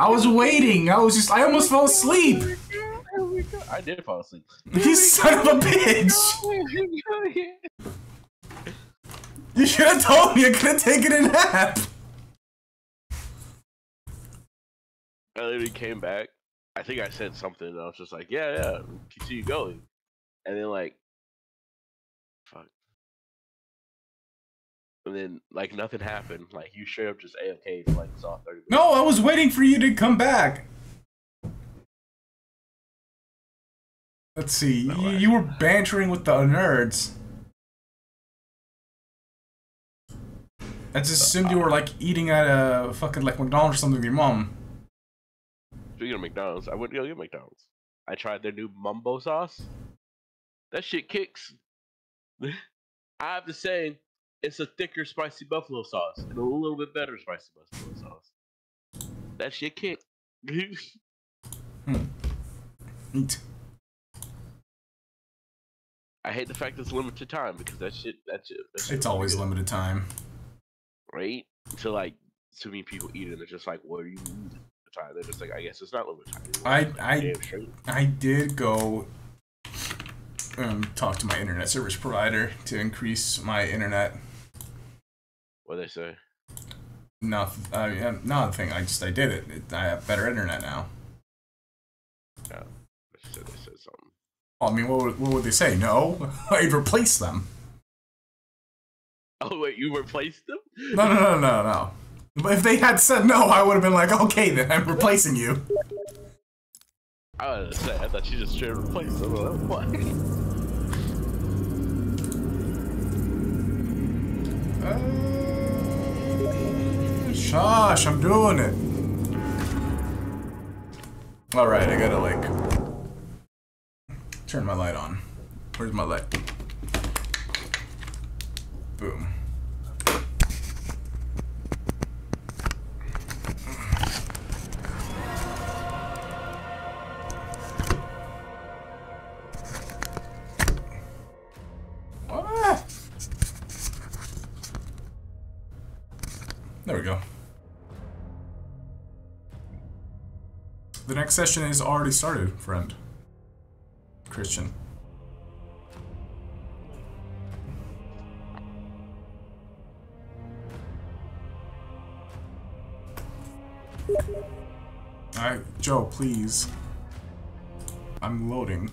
I was waiting. I was just. I almost fell asleep. I did fall asleep. You son of a bitch! You should have told me. I could have taken a nap. I literally came back. I think I said something. And I was just like, yeah, yeah, continue going. And then like, And then like nothing happened. Like you straight up just AFK for like saw thirty. Minutes. No, I was waiting for you to come back. Let's see. No, you, you were bantering with the nerds. I just assumed you uh, were like eating at a fucking like McDonald's or something with your mom. Speaking of McDonald's, I went to go get McDonald's. I tried their new mumbo sauce. That shit kicks. I have to say, it's a thicker spicy buffalo sauce and a little bit better spicy buffalo sauce. That shit kick. I hate the fact it's limited time because that shit, that shit, that shit It's always good, limited time. right? Until like too many people eat it, and they're just like, "What are you losing the time?" They're just like, "I guess it's not limited time." I- I-. I did go um, talk to my internet service provider to increase my internet. What they say? Nothing. I mean, nothing. I just I did it. it. I have better internet now. Yeah, They said they said something. Well, I mean, what would, what would they say? No, I'd replace them. Oh wait, you replaced them? No, no, no, no, no. But if they had said no, I would have been like, okay, then I'm replacing you. I was say, I thought you just straight replaced them. What? Uh, shush, I'm doing it. All right, I gotta like turn my light on. Where's my light? Boom. Next session is already started, friend. Christian. Alright, Joe, please. I'm loading.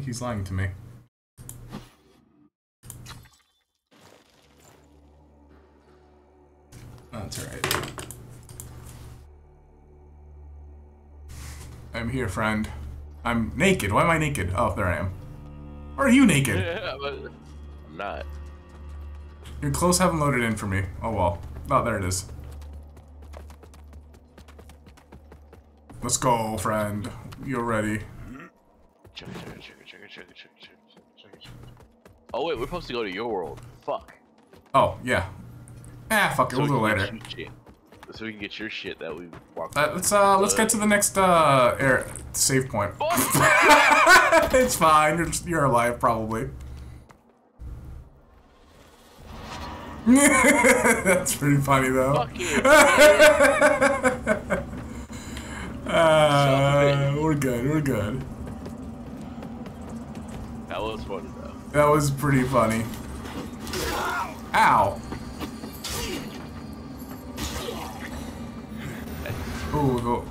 Think he's lying to me. That's alright. I'm here, friend. I'm naked. Why am I naked? Oh, there I am. Or are you naked? Yeah, I'm not. Your clothes haven't loaded in for me. Oh well. Oh, there it is. Let's go, friend. You're ready. Check it, check it, check it, check it, check it, check it, check it, check it, check it. Oh wait, we're supposed to go to your world. Fuck. Oh, yeah. Ah, fuck it. So We'll we do later. get your shit. So we can get your shit that we walked. Uh, let's uh, let's get to the next uh, air save point. Fuck. it's fine. You're just, you're alive, probably. That's pretty funny though. Fuck you. Uh, we're good. We're good. That was funny though. That was pretty funny. Ow. Ooh,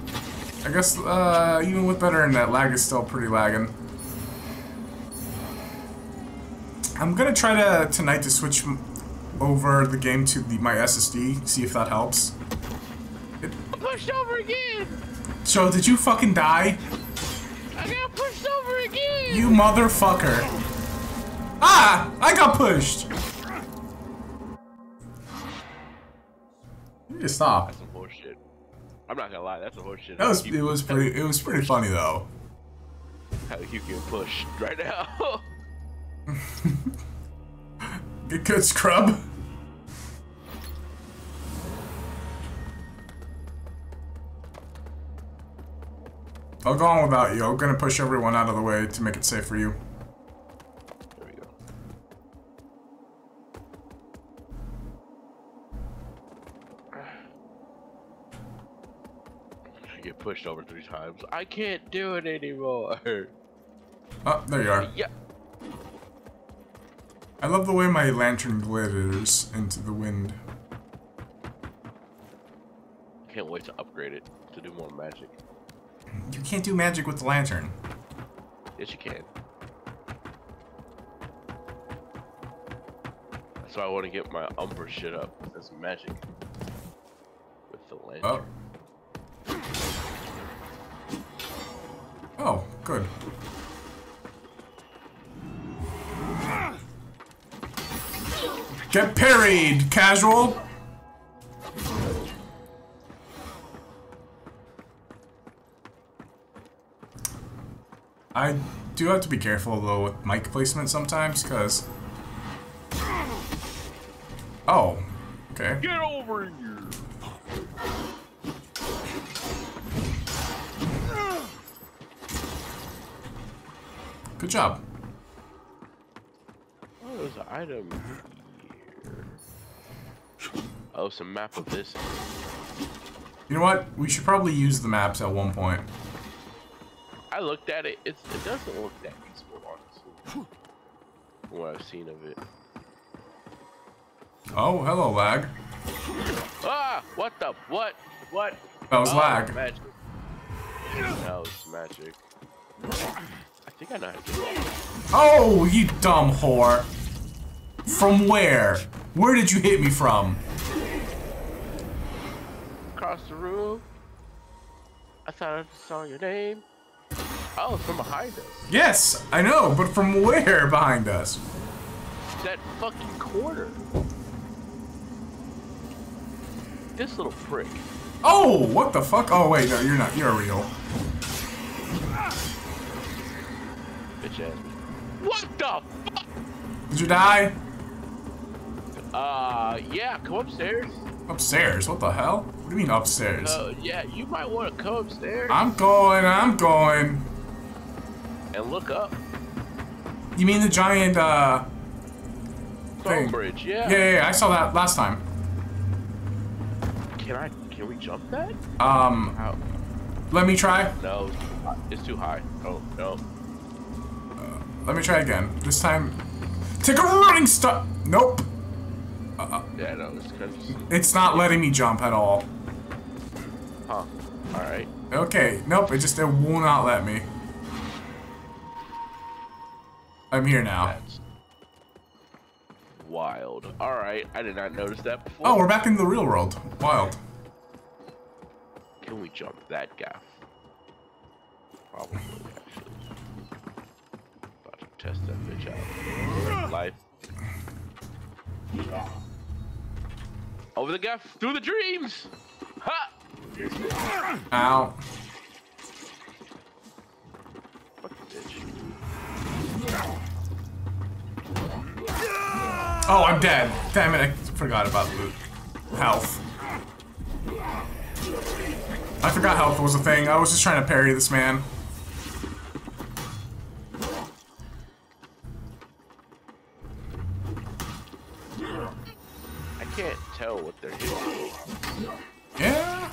I guess uh, even with better internet, lag is still pretty lagging. I'm gonna try to tonight to switch m- over the game to the, my SSD, see if that helps. It... Pushed over again. So, did you fucking die? I got pushed over again. You motherfucker. Ah! I got pushed! You need to stop. That's some horseshit. I'm not gonna lie, that's some horseshit. That was it was pretty it was pretty funny though. How you can push right now. Get good scrub. I'll go on without you. I'm gonna push everyone out of the way to make it safe for you. there we go. I get pushed over three times. I can't do it anymore. Oh, there you are. yeah. I love the way my lantern glitters into the wind. Can't wait to upgrade it to do more magic. You can't do magic with the lantern. Yes, you can. That's why I want to get my Umbra shit up. That's magic. With the lantern. Oh. Oh, good. Get parried, casual. I do have to be careful though with mic placement sometimes, cause. Oh, okay. Get over here! Good job. Oh, there's an item here. Oh, some map of this. You know what? We should probably use the maps at one point. I looked at it. It's, it doesn't look that useful, honestly. From what I've seen of it. Oh, hello, lag. Ah! What the? What? What? That was Oh, lag. Magic. That was magic. I think I know how to do. Oh, you dumb whore. From where? Where did you hit me from? Across the room. I thought I saw your name. Oh, from behind us. Yes, I know, but from where behind us? That fucking corner. This little prick. Oh, what the fuck? Oh, wait, no, you're not. You're real. Bitch ass. What the fuck? Did you die? Uh, yeah, come upstairs. Upstairs? What the hell? What do you mean upstairs? Uh, yeah, you might want to come upstairs I'm going, I'm going. And look up. You mean the giant, uh... Thing. bridge, yeah. Yeah, yeah, yeah, I saw that last time. Can I, can we jump that? Um, let me try. No, it's too high. Oh, no. Let me try again. This time, take a running stop. Nope. Uh, yeah, no, it's kind of It's not letting me jump at all. Huh. Alright. Okay, nope, it just it will not let me. I'm here now. That's wild. Alright, I did not notice that before. Oh, we're back in the real world. Wild. Can we jump that gaff? Probably, actually. About to test that bitch out. Life. Over the gaff, through the dreams! Ha! Ow. Oh, I'm dead. Damn it, I forgot about loot. Health. I forgot health was a thing. I was just trying to parry this man. I can't tell what they're hitting. Yeah.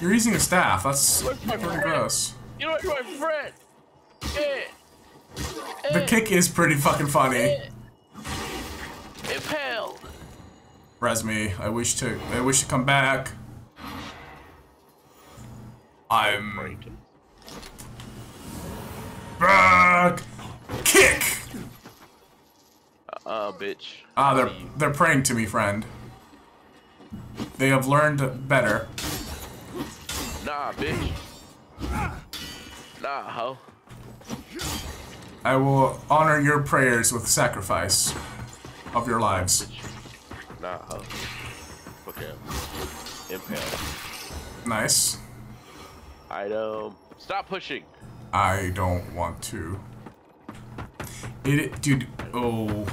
You're using a staff. That's pretty gross. You know, you're my friend! Eh, The kick is pretty fucking funny. eh. Impaled! Resme, I wish to I wish to come back. I'm back. Kick. Uh, bitch. Ah, they're they're praying to me, friend. They have learned better. Nah, bitch. Nah, ho. I will honor your prayers with sacrifice of your lives. Not huh. Okay. Impale. Nice. Item. Stop pushing. I don't want to. It, dude. Oh.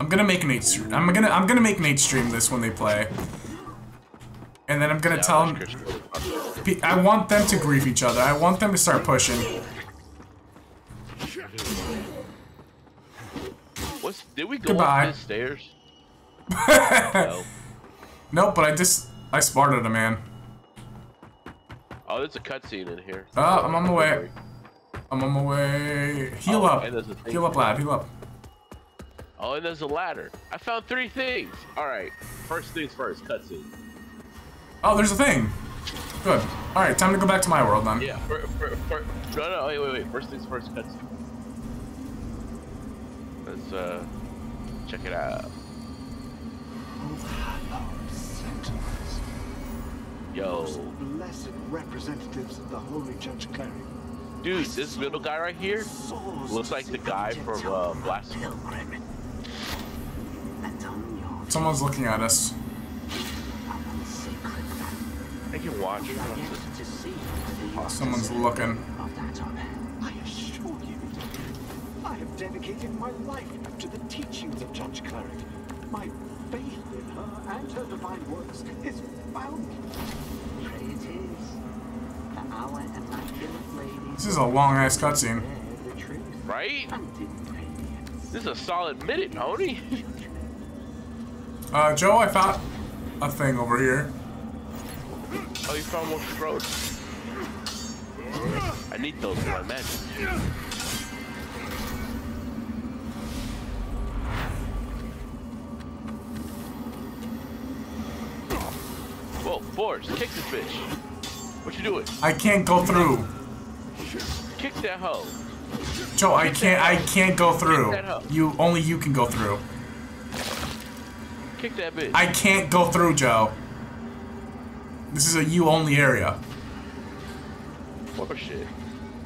I'm gonna make Nate. Stream. I'm gonna. I'm gonna make Nate stream this when they play. And then I'm gonna Yeah, tell him. I want them to grief each other. I want them to start pushing. What's did we go Goodbye. up the stairs? no. Nope, but I just I smarted a man. Oh, there's a cutscene in here. Oh, I'm on my way. I'm on my way. Heal Oh, up. and there's a thing Heal up, lad. Heal up. Oh, and there's a ladder. I found three things. All right. First things first. Cutscene. Oh, there's a thing. Good. All right, time to go back to my world then. Yeah. For, for, for, no, no. Wait, wait, wait. First things first. Cutscene. Let's uh check it out. Yo, Blessed representatives of the Holy Judge Cleric. dude, this middle guy right here looks like the guy from uh, Blasphemy. Someone's looking at us. I can watch. Someone's looking. I assure you, I have dedicated my life to the teachings of Judge Cleric. My faith in her and her divine works is boundless. Pray it is. For our immaculate lady. This is a long ass cutscene. bear the truth Right? and in radiance. This is a solid minute, Tony. Uh, Joe, I found a thing over here. Oh, you found one road. I need those for my magic. Whoa, Forrest, kick this bitch. What you doing? I can't go through. Kick that hoe. Joe, I can't. I can't go through. You only you can go through. Kick that bitch. I can't go through, Joe. This is a you only area. What shit?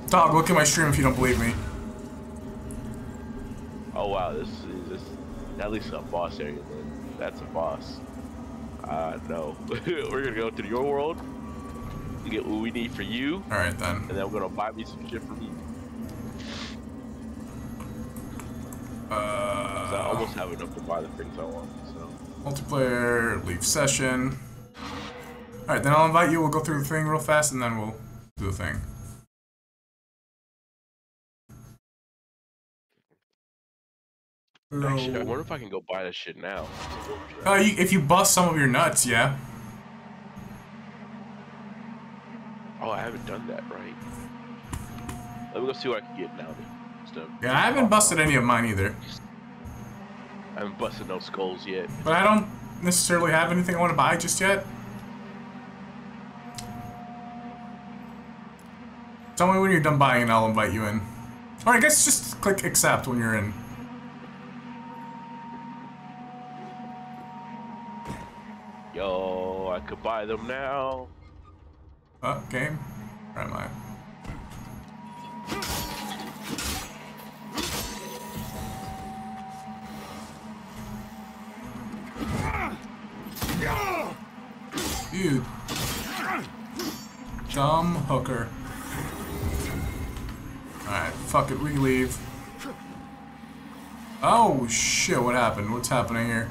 Dog, look at my stream if you don't believe me. Oh wow, this is this at least a boss area. Then. That's a boss. Uh no. We're gonna go to your world. and Get what we need for you, All right then. and then we're gonna buy me some shit for me. 'Cause I Uh, almost have enough to buy the things I want. So multiplayer, leave session. All right, then I'll invite you. We'll go through the thing real fast, and then we'll do the thing. Hello. actually, I wonder if I can go buy this shit now. Uh, you, if you bust some of your nuts, yeah. Oh, I haven't done that right. Let me go see what I can get now. Yeah, I haven't busted any of mine either. I haven't busted no skulls yet. But I don't necessarily have anything I want to buy just yet. Tell me when you're done buying and I'll invite you in. Or I guess just click accept when you're in. Yo, I could buy them now. Uh, game? Where am I? You dumb hooker. Alright, fuck it, we leave. Oh shit, what happened? What's happening here?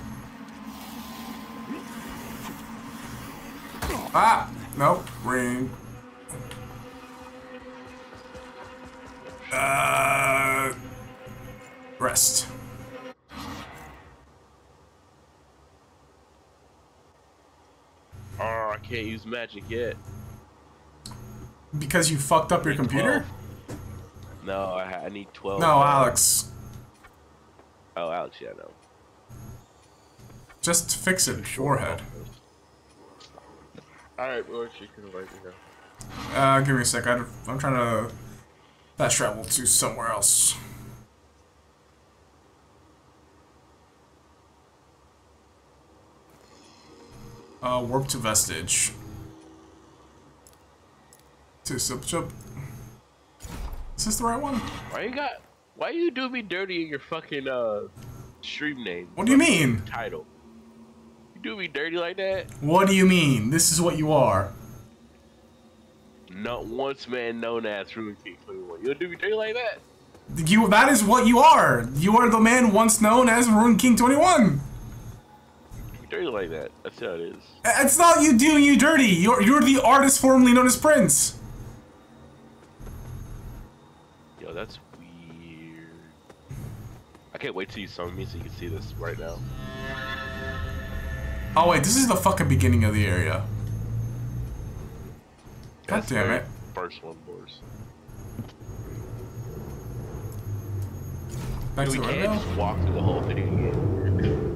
Ah! Nope, ring. Uh, rest. Oh, I can't use magic yet. Because you fucked up your computer? No, I, I need 12. No, Alex. Oh, Alex, yeah, no. Just fix it, forehead. Alright, well, she can invite me now. Uh, give me a sec. I, I'm trying to fast travel to somewhere else. Uh, warp to vestige. To sub sub. Is this the right one? Why you got. Why you do me dirty in your fucking, uh, stream name? What do you mean? Title. Do me dirty like that? What do you mean? This is what you are. Not once man known as Ruin King 21. You'll do me dirty like that? You that is what you are. You are the man once known as Ruin King 21. Do me dirty like that. That's how it is. It's not you doing you dirty. You're you're the artist formerly known as Prince. Yo, that's weird. I can't wait till you summon me so you can see this right now. Oh wait, this is the fucking beginning of the area. God That's damn it. First one, boys. Back to We can't just walk through the whole video again.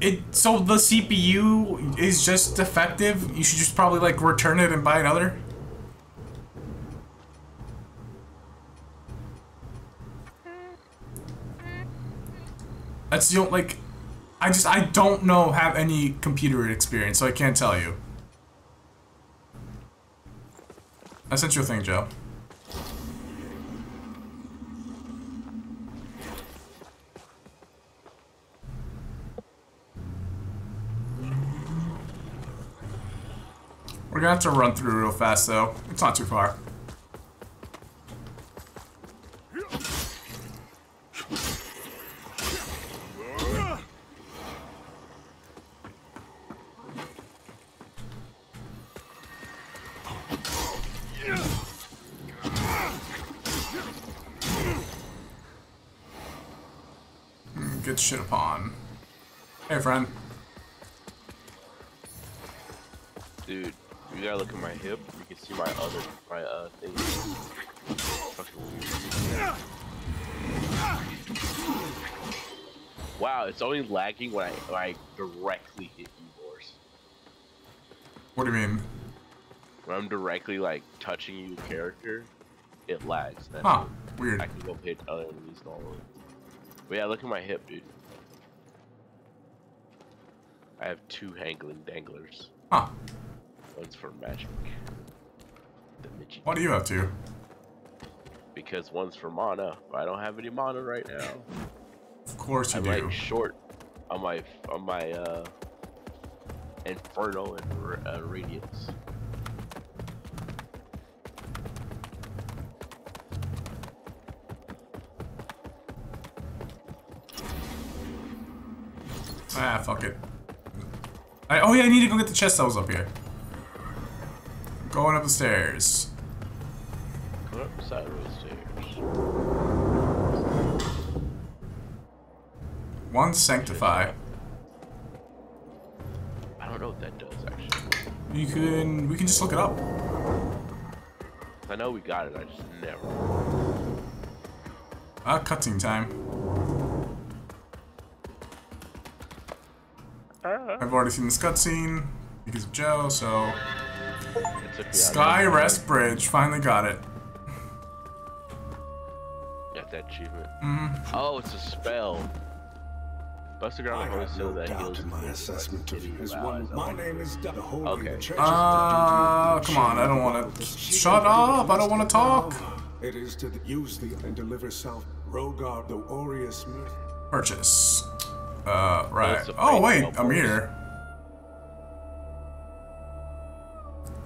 It so the CPU is just defective. You should just probably like return it and buy another. That's the only like. I just I don't know have any computer experience, so I can't tell you. I sent you a thing, Joe. We're gonna have to run through real fast though. It's not too far. Get shit upon. Hey, friend. Dude, you gotta look at my hip. You can see my other, my uh thing. Wow, it's only lagging when I, when I directly hit you, Boris. What do you mean? When I'm directly like touching you, character, it lags. That's Huh? Weird. I can go hit other enemies normally. But yeah, look at my hip, dude. I have two hangling danglers. Huh? One's for magic. What do you have two? Because one's for mana. but I don't have any mana right now. Of course you I'm do. like short on my on my uh Inferno and uh, Radiance. Ah, fuck it. I, oh yeah, I need to go get the chest that was up here. Going up the stairs. Up sideways stairs. One sanctify. I don't know what that does actually. You can. We can just look it up. I know we got it. I just never. Ah, cutscene time. I've already seen this cutscene because of Joe, so It took me out Skyrest Bridge finally got it. Got that achievement. Mm-hmm. Oh, it's a spell. Buster I ground the holy have seal that doubt heals in my assessment of city you as one. My name is Doug. Holding Okay. the treasures Uh, come on, I don't wanna- shut up, I don't wanna talk. It is to use the and deliver self. Rogar the Aureus Myth. Purchase. Uh, right. Oh fake wait, billboard. Amir.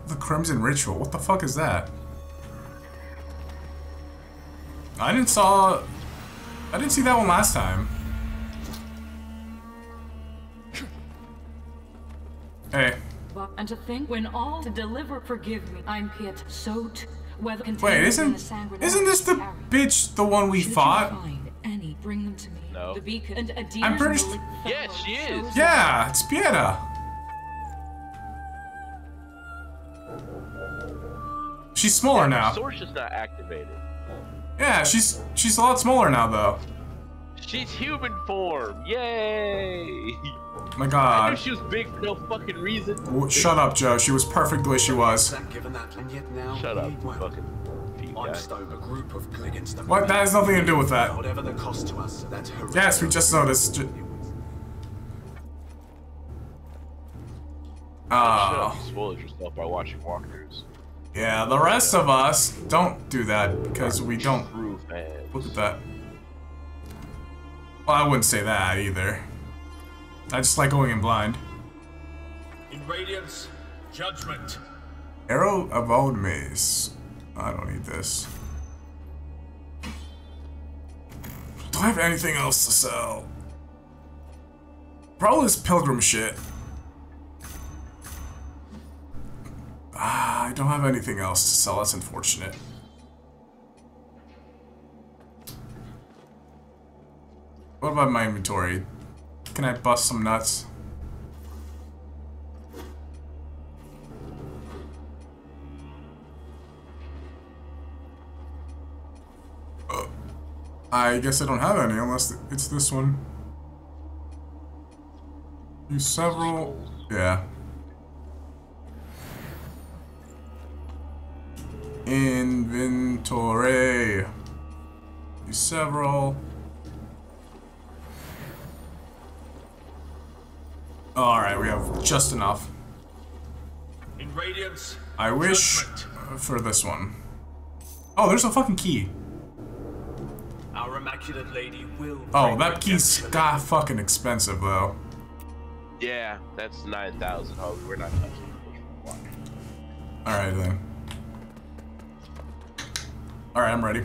The Crimson Ritual. What the fuck is that? I didn't saw. I didn't see that one last time. Hey, And to think, when all to deliver, forgive me. I'm Piet, so t- whether wait, contained in a isn't isn't this the bitch the one we Should fought? find any, bring them to me. No. The beacon and a I'm pretty deer's st- malic Yes, fellow she is. Yeah, it's Pieta. She's smaller now. Sword's just not activated. Yeah, she's she's a lot smaller now though. She's human form. Yay! My God. I knew God. she was big for no fucking reason. W- Shut up, Joe. She was perfect the way she was. Given that, and yet now. Shut up, he you well. fucking feet guy. I'm stone a group of Gliggins. that What? That has nothing to do with that. Whatever the cost to us, that's horrific. Yes, we just noticed. J- Shut up, Oh, you ah. spoiled yourself by watching walkthroughs. yeah. The rest of us don't do that because we don't look at that. Well, I wouldn't say that either. I just like going in blind. In Radiance, Judgment. Arrow of Old Maze. I don't need this. Do I have anything else to sell? Probably this pilgrim shit. Ah, I don't have anything else to sell. That's unfortunate. What about my inventory? Can I bust some nuts? I guess I don't have any unless it's this one. Use several. Yeah. Inventory. Use several. Alright, we have just enough. In Radiance, I wish Judgment. Uh, for this one. Oh, there's a fucking key. Our Immaculate Lady will. Oh, that key's redemption. got fucking expensive though. Yeah, that's 9,000. Oh, we're not touching. Alright then. Alright, I'm ready.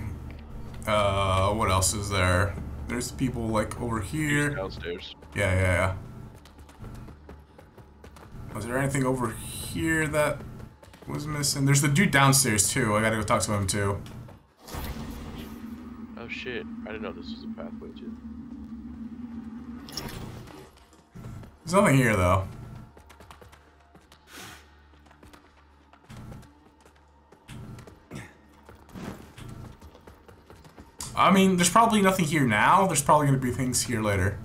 Uh, what else is there? There's people like over here. Downstairs. Yeah, yeah, yeah. Was there anything over here that was missing? There's the dude downstairs too. I gotta go talk to him too. Oh shit, I didn't know this was a pathway too. There's nothing here though. I mean, there's probably nothing here now. There's probably gonna be things here later.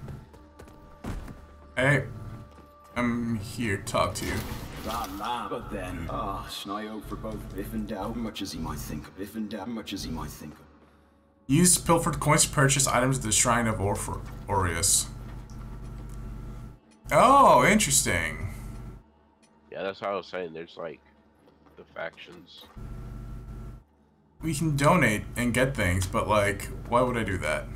Hey, I'm here to talk to you. That lad. But then, ah, Snio for both if and doubt, much as he might think. If and doubt, much as he might think. Use pilfered coins to purchase items at the Shrine of Orph Aureus. Oh, interesting. Yeah, that's how I was saying. There's like the factions. We can donate and get things, but like, why would I do that?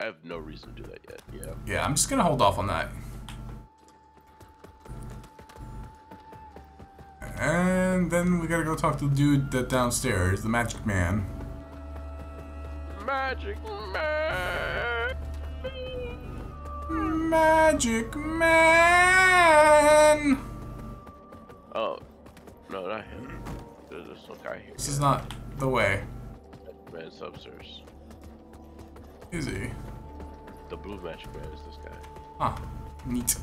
I have no reason to do that yet. Yeah. Yeah, I'm just gonna hold off on that. And then we gotta go talk to the dude that downstairs, the magic man. Magic man. Magic man! Oh, no, not him. There's this little guy here. This is not the way, Man's upstairs. is he? The blue magic man is this guy. Huh. Neat.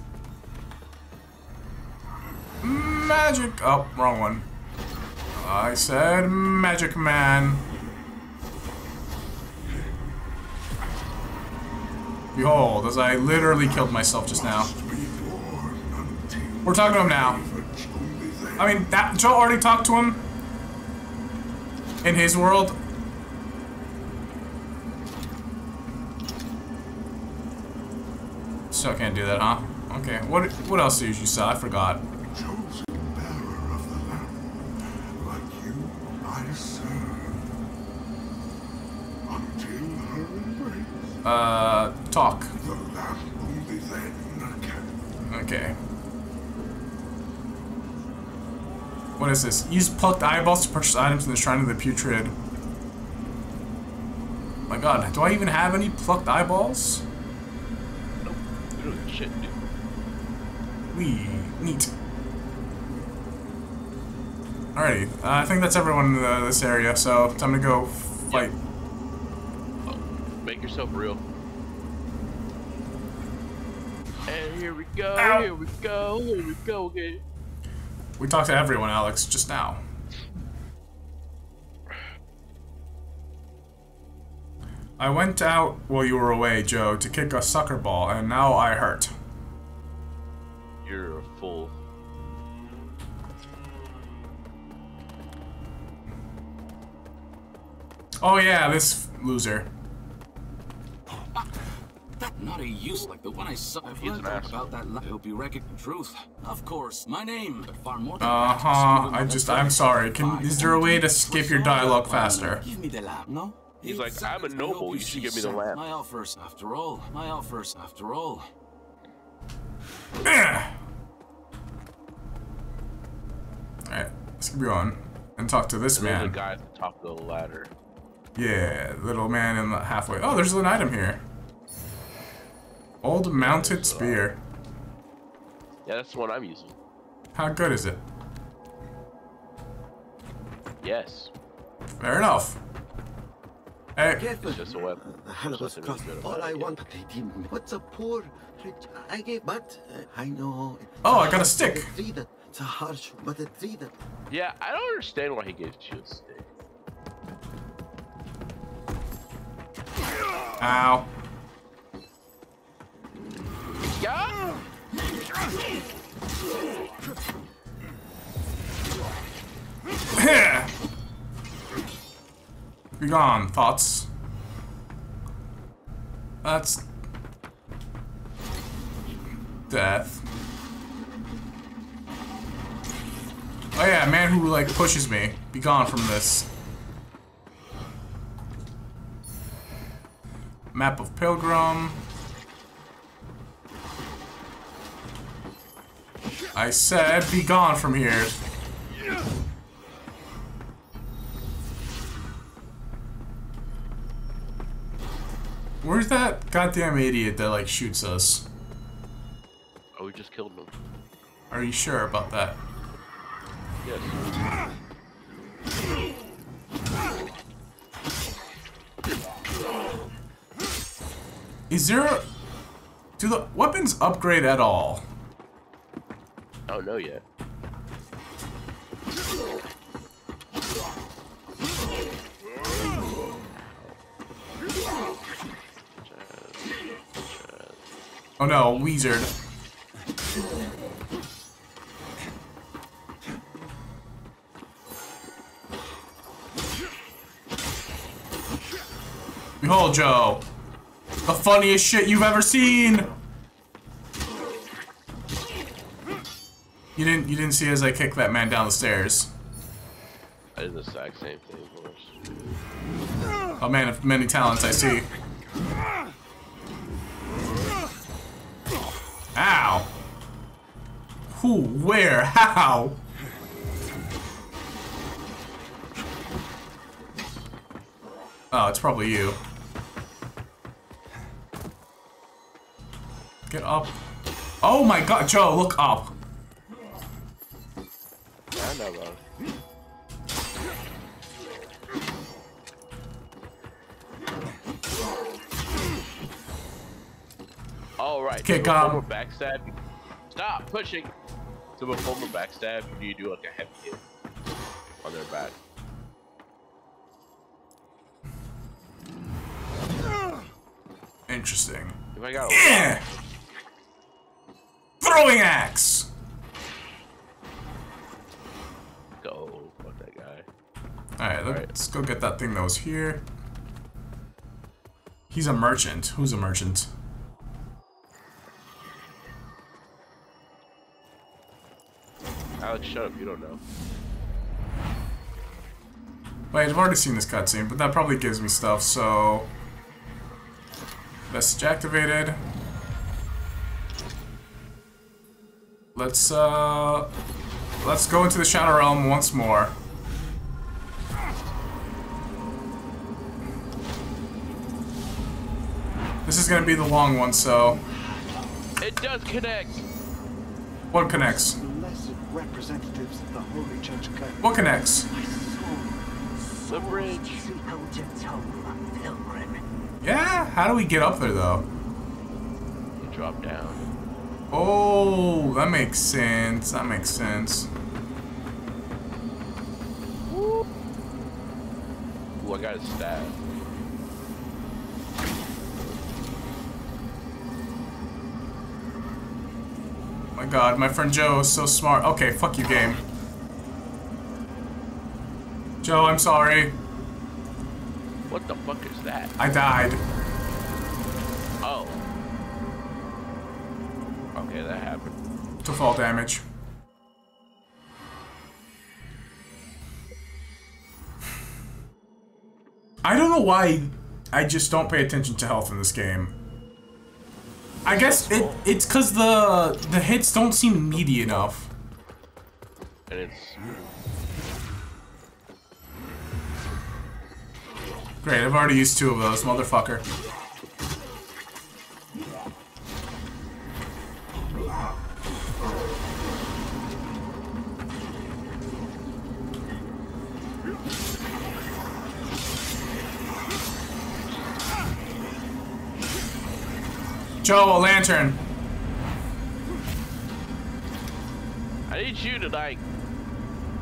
Magic. Oh, wrong one. I said magic man. Behold, as I literally killed myself just now. We're talking to him now. I mean, that Joe already talked to him in his world. Still can't do that, huh? Okay. What what else did you saw? I forgot. Uh, talk. the Okay. What is this? Use plucked eyeballs to purchase items in the Shrine of the Putrid. My god, do I even have any plucked eyeballs? Nope. Shit, dude. We neat. Alrighty, uh, I think that's everyone in uh, this area, so time to go fight. Oh, make yourself real. And here we go, Ow. here we go, here we go again. We talked to everyone, Alex, just now. I went out while you were away, Joe, to kick a sucker ball, and now I hurt. You're a fool. Oh yeah, this loser. That not a use like the one I saw. I've He's heard an about that. la- I hope you recognize truth. Of course, my name, but far more than Uh that, huh. I Mother just, Fred. I'm sorry. Can is there a way to skip your dialogue faster? Give me the lamp, no? He's like, I'm a noble. You should give me the lamp. My offers, after all. My offers, after all. Alright, let's keep going and talk to this And there's a man. guy at the top of the ladder. Yeah, little man in the halfway. Oh, there's an item here. Old mounted spear. Yeah, that's the one I'm using. How good is it? Yes, Fair enough. Hey, it's just a weapon. The hell of us Nothing cost good all I want, but they deem. What's a poor rich I gave, but uh, I know. Oh, I got a stick. but It's. It's a harsh, but it's treated. Yeah, I don't understand why he gives you a stick. Ow. Be gone, thoughts. That's death. Oh yeah, man who like pushes me. Be gone from this. Map of Pilgrim. I said be gone from here. Where's that goddamn idiot that like shoots us? Oh, we just killed him. Are you sure about that? Yes. Is there... Do the weapons upgrade at all? I don't know yet. Oh no, Wizard. Behold, Joe. The funniest shit you've ever seen! You didn't you didn't see as I kicked that man down the stairs. I did the exact same thing, of course. A man of many talents, I see. Ow! Who? Where? How? Oh, it's probably you. Get up. Oh my god, Joe, look up. Yeah, I know, bro. All right. Kick so on. backstab. Stop pushing. So before we're backstab, you do like a heavy hit on their back. Interesting. If I got a Eh! Throwing axe! go, fuck that guy. Alright, let's go get that thing that was here. He's a merchant. Who's a merchant? Alex, shut up. You don't know. Wait, I've already seen this cutscene, but that probably gives me stuff, so... Message activated. Let's, uh... Let's go into the Shadow Realm once more. This is gonna be the long one, so... It does connect. What connects? Representatives of the Holy Church cleric. What connects? The bridge. Yeah? How do we get up there, though? You drop down. Oh, that makes sense. That makes sense. Ooh, I got a stab. My god, my friend Joe is so smart. Okay, fuck you, game. Joe, I'm sorry. What the fuck is that? I died. To fall damage. I don't know why I just don't pay attention to health in this game. I guess it it's cause the the hits don't seem meaty enough. And it's Great, I've already used two of those, motherfucker. Joe, a lantern. I need you to like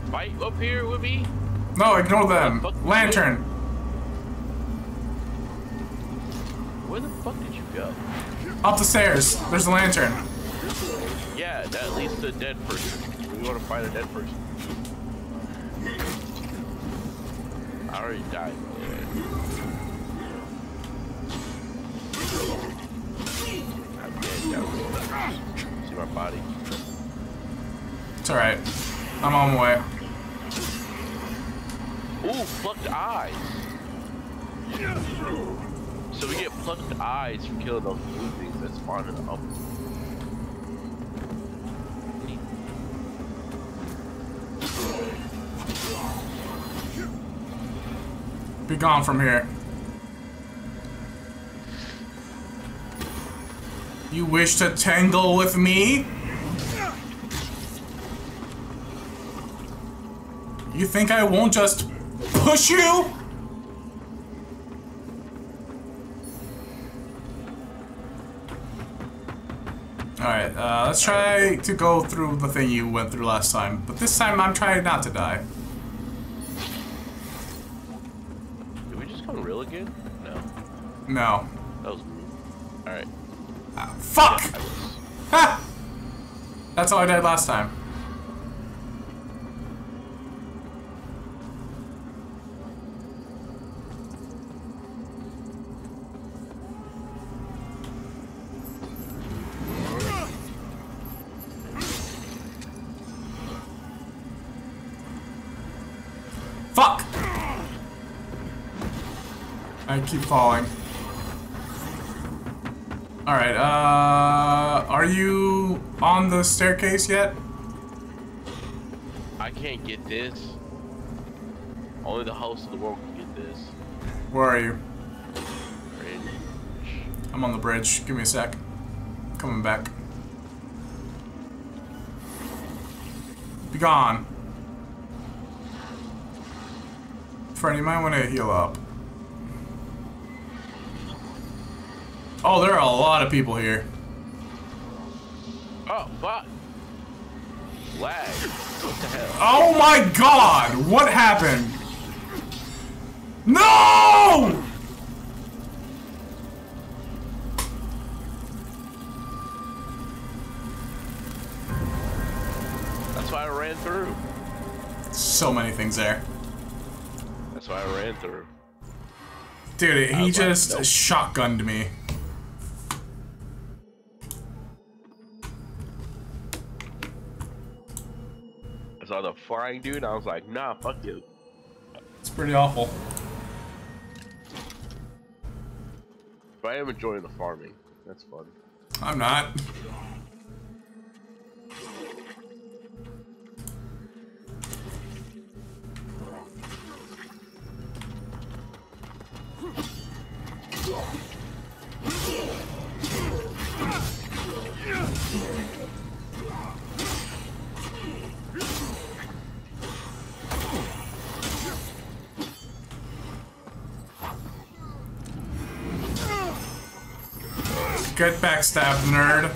fight up here with me. No, ignore them. You. Lantern. Where the fuck did you go? Up the stairs. There's a lantern. Yeah, that leads to a dead person. We want to find a dead person. I already died. Body. It's alright. I'm on my way. Ooh, plucked eyes. Yes, So we get plucked eyes from killing those blue things that spawn in the up. Be gone from here. You wish to tangle with me? You think I won't just push you? Alright, uh, let's try to go through the thing you went through last time. But this time I'm trying not to die. Did we just come real again? No. No. That was Alright. Fuck! Ha! That's how I died last time. Fuck! I keep falling. Alright, uh... Are you on the staircase yet? I can't get this. Only the host of the world can get this. Where are you? Bridge. I'm on the bridge. Give me a sec. Coming back. Be gone. Friend, you might want to heal up. Oh, there are a lot of people here. Oh, fuck! Lag. What the hell? Oh my god! What happened? No! That's why I ran through. So many things there. That's why I ran through. Dude, he was like, just nope. shotgunned me. Saw the flying dude, I was like, nah, fuck you. It's pretty awful. But I am enjoying the farming. That's fun. I'm not. Get backstabbed, nerd.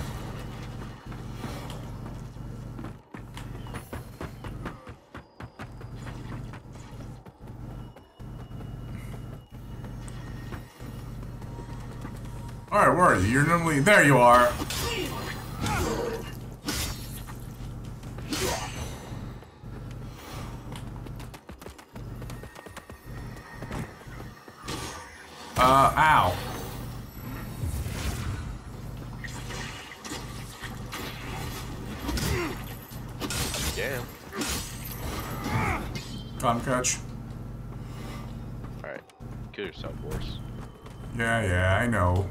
Alright, where are you? You're normally... There you are. Uh, ow. Damn. Come on, coach. Alright. Kill yourself, Boris. Yeah, yeah, I know.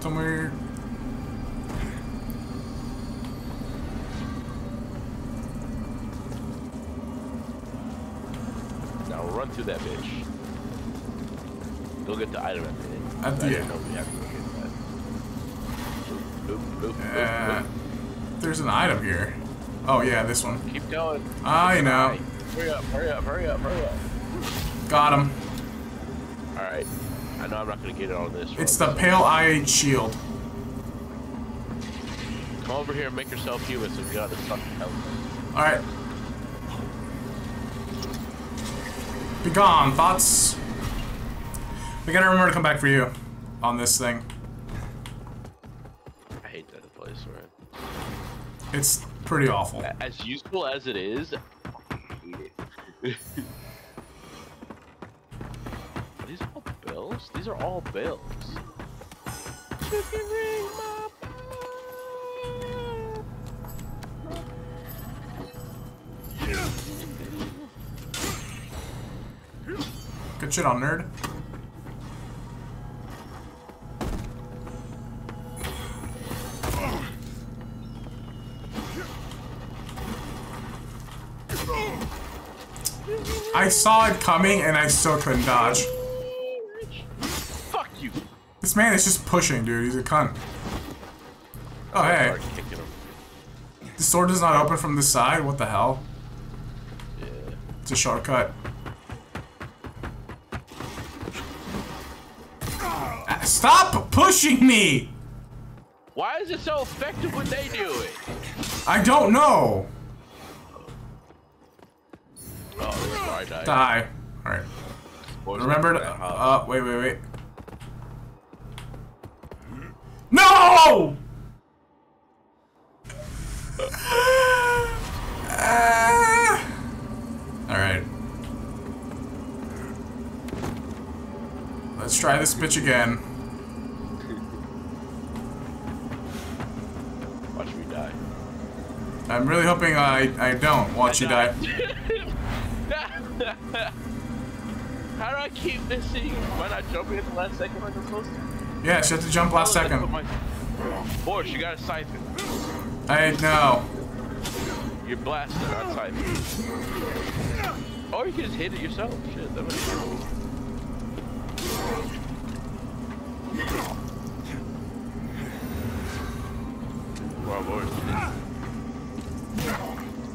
Somewhere. Now run through that bitch. Go get the item at the end. At the I didn't end. Uh, there's an item here. Oh yeah, this one. Keep going. I know. Hurry up, hurry up, hurry up, hurry up. Got him. Alright. I know I'm not gonna get it on this. It's run. the Pale Eye Shield. Come over here and make yourself human so we got this fucking health. Alright. Be gone, thoughts. We gotta remember to come back for you on this thing. I hate that place, right? It's pretty awful. As useful as it is, I hate it. Are these all bells? These are all bells. Good shit on nerd. I saw it coming and I still couldn't dodge. Fuck you! This man is just pushing, dude. He's a cunt. Oh, hey. Start kicking him. The sword does not open from the side? What the hell? Yeah. It's a shortcut. Ah, Stop pushing me! Why is it so effective when they do it? I don't know. Oh, this is where I died. Die. Alright. Remember to. that hot. Uh, wait, wait, wait. No! Alright. Let's try this bitch again. Watch me die. I'm really hoping I, I don't watch you die. How do I keep missing? Am I not jumping at the last second like I'm supposed to? Yes, you have to jump last Oh, second. my- Boris, you got a siphon. I know. You're blasting, not siphon. Or you can just hit it yourself. Shit, that be cool. Wow, Boris.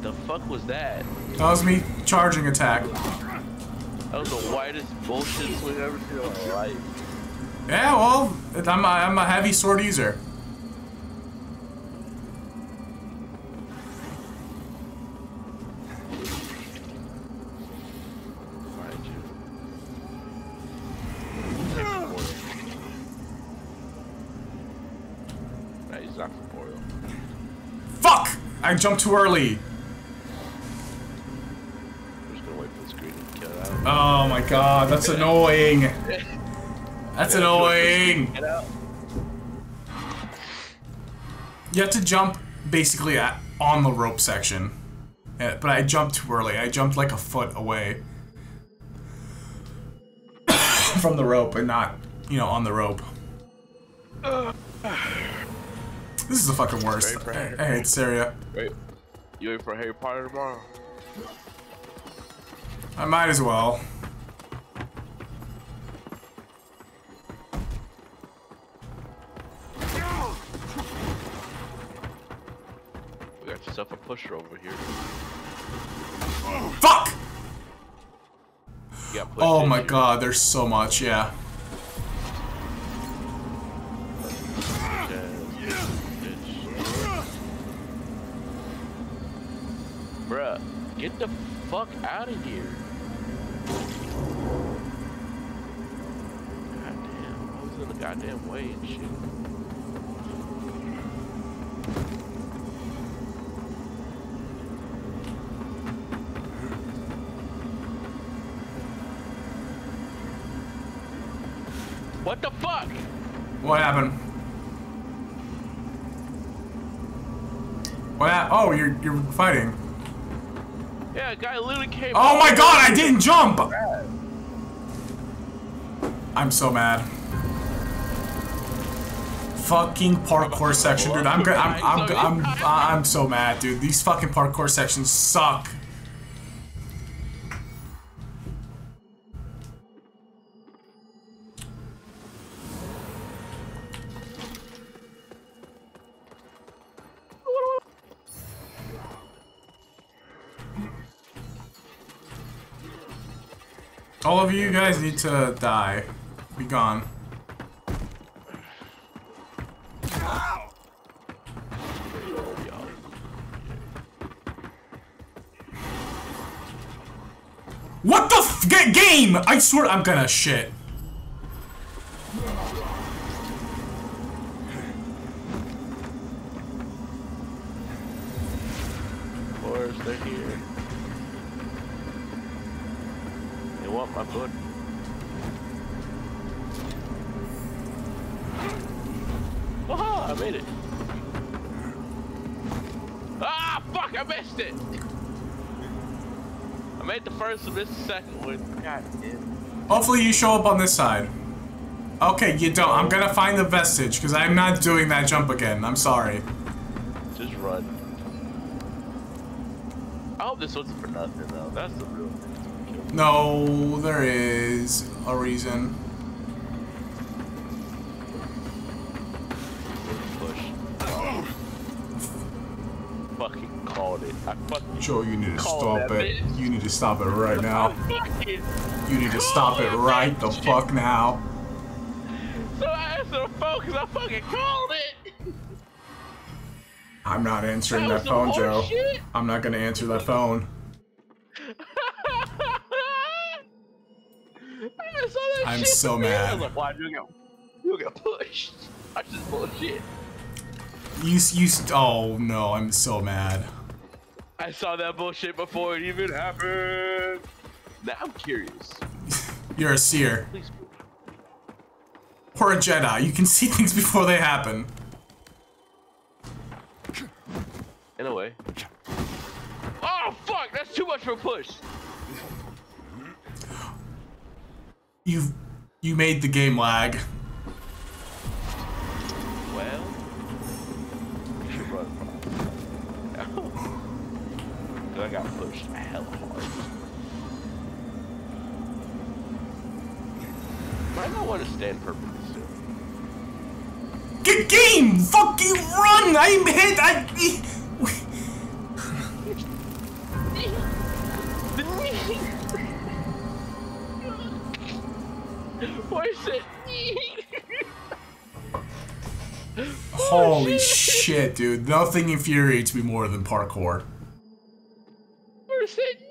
The fuck was that? That was me charging attack. That was the whitest bullshit swing I've ever seen in my life. Yeah, well, I'm a, I'm a heavy sword user. Mind you. Take the foil. Nah, he's not for foil. Fuck! I jumped too early. Oh my god, that's annoying. That's annoying. You have to jump basically at, on the rope section. Uh, But I jumped too early. I jumped like a foot away from the rope and not, you know, on the rope. This is the fucking worst. Ready for I, Harry I hate this area. Wait. You wait for Harry Potter tomorrow? I might as well. We got yourself a pusher over here. Fuck! You got pushed Oh my god, there's so much, yeah. Bruh, get the fuck out of here. Goddamn, I was in the goddamn way and shit. What the fuck? What happened? What? Oh, you're you're fighting. Yeah, a guy literally came. Oh my god, I didn't jump! I'm so mad. Fucking parkour section, dude. I'm. I'm I'm I'm I'm, uh, I'm so mad, dude. These fucking parkour sections suck. All of you guys need to die. Be gone. What the f game? I swear I'm gonna shit. They want. Aha! I made it. Ah, fuck! I missed it. I made the first and missed the second one. God damn. Hopefully you show up on this side. Okay, you don't. I'm gonna find the vestige because I'm not doing that jump again. I'm sorry. Just run. I hope this wasn't for nothing though. That's the real thing. No, there is a reason. Push. fucking called it. I fucking Joe, you need to stop it. Bitch. You need to stop it right now. You need to stop it right the fuck now. So I answered the phone because I fucking called it. I'm not answering That that phone, Joe. horseshit. I'm not gonna answer that phone. I saw that I'm shit so here. I mad. was like, why you get you get pushed? I just bullshit. You, you. Oh no, I'm so mad. I saw that bullshit before it even happened. Now I'm curious. You're a seer. Please. Or a Jedi. You can see things before they happen. In a way. Oh fuck! That's too much for a push. You've. You made the game lag. Well, you should run from it. I got pushed hella hard. Might not want to stand perfectly still. Get game! Fuck you! Run! I'm hit. I. What is it? Holy shit, dude! Nothing infuriates me more than parkour. What is it?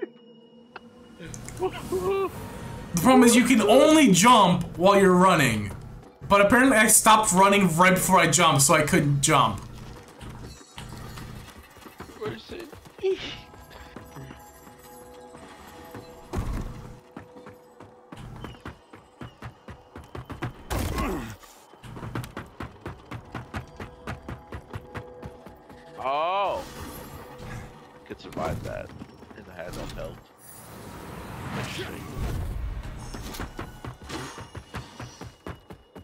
The problem is you can only jump while you're running. But apparently I stopped running right before I jumped, so I couldn't jump. What is it? Oh! Could survive that if I had enough health. Interesting.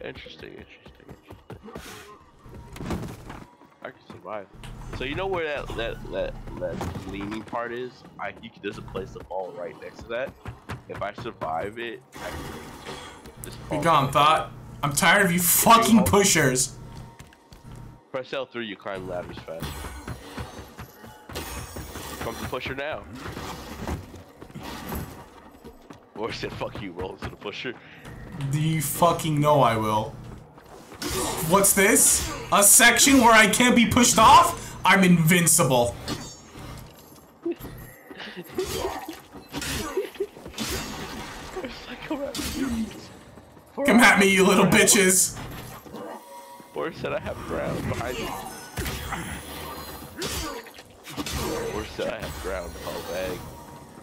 Interesting, interesting, interesting. I can survive. So you know where that that that, that leaning part is? I you there's a place to fall right next to that. If I survive it, I can just Be gone, thought. I'm tired of you fucking pushers. Press L3, you climb ladders faster. Comes the pusher now. Or said, fuck you, roll into the pusher. Do you fucking know I will? What's this? A section where I can't be pushed off? I'm invincible. Come at me, you little bitches. Borg said I have ground behind me. Borg said I have ground, Paul Bag.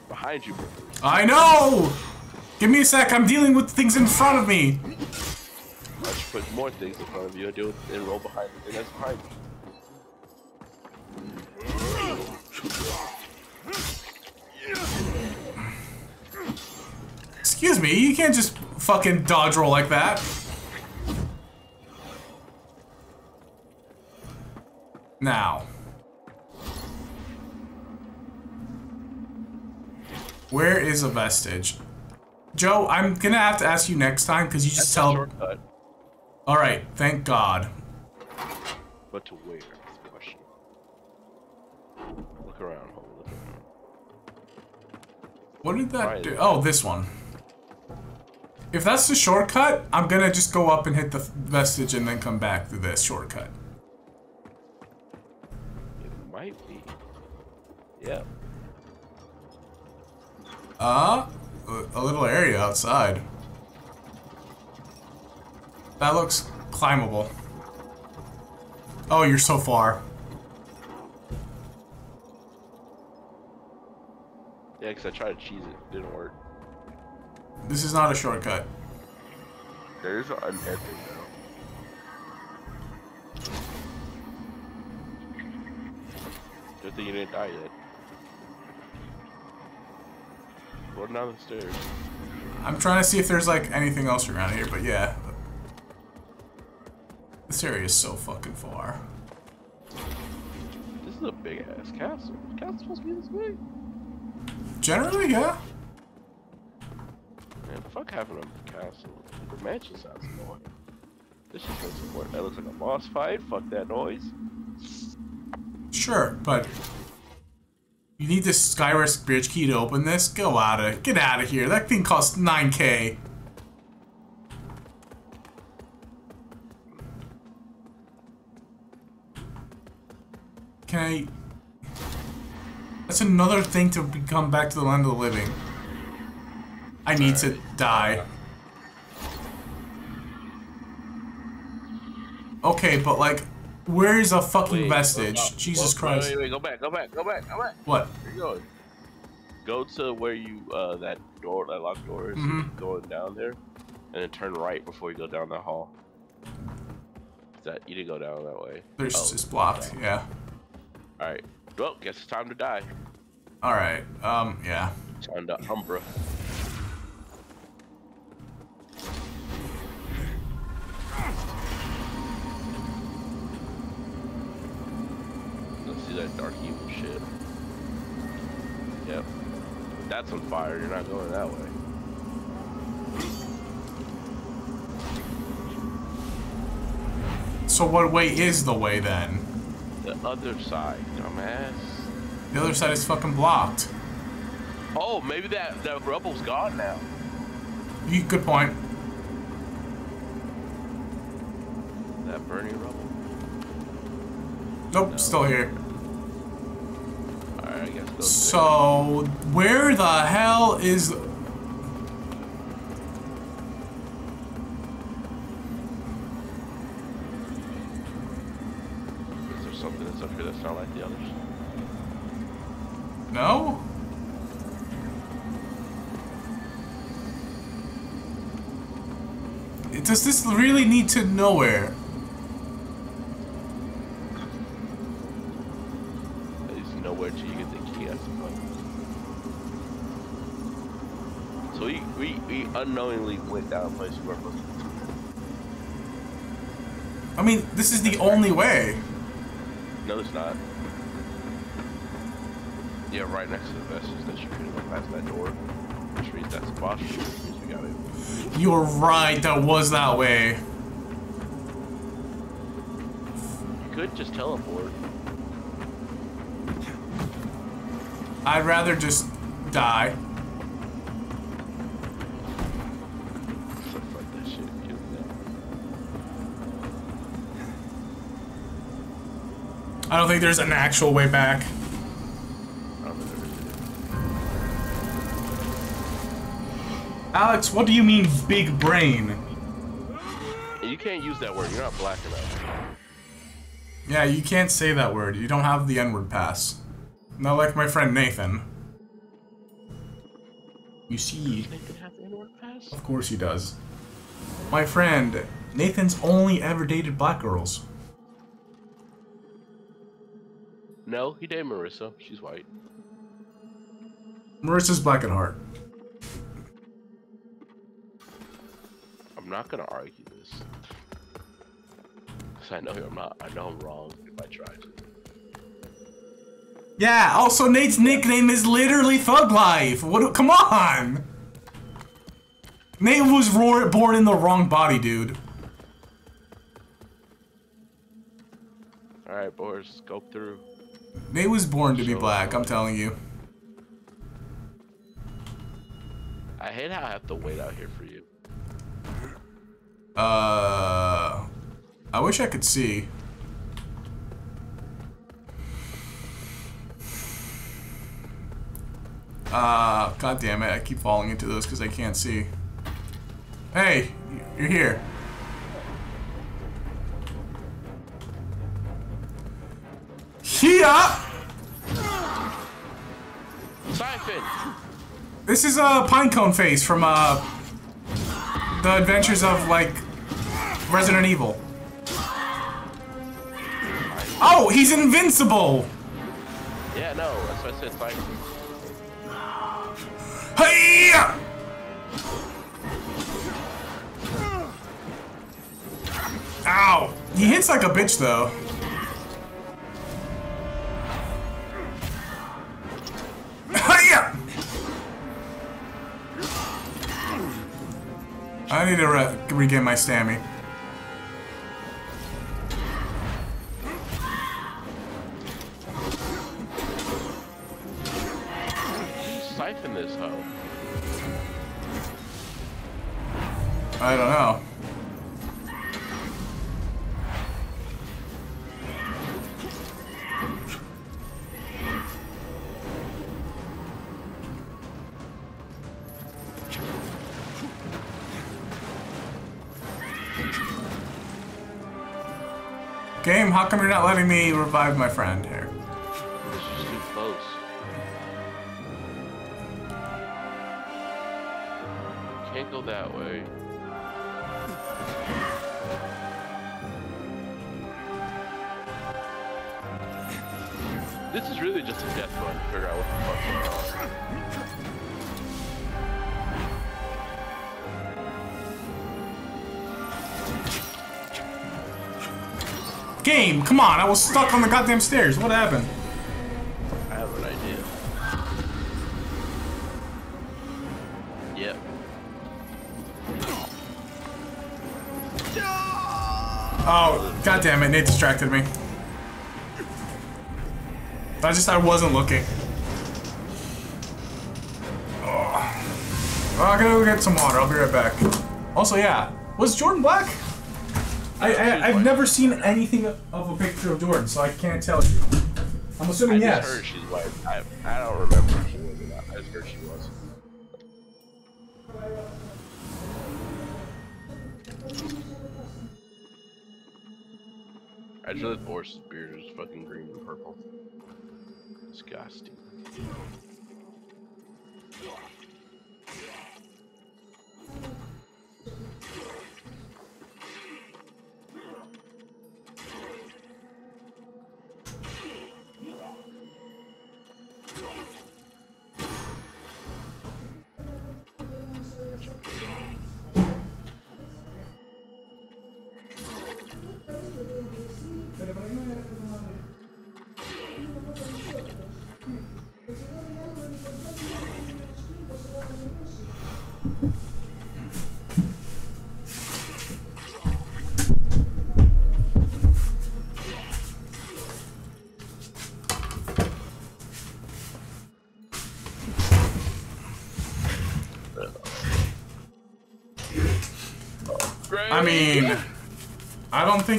Behind you, I know! Give me a sec, I'm dealing with things in front of me! I should put more things in front of you and deal with and roll behind the thing that's behind you. Excuse me, you can't just fucking dodge roll like that. Now. Where is a vestige? Joe, I'm gonna have to ask you next time because you just That's tell. shortcut. All right, thank God. But to where? Question. Look around. Hold on, look around. What did that do? Oh, this one. If that's the shortcut, I'm gonna just go up and hit the vestige and then come back through this shortcut. Yeah. Uh, a- little area outside. That looks climbable. Oh, you're so far. Yeah, because I tried to cheese it. Didn't work. This is not a shortcut. There's an ending now. Good thing you didn't die yet. Down the stairs. I'm trying to see if there's like anything else around here, but yeah. This area is so fucking far. This is a big ass castle. Castle's supposed to be this big. Generally, yeah. Man, fuck having a castle. The mansion sounds annoying. This just looks important. That looks like a boss fight. Fuck that noise. Sure, but you need this Skyrest Bridge key to open this. Go out of get out of here. That thing costs 9k. Can I? That's another thing to come back to the land of the living. I need to die. Okay, but like, where is a fucking Wait, vestige? go- go- Jesus wait, Christ. Wait, wait, go back, go back, go back, go back. What? Where you going? Go to where you uh that door, that locked door is Mhm. going down there, and then turn right before you go down that hall. That you didn't go down that way. There's Oh, it's blocked. Yeah. All right. Well, guess it's time to die. All right. Um. Yeah. Time to Umbra. Let's that dark evil shit. Yep. If that's on fire, you're not going that way. So what way is the way then? The other side, dumbass. The other side is fucking blocked. Oh, maybe that that rubble's gone now. You good point. That burning rubble. Nope, still here. Alright, I guess go. So where the hell is? Is there something that's up here that's not like the others? No. Does this really need to nowhere? Unknowingly went down a place we weren't supposed to. I mean, this is the only way. No, it's not. Yeah, right next to the vestige that you couldn't go past that door. Which means that's a boss, which means we got it. You're right. That was that way. You could just teleport. I'd rather just die. So fuck that shit. Kill me I don't think there's an actual way back. I don't know if there is. Alex, what do you mean big brain? You can't use that word. You're not black enough. Yeah, you can't say that word. You don't have the N-word pass. Not like my friend Nathan. You see, Nathan have the N-word pass? of course he does. My friend, Nathan's only ever dated black girls. No, he dated Marissa. She's white. Marissa's black at heart. I'm not gonna argue this. Cause I know I'm not. I know I'm wrong if I try to. Yeah, also Nate's nickname is literally Thug Life. What? Come on! Nate was ro- born in the wrong body, dude. All right, boys, go through. Nate was born to be black, I'm telling you. I hate how I have to wait out here for you. Uh, I wish I could see. Ah, god damn it, I keep falling into those because I can't see. Hey, you're here. Siphon. This is a uh, Pinecone face from uh, the Adventures of like Resident Evil. Oh, he's invincible! Yeah, no, that's why I said. Hey! Ow! He hits like a bitch though. I need to re regain my stamina. Siphon this hoe. I don't know. Game, how come you're not letting me revive my friend here? This is too close. Can't go that way. This is really just a death run to figure out what the fuck's going on. Game, come on, I was stuck on the goddamn stairs. What happened? I have an idea. Yep. Oh, god damn it, Nate distracted me. I just, I wasn't looking. Oh. Well, I'm gonna go get some water, I'll be right back. Also, yeah, was Jordan black? I, I, I've never seen anything of a picture of Jordan, so I can't tell you. I'm I assuming just yes. heard she's white. I, I don't remember if she was or not. I just heard she was. I just realized Boris's beard is fucking green and purple. Disgusting.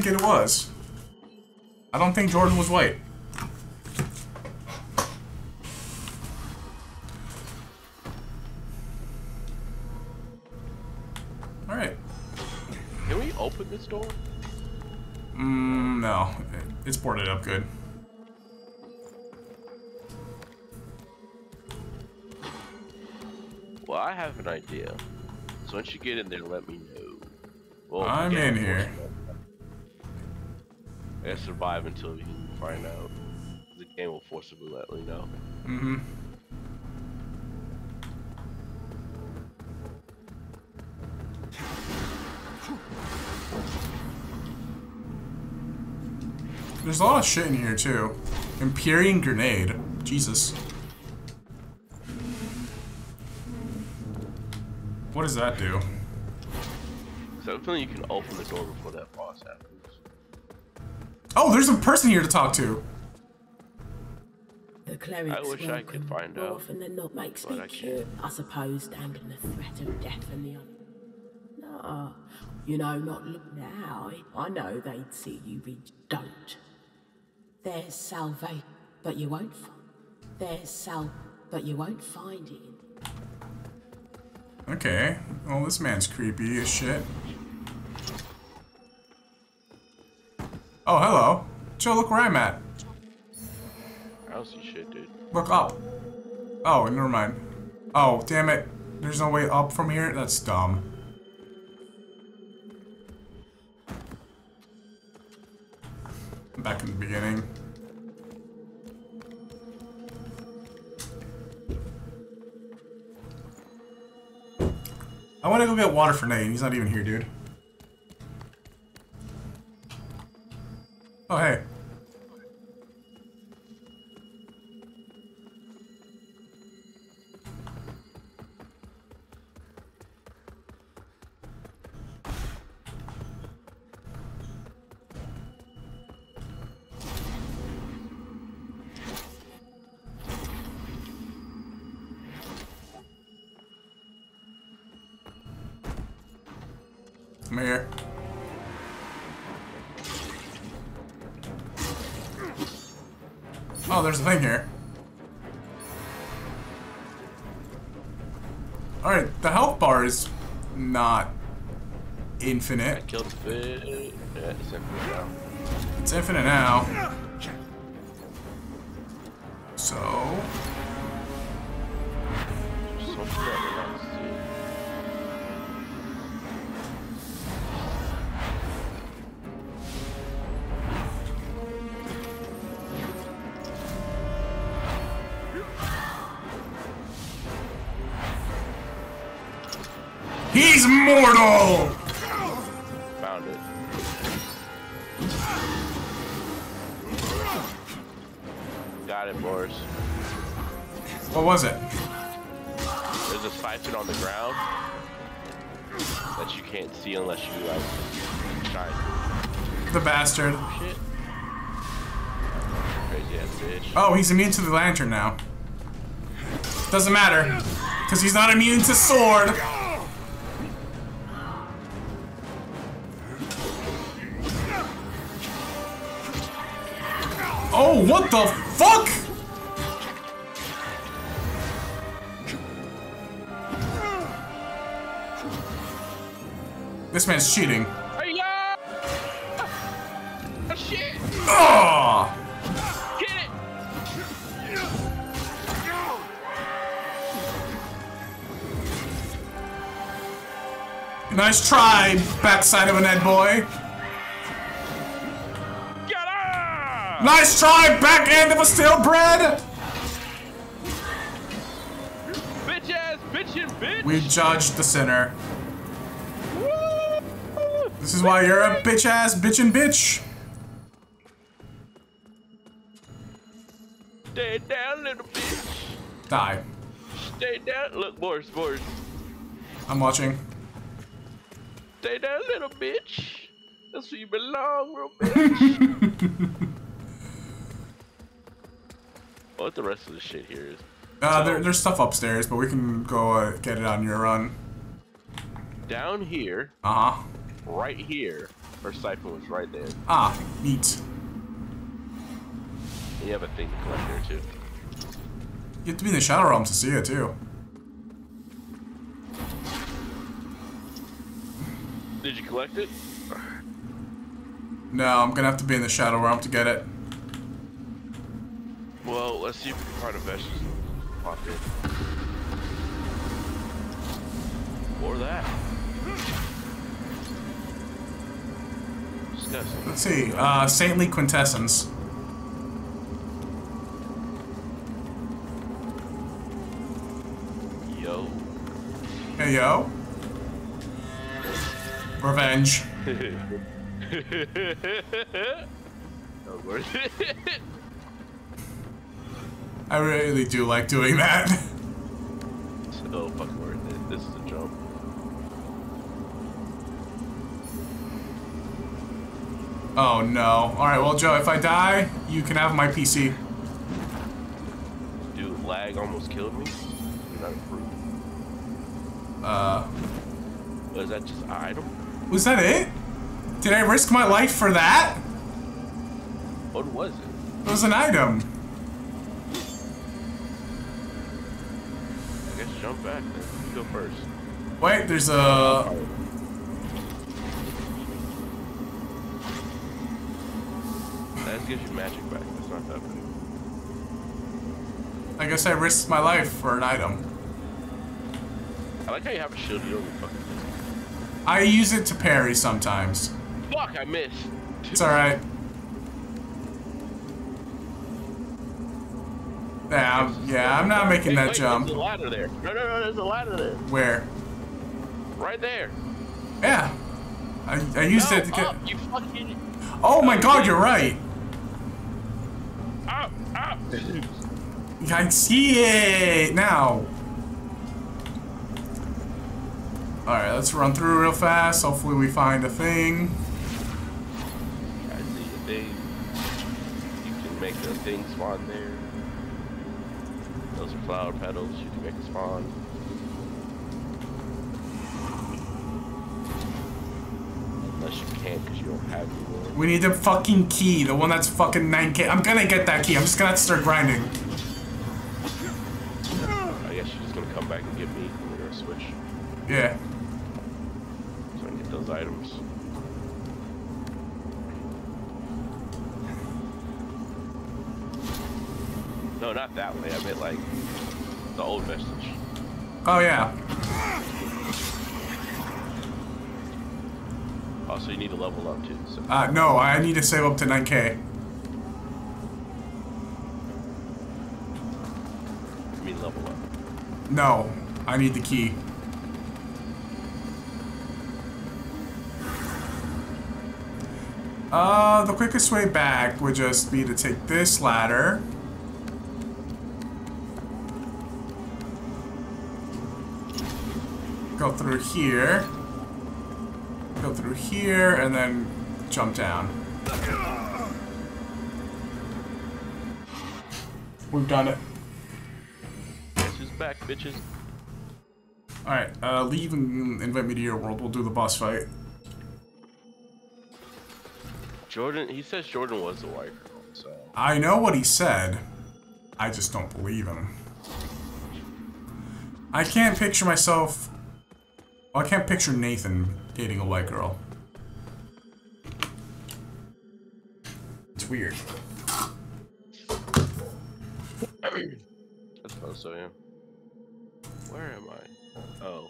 Think it was. I don't think Jordan was white. Alright. Can we open this door? Mm, no. It's boarded up good. Well, I have an idea. So once you get in there, let me know. Well, I'm in here and survive until we find out. The game will forcibly let me know. Mm-hmm. There's a lot of shit in here, too. Empyrean grenade. Jesus. What does that do? So I'm feeling you can open the door before that boss happens. Oh, there's a person here to talk to. The clerics I wish I could find more out, often than not makes but me I cute. I suppose standing the threat of death and the other. No, you know, not look now. I know they'd see you be don't. There's salvation, but you won't find. There's sal, but you won't find it. Okay. Well, this man's creepy as shit. Oh, hello. Joe, look where I'm at. I don't see shit, dude. Look up. Oh, never mind. Oh, damn it. There's no way up from here? That's dumb. Back in the beginning. I want to go get water for Nate. He's not even here, dude. Oh, hey. Infinite. Killed the fish. Yeah, it's infinite now. It's infinite now. What was it? There's a siphon on the ground that you can't see unless you like shine. The bastard. Shit. Crazy ass bitch. Oh, he's immune to the lantern now. Doesn't matter. Because he's not immune to sword. Oh, what the fuck? This man's cheating. Yeah! Oh, shit! Oh! Get it! Nice try, backside of an Ed boy. Nice try, back end of a stale bread. Bitch ass, bitchin' bitch! We judged the sinner. This is why you're a bitch ass bitchin' bitch. Stay down, little bitch. Die. Stay down. Look, Boris, Boris. I'm watching. Stay down, little bitch. That's where you belong, little bitch. what the rest of the shit here is? Uh, there, there's stuff upstairs, but we can go uh, get it on your run. Down here, Uh huh. Right here, her siphon was right there. Ah, neat. You have a thing to collect there too. You have to be in the Shadow Realm to see it too. Did you collect it? No, I'm gonna have to be in the Shadow Realm to get it. Well, let's see if we can find a vestige pop in. Or that. Let's see. Uh, Saintly Quintessence. Yo. Hey yo. Revenge. worth it. I really do like doing that. so fucking worth it. This is a jump. Oh no. Alright, well Joe, if I die, you can have my PC. Dude, lag almost killed me. Not. Uh, Was that just an item? was that it? Did I risk my life for that? What was it? It was an item. I guess jump back then. You go first. Wait, there's a... That gives you magic back. That's not that bad. I guess I risked my life for an item. I like how you have a shield. You don't fucking I use it to parry sometimes. Fuck, I missed. It's alright. Yeah, I'm, yeah, I'm not making that jump. There's a ladder there. No, no, no, there's a ladder there. Where? Right there. Yeah. I, I used no, it to get... up, you fucking... Oh my oh. god, you're right. Up. I see it now. Alright, let's run through real fast. Hopefully we find a thing. I see a thing. You can make a thing spawn there. Those are flower petals. You can make a spawn. Unless you can't because you don't have. We need the fucking key, the one that's fucking 9k. I'm gonna get that key. I'm just gonna have to start grinding. I guess you're just gonna come back and get me when you're a switch. Yeah. So I can get those items. No, not that way. I meant like the old vestige. Oh yeah. Also, you need to level up too. So Uh, no, I need to save up to 9k. you mean level up. No, I need the key. Uh, the quickest way back would just be to take this ladder. Go through here. Go through here, and then jump down. We've done it. Who's back, bitches? Alright, uh, leave and invite me to your world. We'll do the boss fight. Jordan, he says Jordan was the white girl, so. I know what he said. I just don't believe him. I can't picture myself... Well, I can't picture Nathan dating a white girl. It's weird. I suppose so, yeah. Where am I? Oh.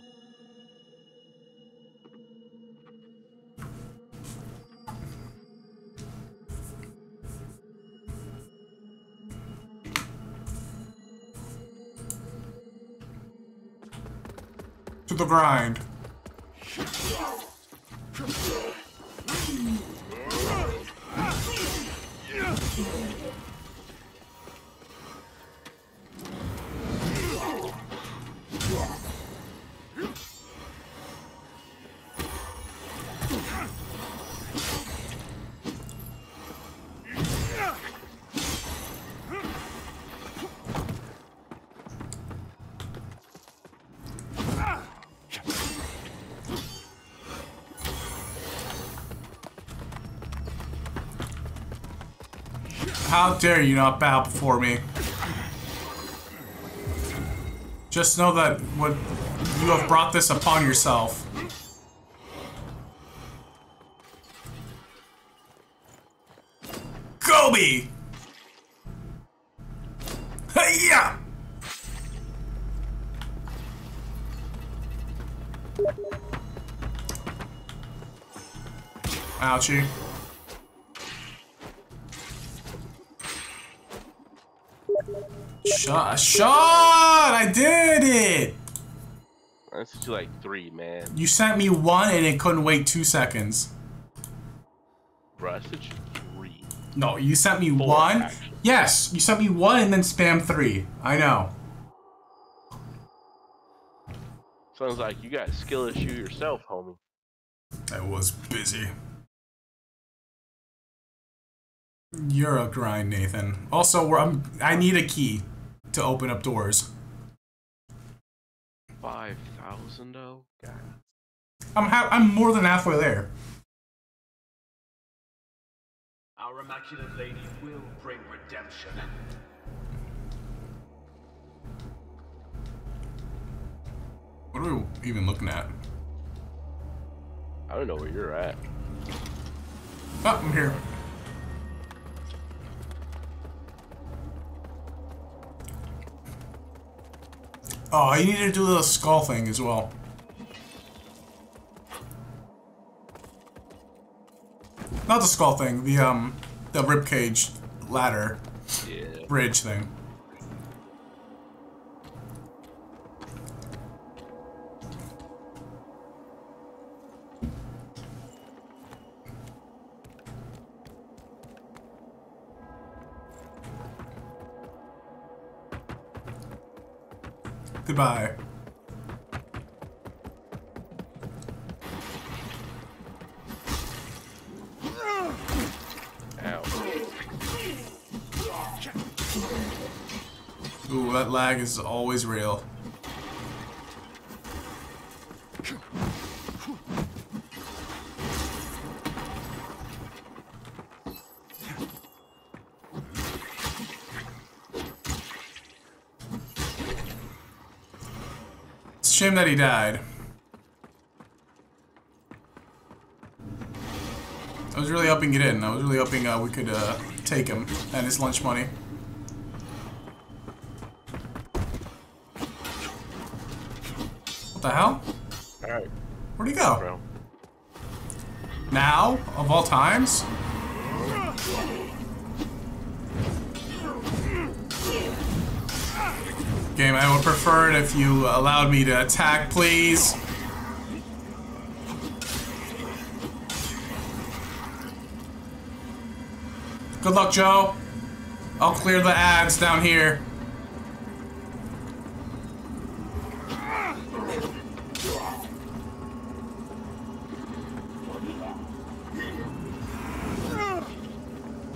To the grind. Yes! How dare you not bow before me? Just know that what you have brought this upon yourself. Gobi! Hey-ya! Ouchie. Shot! Shot! I did it! I sent you like three, man. You sent me one and it couldn't wait two seconds. Bro, I sent you three. No, you sent me one. Yes, you sent me one and then spam three. I know. Sounds like you got a skill issue yourself, homie. I was busy. You're a grind, Nathan. Also, we're, I'm, I need a key to open up doors. Five thousand though. God. I'm ha I'm more than halfway there. Our Immaculate Lady will bring redemption. What are we even looking at? I don't know where you're at. Oh, I'm here. Oh, I need to do the skull thing as well. Not the skull thing, the um, the ribcage ladder Yeah. bridge thing. Goodbye. Ow. Ooh, that lag is always real. It's a shame that he died. I was really hoping get in. I was really hoping uh, we could uh, take him and his lunch money. What the hell? Alright. Where'd he go? Now? Of all times? Game, I would prefer it if you allowed me to attack, please. Good luck, Joe. I'll clear the ads down here.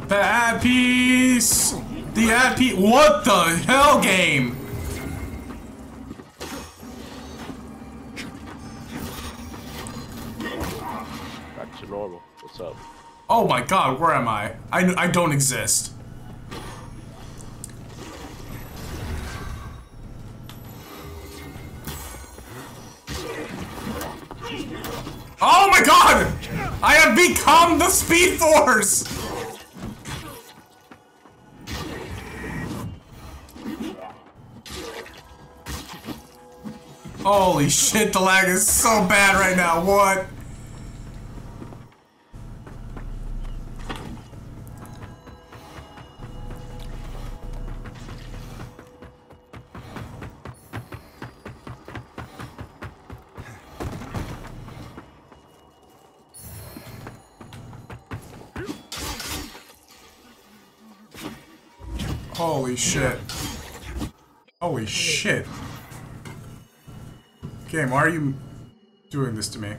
The ad piece! The ad piece. What the hell, game? Oh my god, where am I? I, I don't exist. Oh my god! I have become the Speed Force! Holy shit, the lag is so bad right now. What? Holy shit. Holy shit. Game, why are you doing this to me?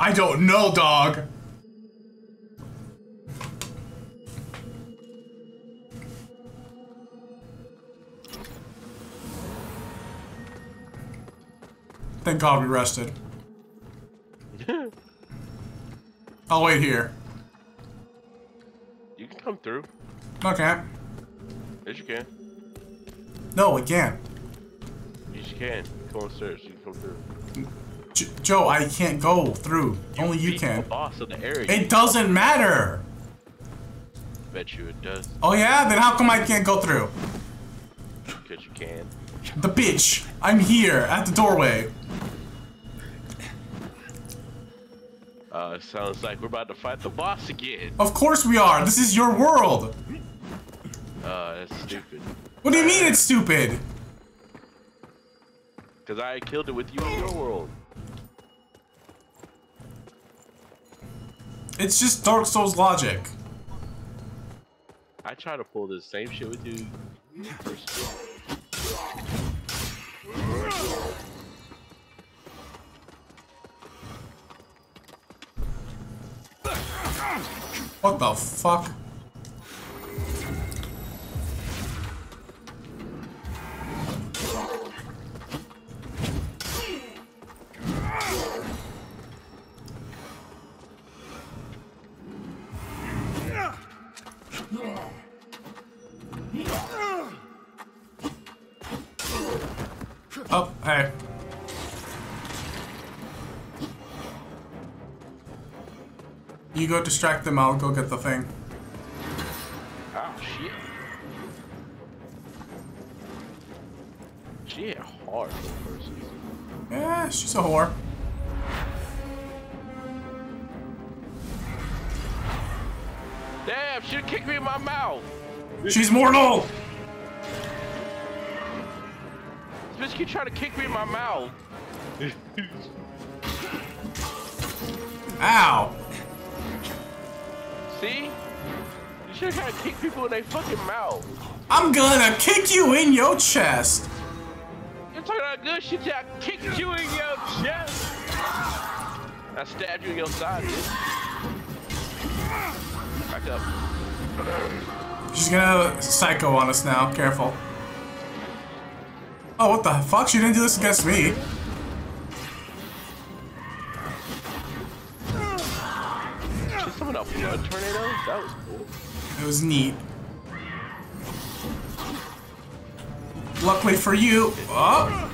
I don't know, dog! Thank God we rested. I'll wait here. You can come through. Can't. Yes, you can. No, I can't. Yes, you can. Come upstairs. You can come through. J Joe, I can't go through. Only you can. The boss of the area. It doesn't matter. Bet you it does. Oh yeah? Then how come I can't go through? Because you can. The bitch. I'm here at the doorway. Uh, sounds like we're about to fight the boss again. Of course we are. This is your world. Uh, that's stupid. What do you mean it's stupid? Because I killed it with you in your world. It's just Dark Souls logic. I try to pull the same shit with you. What the fuck? Oh, hey. You go distract them, I'll go get the thing. Oh shit. She hit hard person. Yeah, she's a whore. Damn, she kicked me in my mouth. She's mortal! This bitch keep trying to kick me in my mouth. Ow! See? You should have to kick people in their fucking mouth. I'm gonna kick you in your chest! You're talking about good shit, I kicked you in your chest. I stabbed you in your side, bitch. Back up. She's gonna psycho on us now, careful. Oh, what the fuck? She didn't do this against me. She's coming up blood tornado? That was cool. It was neat. Luckily for you. Oh!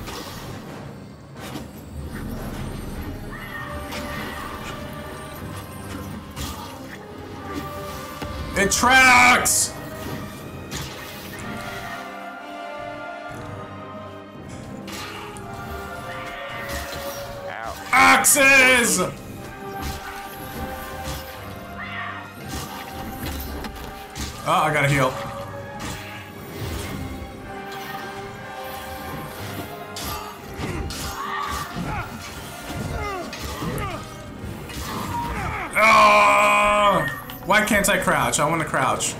It tracks! Ow. Axes! Oh, I gotta heal. Oh! Why can't I crouch? I want to crouch.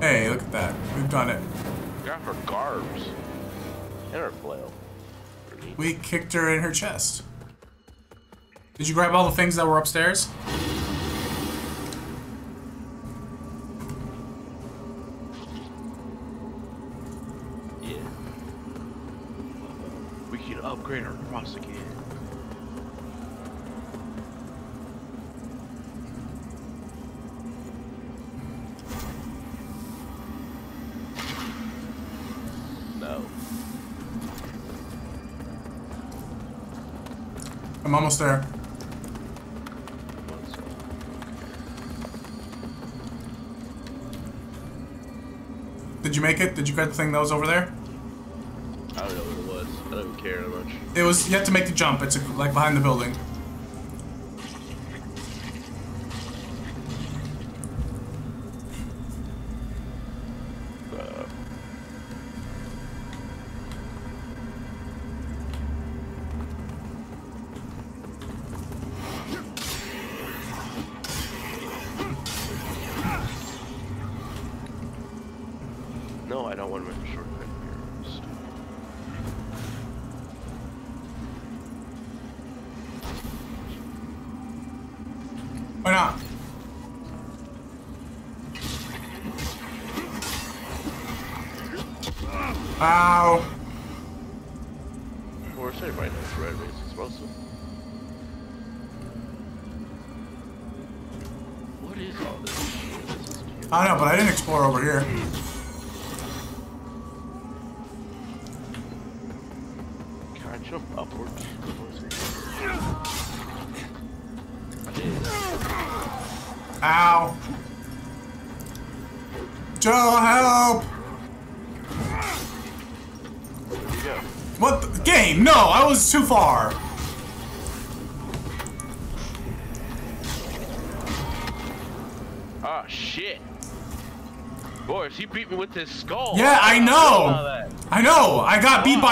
Hey, look at that. We've done it. Got her garbs. Flail. We kicked her in her chest. Did you grab all the things that were upstairs? Yeah. We can upgrade our cross again. No. I'm almost there. Did you make it? Did you get the thing that was over there? I don't know what it was. I don't care much. It was, you have to make the jump. It's like behind the building.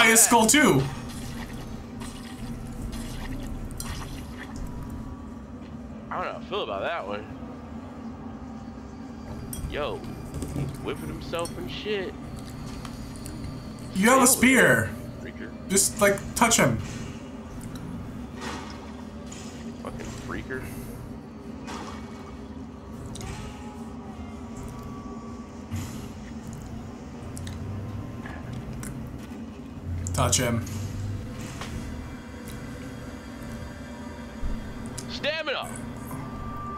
Got beat by his skull too. I don't know how I feel about that one. Yo, he's whipping himself and shit. You have a spear. Just like touch him. Touch him. Stamina!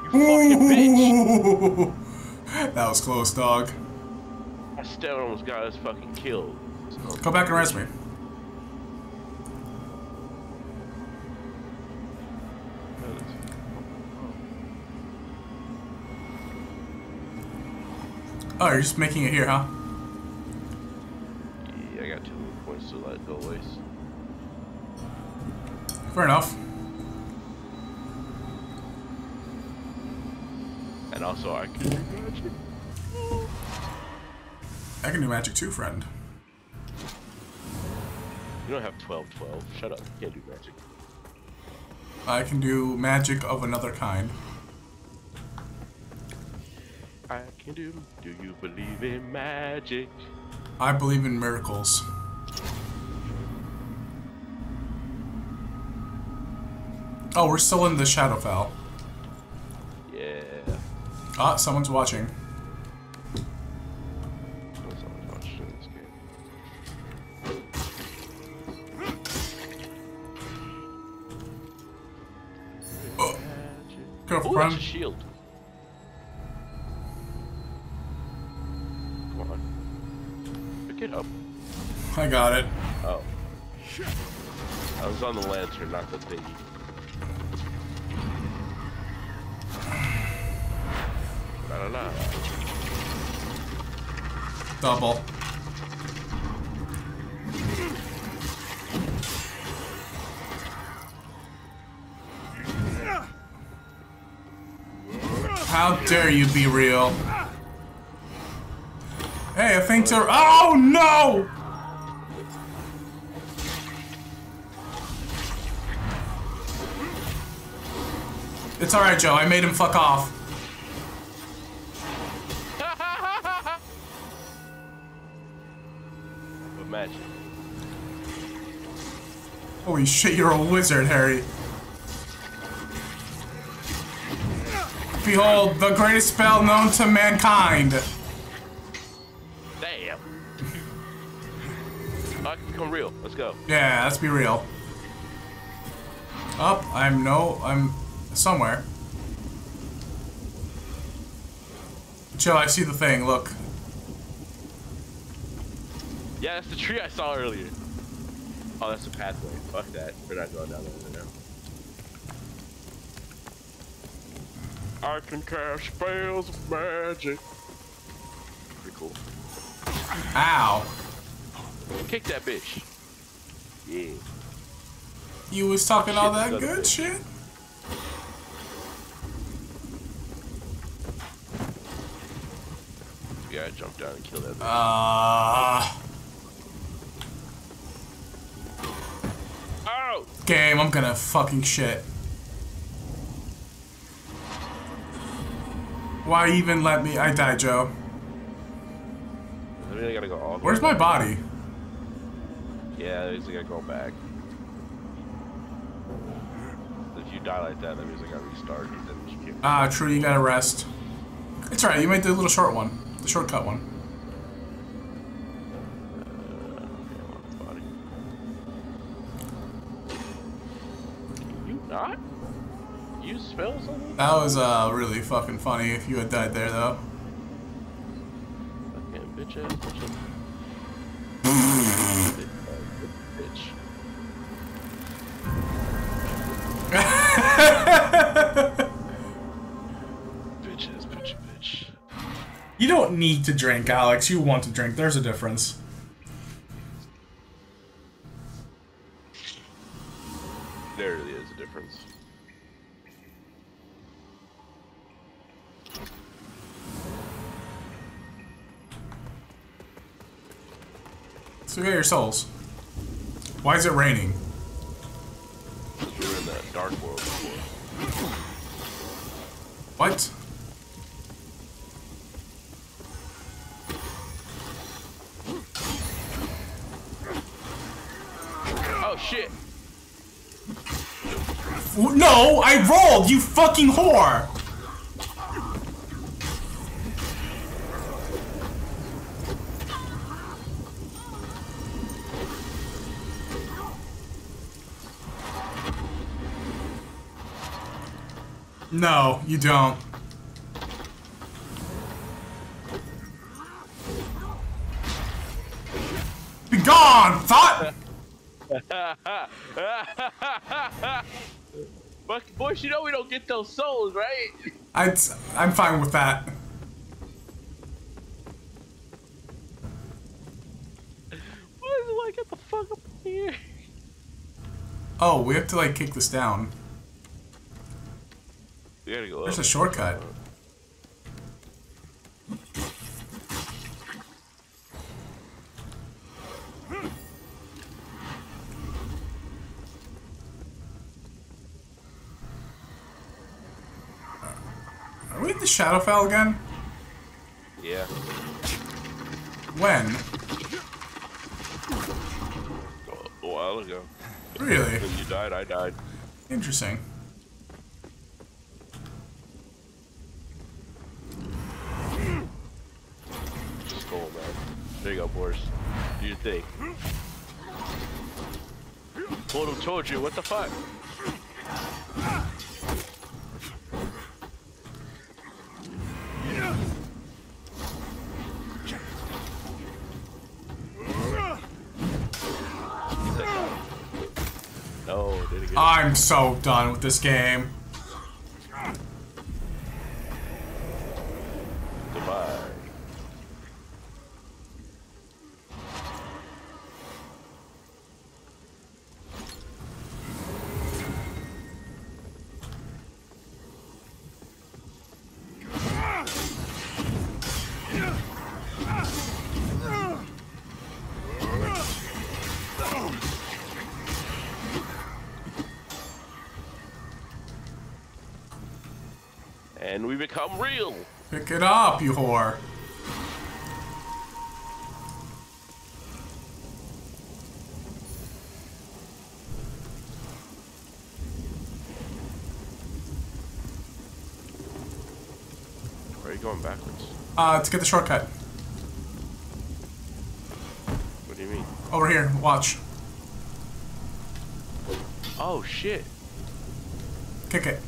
You fucking bitch! that was close, dog. I still almost got us fucking killed. So- Go back and rest me. Oh, you're just making it here, huh? Waste. Fair enough. And also, I can do magic. I can do magic too, friend. You don't have 12 12. Shut up. You can't do magic. I can do magic of another kind. I can do. Do you believe in magic? I believe in miracles. Oh, we're still in the Shadowfell. Yeah. Ah, someone's watching. That's how much in this game. Careful, Ooh, that's a shield. Come on. Pick it up. I got it. Oh. I was on the lantern, not the thingy. Double. How dare you be real? Hey, I think they're. Oh no! It's alright, Joe. I made him fuck off. Holy shit, you're a wizard, Harry. Behold, the greatest spell known to mankind. Damn. I can become real. Let's go. Yeah, let's be real. Up, I'm no, I'm somewhere. Chill, I see the thing, look. Yeah, that's the tree I saw earlier. Oh, that's the pathway. Fuck that. We're not going down there right now. I can cast spells of magic. Pretty cool. Ow. Kick that bitch. Yeah. You was talking all that Shit, good shit? Yeah, gotta jump down and kill that bitch. Uh, game, I'm gonna fucking shit. Why even let me? I died, Joe. I mean, gotta go all the Where's way my body? Yeah, that means I gotta go back. If you die like that, that means I gotta restart. Ah, true, you gotta rest. It's alright, you made the little short one. The shortcut one. Use spells on me? That was uh really fucking funny if you had died there though. Fucking bitch ass bitch ass. bitch. Bitch ass bitch bitch. You don't need to drink, Alex. You want to drink. There's a difference. Superior souls. Why is it raining? You in that dark world. What? Oh shit. No, I rolled, you fucking whore! No, you don't. Be gone, thought! But boys, you know we don't get those souls, right? I'd, I'm fine with that. What do I get the fuck up here? Oh, we have to like kick this down. Go There's a shortcut. Are we at the Shadowfell again? Yeah. When? A while ago. Really? When you died, I died. Interesting. Cool, man. There you go, Boris. Do your thing. Told him, told you. What the fuck? No, did it get I'm so done with this game. Goodbye. And we become real. Pick it up, you whore. Where are you going backwards? Uh, to get the shortcut. What do you mean? Over here, watch. Oh shit. Kick it.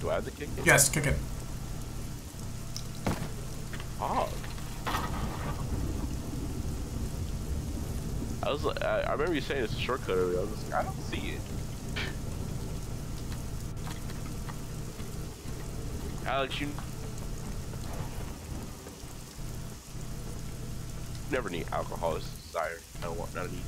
Do I have to kick it? Yes, kick it. Oh. I was like, I, I remember you saying it's a shortcut earlier. I was like, I don't see it. Alex, you never need alcohol. It's a desire. I don't want not a need.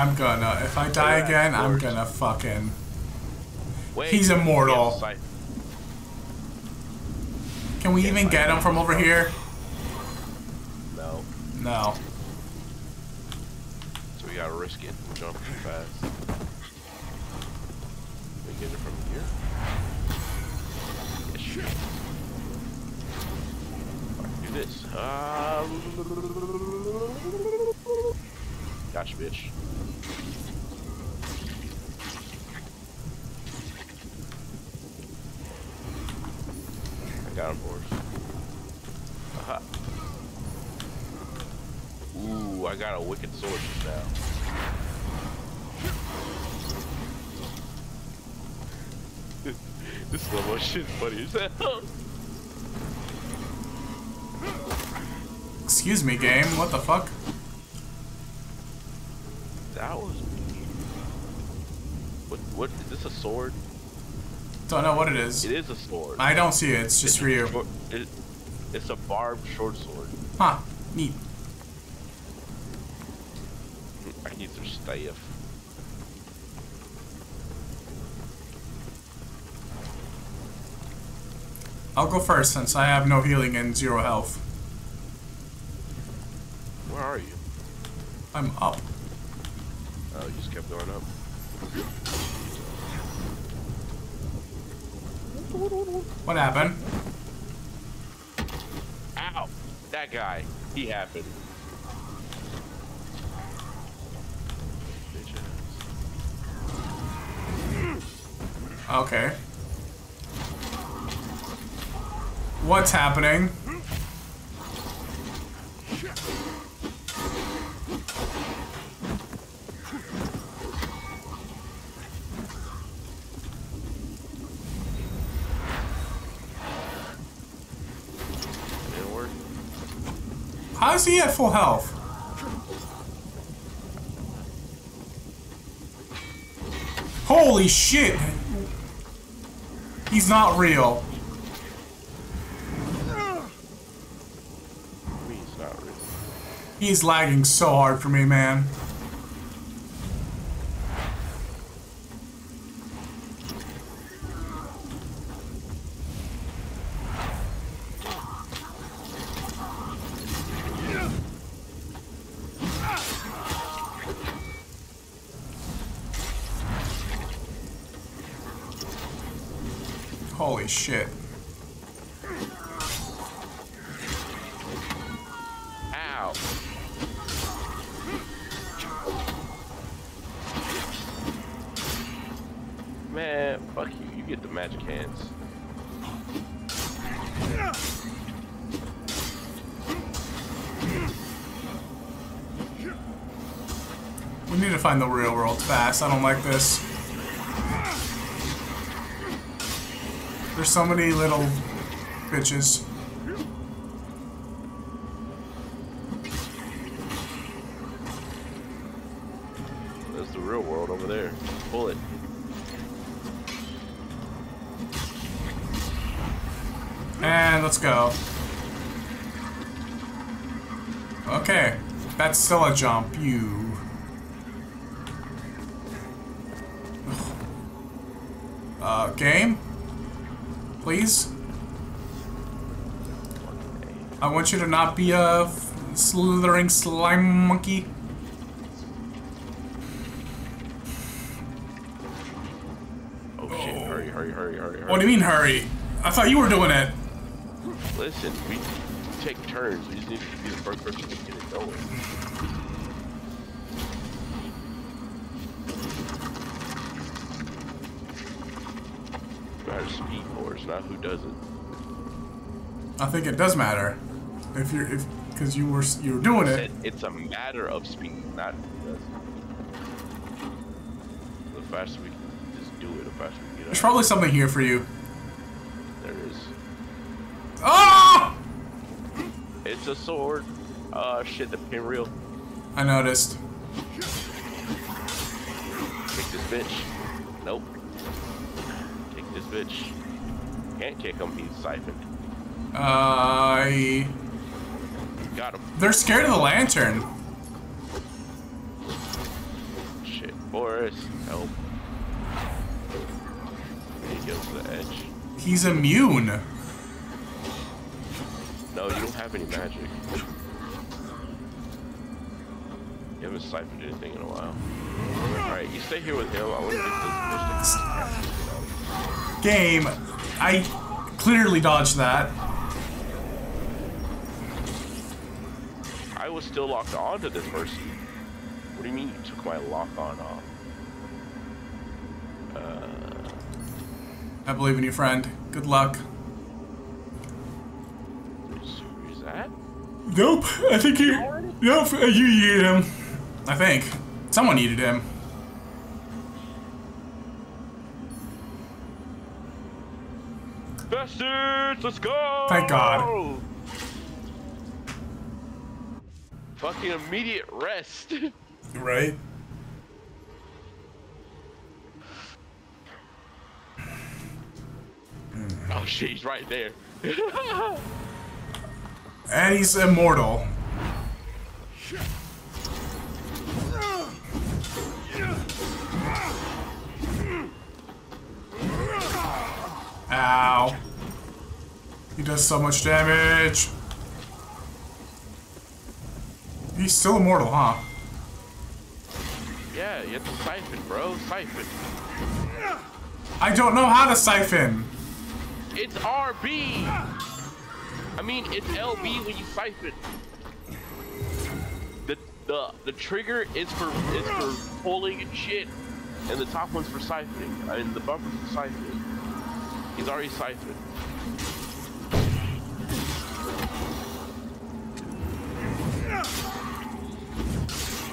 I'm gonna, if I die Yeah, again, I'm gonna fucking. Wait, He's immortal. Can we even get him from over here? No. No. So we gotta risk it. We're jumping too fast. We get it from here. Yes, sure. Fuck, Do this. Uh, gotcha, bitch. I got him, Boris. Aha. Got a wicked sword just now. this slow motion is funny as hell. Excuse me, game. What the fuck? That was What what is this a sword? Don't know what it is. It is a sword. I don't see it. It's just for you. Short- It, it's a barbed short sword. Huh. Neat. I'll go first since I have no healing and zero health. Where are you? I'm up. Oh, you just kept going up. What happened? Ow! That guy. He happened. Okay. What's happening? How is he at full health? Holy shit! He's not real. He's not real. He's lagging so hard for me, man. Shit. Ow! Man, fuck you. You get the magic hands. We need to find the real world fast. I don't like this. There's so many little bitches. There's the real world over there. Pull it. And let's go. Okay. That's still a jump. You. Want you to not be a slithering slime monkey. Oh shit, oh. hurry, hurry, hurry, hurry, hurry. What do you mean, hurry? I thought you were doing it. Listen, we take turns. We just need to be the first person to get it going. Matter speed force, not who does it. I think it does matter. If you're, if, because you were, you were doing it. It's a matter of speed, not who does it. The faster we can just do it, the faster we get There's probably something here for you. There is. Ah! It's a sword. Oh shit, the pinwheel. I noticed. Kick this bitch. Nope. Kick this bitch. Can't kick him, he's siphoned. I. Got him. They're scared of the lantern. Shit. Boris, help. He goes to the edge. He's immune. No, you don't have any magic. You haven't siphoned anything in a while. Alright, you stay here with him. I want to get this Game. I clearly dodged that. I was still locked on to this person. What do you mean you took my lock on off? Uh, I believe in you, friend. Good luck. is, is that? Nope. I think you. Nope. You yeeted him. I think. Someone yeeted him. Bastards, let's go! Thank God. Fucking immediate rest. Right? oh shit, he's right there. And he's immortal. Ow. He does so much damage. He's still immortal, huh? yeah, you have to siphon, bro. Siphon. I don't know how to siphon. It's RB. I mean, it's LB when you siphon. The the the trigger is for is for pulling and shit, and the top one's for siphoning. I mean, the bumper's for siphoning. He's already siphoned. God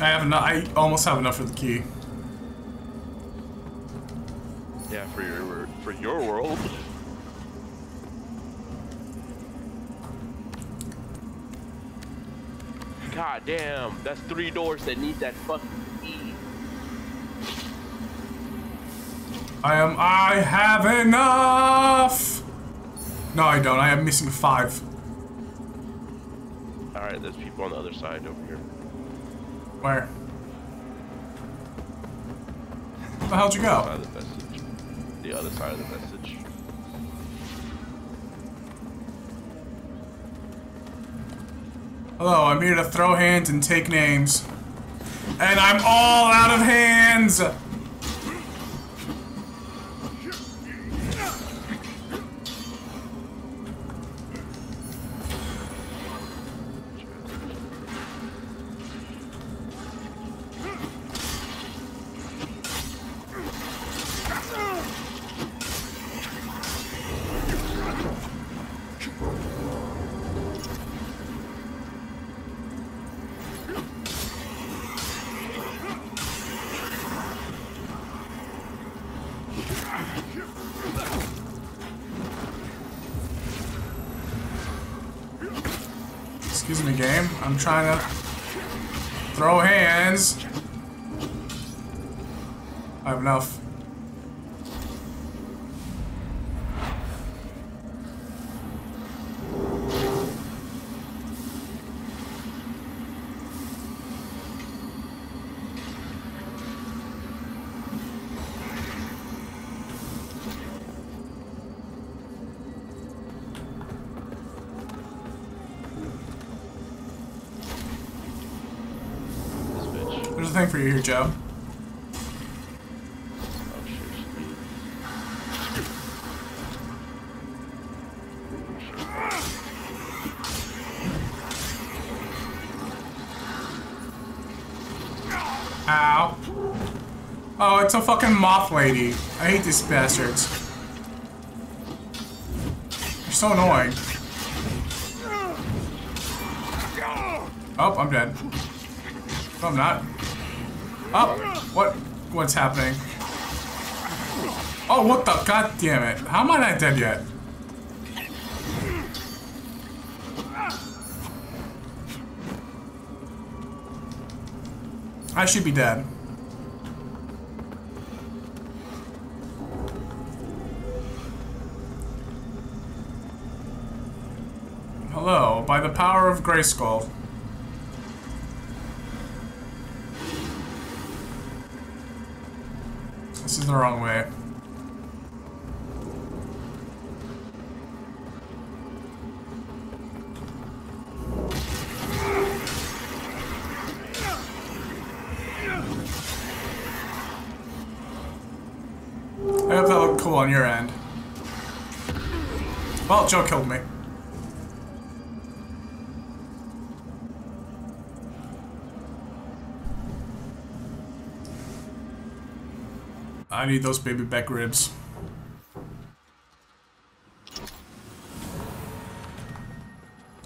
I have enough. I almost have enough for the key. Yeah, for your for your world. God damn, that's three doors that need that fucking key. I am. I have enough. No, I don't. I am missing five. Alright, there's people on the other side over here. Where? Where the hell'd you go? The. The other side of the message. Hello, I'm here to throw hands and take names. And I'm all out of hands! Trying to for you here, Joe. Oh shit, she's leaving. Ow. Oh, it's a fucking moth lady. I hate these bastards. They're so annoying. Oh, I'm dead. No, I'm not. Oh, what? What's happening? Oh, what the? God damn it. How am I not dead yet? I should be dead. Hello, by the power of Grayskull. Is the wrong way. I hope that looked cool on your end. Well, Joe killed me. I need those baby back ribs.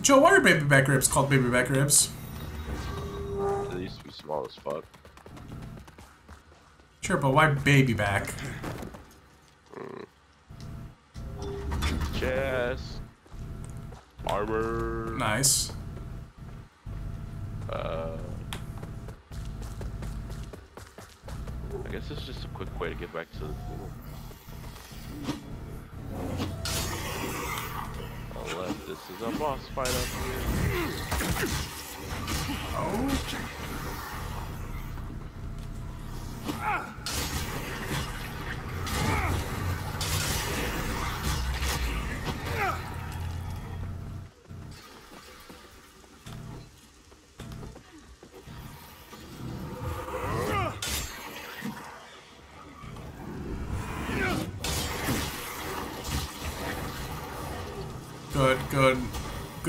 Joe, why are baby back ribs called baby back ribs? They used to be small as fuck. Sure, but why baby back?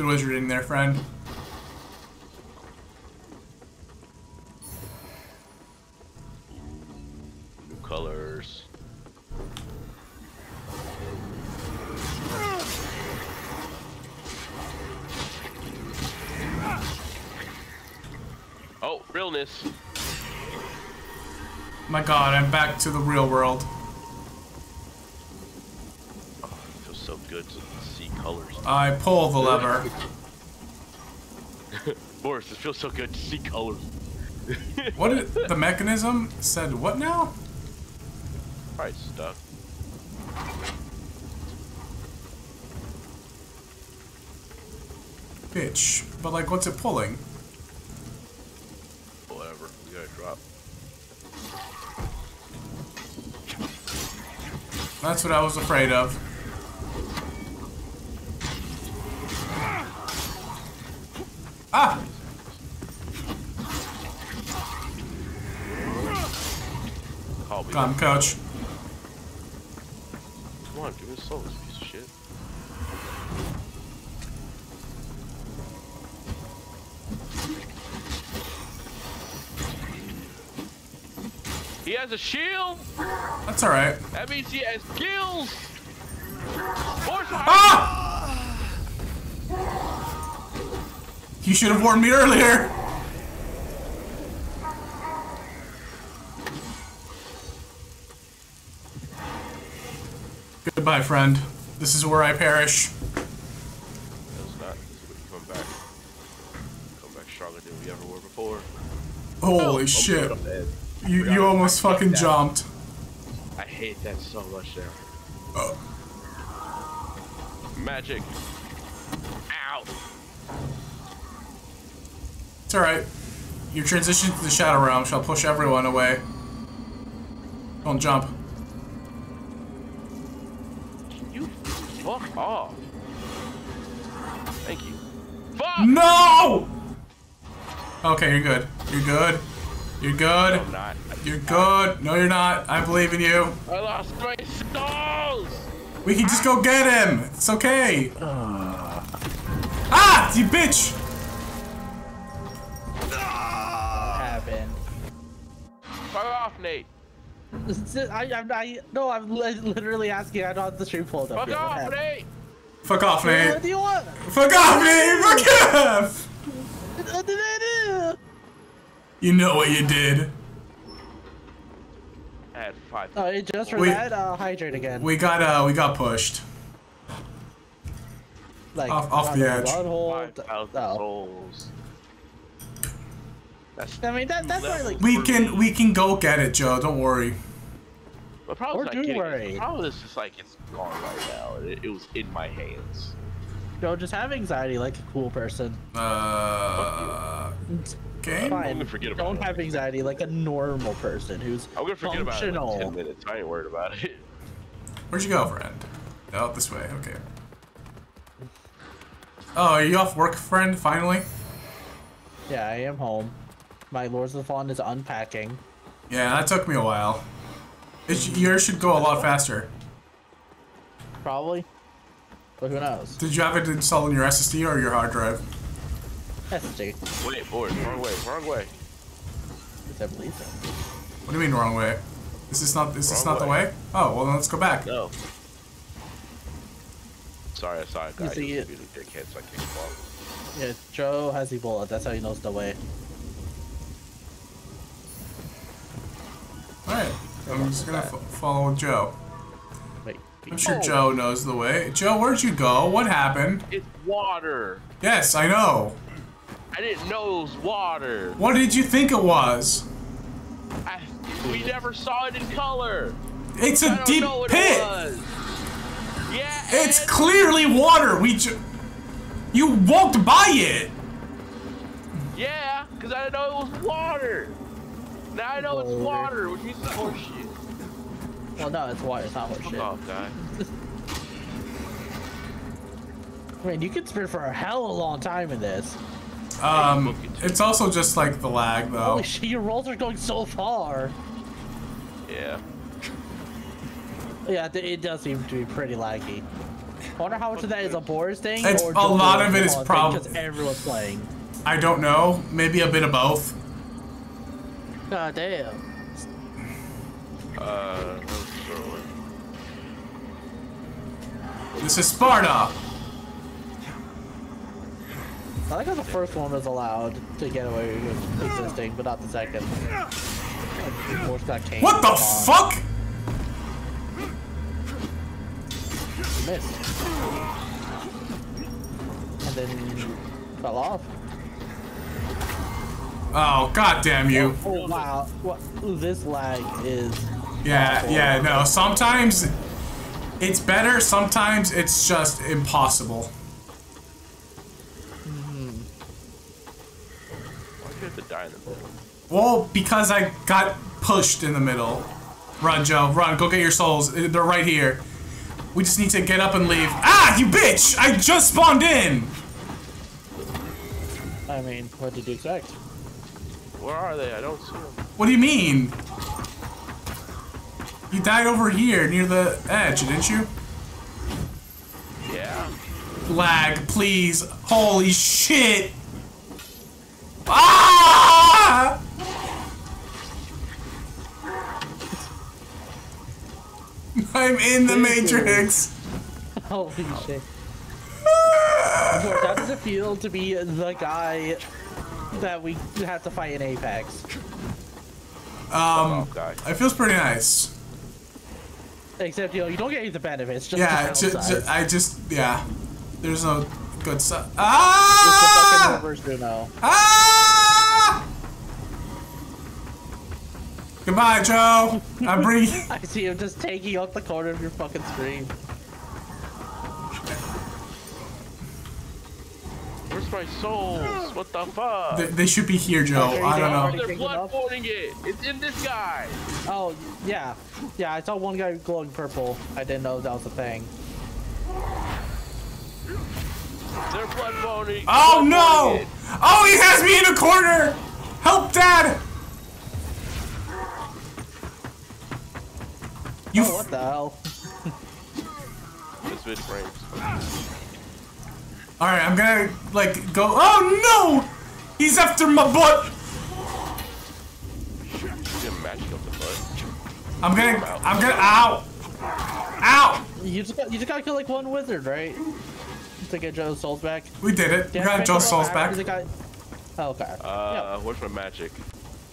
Good wizarding there, friend. New colors. Oh, realness. My god, I'm back to the real world. Oh, it feels so good to see colors. I pull the lever. Boris, it feels so good to see colors. What is, the mechanism said what now? Probably stuck. Bitch. But like what's it pulling? Whatever. We gotta drop. That's what I was afraid of. Ah! Call me. Come, coach. Come on, give me a soul, this piece of shit. He has a shield! That's alright. That means he has skills! Ah! You should have warned me earlier! Goodbye, friend. This is where I perish. That's not. This is what you come back. Come back stronger than we ever were before. Holy Oh, shit. I'm. You, you almost fucking that. jumped. I hate that so much now. Oh. Magic. Ow! It's alright. Your transition to the Shadow Realm shall push everyone away. Don't jump. Okay, you're good. You're good. You're good. I'm not. You're good. No, you're not. I believe in you. I lost my souls! We can just go get him. It's okay. Ah, you bitch! happened? Fuck off, Nate. I, I, I, no, I'm li- literally asking. I don't have the stream pulled up Fuck yet. What off, happened? Nate! Fuck off, What Nate. do you want? Fuck off, Nate. Fuck off. You know what you did. I had five. Oh, it- just for We- that, uh, hydrate again. We got uh, we got pushed. like off- off the edge. butthole. Five thousand Oh. souls. That's I mean, that, that's why, like, We can we can go get it, Joe. Don't worry. The problem Or do not getting worry. it. The problem is just like it's gone right now. It, it was in my hands. Joe, just have anxiety like a cool person. Uh. Okay. Fine. gonna forget about Don't it. have anxiety like a normal person who's I'm gonna forget about it in functional. like ten minutes. I ain't worried about it. Where'd you go, friend? Oh, this way. Okay. Oh, are you off work, friend? Finally? Yeah, I am home. My Lords of the Fallen is unpacking. Yeah, that took me a while. It sh yours should go a lot faster. Probably. But who knows? Did you have it installed on your SSD or your hard drive? SSD. Wait, boys, wrong way, wrong way. I believe so. What do you mean wrong way? Is this not is this Wrong not the way. way? Oh, well then let's go back. No. Sorry, I saw a guy. You see uh, He was it- dickhead, so I kicked him off. Yeah, Joe has Ebola. That's how he knows the way. Alright. I'm just gonna fo- follow Joe. Wait. I'm sure Oh. Joe knows the way. Joe, where'd you go? What happened? It's water. Yes, I know. I didn't know it was water. What did you think it was? I, we never saw it in color. It's I a don't deep pit. It. Yeah. It's clearly water. We ju- You walked by it! Yeah, because I didn't know it was water. Now I know it's Boulder. water, which means it's horseshit. Well, no, it's water. It's not horse shit. Oh, guy. Man, you could sprint for a hell of a long time in this. Um, it's also just like the lag though. Holy shit, your rolls are going so far. Yeah. Yeah, it does seem to be pretty laggy. I wonder how much of that is a Boris thing. It's- or a lot of it is probably Because everyone's playing. I don't know. Maybe a bit of both. God damn. Uh, let's throw it. This is Sparta. I like how the first one was allowed to get away with existing, but not the second. Like, Boris got came. What the fuck? Missed. And then fell off. Oh, god damn you. Oh, oh wow, what this lag is. Yeah, yeah, no. Sometimes it's better, sometimes it's just impossible. Why'd you have to die in the middle? Well, because I got pushed in the middle. Run, Joe, run, go get your souls. Uh, They're right here. We just need to get up and leave. Ah, you bitch! I just spawned in! I mean, what did you expect? Where are they? I don't see them. What do you mean? You died over here near the edge, didn't you? Yeah. Lag, please. Holy shit! Ah! I'm in the Matrix. Holy shit. How does it feel to be the guy that we have to fight in Apex? Um, it feels pretty nice. Except, you know, you don't get any of the benefits, just Yeah, the ju- ju- I just, yeah. There's no good stuff. It's the Ah! fucking reverse Bruno. Ah! Goodbye, Joe. I'm bringing. I see him just taking up the corner of your fucking screen. Where's my souls? What the fuck? They, they should be here, Joe. I don't know. They're bloodboarding it. It's in this guy. Oh, yeah. Yeah, I saw one guy glowing purple. I didn't know that was a thing. They're bloodboarding. Oh bloodboarding no! it. Oh, he has me in a corner! Help, Dad! You oh, what the hell? This mid frames. Alright, I'm gonna, like, go. Oh no! He's after my butt! He's gonna match up the butt. I'm gonna. I'm gonna. Ow! Ow! You just got, you just gotta kill like one wizard, right? To get Joe's souls back. We did it. We got pick Joe's him souls up back. after Oh, okay. Uh, where's my magic?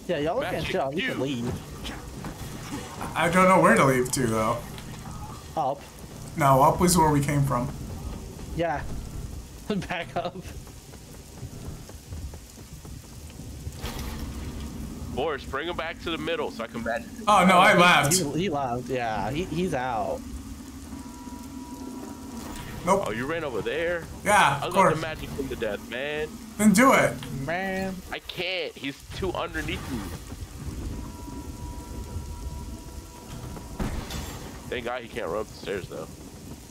Yeah, y'all can't Magic. You can leave. I don't know where to leave to, though. Up. No, up was where we came from. Yeah. Back up. Boris, bring him back to the middle so I can match. Oh, no, I He- left. He, he left. Yeah, he, he's out. Nope. Oh, you ran over there? Yeah, I of was about course. to magic him to death, man. Then do it. Man. I can't. He's too underneath me. Thank God he can't run up the stairs though.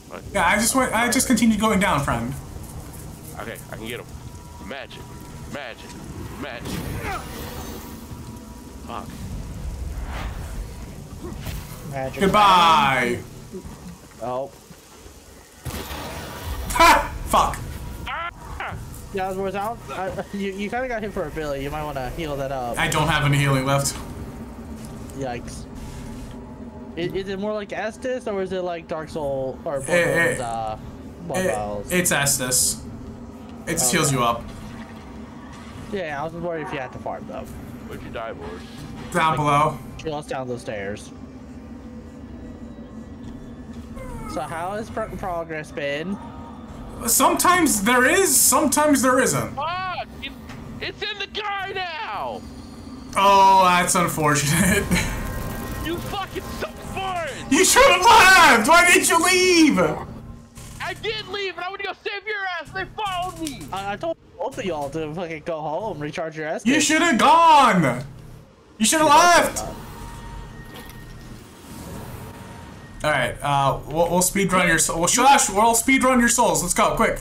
But- Yeah, I just went. I just continued going down, friend. Okay, I can get him. Magic. Magic. Magic. Fuck. Magic. Goodbye. Oh. Ha! Fuck. Yeah, I was out. I, you you kind of got hit for a billy. You might want to heal that up. I don't have any healing left. Yikes. Is, is it more like Estus or is it like Dark Soul or Eh, eh, Bloodborne's, uh, Blood It- it's Estus. It just Okay. heals you up. Yeah, I was worried if you had to farm though. Where'd you die, Boris? Down below. Kill us down those stairs. So how has pro progress been? Sometimes there is, sometimes there isn't. Fuck! It's in the guy now! Oh, that's unfortunate. You fucking suck for it! you should have left. Why didn't you leave? I did leave and I went to go save your ass. They followed me. I, I told both of y'all to fucking go home, recharge your ass. You should have gone. You should have left. All right, uh, we'll, we'll speed run your soul. Well, Josh, we'll speed run your souls. Let's go, quick.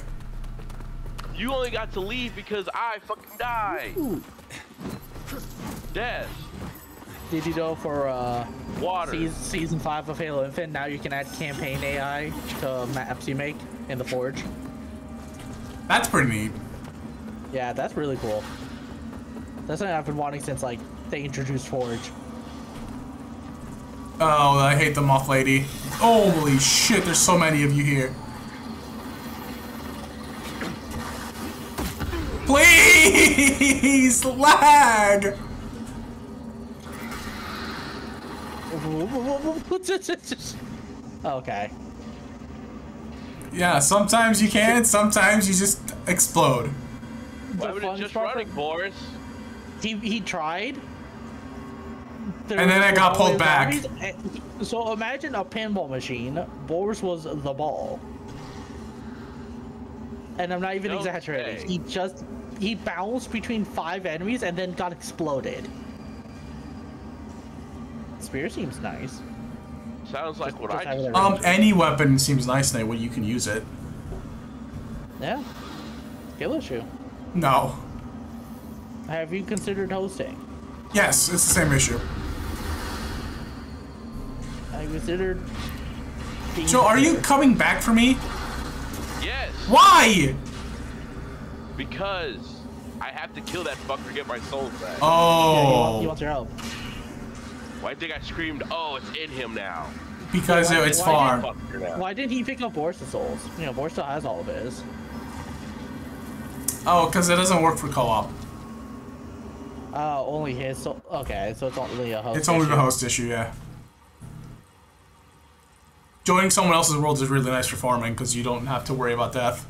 You only got to leave because I fucking died. Death. Did you know for uh, Water. Season, season five of Halo Infinite, now you can add campaign AI to maps you make in the Forge. That's pretty neat. Yeah, that's really cool. That's something I've been wanting since like they introduced Forge. Oh, I hate the moth lady. Holy shit, there's so many of you here. Please, lag. okay. Yeah, sometimes you can, sometimes you just explode. Why would it just running, Boris? He he tried. And then I got pulled back. was So imagine a pinball machine. Boris was the ball. And I'm not even Don't exaggerating. He just he bounced between five enemies and then got exploded. Spear seems nice. Sounds like what just I have it just. at Um, any weapon seems nice now when you can use it. Yeah. Skill issue. No. Have you considered hosting? Yes, it's the same issue. I considered. being Joe, are you coming back for me? Yes. Why? Because I have to kill that fucker to get my soul back. Yeah, he, wants, he Oh, wants your help. Why I think I screamed, oh, it's in him now. because Why- it's why far. Fucker now. Why didn't he pick up Boris' souls? You know, Boris still has all of his. Oh, because it doesn't work for co-op. Uh, only his. So okay, so it's only a host. It's only the host issue, yeah. Joining someone else's world is really nice for farming because you don't have to worry about death.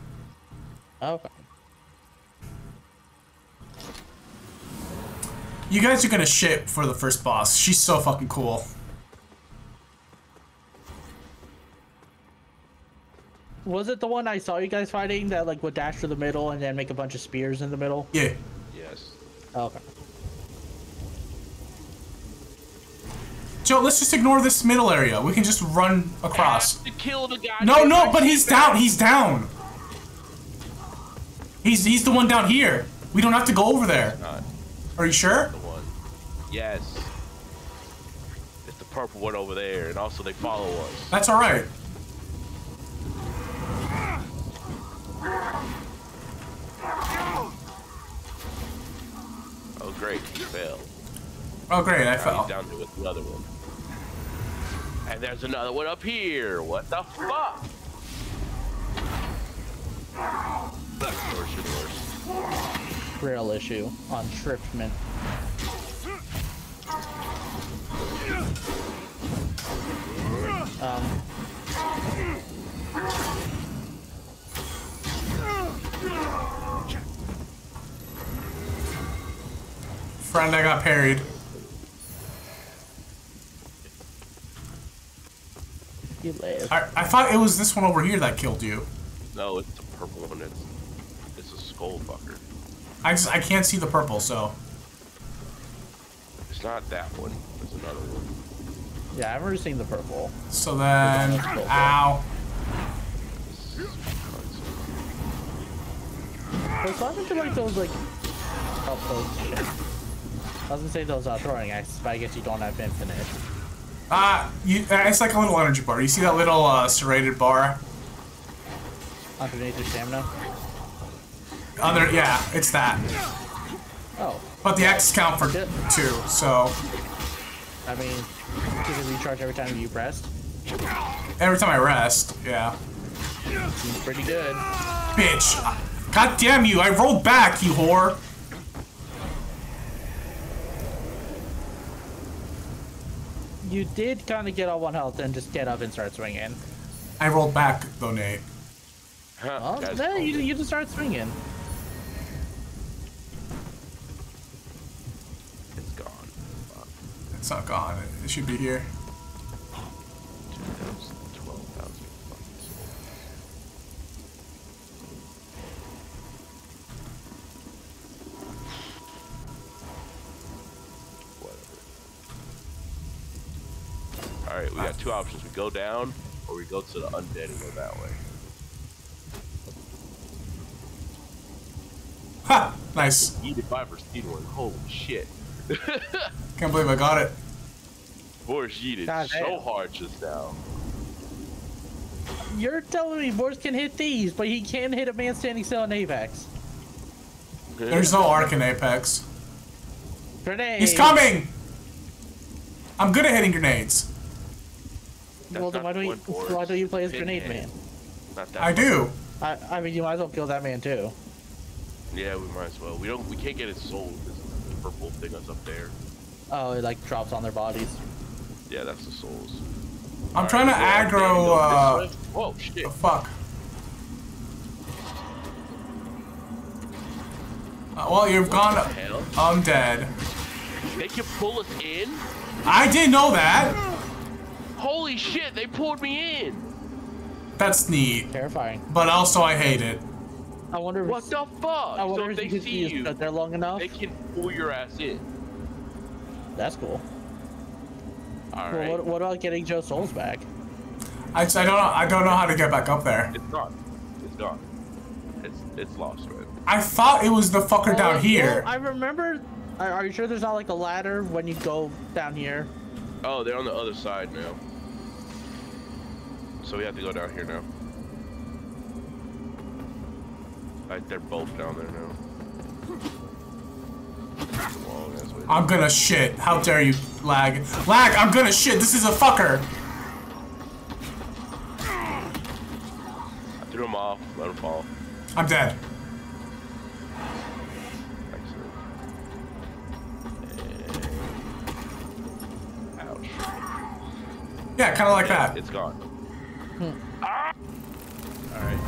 Okay. You guys are gonna shit for the first boss. She's so fucking cool. Was it the one I saw you guys fighting that like would dash to the middle and then make a bunch of spears in the middle? Yeah. Yes. Okay. Joe, let's just ignore this middle area. We can just run across. To kill the guy. No, no, but he's down. He's down. He's he's the one down here. We don't have to go over there. Are you sure? the one. Yes. It's the purple one over there, and also they follow us. That's all right. Oh, great, he failed. Oh great, I Now fell. he's down to the other one. And there's another one up here. What the fuck? Worse and worse. Real issue on Shriftman. Um, Friend, I got parried. You live. I, I thought it was this one over here that killed you. No, it's the purple one. It's it's a skull fucker. I just I can't see the purple, so It's not that one. It's another one. Yeah, I've already seen the purple. so then ow. What's happened to like those like outpost shit? I was gonna say those uh, throwing axes, but I guess you don't have infinite. Ah, you. uh, It's like a little energy bar. You see that little uh, serrated bar? Underneath your stamina. Under, yeah, it's that. Oh, But the X count for Shit. two, so I mean, does it recharge every time you rest? every time I rest, yeah. Seems pretty good. Bitch. God damn you, I rolled back, you whore. You did kind of get on one health and just get up and start swinging. I rolled back, though, Nate. Huh, Well, guys, then you, you just start swinging. It's gone. It's not gone. It should be here. 2,000, All right, we got ah. two options. We go down, or we go to the undead and go that way. Ha! Nice. Heated by for speed one. Holy shit. Can't believe I got it. Boris yeeted God so damn. hard just now. You're telling me Boris can hit these, but he can't hit a man standing still in Apex. There's no arc in Apex. Grenade. He's coming! I'm good at hitting grenades. Well, then why don't you why don't you play as Grenade Man? Not that I do. I I mean, you might as well kill that man too. Yeah, we might as well. We don't. We can't get his soul. This the purple thing that's up there. Oh, it like drops on their bodies. Yeah, that's the souls. I'm trying to aggro, uh... Whoa, shit. Fuck. Uh, well, you've gone... What the hell? I'm dead. They can pull us in. I didn't know that! Holy shit! They pulled me in. That's neat. Terrifying. But also, I hate it. I wonder. If What the fuck? I wonder so if if they you could see see you, you there long enough. they can pull your ass in. That's cool. All Well, right. what, what about getting Joe Souls back? I, I don't know. I don't know how to get back up there. It's gone. It's gone. It's it's lost, man. I thought it was the fucker Well, down here. well, I remember. Are, are you sure there's not like a ladder when you go down here? Oh, they're on the other side now. So we have to go down here now. Like they're both down there now. Long ass way. I'm gonna shit. How dare you, lag? Lag, I'm gonna shit. This is a fucker. I threw him off. Let him fall. I'm dead. Excellent. Ouch. Yeah, kind of like Yeah, that. It's gone. Hmm. Ah! All right.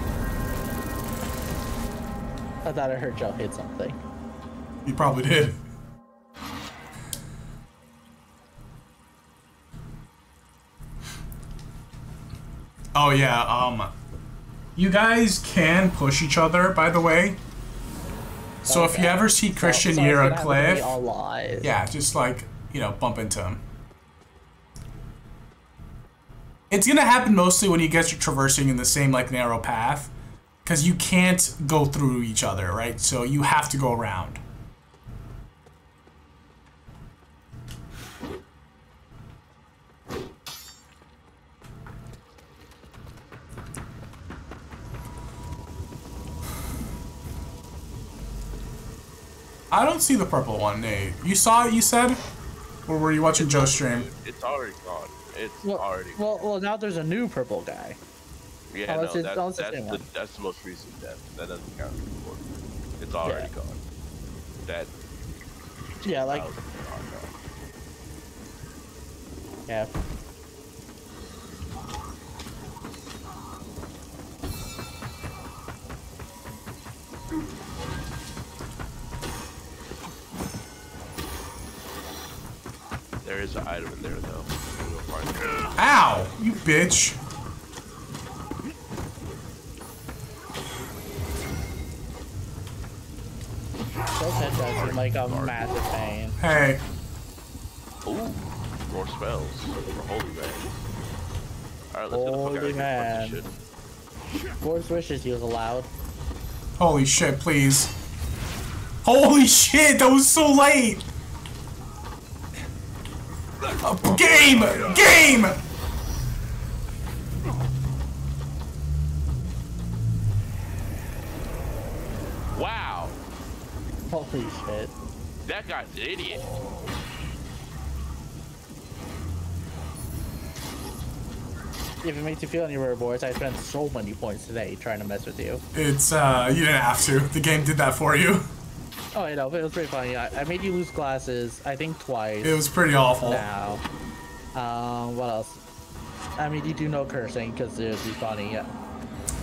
I thought I heard Joe hit something. You probably did. Oh yeah, um you guys can push each other, by the way. So if you ever see Christian so near a gonna have to be cliff, yeah, just like, you know, bump into him. It's gonna happen mostly when you guys are traversing in the same like narrow path. Cause you can't go through each other, right? So you have to go around. I don't see the purple one, Nate. You saw it, you said? Or were you watching Joe stream? It's already gone. It's Well, already. well, well, now there's a new purple guy. Yeah, Oh, no, that, oh, that's the that's the most recent death. That doesn't count anymore. It's already Yeah. gone. That Yeah, like that was gone now. yeah. There is an item in there though. We'll find it. Ow! You bitch. Joe's head does seem like a massive pain. Hey. Ooh, more spells for holy man. All right, let's get the fuck out Holy of here. man. Fuck shit. Force wishes he was allowed. Holy shit, please. Holy shit, that was so late! Game! Game! Wow, Holy shit. that guy's an idiot. If it makes you feel any better, boys, I spent so many points today trying to mess with you. It's, uh, you didn't have to. The game did that for you. Oh, I know, it was pretty funny. I, I made you lose glasses, I think twice. It was pretty awful. Now. Um, what else? I mean, you do no cursing because it would be funny. Yeah.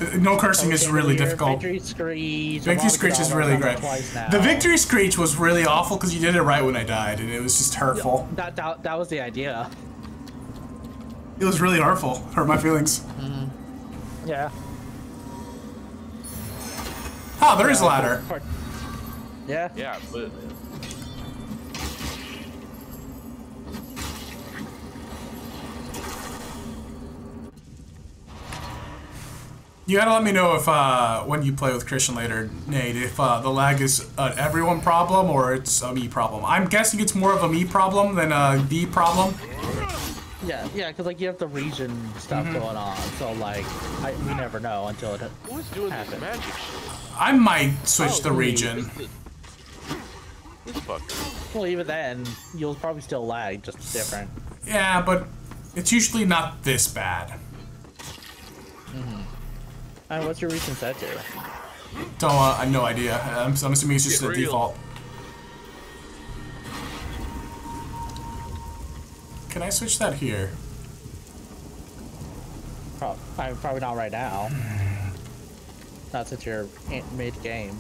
Uh, No cursing is really difficult. Victory Screech. Victory Screech is really great. The Victory Screech was really awful because you did it right when I died, and it was just hurtful. That, that, that was the idea. It was really hurtful. Hurt my feelings. Yeah. Oh, there is a Yeah, ladder. part- yeah? Yeah, but... You gotta let me know if uh, when you play with Christian later, Nate, if uh, the lag is an everyone problem or it's a me problem. I'm guessing it's more of a me problem than a D problem. Yeah, yeah, because like you have the region stuff mm -hmm. going on, so like I, you never know until it. Who's doing happens. this magic shit? I might switch oh, the region. This fucker. Well, even then, you'll probably still lag, just different. Yeah, but it's usually not this bad. Mm-hmm. Uh, what's your recent set to? Don't, uh, I have no idea. I'm, I'm assuming it's just Get the real. default. Can I switch that here? Pro- I, probably not right now. not since you're in- mid-game.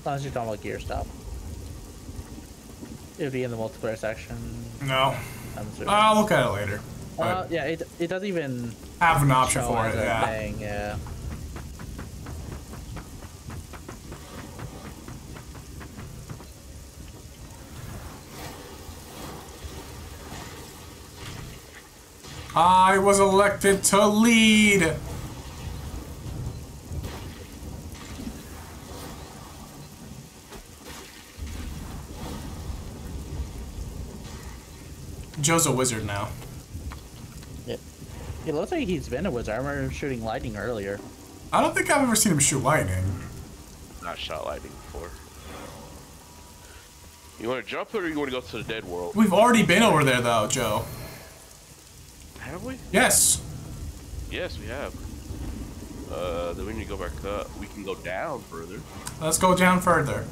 As long as you're talking about gear stuff. It would be in the multiplayer section. No. I'll look at it later. Uh, yeah, it, it doesn't even Have an option for it, yeah. thing, yeah. I was elected to lead. Joe's a wizard now. Yeah. It looks like he's been a wizard. I remember him shooting lightning earlier. I don't think I've ever seen him shoot lightning. Not shot lightning before. You want to jump it or you want to go to the dead world? We've already been over there though, Joe. Have we? Yes. Yes, we have. Uh, then we need to go back up. We can go down further. Let's go down further.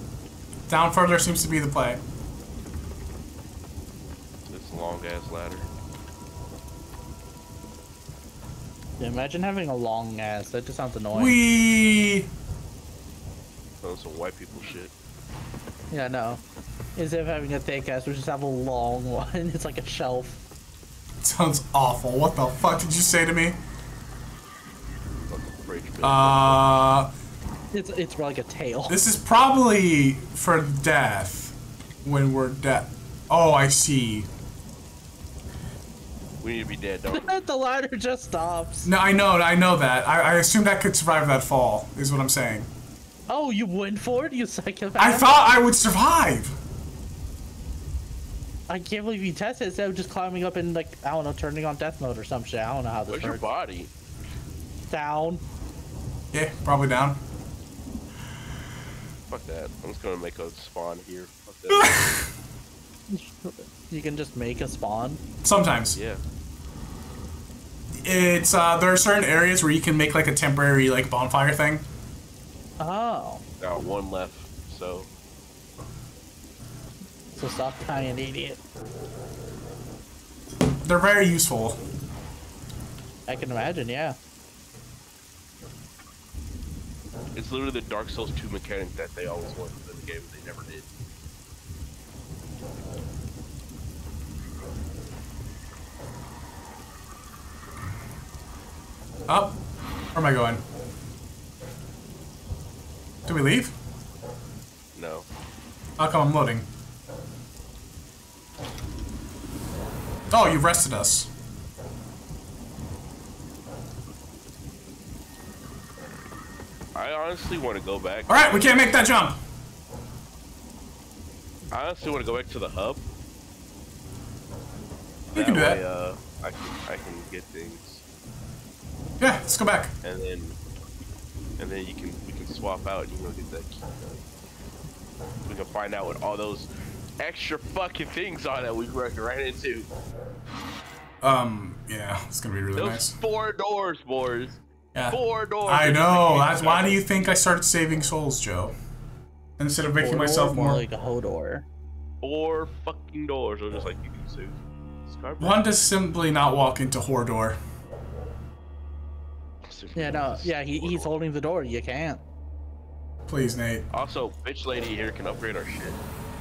Down further seems to be the play. This long ass ladder. Yeah, imagine having a long ass. That just sounds annoying. We Oh, some white people shit. Yeah, no. Instead of having a thick ass, we just have a long one. It's like a shelf. sounds awful. What the fuck did you say to me? Uh, It's it's like a tail. this is probably for death. When we're dead. Oh, I see. We need to be dead, don't we? the ladder just stops. No, I know, I know that. I, I assumed I could survive that fall. Is what I'm saying. Oh, you went for it, you psychopath. I thought I would survive. I can't believe you tested it instead of just climbing up and like I don't know, turning on death mode or some shit. I don't know how this Where's your body? Down. Yeah, probably down. Fuck that. I'm just gonna make a spawn here. Fuck that. You can just make a spawn. Sometimes. yeah. It's uh, there are certain areas where you can make like a temporary like bonfire thing. Oh. Got one left, so So stop being an idiot. They're very useful. I can imagine, yeah. it's literally the Dark Souls 2 mechanic that they always wanted in the game, but they never did. Up. Where am I going? Do we leave? No. How come I'm loading? Oh, you've rested us. I honestly want to go back. Alright, we can't make that jump. I honestly want to go back to the hub. You can do that. way, Uh, I can I can get things, Yeah, let's go back. and then and then you can we can swap out and you can go get that key. We can find out what all those extra fucking things are that we ran ran into. Um, yeah, it's gonna be really Those nice. four doors, boys. Yeah. Four doors. I know. That's why do you think I started saving souls, Joe? Instead of making Or myself more. like a Hodor. Four fucking doors, or just like you can sue. One to simply not walk into Hordor. Yeah, no, yeah, he, he's holding the door. You can't. Please, Nate. Also, bitch lady here can upgrade our shit.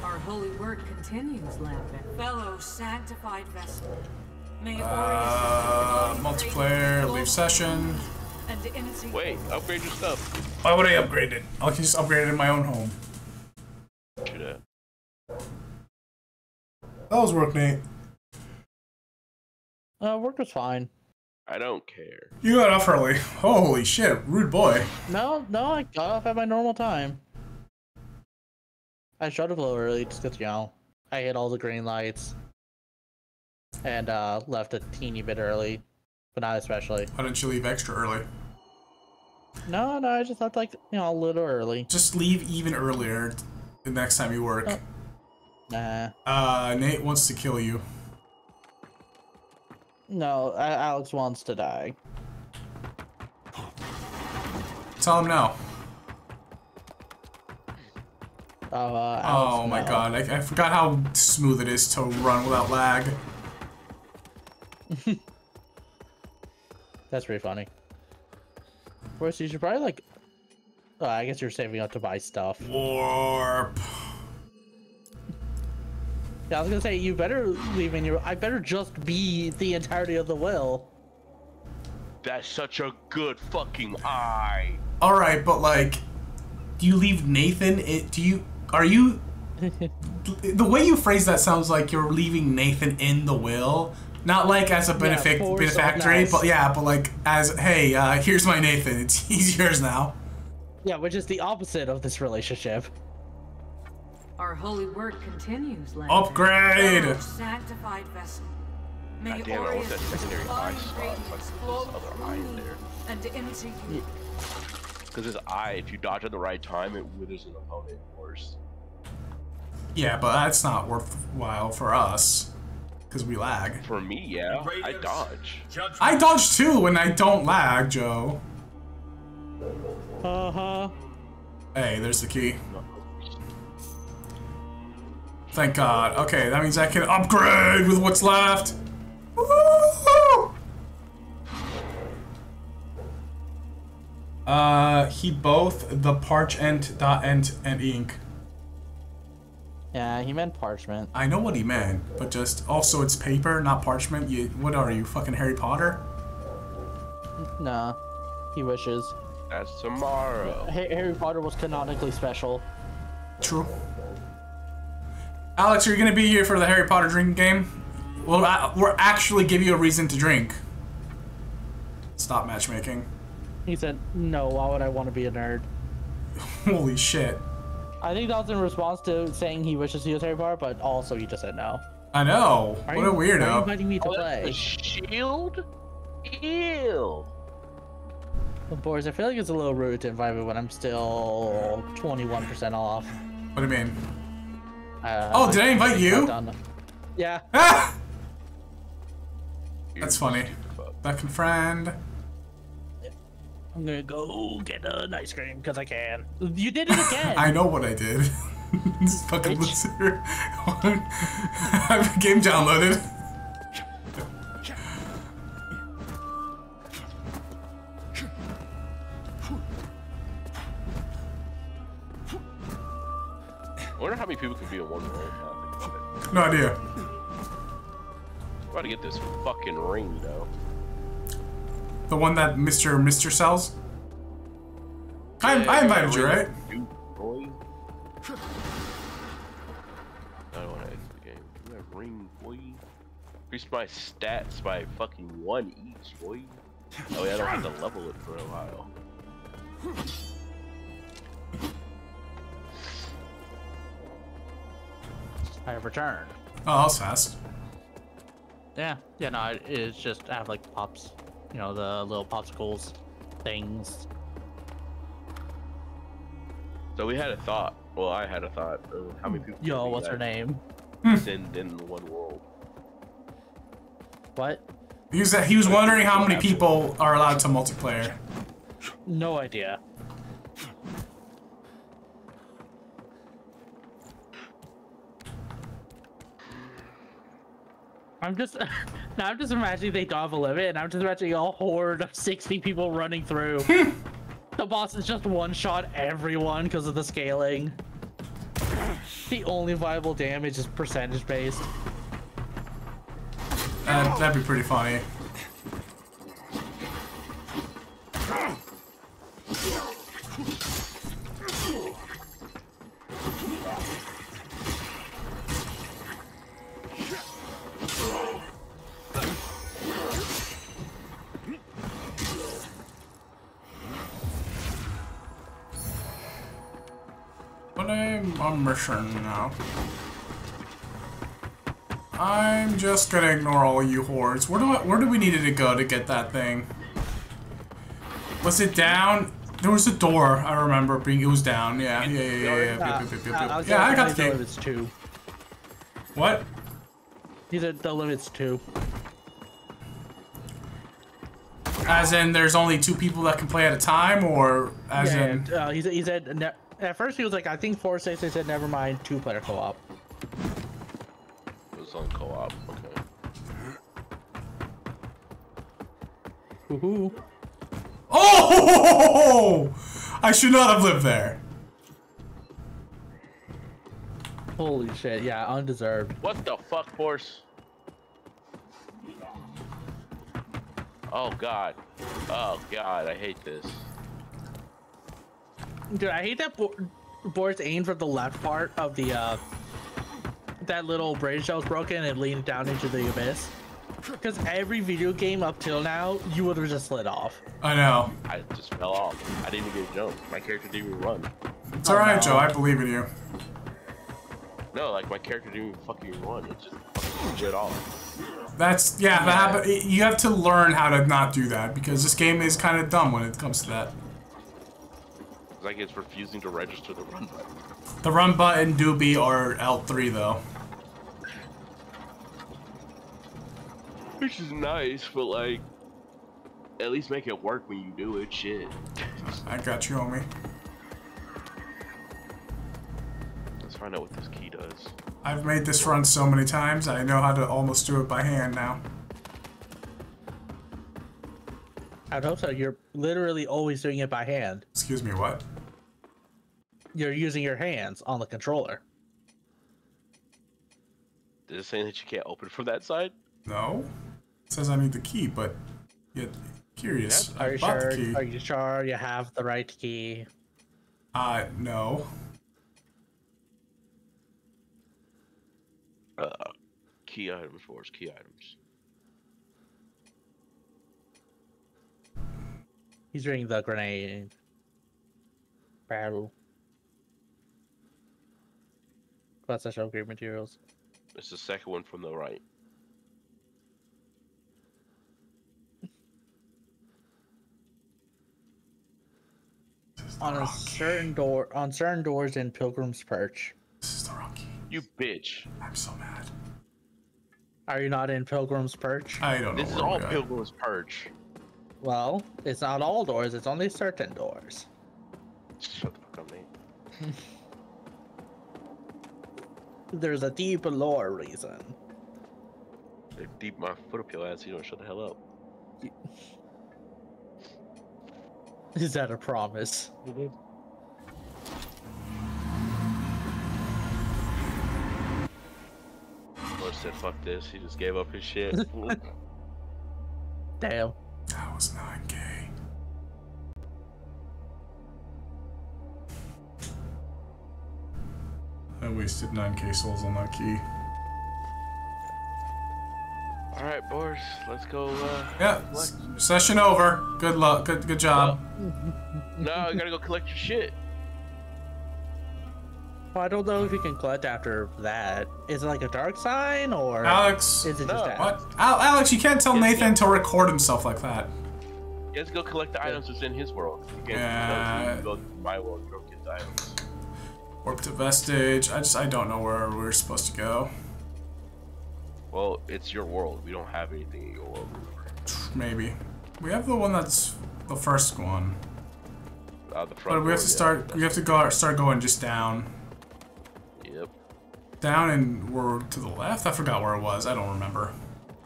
Our holy word continues, Lambert. Fellow sanctified vessel. May Uh, multiplayer, leave session. and Wait, upgrade your stuff. Why would I upgrade it? I can just upgrade it in my own home. True that. That was work, Nate. Uh, work was fine. I don't care. You got off early. Holy shit, rude boy. No, no, I got off at my normal time. I showed up a little early just because, you know, I hit all the green lights. And uh, left a teeny bit early, but not especially. Why didn't you leave extra early? No, no, I just left like, you know, a little early. Just leave even earlier the next time you work. Oh. Nah. Uh, Nate wants to kill you. No, Alex wants to die. Tell him no. Oh, uh, Oh my no. god, I, I forgot how smooth it is to run without lag. That's pretty funny. Of course, you should probably like. Oh, I guess you're saving up to buy stuff. Warp. Yeah, I was gonna say you better leave in your. I better just be the entirety of the will. That's such a good fucking eye. Alright, but like, do you leave Nathan? It, do you. Are you. the way you phrase that sounds like you're leaving Nathan in the will. Not like as a benefic- for benefactor, someone else. but yeah, but like as, hey, uh, here's my Nathan. It's, he's yours now. Yeah, which is the opposite of this relationship. Our holy work continues, Lambert. Upgrade! Fellow sanctified vessel. May God damn, I want that secondary eye divine slot, like this other eye me there. And into you. Because his eye, if you dodge at the right time, it withers an opponent worse. Yeah, but that's not worthwhile for us. Because we lag. For me, yeah. I dodge. I dodge too when I don't lag, Joe. Uh huh. Hey, there's the key. Thank God. Okay, that means I can upgrade with what's left. Uh, he both the parch ent dot ent and ink. Yeah, he meant parchment. I know what he meant, but just also it's paper, not parchment. You, what are you, fucking Harry Potter? Nah, he wishes. That's tomorrow. Harry Potter was canonically special. True. Alex, are you gonna be here for the Harry Potter drinking game? We'll, uh, we'll actually give you a reason to drink. Stop matchmaking. He said, "No, why would I want to be a nerd?" Holy shit. I think that was in response to saying he wishes he was Harry Potter, but also he just said no. I know. Are what you, a Are you weirdo. inviting me to Oh, play? the shield? Ew. Well, boys, I feel like it's a little rude to invite me when I'm still 21% off. What do you mean? Uh, Oh, did I invite you? Yeah. Ah! That's funny. Second friend. I'm gonna go get an ice cream because I can. You did it again. I know what I did. this fucking loser. I have a game downloaded. I wonder how many people can be in one roll. now that I think about it. No idea. I'm about to get this fucking ring, though. The one that Mr. Mr. sells? I, I invited you, right? Boy. I don't want to exit the game. Me that ring, boy. Increase my stats by fucking one each, boy. Oh yeah, I don't have to level it for a while. I have returned. Oh, that was fast. Yeah, yeah, no, it- it's just I have like pops, you know, the little popsicles things. So we had a thought. Well, I had a thought of how many people. Yo, what's her name? Sinned in one world. What? He was, he was wondering how many people are allowed to multiplayer. No idea. I'm just now. I'm just imagining they don't have a limit, and I'm just imagining a horde of 60 people running through. the boss is just one shot everyone because of the scaling. The only viable damage is percentage based. That'd be pretty funny. Mission now. I'm just gonna ignore all you hordes. Where do I, where do we needed to go to get that thing? Was it down? There was a door. I remember being. It was down. Yeah, yeah, yeah, yeah. yeah, yeah, Uh, yeah, I- I yeah. was Yeah, I gonna got the say key. two. What? He said the limits two. As in, there's only two people that can play at a time, or as yeah, in? uh, he said he said at first he was like I think four six. They said never mind two player co op. It was on co-op. Okay. Woohoo! Oh! I should not have lived there. Holy shit! Yeah, undeserved. What the fuck, horse? Oh god. Oh god, I hate this. Dude, I hate that Bo- Boris aimed for the left part of the uh that little bridge that was broken and leaned down into the abyss. Because every video game up till now, you would have just slid off. I know. I just fell off. I didn't even get a jump. My character didn't even run. It's alright, Joe. I believe in you. No, like my character didn't even fucking run. It just fucking legit off. That's yeah. That. You have to learn how to not do that because this game is kind of dumb when it comes to that. It's like it's refusing to register the run button. The run button do be or L3 though. Which is nice, but like, at least make it work when you do it. Shit. I got you, homie. Let's find out what this key does. I've made this run so many times. I know how to almost do it by hand now. I'd hope so. You're literally always doing it by hand. Excuse me, what? You're using your hands on the controller. Is it say that you can't open from that side? No. It says I need the key, but yet curious. Are I you sure? the key. Are you sure you have the right key? Uh, no. Uh, key items. Where's key items? He's doing the grenade. Battle. Class special grade materials. It's the second one from the right. On a certain door, on certain doors in Pilgrim's Perch. This is the wrong key. You bitch. I'm so mad. Are you not in Pilgrim's Perch? I don't know. This is all we are. Pilgrim's Perch. Well, it's not all doors. It's only certain doors. Shut the fuck up, mate. There's a deep lore reason. They deep my foot up your ass. You don't shut the hell up. Is that a promise? Bush said, "Fuck this." He just gave up his shit. Damn. That was 9k. I wasted 9k souls on that key. all right, boys. Let's go. Uh, Yeah, collect- session over. Good luck. Good good job. no, you gotta go collect your shit. Well, I don't know if you can collect after that. Is it like a dark sign or Alex. Is it just that? What? Al- Alex, you can't tell Nathan to record himself like that. You have to go collect the items that's in his world. You can't Yeah. you go to my world. You don't get the items. Warp to Vestige. I just I don't know where we're supposed to go. Well, it's your world. We don't have anything in your world. Maybe. We have the one that's the first one. Uh, the front But we have door, to yeah. start we have to go start going just down. Yep. Down and we're to the left? I forgot where it was. I don't remember.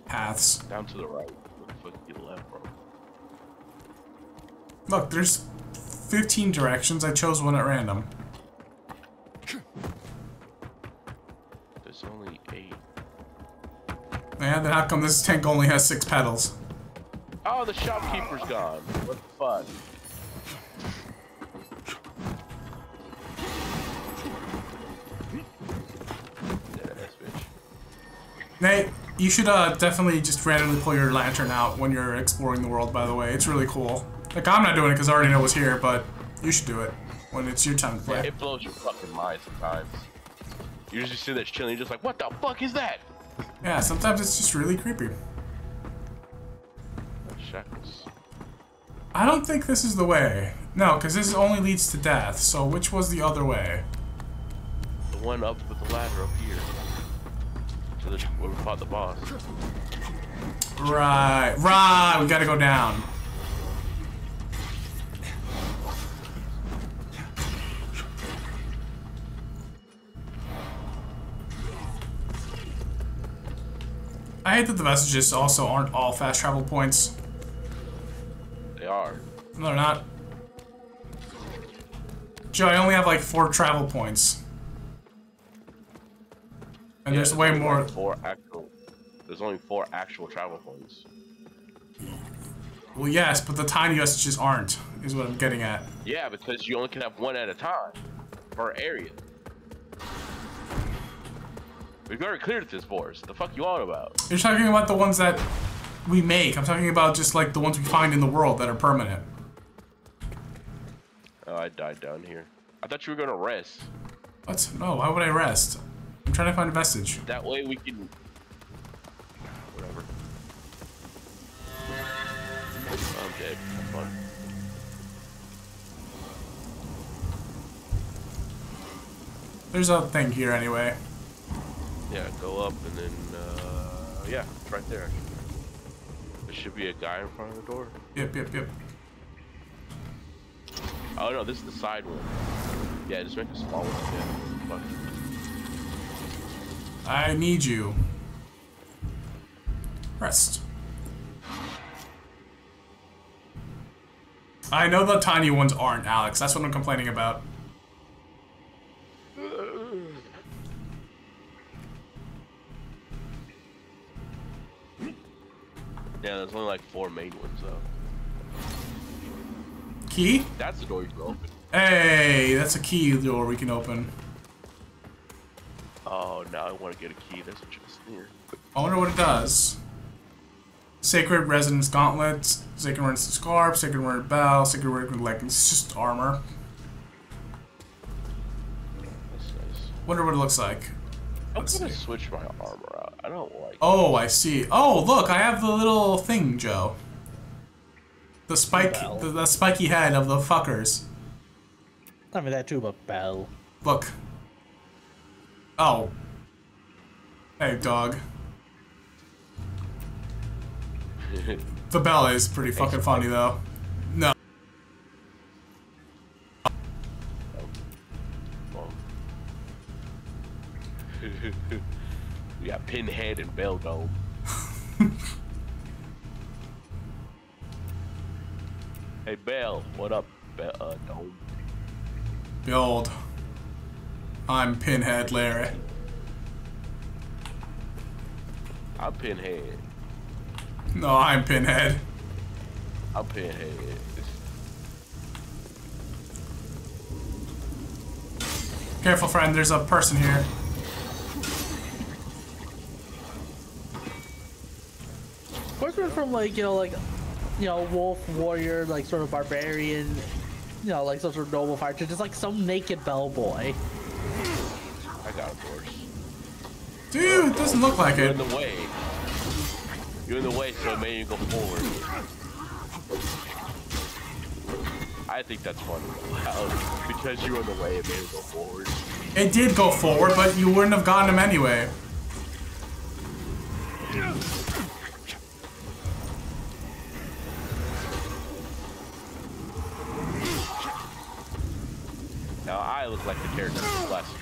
Paths. Down to the right. The left, bro? Look, there's 15 directions. I chose one at random. Only eight. Man, then how come this tank only has six pedals? Oh, the shopkeeper's gone. What the fuck? Yeah, that's bitch. Nate, you should uh, definitely just randomly pull your lantern out when you're exploring the world, by the way. It's really cool. Like, I'm not doing it because I already know what's here, but you should do it. when it's your time to play. Yeah, play. it blows your fucking mind sometimes. You're just sitting there chilling, you're just like, what the fuck is that? Yeah, sometimes it's just really creepy. Shackles. I don't think this is the way. No, because this only leads to death. So which was the other way? The one up with the ladder up here. To the where we fought the boss. Right, right. We gotta go down. I hate that the messages also aren't all fast travel points. They are. No, they're not. Joe, I only have like four travel points. And there's Yeah, way more. Four actual. There's only four actual travel points. Well, yes, but the tiny messages aren't, is what I'm getting at. Yeah, because you only can have one at a time per area. We've already cleared this forest. The fuck you on about? You're talking about the ones that we make. I'm talking about just like the ones we find in the world that are permanent. Oh, I died down here. I thought you were gonna rest. What? No, why would I rest? I'm trying to find a message. That way we can. Whatever. I'm dead. Have fun. There's a thing here anyway. Yeah, go up and then. Uh, yeah, it's right there. There should be a guy in front of the door. Yep, yep, yep. Oh no, this is the side one. Yeah, just make a small one. Yeah. I need you. Rest. I know the tiny ones aren't, Alex. That's what I'm complaining about. Yeah, there's only like four main ones though. Key? That's the door you can open. Hey, that's a key door we can open. Oh, now I want to get a key. That's what just here. I wonder what it does. Sacred Resonance Gauntlet, Sacred Resonance Scarf, Sacred Word Bell, Sacred Word Leggings. It's just armor. Nice. Wonder what it looks like. I'm Let's gonna see. switch my armor out. I don't like. Oh, I see. Oh, look, I have the little thing, Joe. The spike, the, the spiky head of the fuckers. I mean that too, but Bell. Look. Oh. Hey, dog. The bell is pretty fucking funny, though. No. Oh. we got Pinhead and Bell Dome. hey, Bell, what up, Be- uh, Dome? Behold. I'm Pinhead Larry. I'm Pinhead. No, I'm Pinhead. I'm Pinhead. Careful, friend, there's a person here. Working from like you know like you know wolf warrior like sort of barbarian, you know like some sort of noble fighter, just like some naked bellboy. I got a horse. Dude, it doesn't look like You're it. in the way. You're in the way, so it made you go forward. I think that's funny. How- because you were in the way, it made you go forward. It did go forward, but you wouldn't have gotten him anyway. Now I look like the character from Blessed.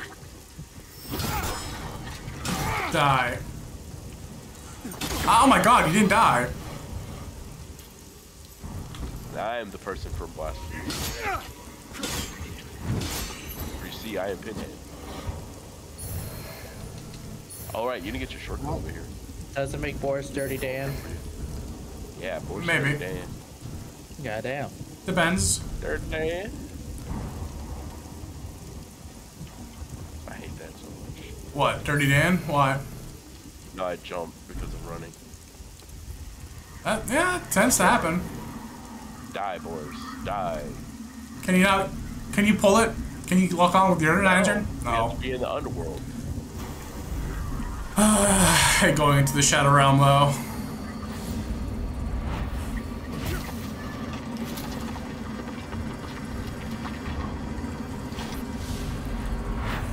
Die. Oh my god, you didn't die. I am the person from Blessed. You see, I am Pinhead. Alright, you didn't get your shortcut over here. Does it make Boris dirty, Dan? Yeah, Boris Maybe. Dan. Goddamn. Depends. Dirty Dan. I hate that so much. What, Dirty Dan? Why? No, I jump because of running. That, yeah, it tends to happen. Die, boys. Die. Can you not? Can you pull it? Can you lock on with your lantern? You have to be in the underworld. I hate going into the Shadow Realm though.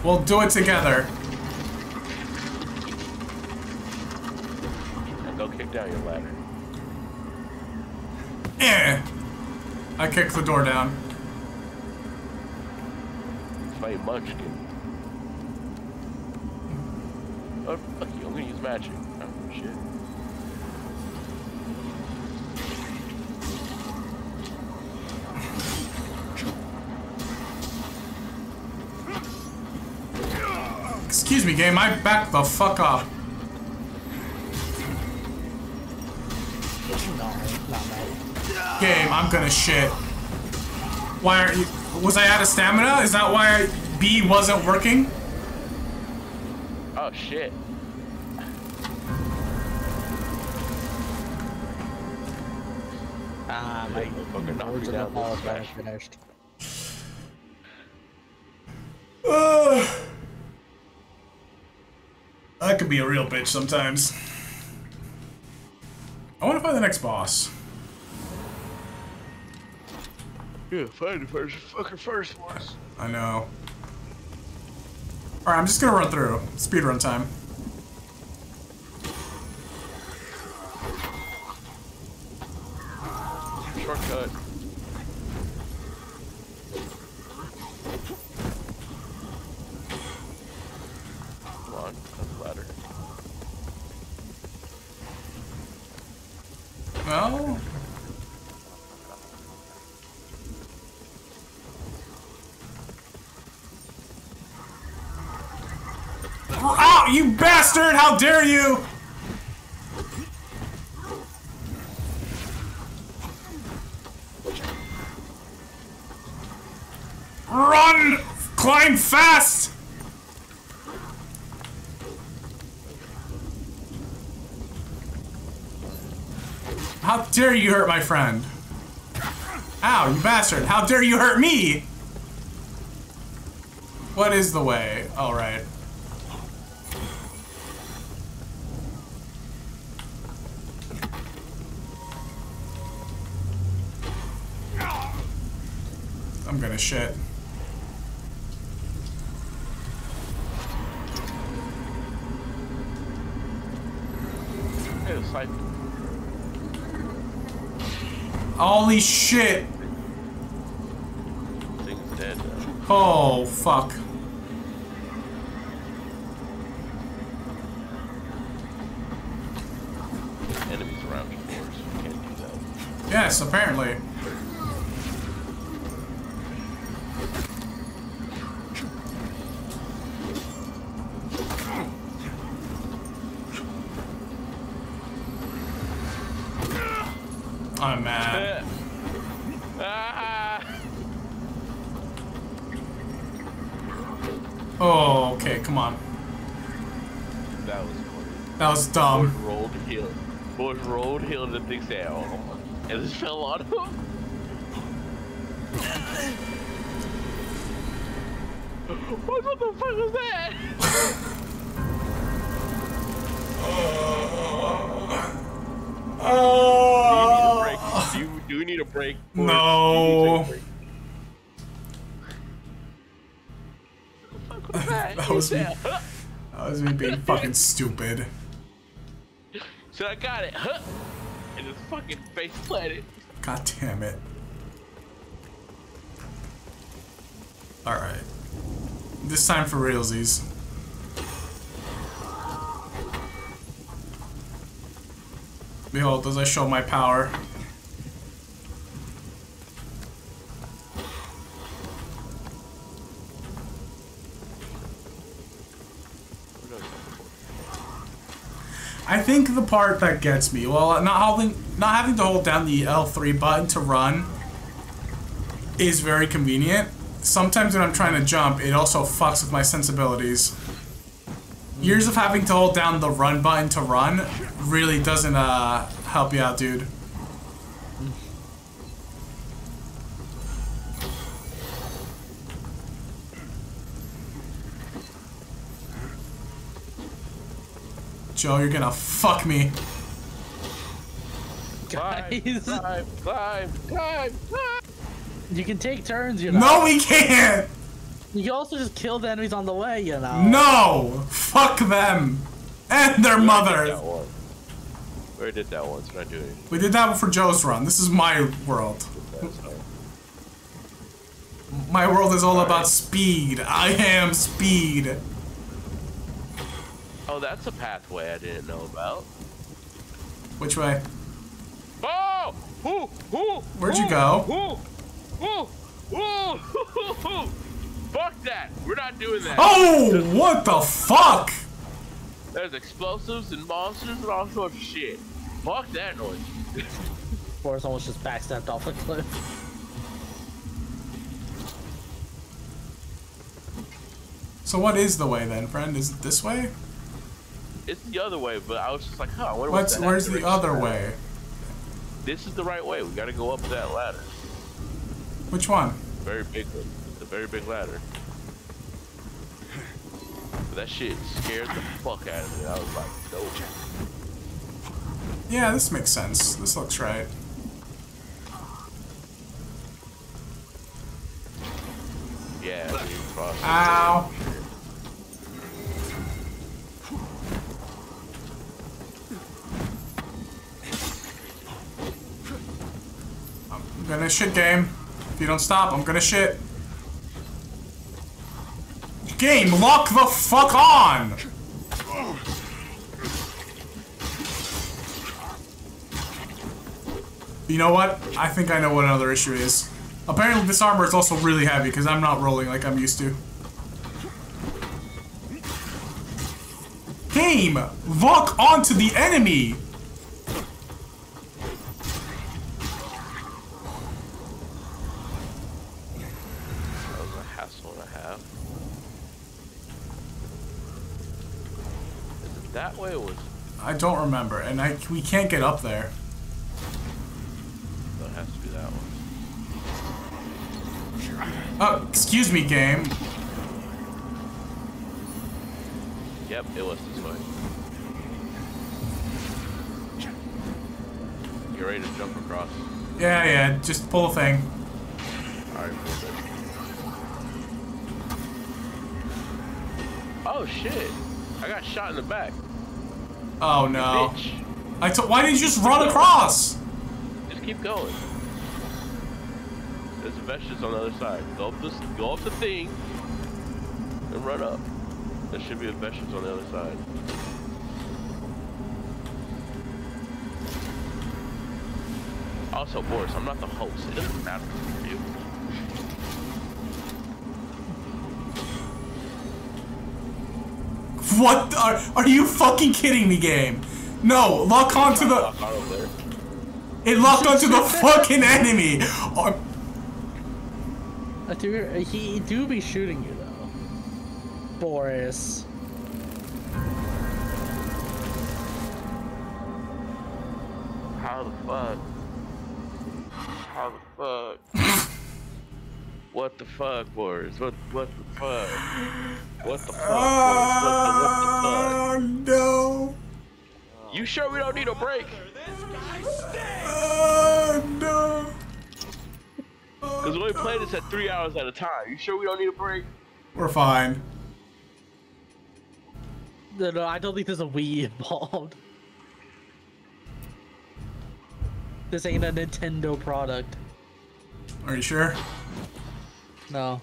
We'll do it together. Down your ladder. Eh. I kicked the door down. Fight Munchkin. Oh, fuck you. I'm gonna use magic. Oh, shit. Excuse me, game. I back the fuck up. Game, I'm gonna shit. Why are you? Was I out of stamina? Is that why B wasn't working? Oh, shit. Ah, my Motherfucker knocked words me of down this smash. finished. Ugh. I could be a real bitch sometimes. I want to find the next boss. Yeah, find the first fucking first. I know. Alright, I'm just gonna run through. Speedrun time. Shortcut. Come on, ladder. Well. Oh, you bastard! How dare you! Run! Climb fast! How dare you hurt my friend? Ow, you bastard! How dare you hurt me? What is the way? Alright. I'm gonna shit. Hey, the sniper. Holy shit! Thing's dead. Oh, fuck. Enemies around you, of course. You can't do that. Yes, apparently. I'm mad. ah! Oh, okay, come on. That was funny. That was dumb. Boys rolled hill. Boys rolled hill the thing said, oh, and this fell on him. what, what the fuck was that? Oh. Do you, do you need a break? Boys? No. Do you need to take a break? that was me. That was me being fucking stupid. So I got it. Huh? And his fucking face planted. God damn it. Alright. This time for realsies. Behold, as I show my power. I think the part that gets me, well, not holding, not having to hold down the L3 button to run is very convenient. Sometimes when I'm trying to jump, it also fucks with my sensibilities. Years of having to hold down the run button to run really doesn't uh, help you out, dude. Joe, you're gonna fuck me. Climb, climb, climb, climb, climb. You can take turns, you know. No, we can't! You can also just kill the enemies on the way, you know. No! Fuck them! And their We already did that one. We already did that once. We're not doing it. We did that one for Joe's run. This is my world. My world is all about speed. I am speed. Oh, that's a pathway I didn't know about. Which way? Oh! Ooh, ooh, Where'd you ooh, go? Ooh, ooh, ooh, ooh. Fuck that! We're not doing that. Oh, what the fuck? There's explosives and monsters and all sorts of shit. Fuck that noise. Forrest almost just backstepped off a cliff. So what is the way then, friend? Is it this way? It's the other way, but I was just like, huh, wonder What's what where's the other way? This is the right way. We gotta go up that ladder. Which one? Very big one. It's a very big ladder. But that shit scared the fuck out of me. I was like, no. Yeah, this makes sense. This looks right. Yeah. Ow. I'm gonna shit game. If you don't stop, I'm gonna shit. Game, lock the fuck on! You know what? I think I know what another issue is. Apparently this armor is also really heavy because I'm not rolling like I'm used to. Game! Lock onto the enemy! That was a hassle and a half. Is it that way or was I don't remember, and I we can't get up there. no, it has to be that one. Oh, excuse me, game. Yep, it was this way. You ready to jump across? Yeah, yeah, just pull a thing. Alright, cool. Oh shit! I got shot in the back. Oh no. Bitch. I told. Why didn't you just run across? Just keep going. There's a vegetables on the other side. Go up this, go up the thing, and run up. There should be a vegetables on the other side. Also, Boris, I'm not the host. It doesn't matter for you. What? Are, are you fucking kidding me, game? No, lock onto the. On over there. It locked onto the fucking enemy. Oh, Uh, do, he do be shooting you though. Boris. How the fuck? How the fuck? what the fuck, Boris? What what the fuck? What the fuck, Boris? What the what the fuck? oh no. You sure we don't need a break? Oh no. Because we only play this at three hours at a time. You sure we don't need a break? We're fine. No, no, I don't think there's a Wii involved. This ain't a Nintendo product. Are you sure? No.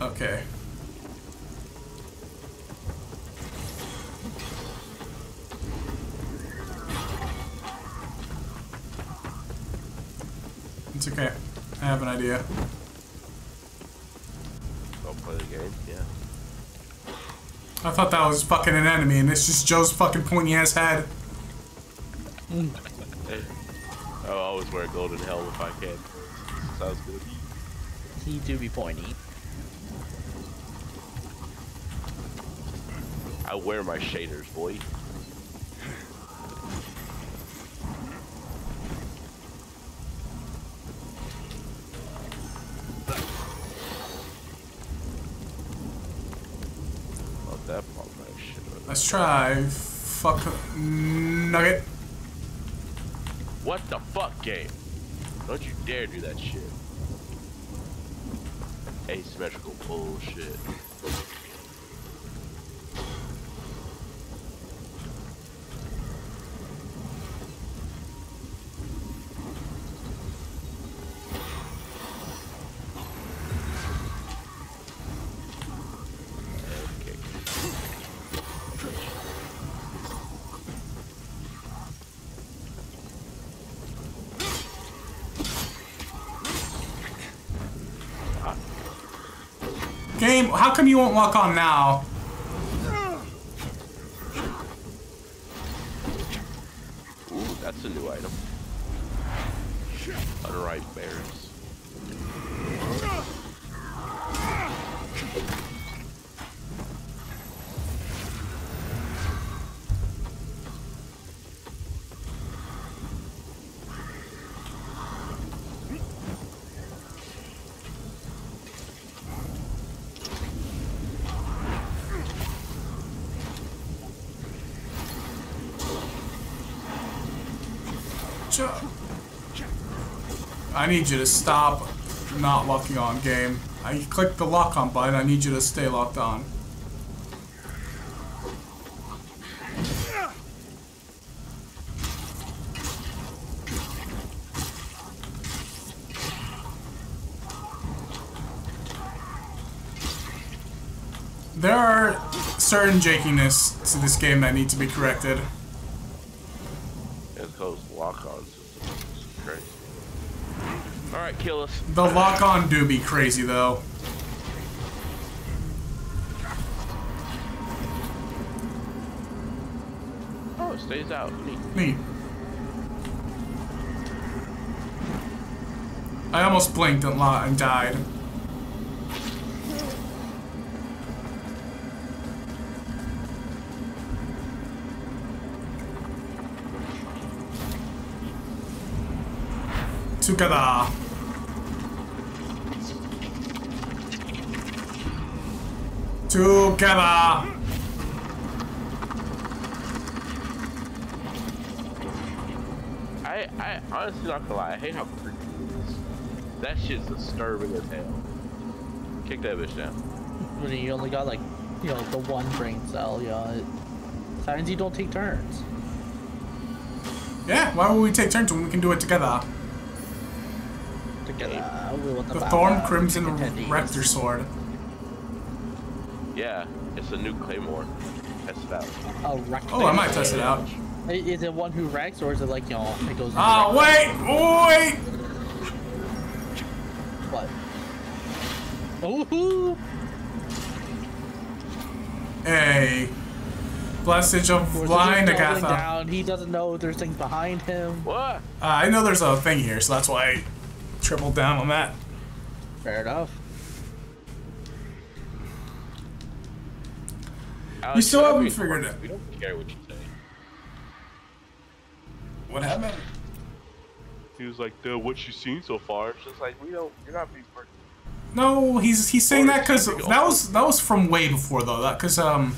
Okay. It's okay. I have an idea. Don't play the game. Yeah. I thought that was fucking an enemy, and it's just Joe's fucking pointy ass head. Hey, I'll always wear a golden helm if I can. Sounds good. He do be pointy. I wear my shaders, boy. Love that part my shit. Let's try. Fuck nugget. What the fuck, game? Don't you dare do that shit. Asymmetrical bullshit. You won't walk on now? Need you to stop not locking on, game. I clicked the lock on button, I need you to stay locked on. There are certain jankiness to this game that need to be corrected. It's called lock-on system. It's crazy. Alright, kill us. The lock on do be crazy though. Oh, it stays out. Neat. Neat. I almost blinked and, lo- and died. Together. Together. I, I honestly not gonna lie, I hate how creepy it is. That shit's disturbing as hell. Kick that bitch down. When you only got like, you know, the one brain cell, you know, it, sometimes you don't take turns. Yeah, why would we take turns when we can do it together? Together, we want The power Thorn Crimson attendees. Rector Sword. Yeah, it's a new claymore. Test it out. Oh, wreck. Oh, I might test it out. Is it one who wrecks, or is it like, you know, it goes. into Ah, wait! Wait! What? Oh, Hey. Blessage of Or is it Blind just doubling Agatha. down? He doesn't know there's things behind him. What? Uh, I know there's a thing here, so that's why I tripled down on that. Fair enough. Alex, still haven't figured it- We don't care what you say. What happened? He was like, dude, what you seen so far? It's just like, we don't, you're not being perfect. No, he's he's saying that because that was that was from way before though. That because um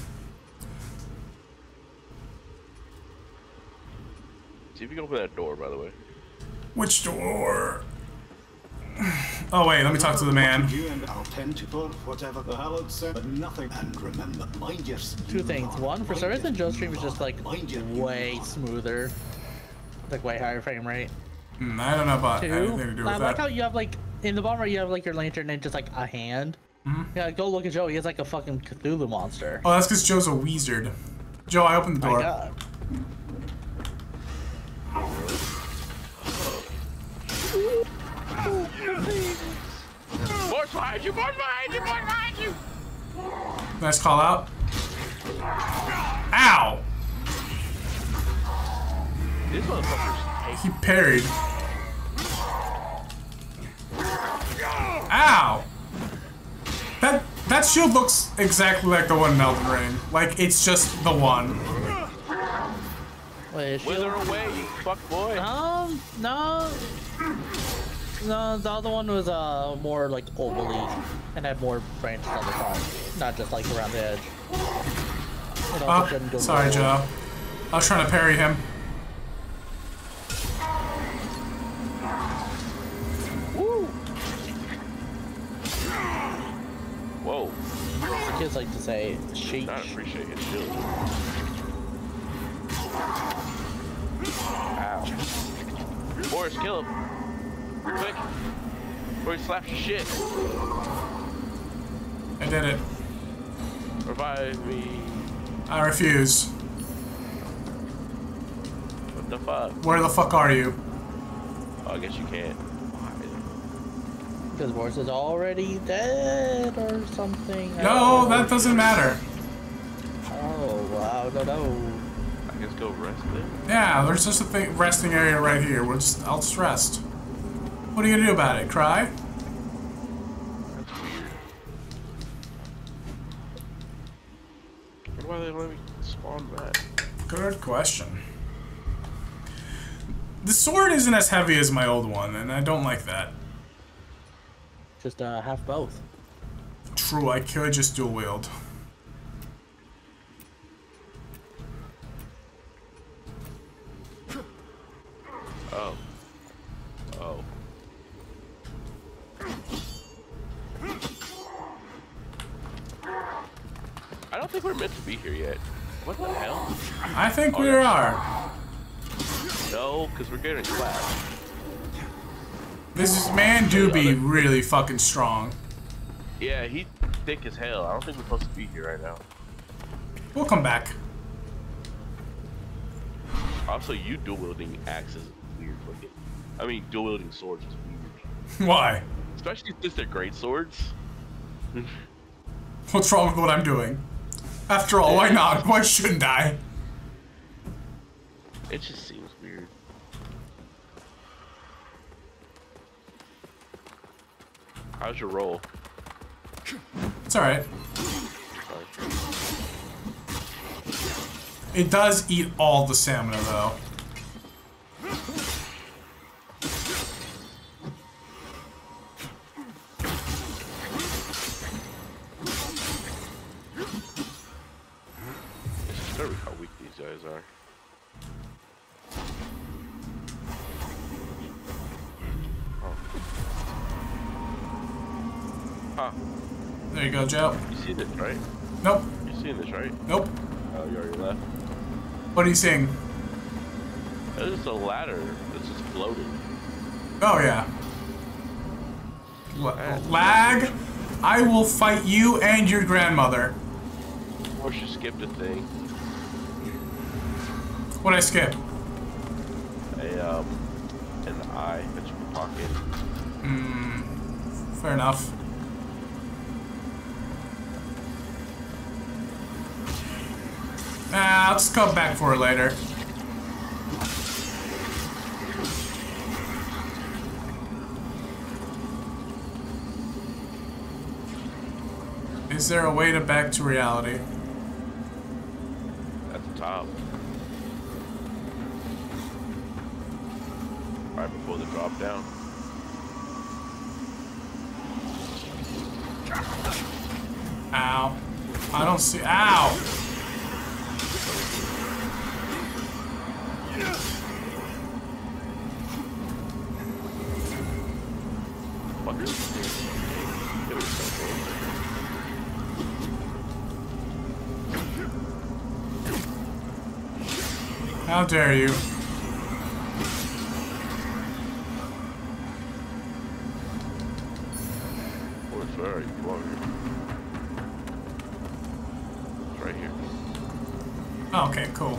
See if you can open that door, by the way. which door? Oh wait, let me talk to the man. You and I'll tend to for whatever the hallowed said, but nothing. And remember, mind your Two things. One, for some reason, Joe's stream is just like way smoother, like way higher frame rate. Hmm, I don't know about Two, anything to do with I with like how you have like in the bottom right, you have like your lantern and just like a hand. Mhm. Yeah, go look at Joe. He has like a fucking Cthulhu monster. Oh, that's because Joe's a wizard. Joe, I opened the My door. God. Boys behind you! Boys behind you! Boys behind you! Nice call out. Ow! These motherfuckers. He parried. Ow! That that shield looks exactly like the one in Elden Ring. Like it's just the one. Wait, Wither away, you fuck boy. Um, no. No, the other one was uh more like ovally and had more branches on the top, not just like around the edge. Oh, go sorry, gold. Joe. I was trying to parry him. Whoa. Kids like to say, sheesh. Not appreciate his shield. Ow. Boris, kill him. Quick. Boris, slap your shit. I did it. Revive me. I refuse. What the fuck? Where the fuck are you? Oh, I guess you can't. Because Boris is already dead or something. No, that doesn't matter. Oh, wow, no, no. I guess go rest there. Yeah, there's just a thing, resting area right here. We'll just, I'll just rest. What are you gonna do about it? Cry? Why they let me spawn back? Good question. The sword isn't as heavy as my old one, and I don't like that. Just uh, have both. True, I could just dual wield. Oh. Oh. Don't think we're meant to be here yet. What the hell? I think Oh, we are. No, because we're getting slapped. This is man do be really fucking strong. Yeah, he's thick as hell. I don't think we're supposed to be here right now. We'll come back. Also, you dual wielding axes is weird looking. I mean, dual wielding swords is weird. Why? Especially since they're great swords. What's wrong with what I'm doing? After all, why not? Why shouldn't I? It just seems weird. How's your roll? It's alright. It does eat all the stamina, though. Disturbing how weak these guys are. Oh. Huh. There you go, Joe. You see this, right? Nope. You seen this, right? Nope. Oh, you already left. What are you seeing? There's just a ladder that's just floating. Oh, yeah. L- lag? I will fight you and your grandmother. Of she skipped a thing. What I skip? A um, an eye that you can pocket. Hmm. Fair enough. Nah, I'll just come back for it later. Is there a way to back to reality? At the top. Right before the drop down. Ow. I don't see. Ow! How dare you? Where's where are you? Come over here. It's right here. Oh, okay, cool.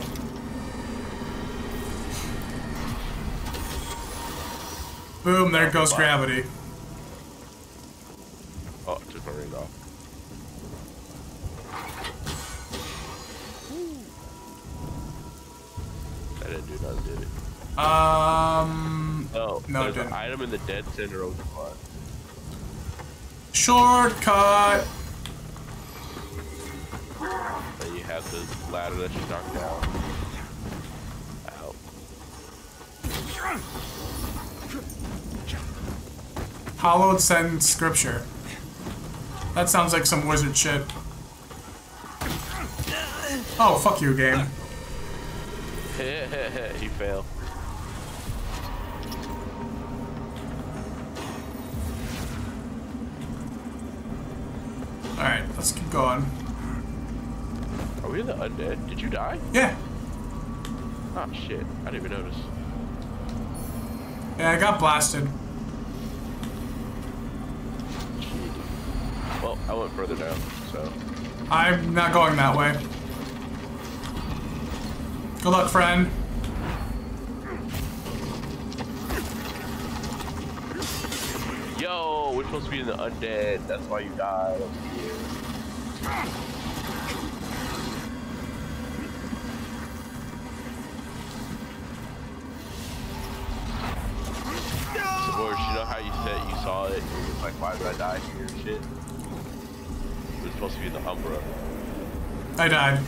Goes gravity. Oh, it took my ring off. That didn't do nothing, did it? Um. Oh, No, it there's didn't. an item in the dead center of the spot. Shortcut! Hollowed sentence scripture. That sounds like some wizard shit. Oh, fuck you, game. you fail. Alright, let's keep going. Are we in the undead? Did you die? Yeah. Oh shit! I didn't even notice. Yeah, I got blasted. Well, I went further down, so. I'm not going that way. Good luck, friend. Yo, we're supposed to be in the undead. That's why you died be the. I died.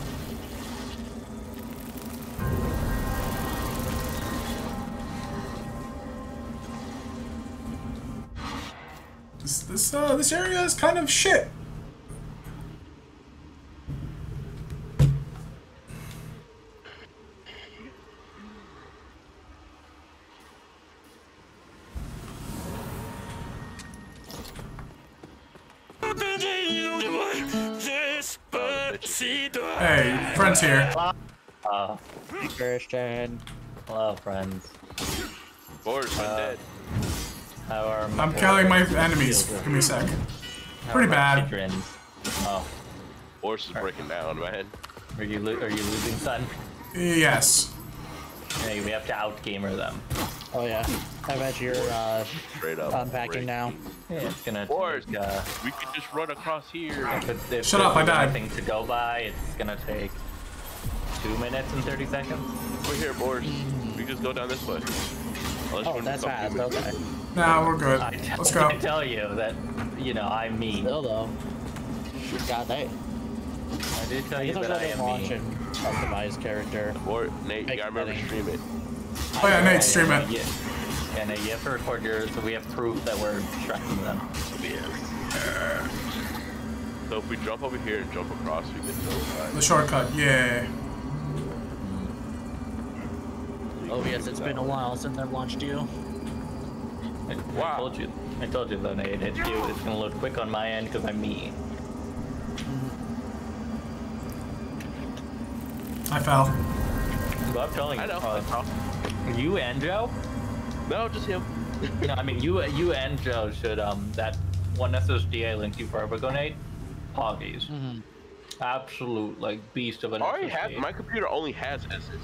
This this uh this area is kind of shit. Friends here. Uh, Christian. Hello, friends. Boris, uh, How are my I'm killing my enemies. Give me a sec. Pretty bad. Patrons? Oh, Boris is breaking down, man. are you lo- are you losing, son? Yes. Hey, we have to outgamer them. Oh yeah. I bet you're uh, Straight up. unpacking break. now. Yeah, it's gonna Boris, take, uh, we could just run across here. if if Shut up, I there's died. Thing to go by, it's gonna take two minutes and thirty seconds. We're here, Boris. We just go down this way. Unless Oh, that's come fast. through. Okay. Nah, we're good. Let's go. I tell you that you know I'm mean. Still though. God, they. I did tell I you guess I'll that I to am launch mean. and customize character. Or Nate, you Make gotta remember to money. stream it. Oh yeah, Nate, stream it. Yeah, and you have to record yours, so we have proof that we're tracking them. So if we jump over here and jump across, we can still The shortcut, yeah. Oh yes, it's been a while since I've launched you. I, I told you. I told you though, Nate. It's, you, it's gonna load quick on my end because I'm me. I fell. But I'm telling you, I know. uh, you and Joe. No, just him. no, I mean you, you and Joe should um that one SSD I linked you for Abago, Nate. Hoggies. Mm-hmm. Absolute like beast of an I already SSD. have my computer only has SSD.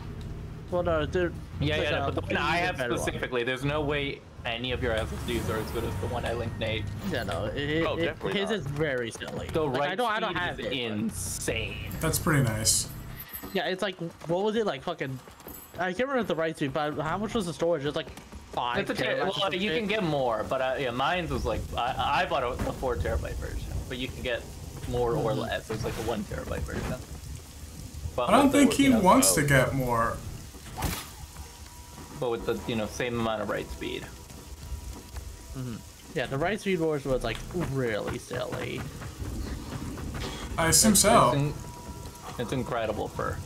Well, no, dude. Yeah, like, yeah, uh, but the one I have better one. specifically, there's no way any of your SSDs are as good as the one I linked Nate. Yeah, no, it, it, Oh, it- definitely his not. is very silly. The Like, right I don't, I don't have is it. insane. That's pretty nice. Yeah, it's like what was it like? Fucking, I can't remember the right speed, but how much was the storage? It's like five. It's a ter- well, you can get more, but uh, yeah, mine's was like I, I bought a, a four terabyte version, but you can get more or Mhm. less. It's like a one terabyte version. But I don't with the, think he you know, wants so- to get more. But with the you know same amount of write speed. Mhm. Yeah, the right speed wars was like really silly. I assume It's, so. It's, in- it's incredible for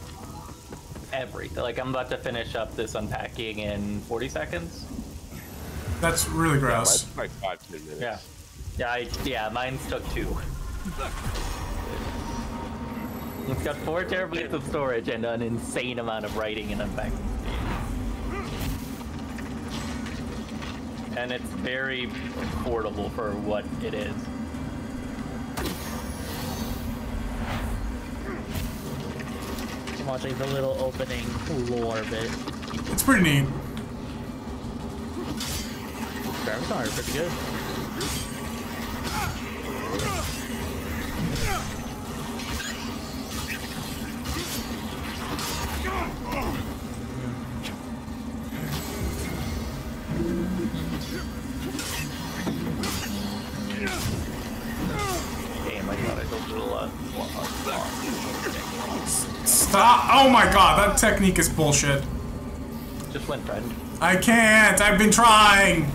everything. Like I'm about to finish up this unpacking in 40 seconds. That's really gross. Mine's like five, ten minutes. Yeah. Yeah, I, yeah, mine's took two. It's got four terabytes of storage and an insane amount of writing and unpacking. And it's very affordable for what it is. Watching the little opening lore bit. It's pretty neat. Travis are pretty good. Stop! Oh my god, that technique is bullshit. Just went friend. I can't! I've been trying!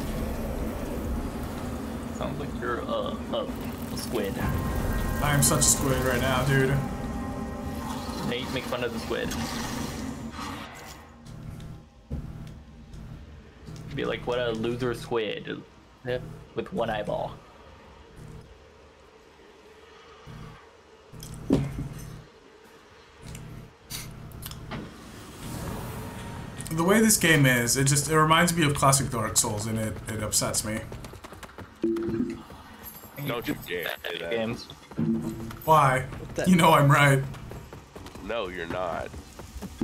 Sounds like you're uh, a squid. I am such a squid right now, dude. Nate, make fun of the squid. Be like, what a loser squid. Yeah. With one eyeball. The way this game is, it just it reminds me of classic Dark Souls, and it it upsets me. Don't you dare say that. Games. Why? You know I'm right. No, you're not.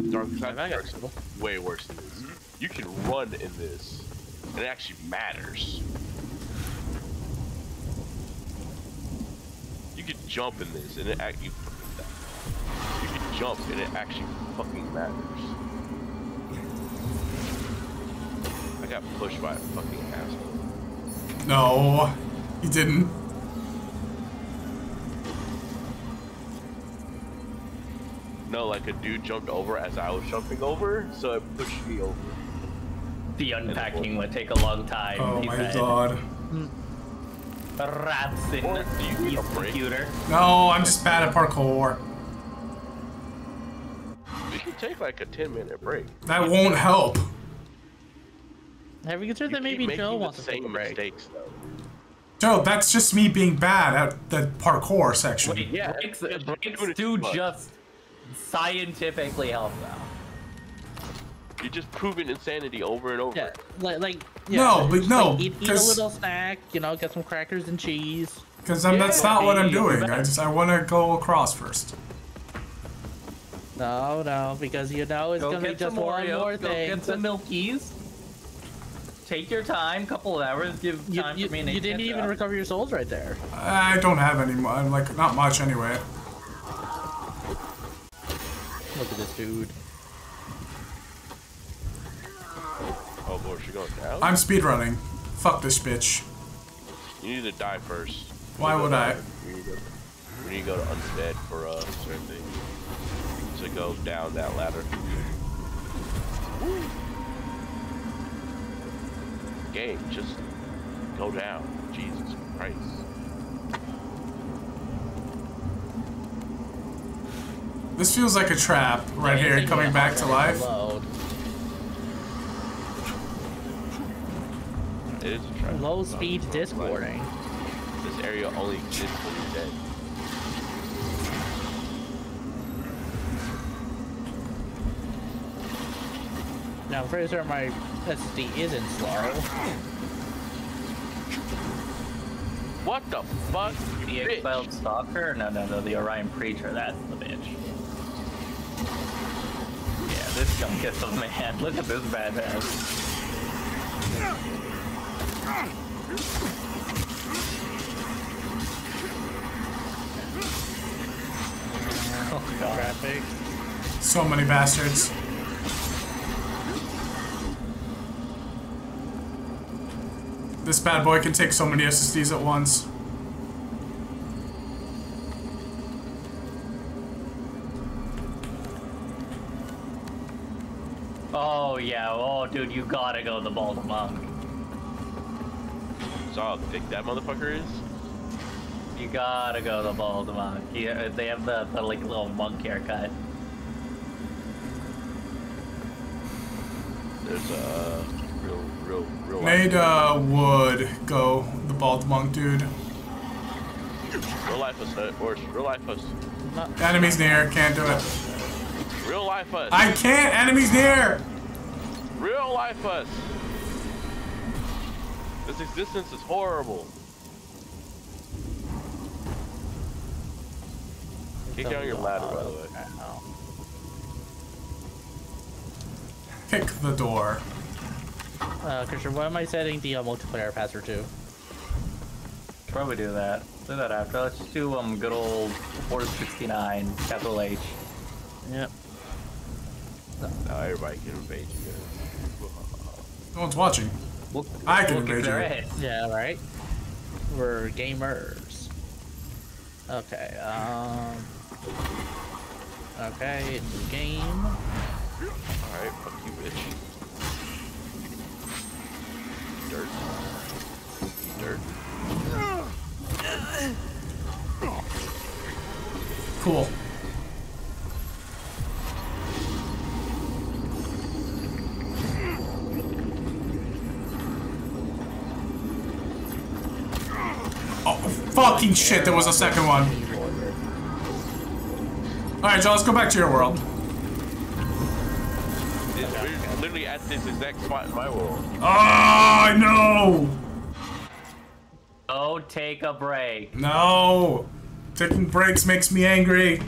Dark Souls is way worse than this. You can run in this, and it actually matters. You can jump in this, and it actually you can jump, and it actually fucking matters. Got pushed by a fucking asshole. No, you didn't. No, like a dude jumped over as I was jumping over, so it pushed me over. The unpacking would take a long time. Oh my said. god. Rats in his computer. No, I'm just bad at parkour. We can take like a 10 minute break. That won't help. Have you considered that maybe Joe the wants to take a same break? mistakes though. Joe, that's just me being bad at the parkour section. Wait, yeah, breaks, breaks do just scientifically help though. You're just proving insanity over and over. Yeah, like, like No, but no, like, eat, eat a 'cause- little snack, you know, get some crackers and cheese. Because that's not what I'm doing. I just I want to go across first. No, no, because you know it's Go gonna be just one Oreos, more go thing. get some Milkies. Take your time, couple of hours, give You, time you, for me and you didn't even up. recover your souls right there. I don't have any, mo- like not much anyway. Look at this dude. Oh boy, she going down? I'm speedrunning. Fuck this bitch. You need to die first. Why would I? We need, to, we need to go to Unstead for uh, certain things. To go down that ladder. Game, just go down. Jesus Christ. This feels like a trap right Yeah, here, coming back to life. Load. It is a trap. Low speed Like, discording. This area only exists when you're dead. Now, I'm pretty sure my SSD isn't slow. What the fuck? The You bitch. exiled stalker? No, no, no, the Orion preacher. That's the bitch. Yeah, this junk is a man. Look at this badass. Oh god. So many bastards. This bad boy can take so many SSDs at once. Oh yeah. Oh dude, you gotta go the bald monk. Saw how thick that motherfucker is? You gotta go the bald monk. Yeah, uh, they have the, the like little monk haircut. There's a real, real, real. Nate uh, would go the bald monk dude. Real life us, uh, or real life us. Enemies near, can't do it. Real life us. I can't, enemies near! Real life us. This existence is horrible. Kick down your ladder, by the way. Kick the door. Uh, Christian, what am I setting the uh, multiplayer password to? Probably do that. Do that after. Let's just do um good old 469 capital H. Yep. Now everybody can invade you. No one's watching. We'll, I can we'll invade you. Yeah, right? We're gamers. Okay, um... Okay, new game. Alright, fuck you, bitch. Dirt. Dirt. Cool. Oh, fucking shit, there was a second one. Alright, John, let's go back to your world. Literally at this exact spot in my world. Ah, oh, I know! Oh, take a break. No! Taking breaks makes me angry.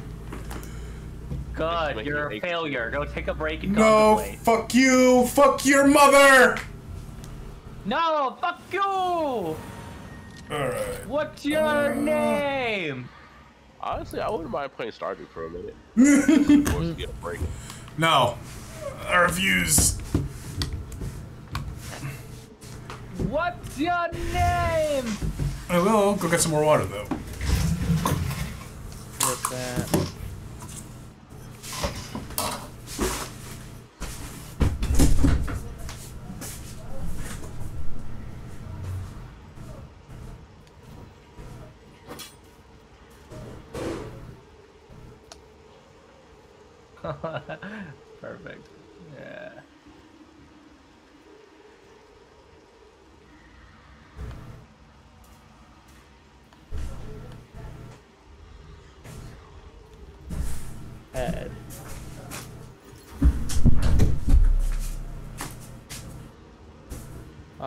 Good, you're a failure. Go take a break and No, fuck you! Fuck your mother! No, fuck you! Alright. What's your uh, name? Honestly, I wouldn't mind playing Stardew for a minute. Get a break. No. I refuse. What's your name? I will go get some more water though. What's that?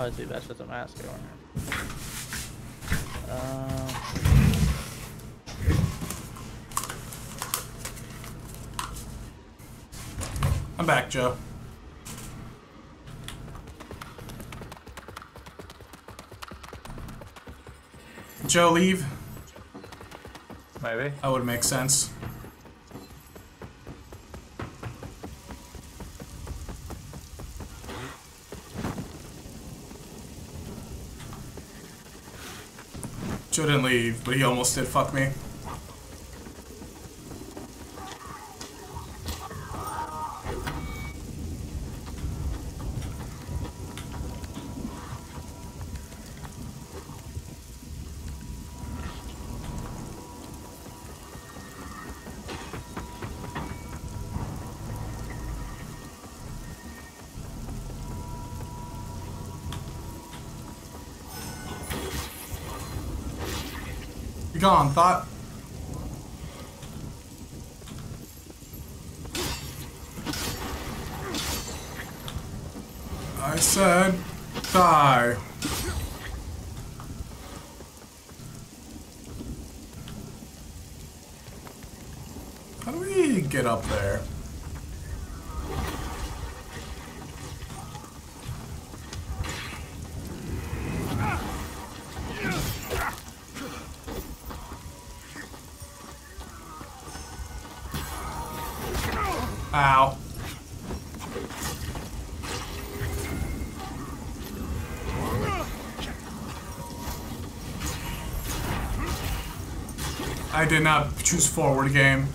Obviously, that's just a mask on Um, I'm back, Joe. Joe, leave. Maybe. That would make sense. Joe didn't leave, but he almost did fuck me. Gone, thought? I said die. How do we get up there? Did not choose forward game.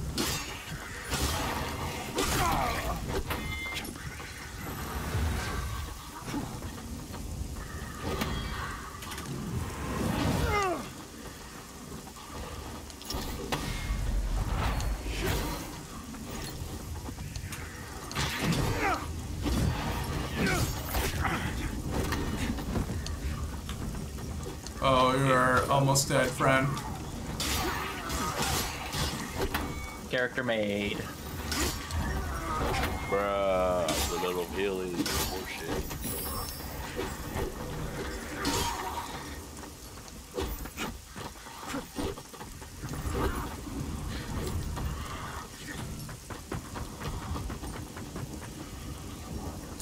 Oh, almost dead, friend. Character made. Bruh, the little healing bullshit.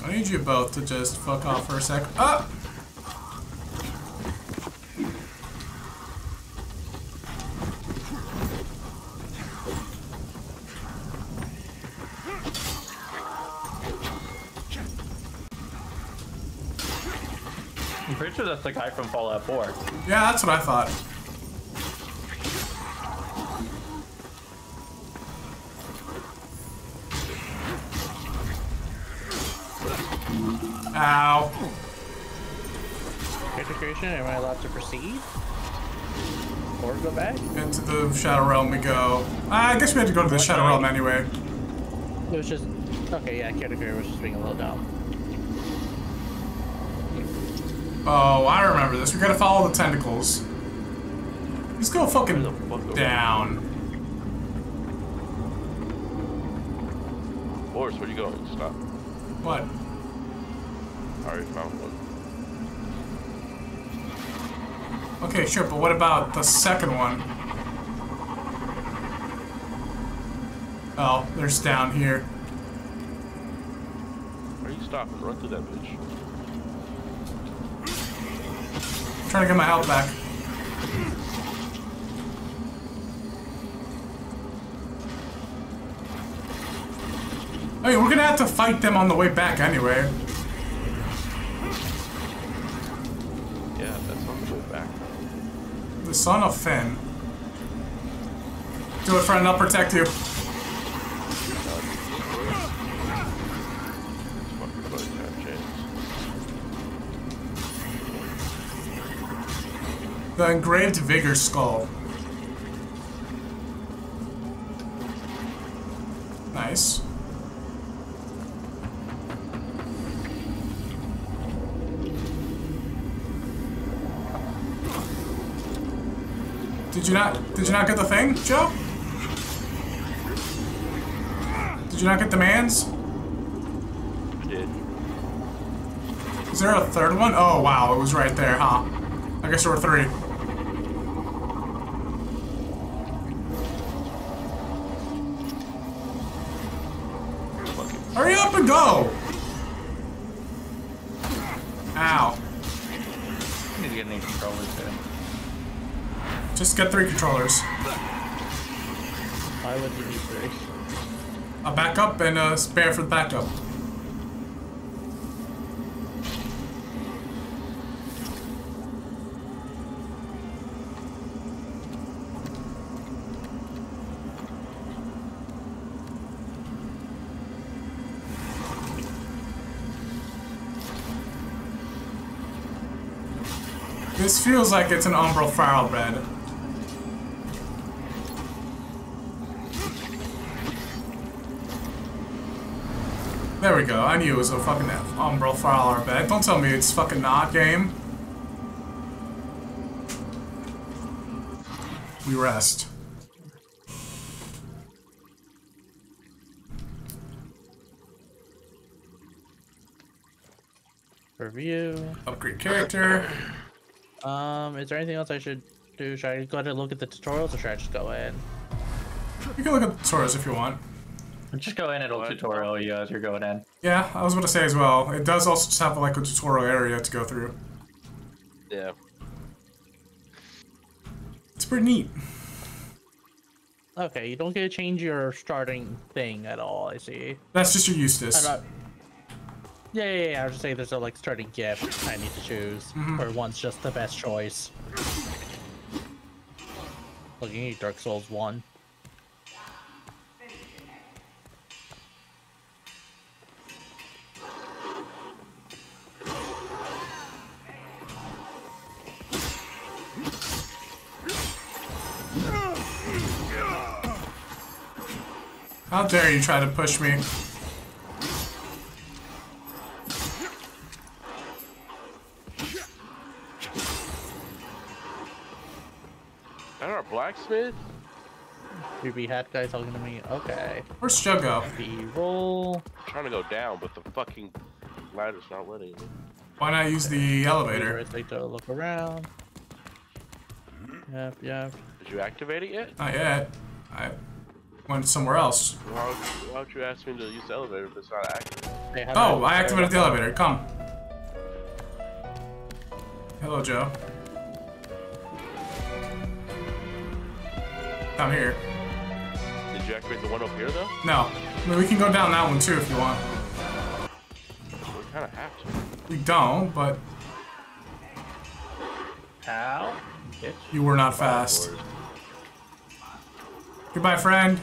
I need you both to just fuck off for a sec. Ah! That's the guy from Fallout 4. Yeah, that's what I thought. Ow. character creation, am I allowed to proceed? Or go back? Into the Shadow Realm we go. Uh, I guess we had to go to the Shadow Realm anyway. It was just... Okay, yeah, character creator was just being a little dumb. Oh, I remember this. We gotta follow the tentacles. Just go fucking down. Boris, where you going? Stop. What? I already found one. Okay, sure, but what about the second one? Oh, there's down here. Where you stopping? Run through that bitch. Trying to get my health back. Mean, we're gonna have to fight them on the way back anyway. Yeah, that's on the way back. The son of Finn. Do it, friend. I'll protect you. The engraved vigor skull. Nice. Did you not did you not get the thing, Joe? Did you not get the mans? I did. Is there a third one? Oh wow, it was right there, huh? I guess there were three. Hurry up and go! Ow. I need to get any controllers there. Just get three controllers. Why would you need three? A backup and a spare for the backup. This feels like it's an umbral farrel bed. We go. I knew it was a fucking umbral farrel bed. Don't tell me it's fucking not game. We rest. Review. Upgrade character. Um, is there anything else I should do? Should I go ahead and look at the tutorials or should I just go in? You can look at the tutorials if you want. Just go in, it'll tutorial you as you're going in. Yeah, I was going to say as well. It does also just have like a tutorial area to go through. Yeah. It's pretty neat. Okay, you don't get to change your starting thing at all, I see. That's just your Eustace. I'm Yeah, yeah, yeah. I was just saying there's a like starting gift I need to choose, Mhm. or one's just the best choice. Looking at Dark Souls 1. How dare you try to push me? That our blacksmith? BB hat guy talking to me. Okay. Where's Joe go? B roll. trying to go down, but the fucking ladder's not letting me. Why not use the elevator? I Take a look around. Yep, yep. Did you activate it yet? Not yet. I went somewhere else. Why would, why would you ask me to use the elevator if it's not active? Oh, I activated the elevator. Come. Hello, Joe. Come here. Did you activate the one up here though? No. I mean, we can go down that one too if you want. We kind of have to. We don't, but How? you were not fast. Goodbye, friend.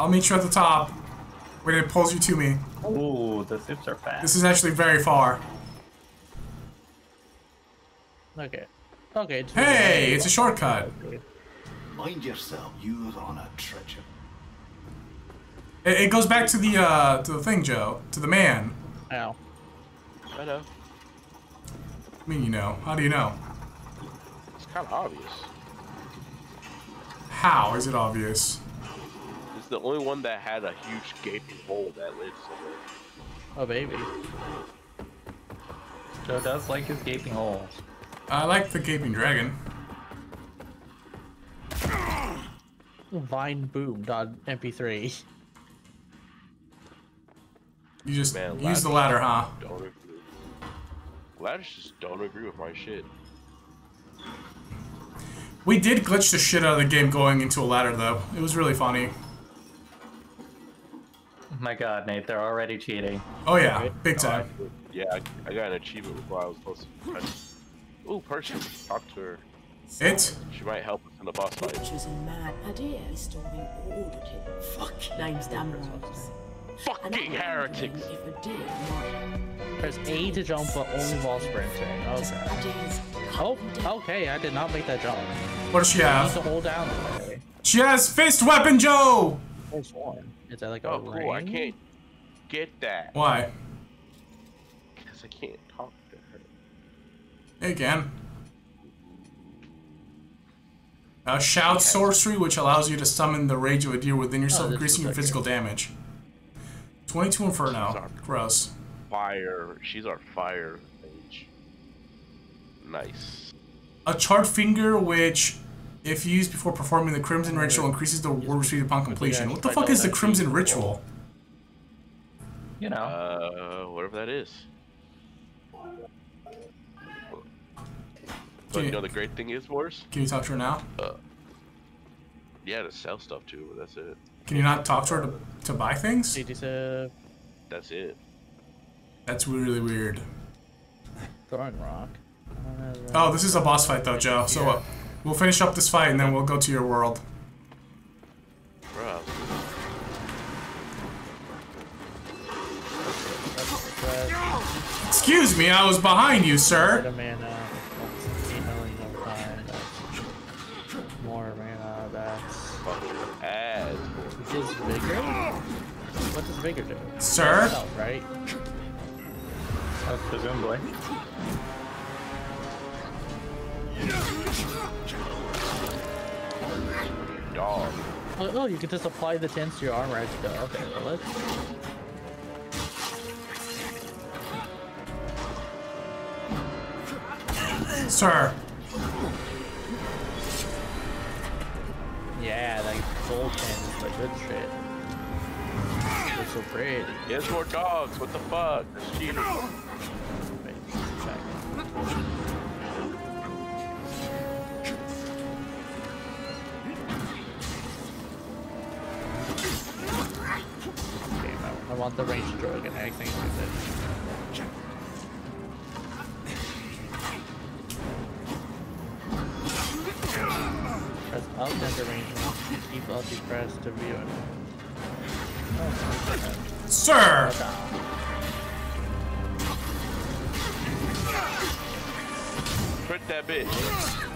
I'll meet you at the top when it pulls you to me. Ooh, the zips are fast. This is actually very far. Okay. Okay. it's- Hey, it's a shortcut. Mind yourself, you're on a treasure. It, it goes back to the uh to the thing, Joe. To the man. Ow. I know. I mean, you know. How do you know? It's kind of obvious. How is it obvious? It's the only one that had a huge gaping hole that lived somewhere. Oh baby. Joe does like his gaping hole. I like the gaping dragon. Vine boom dot MP3. You just Man, use the ladder, huh? Don't agree. Ladders just don't agree with my shit. We did glitch the shit out of the game going into a ladder, though. It was really funny. My god, Nate, they're already cheating. Oh yeah, big time. Yeah, I, I got an achievement before I was supposed to. Ooh, person. Talk to her. It? She might help us in the boss fight. Which was a mad idea, restoring order to fuck name's Damrose. Fucking heretics! If it did, Press A to jump, but only while sprinting. Okay. Oh, okay. I did not make that jump. What does she You have? need to hold down. She has fist weapon, Joe. There's one. Is that like a Oh, cool. I can't get that. Why? Because I can't talk to her. Hey, again. Uh, shout sorcery, which allows you to summon the rage of a deer within yourself, this increasing is your like physical damage. 22 Inferno. Gross. Fire. She's our fire mage. Nice. A charred finger, which, if used before performing the Crimson Ritual, increases the warp speed upon completion. What the fuck is the Crimson Ritual? You know. Uh, whatever that is. But Can you you- know the great thing is, Morris? Can you talk to her now? Uh, yeah, to sell stuff too, but that's it. Can you not talk to her to, to buy things? That's it. That's really weird. Throwing rock. Oh, this is a boss fight though, Joe. So uh, we'll finish up this fight and then we'll go to your world. Bro. Excuse me, I was behind you, sir. Mana, that's eight million of more mana, that's Ass. Is this vigor? What does vigor do? Sir? Itself, right? Presumably. Dog. Oh, oh, you can just apply the tents to your armor as you go. Okay, well let's Sir. Yeah, like gold tents is the good shit. Looks so pretty. Yes, more dogs. What the fuck? That's cheating. Okay, I, I want the range drug and everything with it. Press up enter range and keep LT pressed to view it. Oh, Sir! Crit that bitch.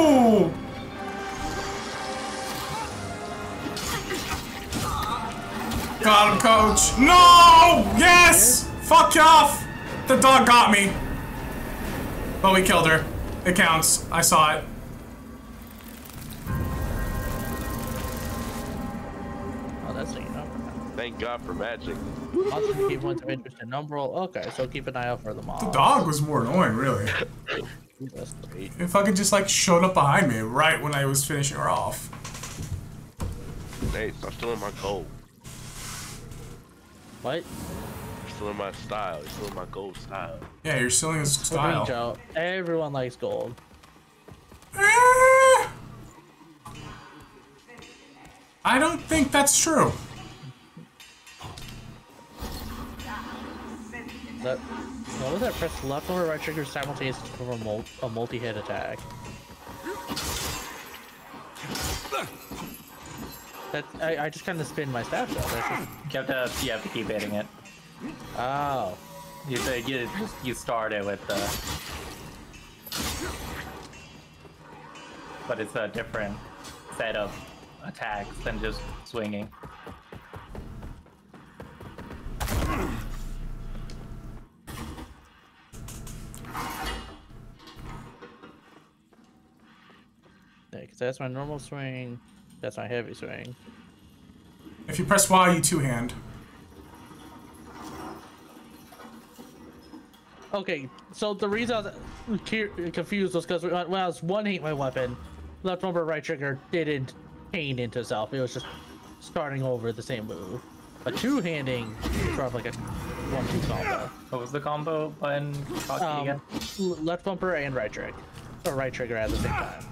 No! Got him, coach. No! Yes! Fuck off! The dog got me. But we killed her. It counts. I saw it. Oh, that's how you know. Thank God for magic. Monsters keep points of interest in Umbral. Okay, so keep an eye out for the mobs. The dog was more annoying, really. That's great. It fucking just like showed up behind me right when I was finishing her off. Hey, stop stealing my gold. What? You're stealing my style. You're stealing my gold style. Yeah, you're stealing his style. Range out. Everyone likes gold. Ah! I don't think that's true. That what was that? Press left or right trigger simultaneously to perform a mul- a multi-hit attack. That I, I just kind of spin my staff. That's just, You have to you have to keep hitting it. oh, You say you you start it with the but it's a different set of attacks than just swinging. Yeah, because that's my normal swing. That's my heavy swing. If you press Y, you two hand. Okay, so the reason I was confused was because when I was one hitting my weapon, left bumper, right trigger didn't chain into itself. It was just starting over the same move. A two handing sort of like a one two combo. What was the combo button talking Um, again? l- left bumper and right trigger. Or right trigger at the same time.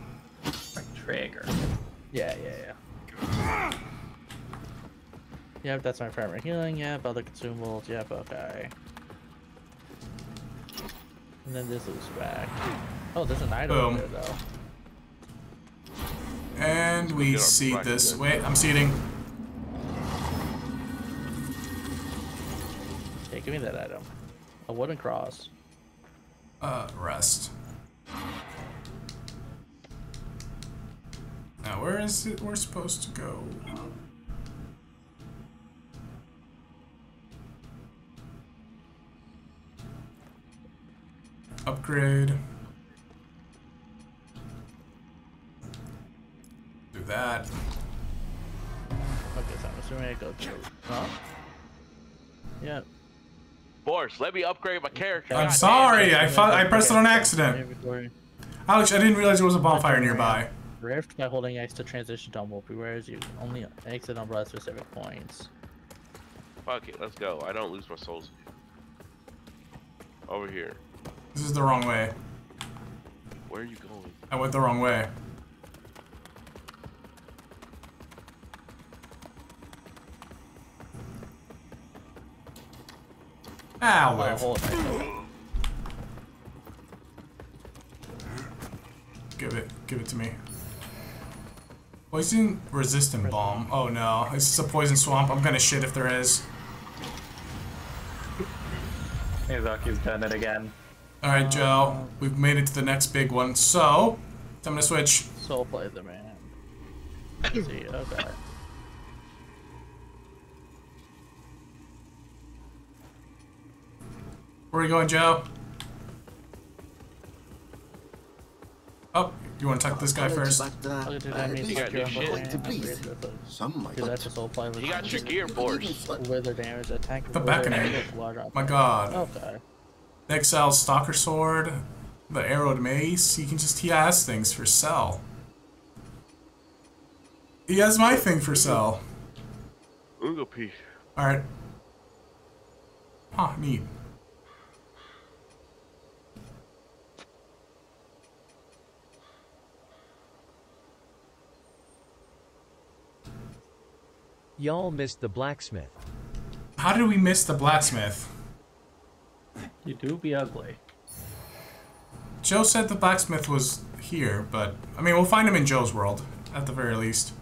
Right trigger. Yeah, yeah, yeah. Yep, that's my primary healing. Yep, other consumables. Yep, okay. And then this loops back. Oh, there's an item Boom. there, though. And we Get our seed this. good. Wait, I'm seeding. Hey, give me that item. A wooden cross. Uh, rest. Now, where is it we're supposed to go? Upgrade. Do that. Okay, so I'm assuming I go to. Huh? Yep. Boris, let me upgrade my character. I'm God sorry, I, I pressed it on accident. Inventory. Alex, I didn't realize there was a bonfire nearby. Rift by holding X to transition to Umbral. Beware as you only exit Umbral at specific points. Fuck it, let's go. I don't lose my souls. Over here. This is the wrong way. Where are you going? I went the wrong way. Ah, live. hold. Give it, give it to me. Poison resistant bomb. Oh no, is this a poison swamp. I'm gonna shit if there is. Miyazaki's done it again. All right, Joe, we've made it to the next big one. So, I'm gonna switch. Soul play the man. See, okay. Where are you going, Joe? You want to talk to this guy first? But, uh, uh, that means You got you're new on shit. the To please. land. Some might Do like that to soul play with You got your gear, Boris. Wither damage, attack The with beckoning. wither My. God. Okay. Exile Stalker Sword, the Arrowed Mace. He can just he has things for sell. He has my thing for sell. Ooga pee. All right. Huh, neat. Y'all missed the blacksmith. How did we miss the blacksmith? You do be ugly. Joe said the blacksmith was here, but I mean, we'll find him in Joe's world at the very least.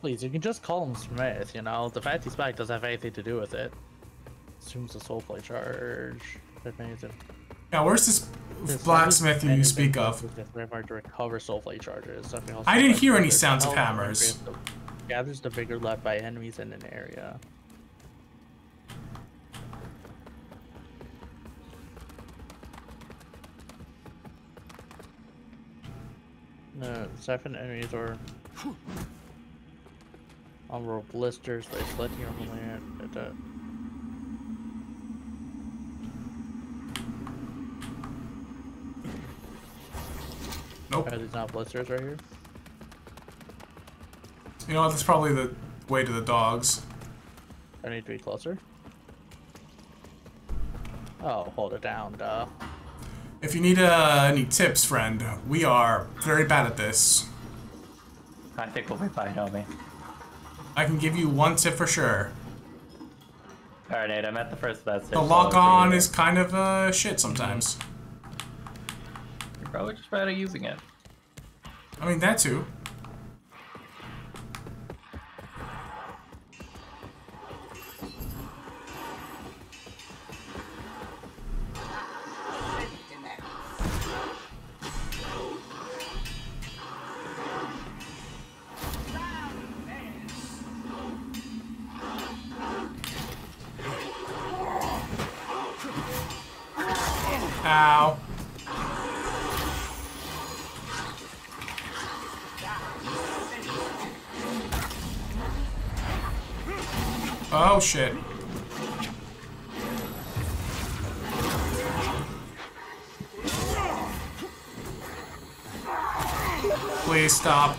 Please, you can just call him Smith, you know? The fact he's back doesn't have anything to do with it. Assumes a soul play charge. That means if Yeah, where's this there's blacksmith you speak of? with the Graveyard to recover soul play charges. I didn't hear any sounds of health hammers. Gathers the- vigor left by enemies in an area. No, siphon enemies or unroll blisters by selecting your land. At the uh, Nope. Are these not blisters right here? You know what? That's probably the way to the dogs. I need to be closer. Oh, hold it down, duh. If you need uh, any tips, friend, we are very bad at this. I think we'll be fine, homie. I can give you one tip for sure. Alright, Nate, I'm at the first message. The lock on is kind of uh, shit sometimes. You're probably just bad at using it. I mean, that too. Stop.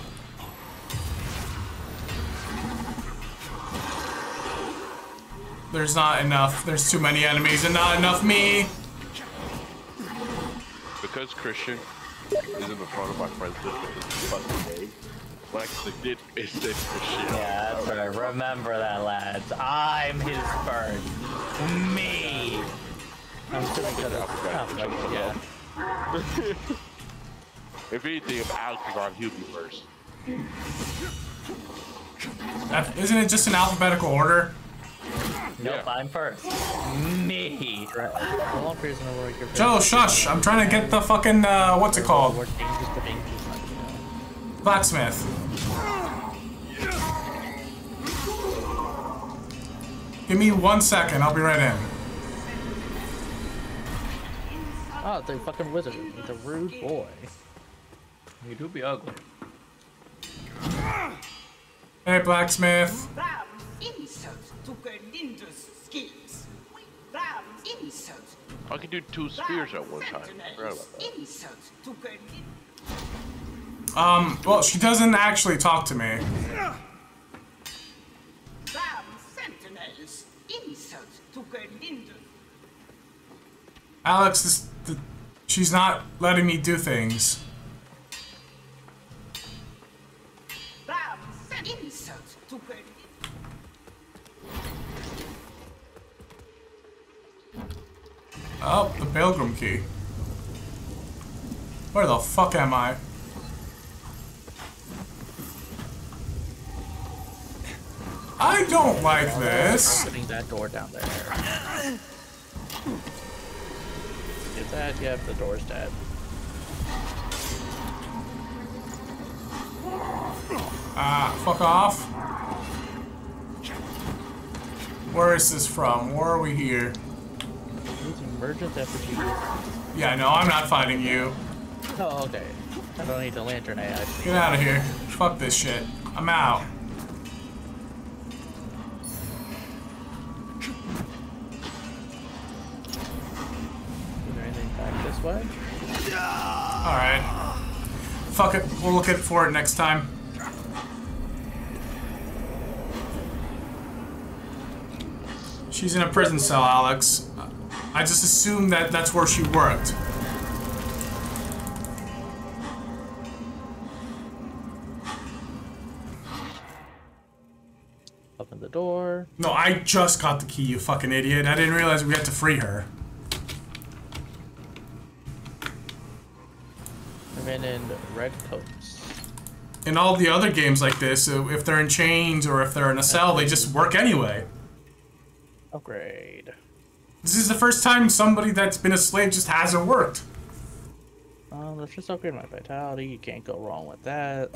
There's not enough. There's too many enemies and not enough me. Because Christian is in the front of my friends list of this fucking game, when I clicked it, it said Christian. Yeah, that's right. Remember that, lads. I'm his first. Me. I'm still gonna. Oh, yeah. if anything, if Alex is on, he'll be first. That- Isn't it just in alphabetical order? Nope, I'm first. Me. How long prison over your Joe, shush! I'm trying to get the fucking uh, what's it called? Blacksmith. Give me one second. I'll be right in. Oh, the fucking wizard. The rude boy. You do be ugly. Hey, blacksmith. Insult to Gerlinda's skills. Ram's insult. I can do two spears at one time. I forgot about that. Insult to Gerlinda. Um, well, she doesn't actually talk to me. Ram sentinels. Insult to Gerlinda. Alex, this, th she's not letting me do things. Oh, the pilgrim key. Where the fuck am I? I don't like this. Opening that door down there. Get that? Yep, the door's dead. Ah, fuck off. Where is this from? Where are we here? Use emergent effigy. Yeah, no, I'm not finding you. Oh, okay. I don't need the lantern AI. Get out of here. Fuck this shit. I'm out. Is there anything back this way? Alright. Fuck it. We'll look at for it next time. She's in a prison cell, Alex. I just assumed that that's where she worked. Open the door. No, I just got the key, you fucking idiot. I didn't realize we had to free her. Men in red coats. In all the other games like this, uh, if they're in chains or if they're in a cell, they just work anyway. Upgrade. This is the first time somebody that's been a slave just hasn't worked. Um, let's just upgrade my vitality. You can't go wrong with that.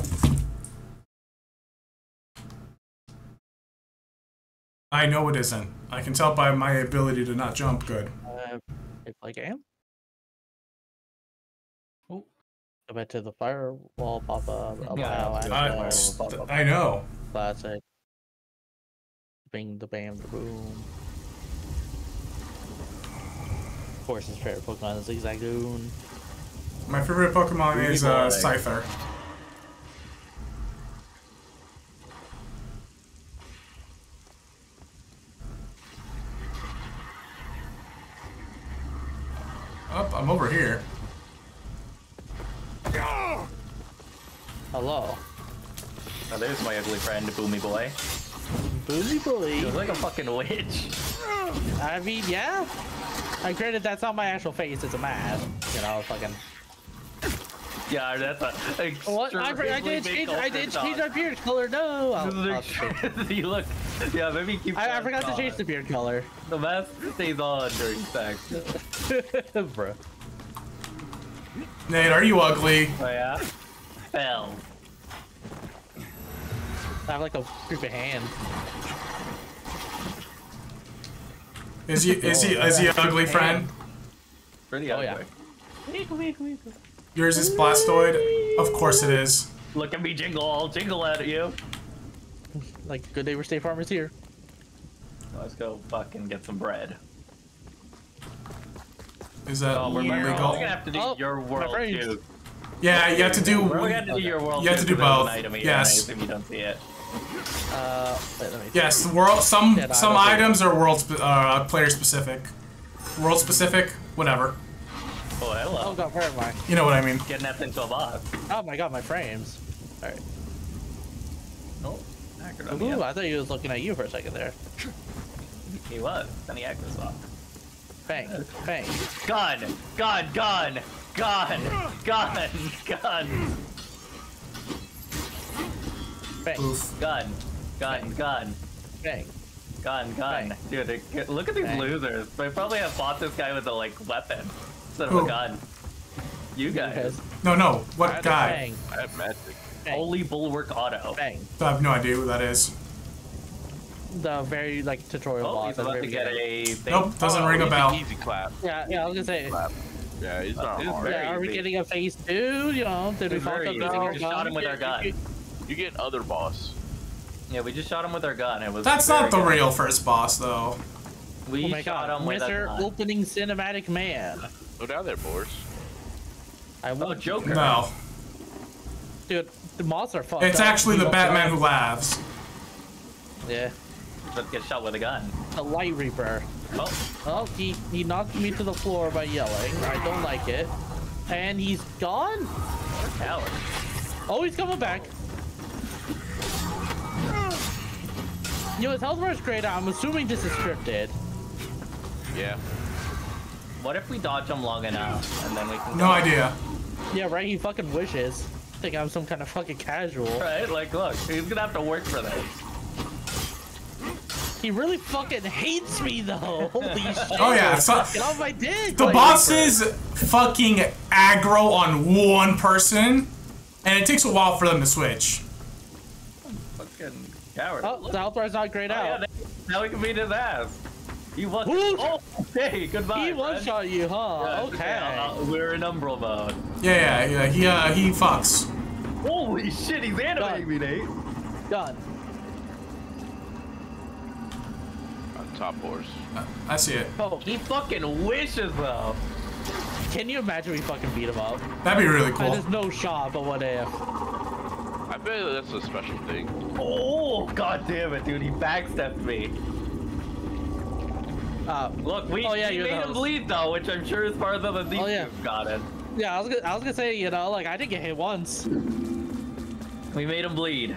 I know it isn't. I can tell by my ability to not jump good. Uh, if I can. Oh, go back to the firewall pop up. Yeah, Allow to the I, access. I know. Classic. Bing the bam the boom. Of course, his favorite Pokemon is Zigzagoon. My favorite Pokemon Really is uh, boring. Scyther. Up, I'm over here. Hello. Oh, there's my ugly friend, Boomy Boy. Boomy Boy. He looks like a fucking witch. I mean, yeah. I granted that's not my actual face, it's a mask. You know, fucking. Yeah, that's a. What? I, I did change. I did change my beard color. No. I'll, I'll change- you look. Yeah, maybe keep. I, I that forgot to on. change the beard color. The mask stays on during sex. Bro. Nate, are you ugly? Oh yeah. Fell. I have like a stupid hand. Is he is he is he an ugly friend? pretty Oh, ugly. yeah. Yours is Blastoise? Of course it is. Look at me jingle, I'll jingle at you. Like, good neighbor state farmers here. Let's go fucking get some bread. Is that Oh, remember, legal? we're gonna have to do Oh, your world too. Yeah, you have to do. We're gonna do your world You have to too, do 'cause there's both. An item here, Yes. I assume you don't see it. Uh, wait, let me Yes, the world. Some Yeah, no, I some don't think- items are world spe- uh, player specific. World specific, whatever. Oh, hello. Oh god, where am I? You know what I mean. Getting that into a boss. Oh my god, my frames. Alright. Oh, accurate Ooh, the I thought he was looking at you for a second there. He was. Then he acted off. Bang, bang. Gun! Gun! Gun! Gun! Gun! Gun! Bang. Oof. Gun! Gun! Gun! Bang. Gun! Gun! Dude, they, look at these Bang. losers. They probably have bought this guy with a like weapon instead of Who? a gun. You guys. No, no. What Bang. guy? Bang. I have magic. Bang. Holy Bulwark Auto. Bang. I have no idea who that is. The very like tutorial Oh, boss. he's at the about to very get beginning. a thing. Nope, doesn't Oh, ring a bell. Easy clap. Yeah, yeah, I was gonna say. Clap. Yeah, he's oh, not It's hard. very Yeah, are we easy. getting a phase two? You know, did we It's fuck very up easy. using We just shot him with our gun. You get other boss. Yeah, we just shot him with our gun. It was. That's not the good. real first boss, though. We Oh shot god, him with a Mr. gun. Opening Cinematic Man. Go down there, Boris. I Oh, won't, Joker. No, dude. The moths are fucked it's up. actually the Batman try- who laughs. Yeah, Let's get shot with a gun. the Light Reaper. Oh, Oh, he he knocked me to the floor by yelling. I don't like it. And he's gone. coward. Oh, he's coming back. You know, his health bar is great. I'm assuming this is scripted. Yeah. What if we dodge him long enough and then we can? No go? idea. Yeah, right. He fucking wishes. I Think I'm some kind of fucking casual. Right? Like, look, he's gonna have to work for this. He really fucking hates me though. Holy shit. Oh, yeah, so- Get off my dick. The Light boss is fucking aggro on one person, and it takes a while for them to switch. Fucking coward. Oh, the health bar's not grayed Oh, yeah, out. now we can beat his ass. He was. Who? Oh, hey, goodbye. he one friend. shot you, huh? Yeah, okay. uh, we're in umbral mode. Yeah, yeah, yeah. He uh, he fucks. Holy shit, he's animating me, Nate. Done. On top Boris. I see it. Oh, He fucking wishes though. can you imagine we fucking beat him up? That'd be really Uh, cool. There's no shot, but what if? I bet that's a special thing. Oh, god damn it, dude. He backstepped me. Uh, Look, we, Oh, yeah, we you're made the him bleed though, which I'm sure is part of the these Oh, yeah. dudes got it. yeah, I was gonna, I was gonna say, you know, like I didn't get hit once. We made him bleed.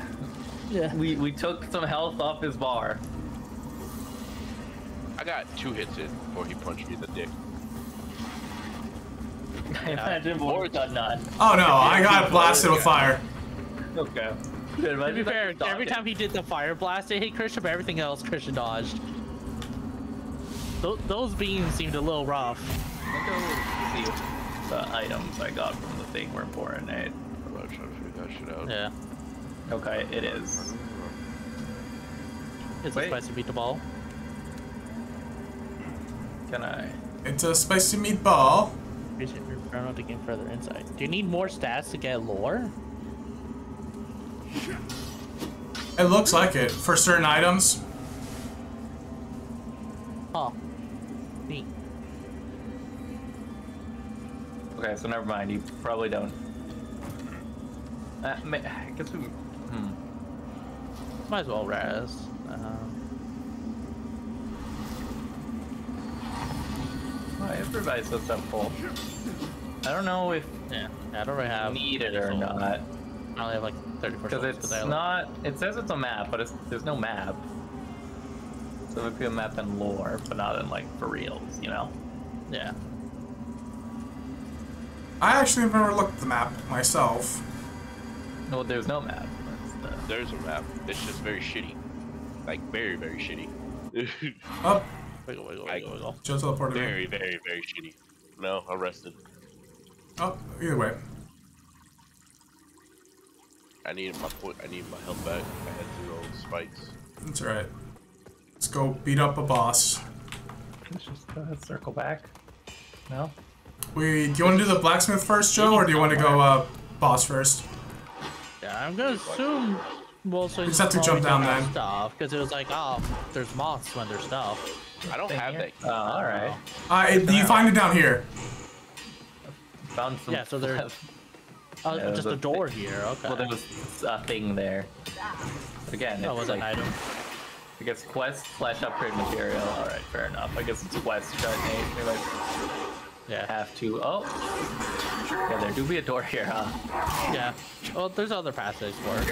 Yeah. We we took some health off his bar. I got two hits in before he punched me in the dick. I imagine Boris got none. Oh no, I got blasted with fire. Okay. Dude, To be fair, every dodged time he did the fire blast, it hit Christian, but everything else Christian dodged. Th those beams seemed a little rough. I'll go see the items I got from the thing were important, eh? I'm about to try to figure that shit out. Yeah. Okay, it is. It's Wait. a spicy meatball. Can I? It's a spicy meatball. Appreciate your pronoun to gain further insight. Do you need more stats to get lore? It looks like it for certain items. Huh. Neat. Okay, so never mind. You probably don't. Uh, ma- I guess we. Hmm. Might as well res. Um, Well, everybody's so simple. I don't know if yeah, I don't really have. need it or not. I only have like 34 Because it's not. It says it's a map, but it's, there's no map. So it would be a map in lore, but not in like for reals, you know? Yeah. I actually have never looked at the map myself. No, there's no map. The- There's a map. It's just very shitty. Like very, very shitty. Up, oh. Wiggle, wiggle, Like- wiggle, wiggle. Joe teleported me. very, very, very shitty. No, arrested. Oh, either way. I need my point. I need my health back. I had zero spikes. That's right. Let's go beat up a boss. Let's just uh, circle back. No? We, do you want to do the blacksmith first, Joe, or do you want to go uh, boss first? Yeah, I'm gonna assume. Well, so You just have to jump down then. Stuff, because it was like, oh, there's moths when there's stuff. I don't have that. Oh, all right. Uh, it- you find it down here. Found some. Yeah, so there- Oh, Yeah, just the a door here. Okay. Well, there was a thing there. Again, That it's was like, an item. I guess quest slash upgrade material. All right, fair enough. I guess it's quest. Should I we like yeah. have to. Oh, yeah, there do be a door here, huh? Yeah. Well, there's other passages for it.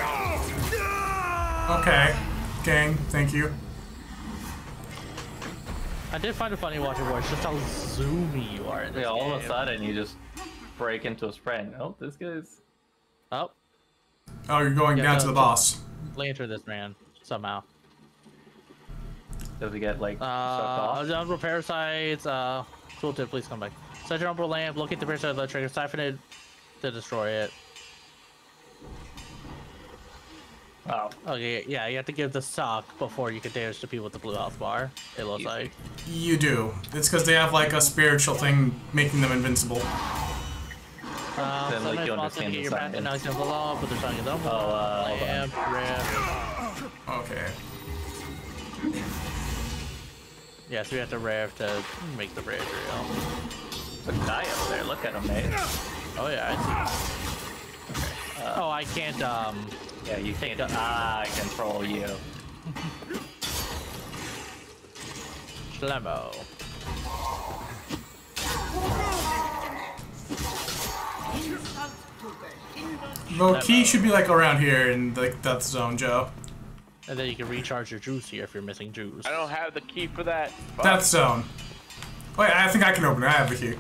Okay. Gang, thank you. I did find it funny watching voice just how zoomy you are in this Yeah, all of a sudden you just break into a sprint. Oh, this guy's. Oh. Oh, you're going Yeah, down no, to the boss. Lantern this man somehow. Does he get like sucked Uh, off? on repair sites, uh, tooltip, please come back. Set your Umbral lamp, locate the repair site of the trigger, siphon it to destroy it. Oh. Okay, yeah, you have to give the sock before you can damage the people with the blue health bar. It looks like. You do. It's because they have like a spiritual thing making them invincible. Uh, Then, like, you understand the path and now he's gonna below, but they're talking about Oh, uh, lamp, rift. Okay. Yeah, so we have to rev to make the bridge real. There's a guy up there. Look at him, mate. Oh yeah, I see. oh, I can't. Um. Yeah, you can't. I control you. Shlemmo. The key should be like around here in the death zone, Joe. And then you can recharge your juice here if you're missing juice. I don't have the key for that. Fuck. Death zone. Wait, I think I can open it. I have the key.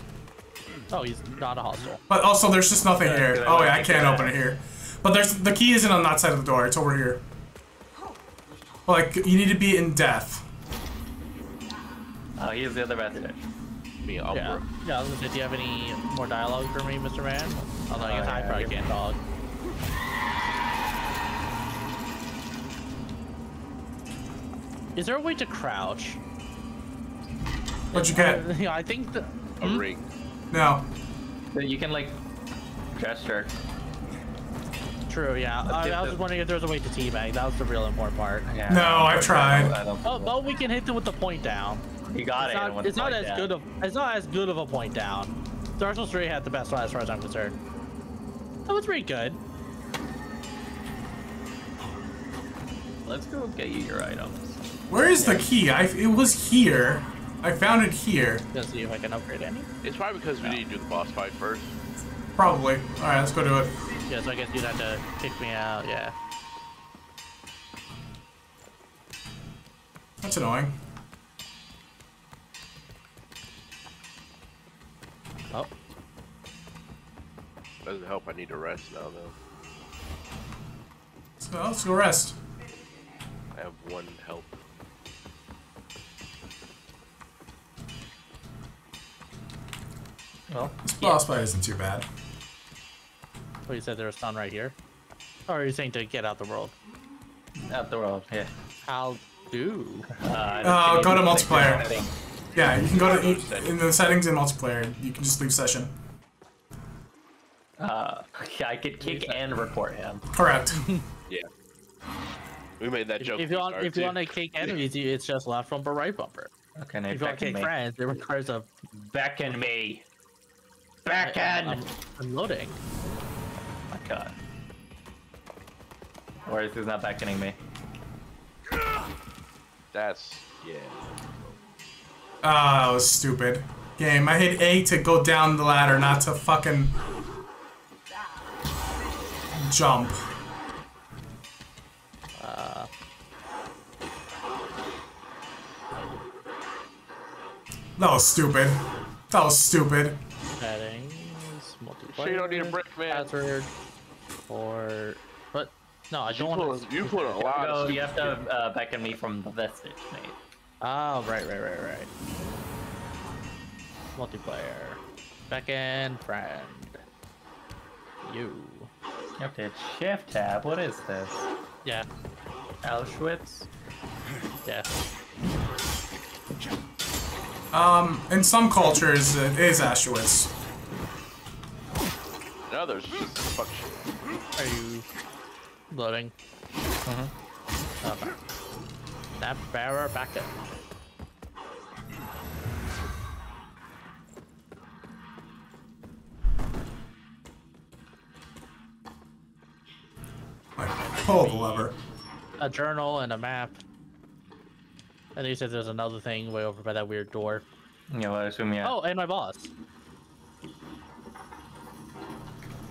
Oh, he's not a hostile. But also, there's just nothing Yeah, here. good, Oh yeah, I can't open it here. But there's the key isn't on that side of the door. It's over here. Like you need to be in death. Oh, he's the other resident. Me, Yeah. Yeah, I was gonna say, do you have any more dialogue for me, Mr. Man? Although I guess Uh, I probably give- can't talk. Is there a way to crouch? But you can't. Yeah, I think the, A Hmm? ring. No. You can like gesture. True, yeah. Let's I, I was just wondering if there was a way to teabag. That was the real important part. Yeah, No, I've tried. Oh, but we can hit them with the point down. You got it's it. Not, it's not as good of it's not as good of a point down. Dark Souls 3 had the best one as far as I'm concerned. That was pretty good. Let's go get you your items. Where is the key? I it was here. I found it here. Let's see if I can upgrade any. It's probably because we need to do the boss fight first. Probably. All right, let's go do it. Yeah, so I guess you'd have to kick me out. Yeah. That's annoying. Doesn't help. I need to rest now, though. Let's go, let's go rest. I have one health. Well, This boss fight isn't too bad. Well, you said there was sun right here. Or are you saying to get out the world? Out the world, yeah. How do? Uh, Uh, go to multiplayer. Yeah, you can go to in the settings in multiplayer. You can just leave session. Uh, yeah, I could kick and report him. Correct. Yeah. We made that joke. if you want, if you want to kick enemies, you- it's just left bumper, right bumper. Okay, now If you want to kick me. friends, it requires a Beckon me. I- Beckon. I'm, I'm loading. my god. Or is he's not beckoning me? That's yeah. Oh, that was stupid. Game. I hit A to go down the ladder, not to fucking jump. Uh, That was stupid. That was stupid. settings, multiplayer. Sure you don't need a brick, man. Password. Or, but no, I don't You want put, you put a lot No, of. you have to uh, beckon me from the vestige, mate. Oh, right, right, right, right. Multiplayer. Second friend. You. You have to hit shift tab. What is this? Yeah. Auschwitz? Yeah. Um, in some cultures, it is Auschwitz. Now there's just fuck shit. Are you loading? Uh-huh. Okay. That bearer back up. Pull oh, the lever. A journal and a map. And you said there's another thing way over by that weird door. Yeah, well, I assume yeah. Oh, and my boss.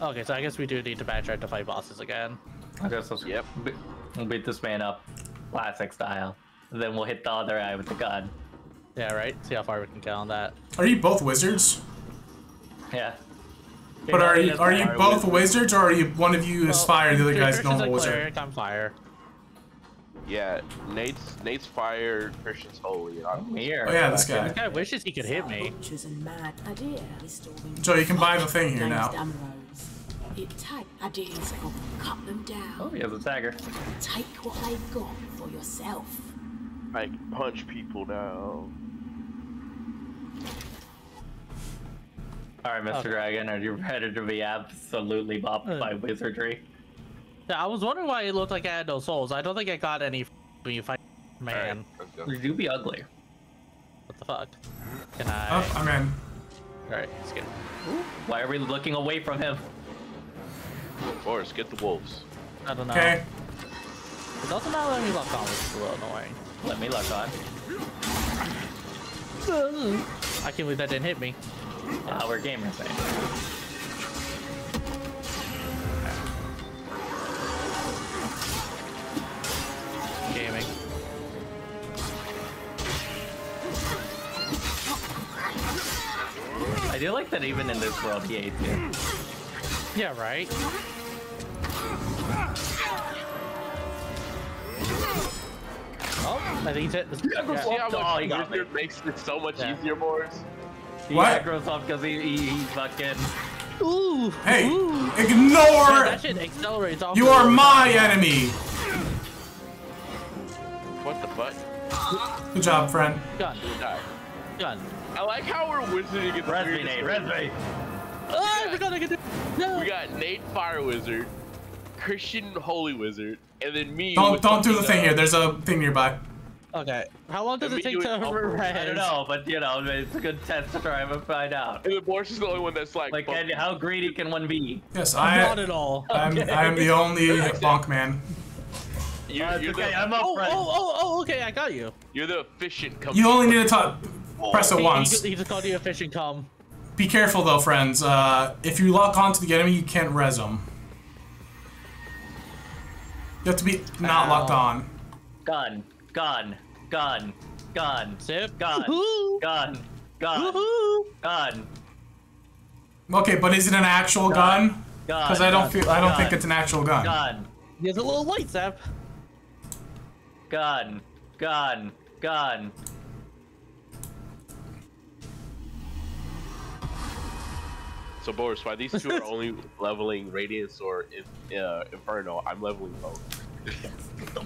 Okay, so I guess we do need to backtrack to fight bosses again. I guess let's yep. Be we'll beat this man up, classic style. And then we'll hit the other eye with the gun. Yeah, right. See how far we can get on that. Are you both wizards? Yeah. But are you are you both wizards, or are you one of you is Well, fire, the other guy's Christian's normal wizard? cleric, I'm fire. Yeah, Nate's Nate's fire, Christian's holy. I'm here. Oh, oh, yeah, this guy. This guy wishes he could hit me. Butchers and mad idea restoring Joe, you can buy the thing here now. James Ambrose. It take ideas and cut them down. Oh, he has a tagger. Take what they've got for yourself. I can punch people now. All right, Mr. Okay. Dragon, are you ready to be absolutely bopped Uh. by wizardry? Yeah, I was wondering why it looked like I had no souls. I don't think I got any when you fight man. You do be ugly. What the fuck? Can I? Oh, I'm in. Alright, let's get Why are we looking away from him? Boris, get the wolves. I don't know. Okay. It doesn't matter let me lock on, which is a little annoying. Let me lock on. I can't believe that didn't hit me. Ah, we're gamers, eh? Gaming. I do like that even in this world he hates you. Yeah, right? Oh, I think he's hit. See how Oh, much he got me. wizard makes it so much Yeah. easier, Boris? He What? aggroes off because he, he, he's fucking. Ooh! Hey, ooh. Yeah, ignore! that shit accelerates off You are my enemy! What the fuck? Good job, friend. Gun. Die. Gun. I like how we're wizarding in the Res me, weirdest Nate, res me. Oh, I forgot I could do. No. We got Nate Fire Wizard, Christian Holy Wizard, and then me. Don't don't do the thing uh, here. There's a thing nearby. Okay. How long does And it take to doing? I don't know, but you know, it's a good test to try and find out. And then Boris is the only one that's like. Like, bump- can, how greedy can one be? Yes, I. Not at all. I'm I'm the only bonk man. You're, Uh, you're, okay, the, I'm up, Oh, friend. oh, oh, oh, okay, I got you. you're the efficient company. You only need to talk, press it He- once. He, he just called you a fishing cum. Be careful though, friends. Uh, if you lock onto the enemy, you can't res them. You have to be not Ow. locked on. Gun, gun, gun, gun, Zip. gun, Woohoo. gun, gun, Woohoo. gun, Okay, but is it an actual gun? gun. Because I don't gun, feel I don't think it's an actual gun. Gun, He has a little light, Zap. gun, gun, gun. So Boris, why these two are only leveling Radiance or In- uh, Inferno, I'm leveling both.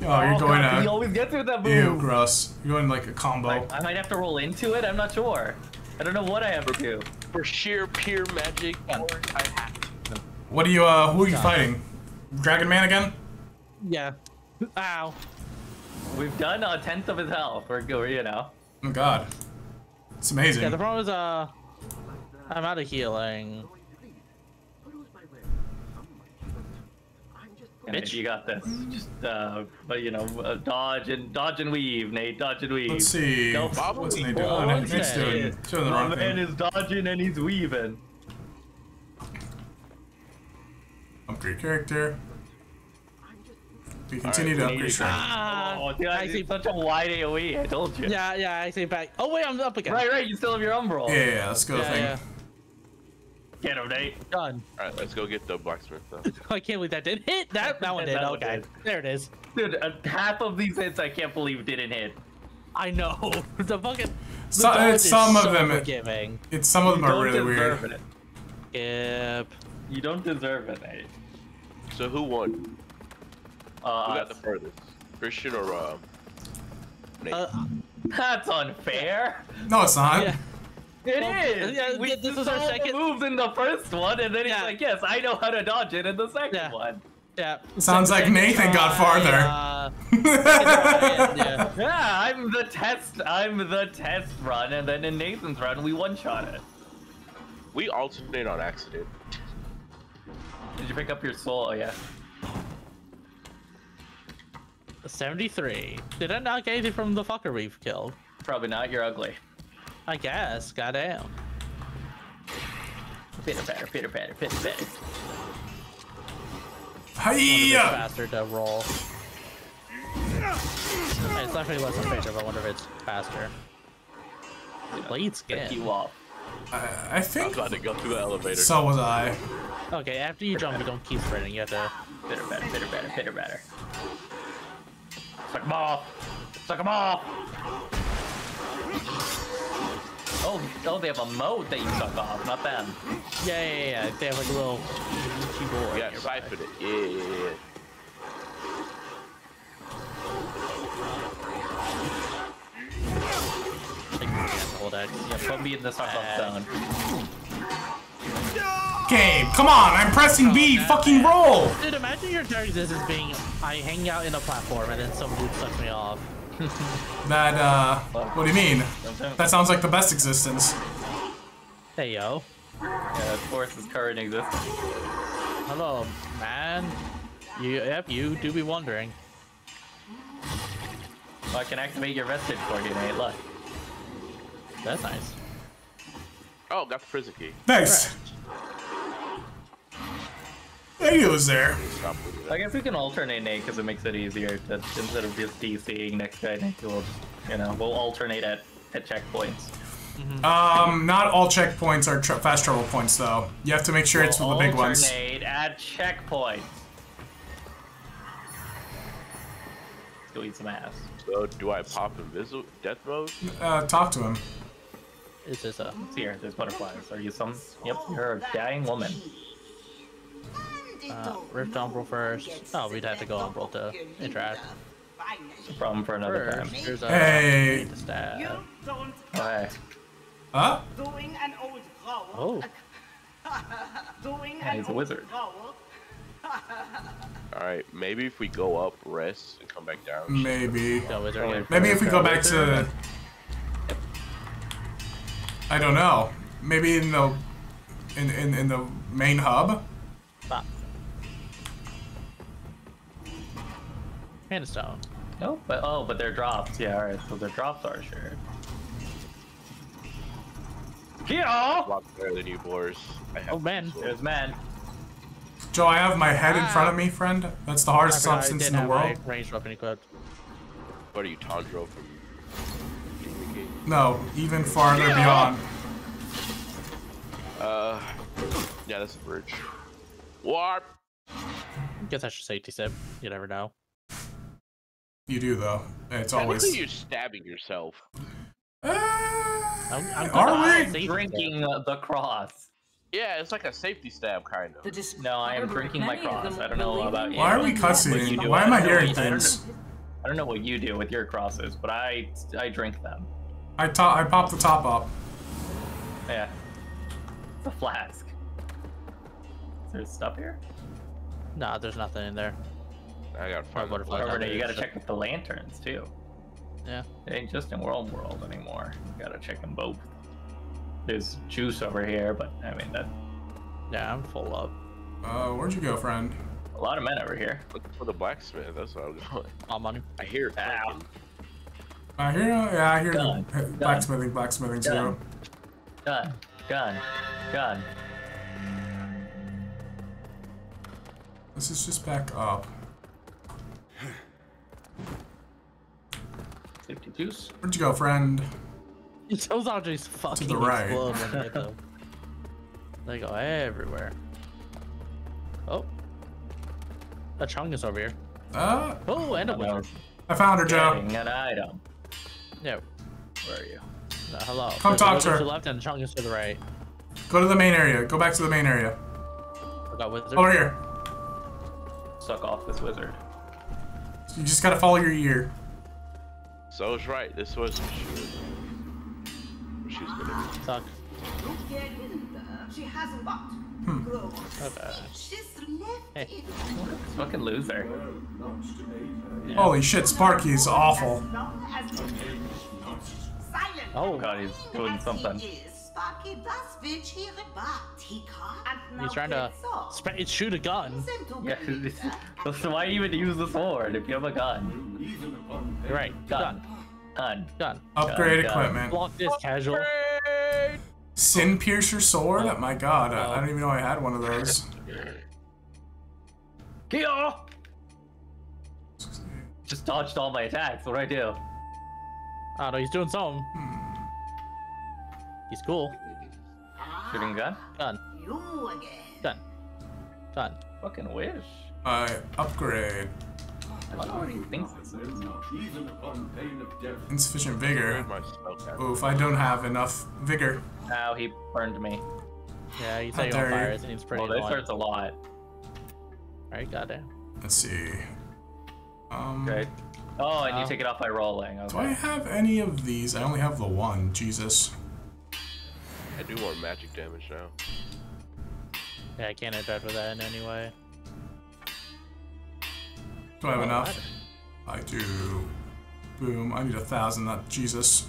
Oh, you're going God, He to. always gets with that move. Ew, gross. You're going like a combo. Like, I might have to roll into it. I'm not sure. I don't know what I have to do. For sheer pure magic, Boris, I have to. What are you? Uh, who are you fighting? Dragon Man again? Yeah. Ow. We've done a tenth of his health. We're good, you know. Oh God, it's amazing. Yeah, the problem is, uh, I'm out of healing. And Nate, you got this. Just, uh, but you know, uh, dodge and dodge and weave, Nate. Dodge and weave. Let's see. Go What's Nate doing? Oh, Nate's that? doing, doing the wrong man thing. is dodging and he's weaving. Upgrade character. We continue to Alright, upgrade need- strength. Ah, Oh, dude, I I see see. such a wide AoE. I told you. Yeah, yeah, I see back. Oh wait, I'm up again. Right, right. You still have your umbral. Yeah, yeah, yeah, let's go. Yeah, thing. yeah. Get him, Nate. Done. Alright, let's go get the blacksmith though. I can't believe that didn't hit. That that one did. That one Okay, did. there it is. Dude, uh, half of these hits I can't believe didn't hit. I know. the fucking. the So- dodge it's is some of so them, it- Forgiving. It's some of them You are really weird. it. Yep. You don't deserve it, Nate. So who won? Uh, Who got the furthest? Christian or uh? Nate? Uh, That's unfair. No, it's not. yeah. It Well, is. yeah, we, this this is our second- moves in the first one, and then he's like, "Yes, I know how to dodge it in the second one." Yeah. Sounds like Nathan got farther. Uh, yeah. Yeah, I'm the test. I'm the test run, and then in Nathan's run, we one shot it. We alternate on accident. Did you pick up your soul? Oh yeah. 73. Did I not get anything from the fucker we've killed? Probably not. You're ugly. I guess. Goddamn. Pitter patter, pitter patter, pitter patter. Hiya! faster to roll. Hey, it's definitely less effective. I wonder if it's faster. Blade skin. You off. I, I I was think about to go through the elevator. so was I. Okay, after you jump, you don't keep sprinting. You have to. Pitter patter, pitter patter, pitter patter. Suck 'em off. Suck 'em off. Oh, oh, they have a mode that you suck off, not them. Yeah, yeah, yeah. They have like a little keyboard. Yeah, siphon it. Yeah, yeah, yeah. Hold X. Yeah, put me in the suck off zone. Game, come on, I'm pressing B, oh, fucking roll! Dude, imagine your entire existence being I hang out in a platform and then some dude sucks me off. That, uh, what do you mean? That sounds like the best existence. Hey, yo. Yeah, of course, is current existence. Hello, man. You, yep, you do be wondering. Well, I can activate your vestige for you, Nate. Look. That's nice. Oh, got the prison key. Nice. Yeah, he was there. Stop with that. I guess we can alternate Nate because it makes it easier to, instead of just DCing next guy. Nate, we'll just, you know, we'll alternate at, at checkpoints. Um, not all checkpoints are tr fast travel points, though. You have to make sure it's for the big ones. Alternate at checkpoints. Let's go eat some ass. So, do I pop invisible death mode? Uh, talk to him. Is this a? It's here. There's butterflies. Are you some? Yep, you're a dying woman. Uh, Rift Umbral first. Oh, we'd have to go Umbral to interact. Problem for another First, time. there's a Hey. need to stab. Don't Okay. Huh? doing an old growl. Oh. Doing Yeah, an he's a wizard. Alright, maybe if we go up, rest, and come back down. Maybe. Go. Maybe if we go back to. I don't know. Maybe in the. In, in, in the main hub? Mana stone. No, but oh, but they're drops. Yeah, all right. So their drops are shared. A lot better than you, Boris. I have Oh man. There's men. Joe, I have my head in front of me, friend. That's the hardest I forgot I substance in didn't the world. my Ranged weapon equipped. What are you, Tondro from No, even farther beyond. Uh, yeah, that's a bridge. Warp! Guess I should safety sip. You never know. You do, though. It's always. you're you stabbing yourself. I'm, I'm Are we? Drinking uh, the cross. Yeah, it's like a safety stab, kind of. No, I am drinking my cross. I don't know about you. Why are we cussing? you Why am I don't know hearing what- I don't things? know- I don't know what you do with your crosses, but I I drink them. I, to- I popped the top up. Yeah. The flask. Is there stuff here? Nah, there's nothing in there. I got five butterflies. Remember, out you gotta check with the lanterns too. Yeah. It ain't just in World World anymore. You gotta check them both. There's juice over here, but I mean that Yeah, I'm full up. Uh, where'd you go, friend? a lot of men over here. Looking for the blacksmith. That's what I'm going. All money. I hear. Ow. I hear, yeah, I hear Gun. the Gun. blacksmithing, blacksmithing too. Gun. Gun, gun, gun. This is just back up. Safety juice. Where'd you go, friend? Those objects fucking to the right. explode when you hit them. They go everywhere. Oh. A chungus over here. Uh, Oh, and a wizard. I found her, Joe. Getting an item. Yeah. Where are you? No, hello. Come There's talk to her. To the left and a chungus to the right. Go to the main area. Go back to the main area. I got wizard. Over here. Suck off this wizard. You just gotta follow your ear. So it's right. This was what she was. What she was gonna do. Suck. Look at Hilda. She hasn't got. Hmm. Grow. Okay. She's left Hey. Fucking loser. Holy shit, Sparky's awful. Oh god, he's doing something. Sparky does fit here, but he can't. And He's trying to sp- shoot a gun. Yeah, so why even use the sword if you have a gun? Right. Gun. Gun. Gun. Upgrade Gun, gun. equipment. Block this casual. Sin Piercer sword? Oh my god, I, I don't even know I had one of those. Kyo! Just dodged all my attacks. What do I do? I don't know. He's doing something. Hmm. He's cool. Shooting gun? Gun. You again. Gun. Gun. Fucking wish. Uh, upgrade. I don't know what. Insufficient vigor. My spell. Oof, I don't have enough vigor. Now he burned me. Yeah, you How say on fire. you. It seems pretty Well, this hurts a lot. Alright, goddamn. Let's see. Um, Okay. Oh, and you Oh. take it off by rolling. Do I have any of these? I only have the one. Jesus. I do want magic damage now. Yeah, I can't adapt for that in any way. Do I have Oh, enough? I do. Boom. I need a thousand, not Jesus.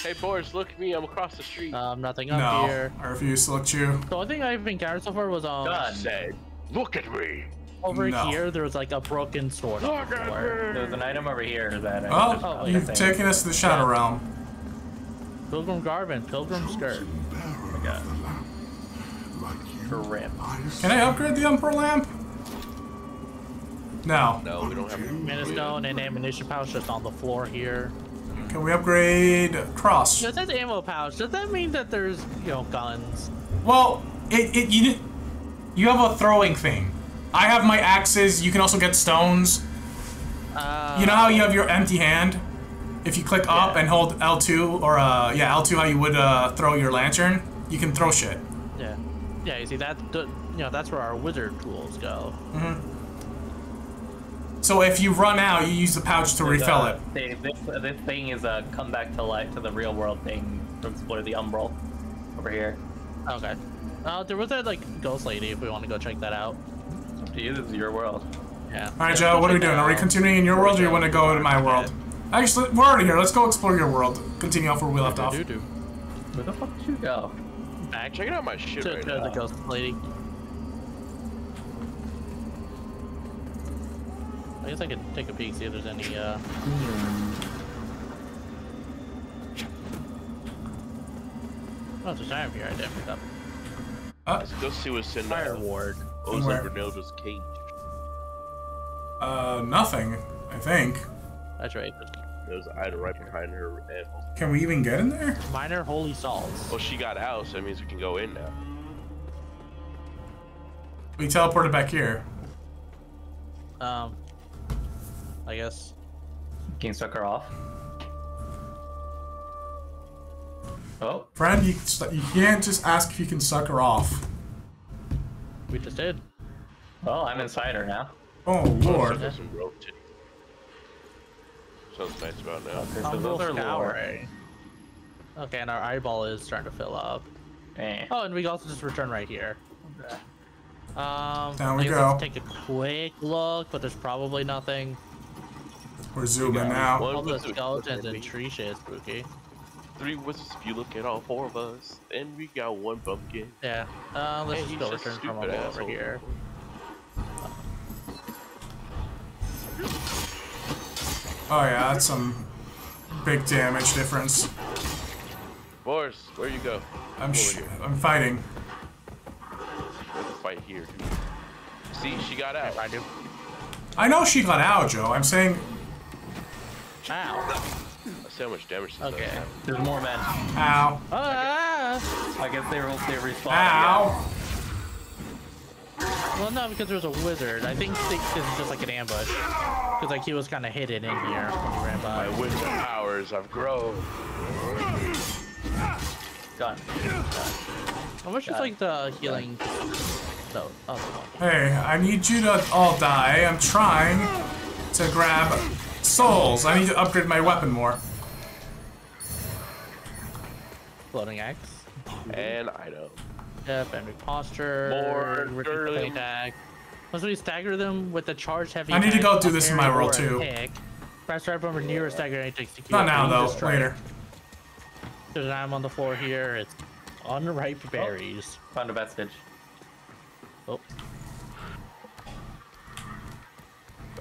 Hey Boris, look at me. I'm across the street. Um, nothing up No, here. I refuse to look you. The only thing I've encountered so far was um Gun. Said, look at me. over No. here. There was like a broken sword. on the floor. There's an item over here that I Well, Oh, you've taken us to the Shadow Realm. Pilgrim garment, pilgrim skirt. Okay. Grim. Can I upgrade the Emperor Lamp? No. No, we don't have. Minostone and ammunition pouch just on the floor here. Can we upgrade Cross? It says ammo pouch. Does that mean that there's you know guns? Well, it, it you you have a throwing thing. I have my axes. You can also get stones. Uh, You know how you have your empty hand? If you click up and hold L2 or uh yeah L2 how you would uh throw your lantern, you can throw shit. Yeah. Yeah. You see that? You know that's where our wizard tools go. hmm So if you run out, you use the pouch to There's, refill uh, it. they- This, this thing is a come back to life to the real world thing from explore the Umbral over here. Okay. Uh, there was that like ghost lady. If we want to go check that out. It's up to you. This is your world. Yeah. All right, Yeah, Joe. What are we doing? Are we continuing in your world, or you want to go to my world? Actually, we're already here. Let's go explore your world. Continue off where we left off. Do-do. Where the fuck did you go? Back Checking out my shit to, right to now. the ghost lady. I guess I could take a peek, see if there's any, uh... Oh, there's a time here I didn't pick up. Let's go see what's in Fire there. ward. Ozen Where? Brunilda's cage. Uh, nothing. I think. That's right. There's an item right behind her anvil. Can we even get in there? Minor holy salts. Well, she got out, so that means we can go in now. We teleported back here. Um, I guess. Can you suck her off? Oh, Friend, you, you can't just ask if you can suck her off. We just did. well, I'm inside her now. Oh, lord. There's some rope titties. Sounds nice about now. Okay, so Humble those lore. Okay, and our eyeball is starting to fill up. Eh. Oh, and we also just return right here. Um, Down we I guess go. Let's take a quick look, but there's probably nothing. We're zooming now. One All the skeletons and tree shit is spooky. Three wizards if you look at all four of us. And we got one pumpkin. Yeah. Uh, let's Hey, just go just return from stupid over asshole. here. Oh yeah, that's some big damage difference. Boris, where you go? I'm Over sh here. I'm fighting. There's a fight here. See, she got out. I do. I know she got out, Joe. I'm saying, Ow. Let's see how much damage this Okay. does. There's more men. ow, Ah! I guess they were they respawn. ow. Well, no, because there's a wizard. I think they, this is just like an ambush. Because like he was kind of hidden in here when he ran by. My wizard powers have grown. Gun. How much is like the healing? No, oh, Hey, I need you to all die. I'm trying to grab souls. I need to upgrade my weapon more. floating axe. And I know. Yep, and posture. More repeat Sterling. attack. Once we stagger them with the charge heavy. I need to go do this in my parry roll or a too. kick, Press right bumper near a stagger and takes Not now though, Destroyer. later. There's an item on the floor here. It's unripe berries. Found a vestige. Oh.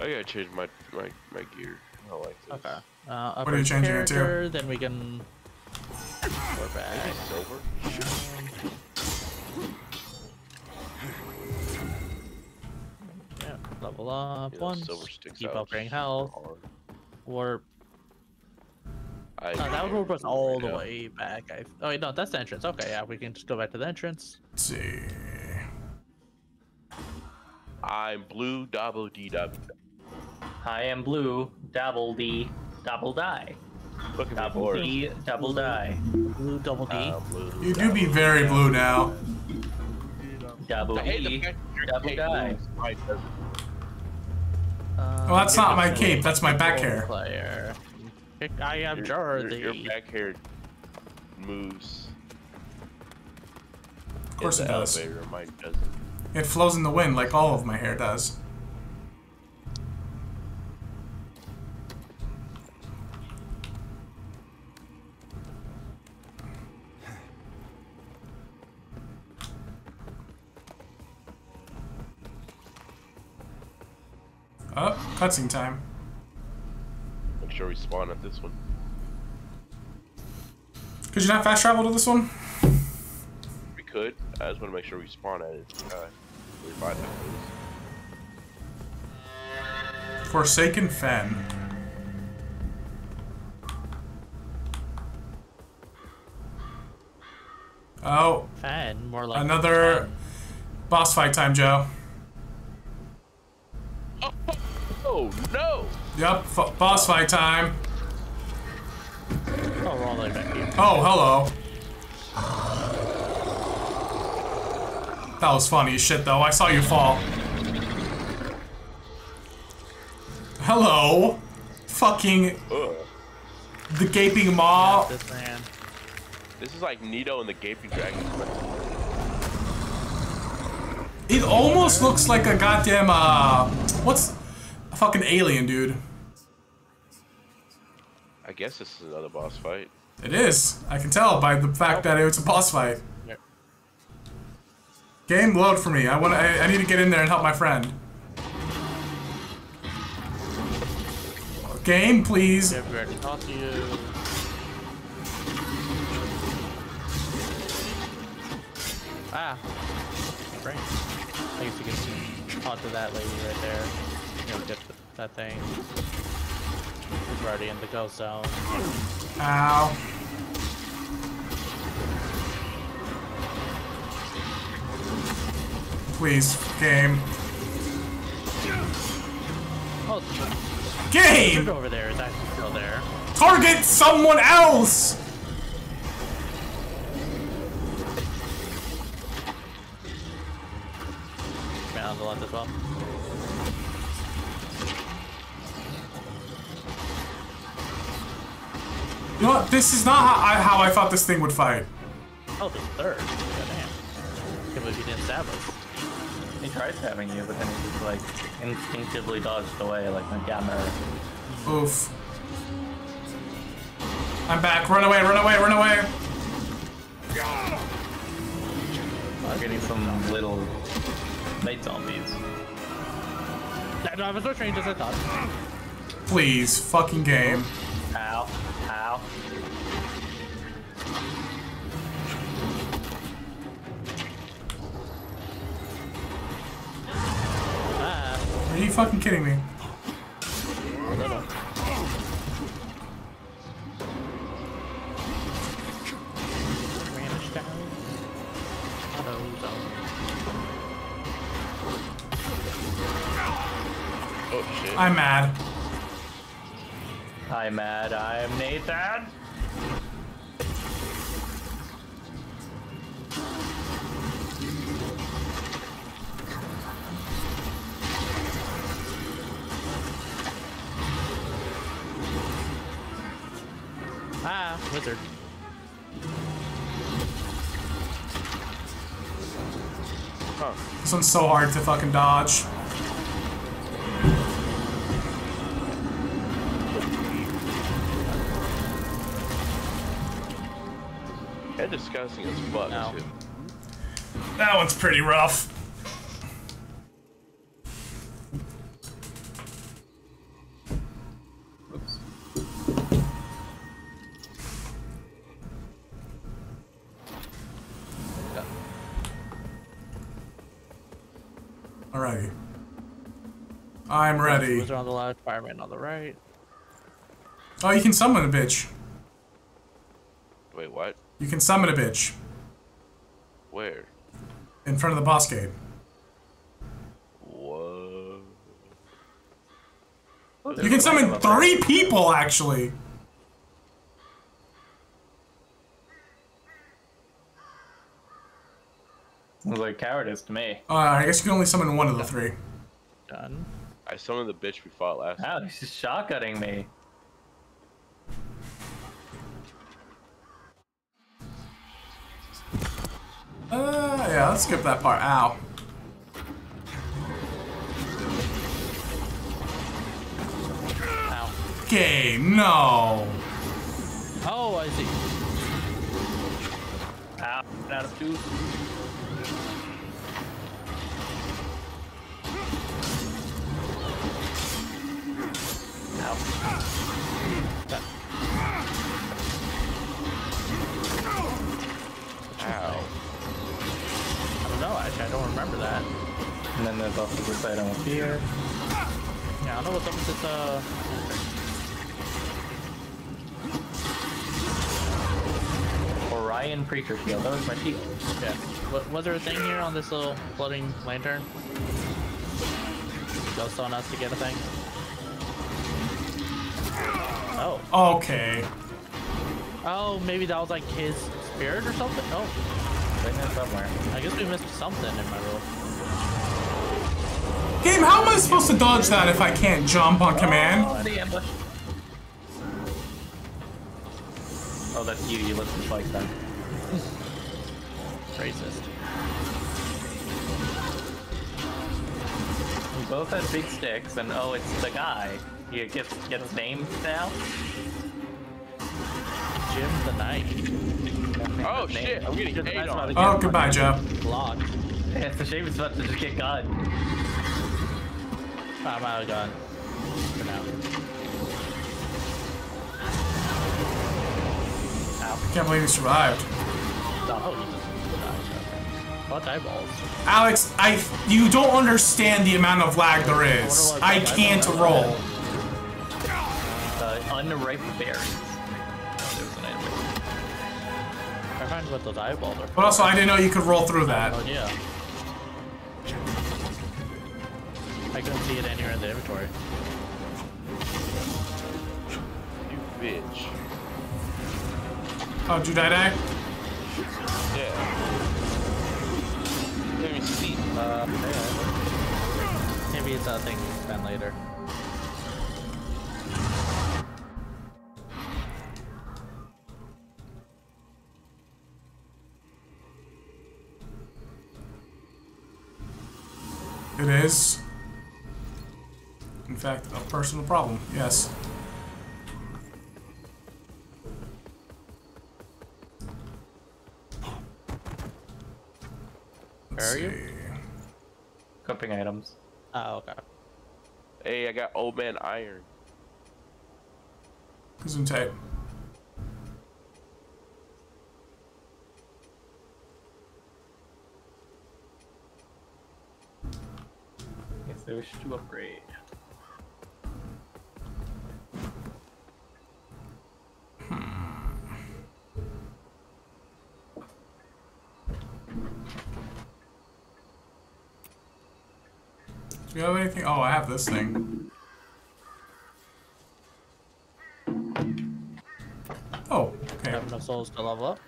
I gotta change my my, my gear. I don't like this. Okay. Uh, What are you changing it to? Then we can. We're back. Silver? Level up Yeah, once. silver sticks Keep out upgrading super health. hard. Warp. I Uh, that would warp us all the way back. I, oh wait, no, that's the entrance. Okay, yeah, we can just go back to the entrance. Let's see. I'm blue double D double. I am blue, double D, double die. Looking Double D, double die. Blue double D. Uh, blue. You do be very blue now. Double I hate the D, fact that your double die. Moves like this. Uh, Well, that's not my cape. That's my back hair. Player. I am Your, your, your back hair moves. Of course it does. Elevator. It flows in the wind like all of my hair does. Oh, cutscene time. Make sure we spawn at this one. Could you not fast travel to this one? We could. I just want to make sure we spawn at it. Uh, we find out. Forsaken Fen. Oh, Fan, more like another boss fight time, Joe. Oh no! Yep, f- boss fight time. Oh, we're all the way back here. Oh, hello. That was funny as shit, though. I saw you fall. Hello. Fucking Ugh. the gaping maw. This man. This is like Nito and the Gaping Dragon. It almost looks like a goddamn uh, what's a fucking alien, dude. I guess this is another boss fight. It is. I can tell by the fact that it's a boss fight. Yep. Game load for me. I want. I, I need to get in there and help my friend. Game, please. Yep, we already talked to you. Ah. Great. I guess you can talk to that lady right there. You know, get that thing. We're already in the ghost zone. Ow. Please, game. Oh, Game! over there is actually still there. Target someone else! Man on the left as well. You know what? This is not how I, how I thought this thing would fight. Oh, the third. Goddamn. Can't believe he didn't stab us. He tried stabbing you, but then he just like instinctively dodged away like my gamma. Oof. I'm back. Run away, run away, run away. Targeting some little night zombies. I don't have as much range as I thought. Please, fucking game. Ow. Ow. Ah. Are you fucking kidding me? Shit. I'm mad. I'm mad. I'm Nathan. Ah, wizard. Huh. This one's so hard to fucking dodge. And disgusting as fuck too. That one's pretty rough. Alrighty. I'm ready. Wizard on the left, fireman on the right. Oh, you can summon a bitch. Wait, what? You can summon a bitch Where? in front of the boss gate. Whoa. You can summon three people, actually. Sounds like cowardice to me. Uh, I guess you can only summon one of the three. Done. I summoned the bitch we fought last. Wow, he's just shotgunning me. Uh, yeah, let's skip that part. Ow. Ow. Okay, no. Oh, I see. Ow, out of two. Ow. I don't actually, I don't remember that. And then there's also this item up here. Yeah, I don't know what's up with this, uh... Orian Preacher Shield. That was my shield. Yeah. What, was there a thing here on this little floating lantern? Ghost on us to get a thing? Oh. Okay. Oh, maybe that was like his spirit or something? Oh. Right there somewhere. I guess we missed something in my rule. Game, how am I supposed to dodge that if I can't jump on command? Oh, the ambush. Oh, that's you. You listen twice then. Racist. We both had big sticks, and oh, it's the guy. He gets gets named now. Jim the Knight. Oh shit! I'm getting hate on. Oh, goodbye, Joe. Blocked. It's a shame it's about to just get gun. I'm out of gun. For now. I can't believe he survived. Oh, he just died. What eyeballs? Alex, I you don't understand the amount of lag there is. I can't roll. Uh, unripe berries. I find what those eyeballs are. But also, I didn't know you could roll through that. Oh yeah. I couldn't see it anywhere in the inventory. You bitch. Oh, did you die die? Yeah. Let me see. Uh, yeah. Maybe it's a thing we spend later. It is. In fact, a personal problem. Yes. Where are you? Equipping items. Oh, okay. Hey, I got old man iron. Gesundheit. Yes, I wish to upgrade. Hmm. Do you have anything? Oh, I have this thing. Oh, okay. Have enough souls to level up?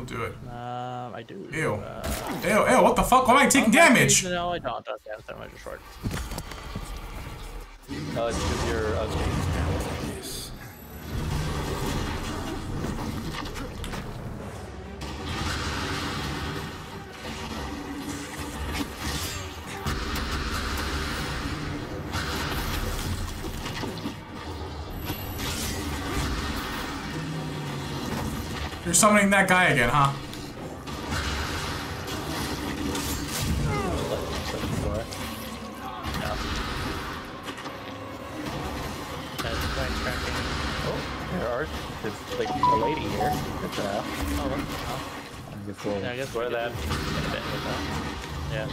We'll do it. Um, I do. Ew. Uh, Ew, ew, what the fuck? Why am I taking okay, damage? No, I don't. Damage. That might short. Oh, it's because you're. You're summoning that guy again, huh? There are there's like a lady here. Yeah, I guess explore we that in a bit that. Yeah.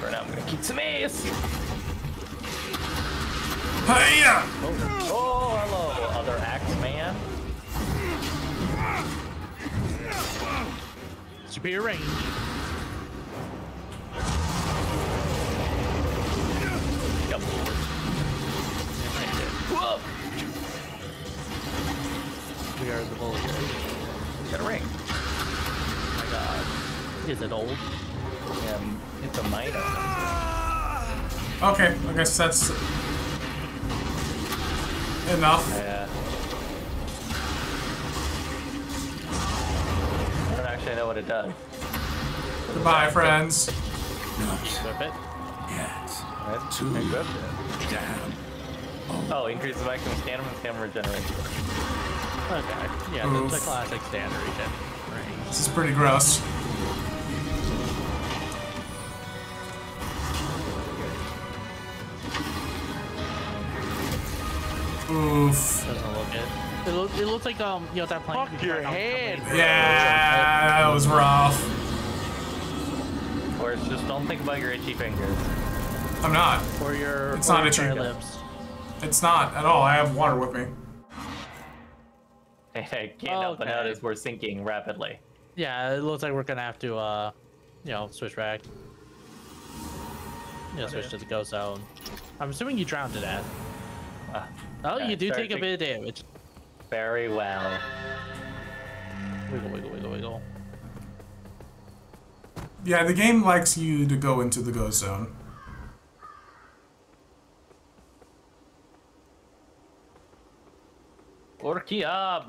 For now, I'm gonna keep some ace. Hiya! Oh, oh, hello, other axe man. Superior range. Yep. Whoa! We are the bullies. Got a ring. Oh my god. Is it old? Yeah, it's a Mida. Okay, I guess that's enough. Yeah. I don't actually know what it does. Goodbye, friends. Whip it. Yes. Right? Two. Equip. Damn. Oh, increases maximum stamina and stamina regeneration. Okay. Yeah, Oof. that's a classic standard regen range. This is pretty gross. Oof. Doesn't look it. It, look, it looks like um, you know that plane. Fuck your head. Yeah, that was rough. Or it's just don't think about your itchy fingers. I'm not. Or your. It's or not itchy. lips. It's not at all. I have water with me. I can't help but Okay. notice we're sinking rapidly. Yeah, it looks like we're gonna have to, uh, you know, switch back. Yeah, switch to the ghost zone. I'm assuming you drowned to death. Ah, Oh, yeah, you do start take a bit of damage. Very well. Wiggle, wiggle, wiggle, wiggle. Yeah, the game likes you to go into the go zone. Orkiab!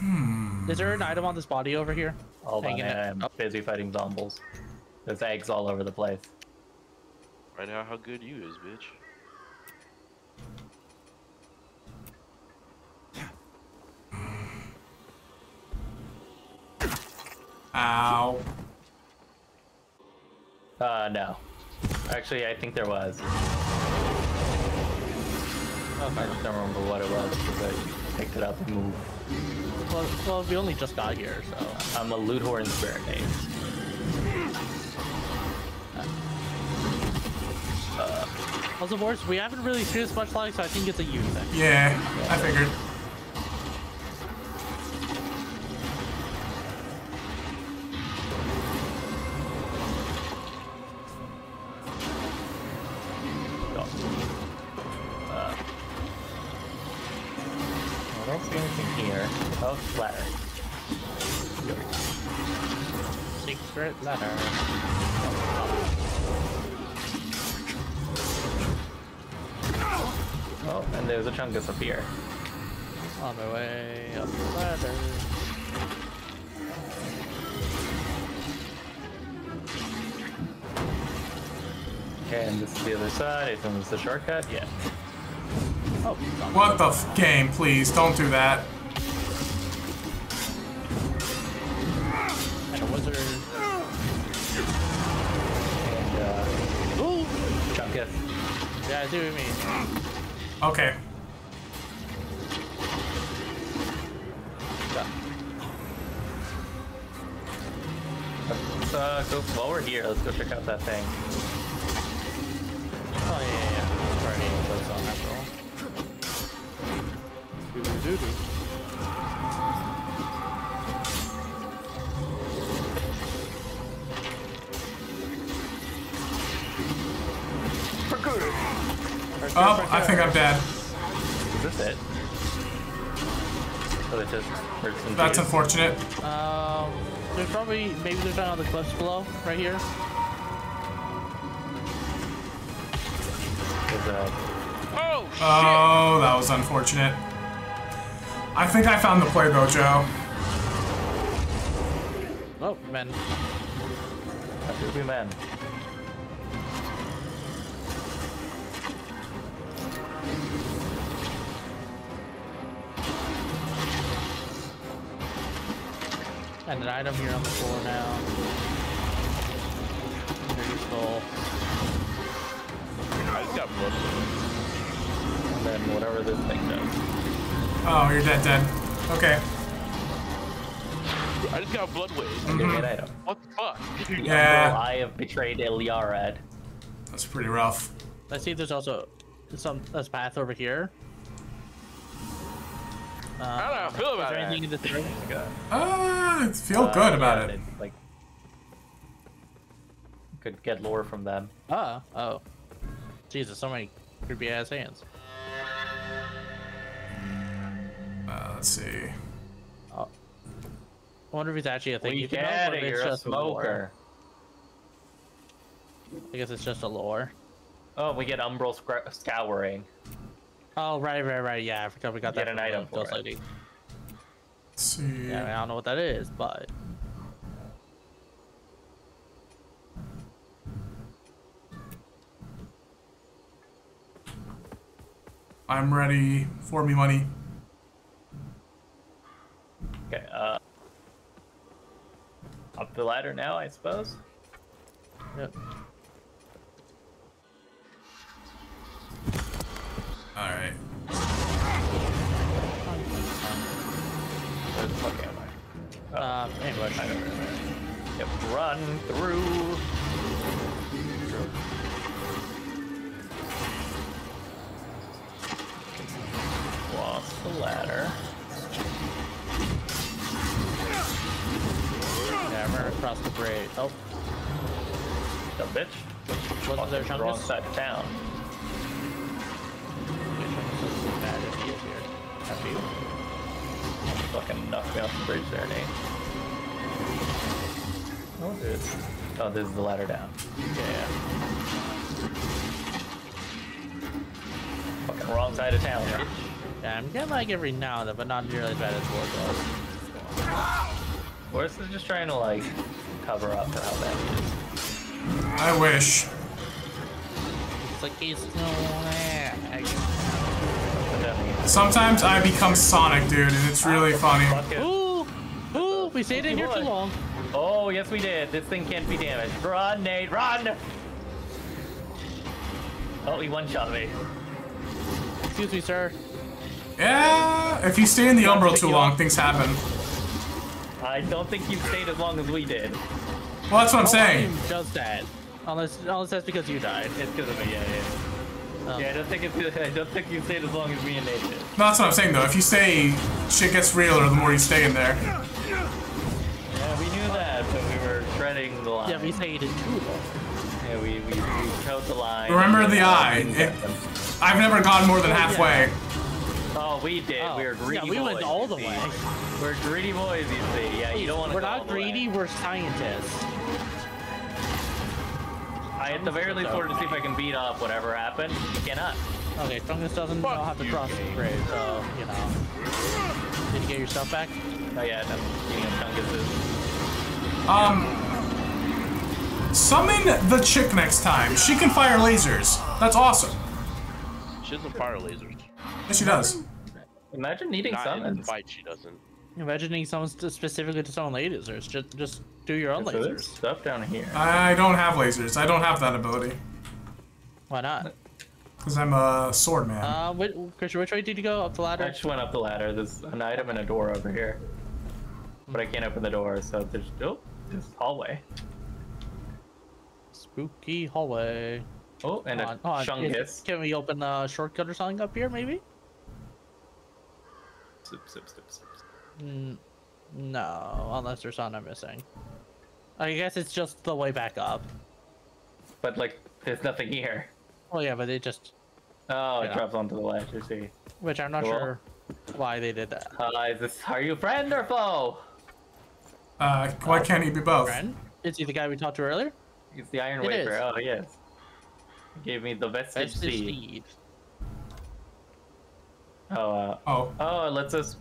Hmm. Is there an item on this body over here? Hold on, Hanging man, I'm busy fighting zombies. There's eggs all over the place. Find out how good you is, bitch. Ow. Uh, no. Actually, I think there was. Oh, I just don't remember what it was because I picked it up and moved. Well, well, we only just got here, so. I'm a loot horn spirit name. Uh, Boris, we haven't really experienced much lag, so I think it's a you thing. Yeah, I figured. There's up here. On my way up the ladder. Okay, and this is the other side. I assume it's the shortcut. Yeah. Oh, What the f game? Please don't do that. and a wizard. And, uh, Ooh! chungus. Yeah, I see what you mean. Okay. Let's go while we're here. Let's go check out that thing. Oh, yeah, yeah, yeah. It's already in the go zone after all. Doo-doo-doo-doo. Oh, I think I'm dead. Is this it? Oh, it just hurts That's tears. unfortunate. Um, there's probably, maybe there's another on cliffs below, right here. Is, uh, Oh, shit! Oh, that was unfortunate. I think I found the play though, Joe. Oh, man. A ruby man. And an item here on the floor now. Very useful. I just got blood. And then whatever this thing does. Oh, you're dead, dead. Okay. I just got blood wave. Okay, good mm-hmm. item. What the fuck? Yeah. Umbral Eye have betrayed Iliarad. That's pretty rough. Let's see if there's also some this path over here. Uh, How do I feel about is there that? anything in this room? Uh, I feel Uh, good about yeah, it. they, Like, could get lore from them. Ah, oh. Jesus, so many creepy ass hands. Uh, let's see. I wonder if it's actually a thing We you can get know, it, if it's you're a just lore. smoker. I guess it's just a lore. Oh, we get Umbral scr- Scouring. Oh, right, right, right. Yeah, I forgot we got Get that. an from item for Ghost it. Lady. Let's see. Yeah, I, mean, I don't know what that is, but I'm ready for me money. Okay, uh. Up the ladder now, I suppose? Yep. All right. Where the fuck am I? uh, ambush. I don't know. Yep, run through. Lost the ladder. Yeah, I'm across the bridge. Oh, The bitch. wasn't there Fucking wrong side of town. Bad if he is here. Happy. Fucking knocked me off the bridge there, Nate. Oh, dude. Oh, this is the ladder down. Yeah. Fucking wrong side of town. bitch. Yeah, I'm getting like every now and then, but not nearly as bad as War does. Boris is just trying to like cover up for how bad it is. I wish. It's like it's no lag. But then he- Sometimes I become Sonic, dude, and it's really funny. Ooh, ooh, we stayed in here too long. Oh, yes, we did. This thing can't be damaged. Run, Nate, run! Oh, he one shot me. Excuse me, sir. Yeah, if you stay in the Umbral too long, things happen. I don't think you've stayed as long as we did. Well, that's what I'm saying. Team does that. Unless, unless that's because you died. It's because of me, yeah, yeah. Oh. Yeah, I don't think it's. I don't think you stayed as long as me and Nate did. No, that's what I'm saying though. If you stay, shit gets realer the more you stay in there. Yeah, we knew that, but we were treading the line. Yeah, we stayed in too long. Yeah, we we, we chose the line. Remember the we eye. It. I've never gone more than oh, halfway. Oh, we did. Oh, we were greedy yeah, we went all the way. We're greedy boys, you see. Yeah, you don't want to We're go all not the way. greedy, we're scientists. I at the very least wanted to see if I can beat up whatever happened. You cannot. Okay, Fungus doesn't know how to cross the bridge, so, you know. Did you get your stuff back? Oh yeah, no, beating up Chungus is. Um, summon the chick next time. She can fire lasers. That's awesome. She doesn't fire lasers. Yes, she does. Imagine needing Not in the summons. fight, she doesn't. Imagining someone st- specifically to summon lasers. Just, just do your own So there's lasers. stuff down here. I don't have lasers. I don't have that ability. Why not? Because I'm a sword man. Uh, which, Christian, which way did you go? Up the ladder? I just went up the ladder. There's an item and a door over here. But I can't open the door, so there's oh, this hallway. Spooky hallway. Oh, and Hold a on, hold on. Chungus. Can we open a shortcut or something up here, maybe? Sip, sip, sip, sip. Mm, no, unless there's something I'm missing. I guess it's just the way back up. But like, there's nothing here. Oh yeah, but it just, Oh, it Yeah. drops onto the ledge. You see. which I'm not Cool. sure why they did that. Uh, is this are you friend or foe? Uh, why can't he be both? Friend? Is he the guy we talked to earlier? He's the Iron It Wafer. is. Oh yes. He gave me the vestige Vestige seed. seed. Oh, uh, Oh, oh, it lets us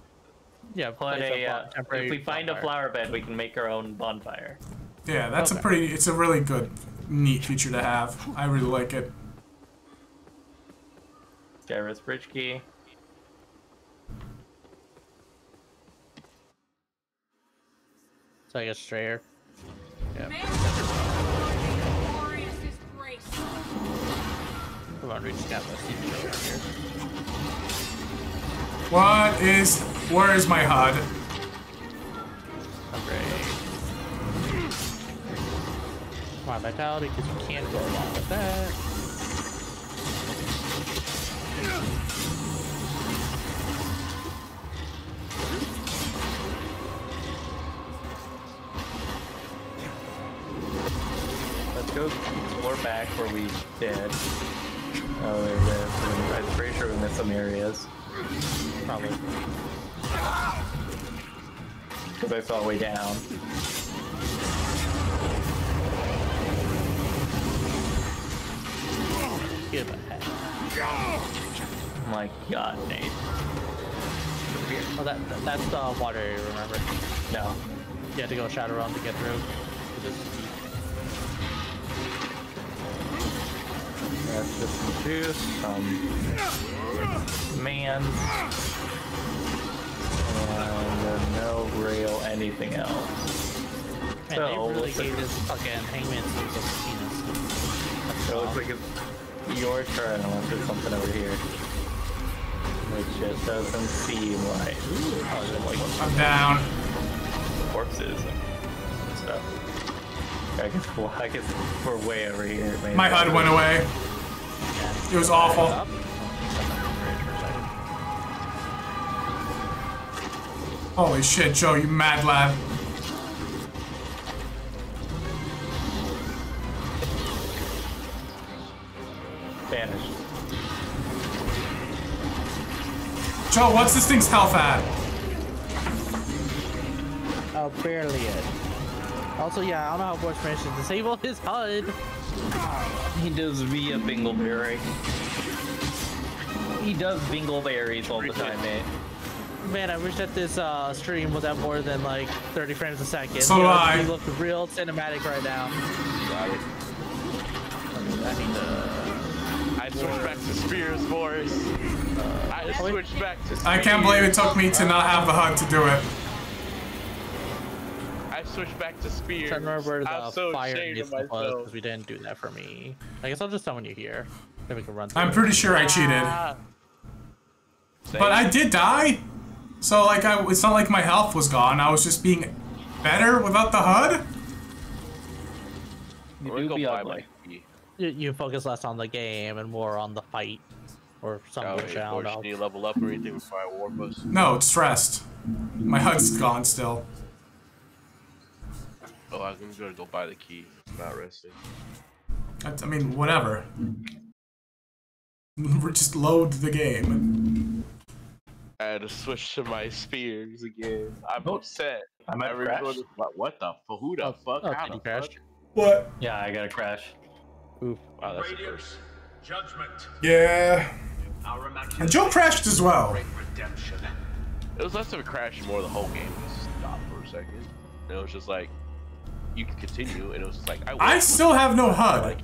Yeah, put a. a Uh, if we find a flower bed, we can make our own bonfire. Yeah, that's a pretty. It's a really good, neat feature to have. I really like it. Gareth Bridge Key. So I guess straight here. Yeah. Glorious disgrace. Come on, we just got this here. What is? Where is my HUD? Upgrade. On, vitality, because you can't go along with that. Let's go explore back where we did. Oh, there it is. I'm pretty sure we missed some areas. Probably. Because I saw way down. Give a heck. Oh my god, Nate. Oh, that, that- that's the water area, remember? No. You had to go shadow realm to get through. Just That's just some juice, some man, and no rail anything else. Man, So, they really gave this fucking hangman a penis. It looks like it's your turn unless there's something over here. Which just doesn't seem right. Ooh, like I'm down. corpses and stuff. I guess, well, I guess we're way over here. maybe. My HUD went away. It was awful. Holy shit, Joe, you mad lad. Vanished. Joe, what's this thing's health at? Oh, barely it. Also, yeah, I don't know how much mentioned disable his HUD. He does via Bingleberry. He does Bingleberries all the time, mate. Man, I wish that this uh, stream was at more than like 30 frames a second. So You do know, I. We look real cinematic right now. I need to. I switched back to spears, boys. I switched back to. Spears. I can't believe it took me to not have the HUD to do it. I switched back to spears. trying to remember where the I'm so fire ashamed of needs was because we didn't do that for me. I guess I'll just summon you here. Then we can run I'm it. pretty sure I cheated. Ah. But I did die. So, like, I, it's not like my health was gone. I was just being better without the HUD. You Or do go be ugly. My key. You, you focus less on the game and more on the fight. Or some Oh, bullshit, hey, I don't boys, know. need to level up or anything before I war bus. No, it's stressed. My HUD's gone still. Oh, I'm gonna go buy the key. Not resting. I, I mean, whatever. We just load the game. I had to switch to my spears again. I'm upset. I might Every crash. What, what the fuck? Who the fuck? oh, How the crash? fuck? What? Yeah, I got to crash. Oof. Wow, that's Radiance, judgment, Yeah. our And Joe crashed as well. redemption. It was less of a crash and more the whole game just stopped for a second. And it was just like, you can continue, and it was just like, I, I still have no HUD.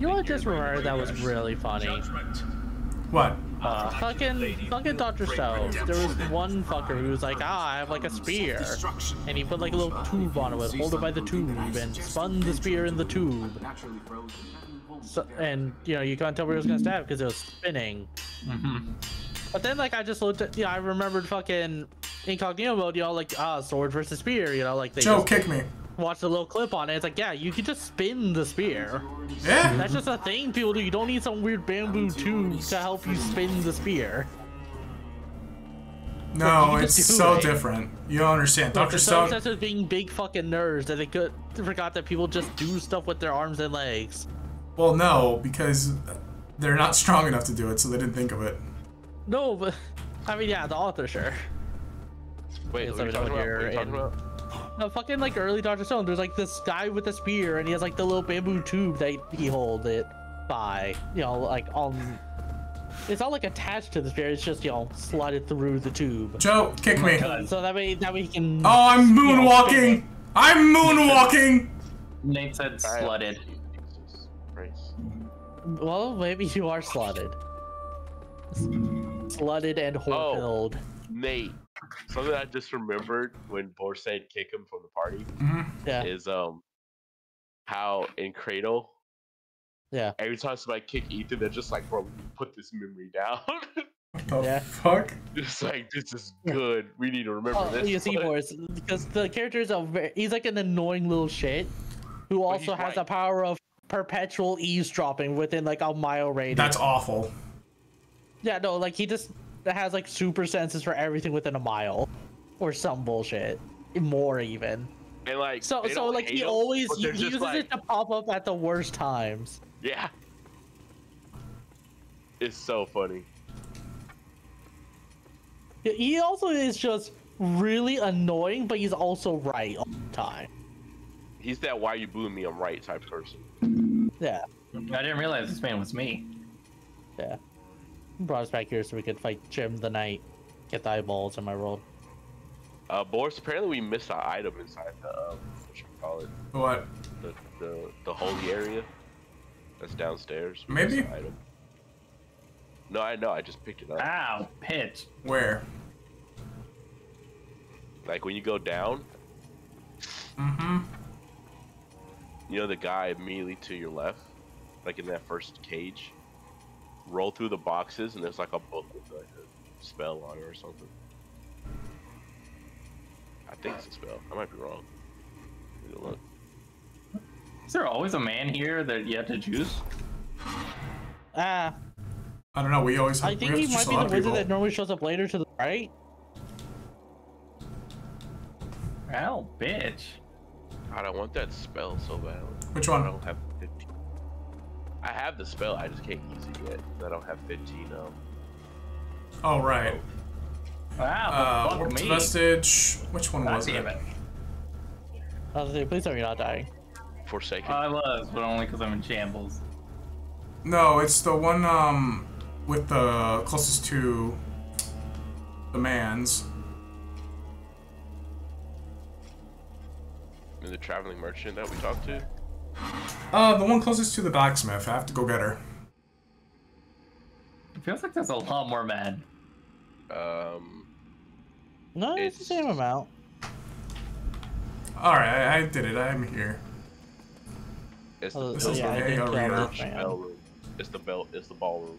You know what? Just remember that was really funny. Judgment. What? Uh, fucking, fucking Dr. Stone. There was one fucker who was like, ah, I have like a spear. And he put like a little tube on it, with hold it by the tube, and spun the spear in the tube. So, and, you know, you can't tell where it was gonna stab because it was spinning. But then, like, I just looked at, you know, I remembered fucking incognito mode, you know, like, ah, sword versus spear, you know, like they Joe, just kick me. Watched a little clip on it. It's like, yeah, you could just spin the spear. Yeah. That's just a thing people do. You don't need some weird bamboo tube to help you spin the spear. No, it's so it. different. You don't understand. Like, Dr. they're so Stone. obsessed with being big fucking nerds that they could forgot that people just do stuff with their arms and legs. Well, no, because they're not strong enough to do it, so they didn't think of it. No, but I mean, yeah, the author sure. Wait, Yes, what are I you talking what about? What you're are you talking in. about? No, fucking like early Doctor Stone. There's like this guy with a spear, and he has like the little bamboo tube that he hold it by. You know, like on. It's not like attached to the spear. It's just you know slotted through the tube. Joe, kick oh me. So that way, that way he can. Oh, I'm you know, moonwalking. I'm moonwalking! Nate said slotted. Well, maybe you are slotted. Slotted and oh, whore filled. Nate, something I just remembered when Bor said kick him from the party Mhm. Yeah. is um how in Cradle, Yeah. every time somebody kick Eithan, they're just like, bro, put this memory down. The Yeah. fuck? Just like this is good. We need to remember Oh, this. you see. Boris, because the character is a very, he's like an annoying little shit who also has the power of perpetual eavesdropping within like a mile radius. That's awful. Yeah, no, like he just has like super senses for everything within a mile, or some bullshit, more even. And like So, so like he him, always he they're he just uses like, it to pop up at the worst times. Yeah. It's so funny. He- He also is just really annoying, but he's also right all the time. He's that why you booing me, I'm right type person. Yeah, I didn't realize this man was me. yeah. Brought us back here so we could fight Jim the Knight, get the eyeballs in my roll. Uh, Boris, apparently we missed an item inside the, um, what should we call it? What? The, the, the holy area that's downstairs. We Maybe? item. No, I know, I just picked it up. Ow, pitch. Where? Like when you go down, Mm-hmm. you know the guy immediately to your left, like in that first cage. Roll through the boxes and there's like a book with like a spell on it or something. I think it's a spell. I might be wrong. Let me look. Is there always a man here that you have to choose? Ah, I don't know. We always. I we think have he might be the wizard people. that normally shows up later to the right. Ow, bitch. God, I want that spell so bad. Which one? I don't have 15. I have the spell, I just can't use it yet. I don't have 15 um Oh right. Wow, Uh, warped me. vestige. Which one God was damn it? it. I was like, please tell me you're not dying. Forsaken. I was, but only because I'm in shambles. No, it's the one um with the closest to the man's. the traveling merchant that we talked to. Uh, the one closest to the blacksmith. I have to go get her. It feels like there's a lot more men. Um, No, it's, the same amount. All right, I, I did it. I'm here. It's Oh, the This is yeah, the did A kill arena. bell room. It's the bell. It's the ballroom.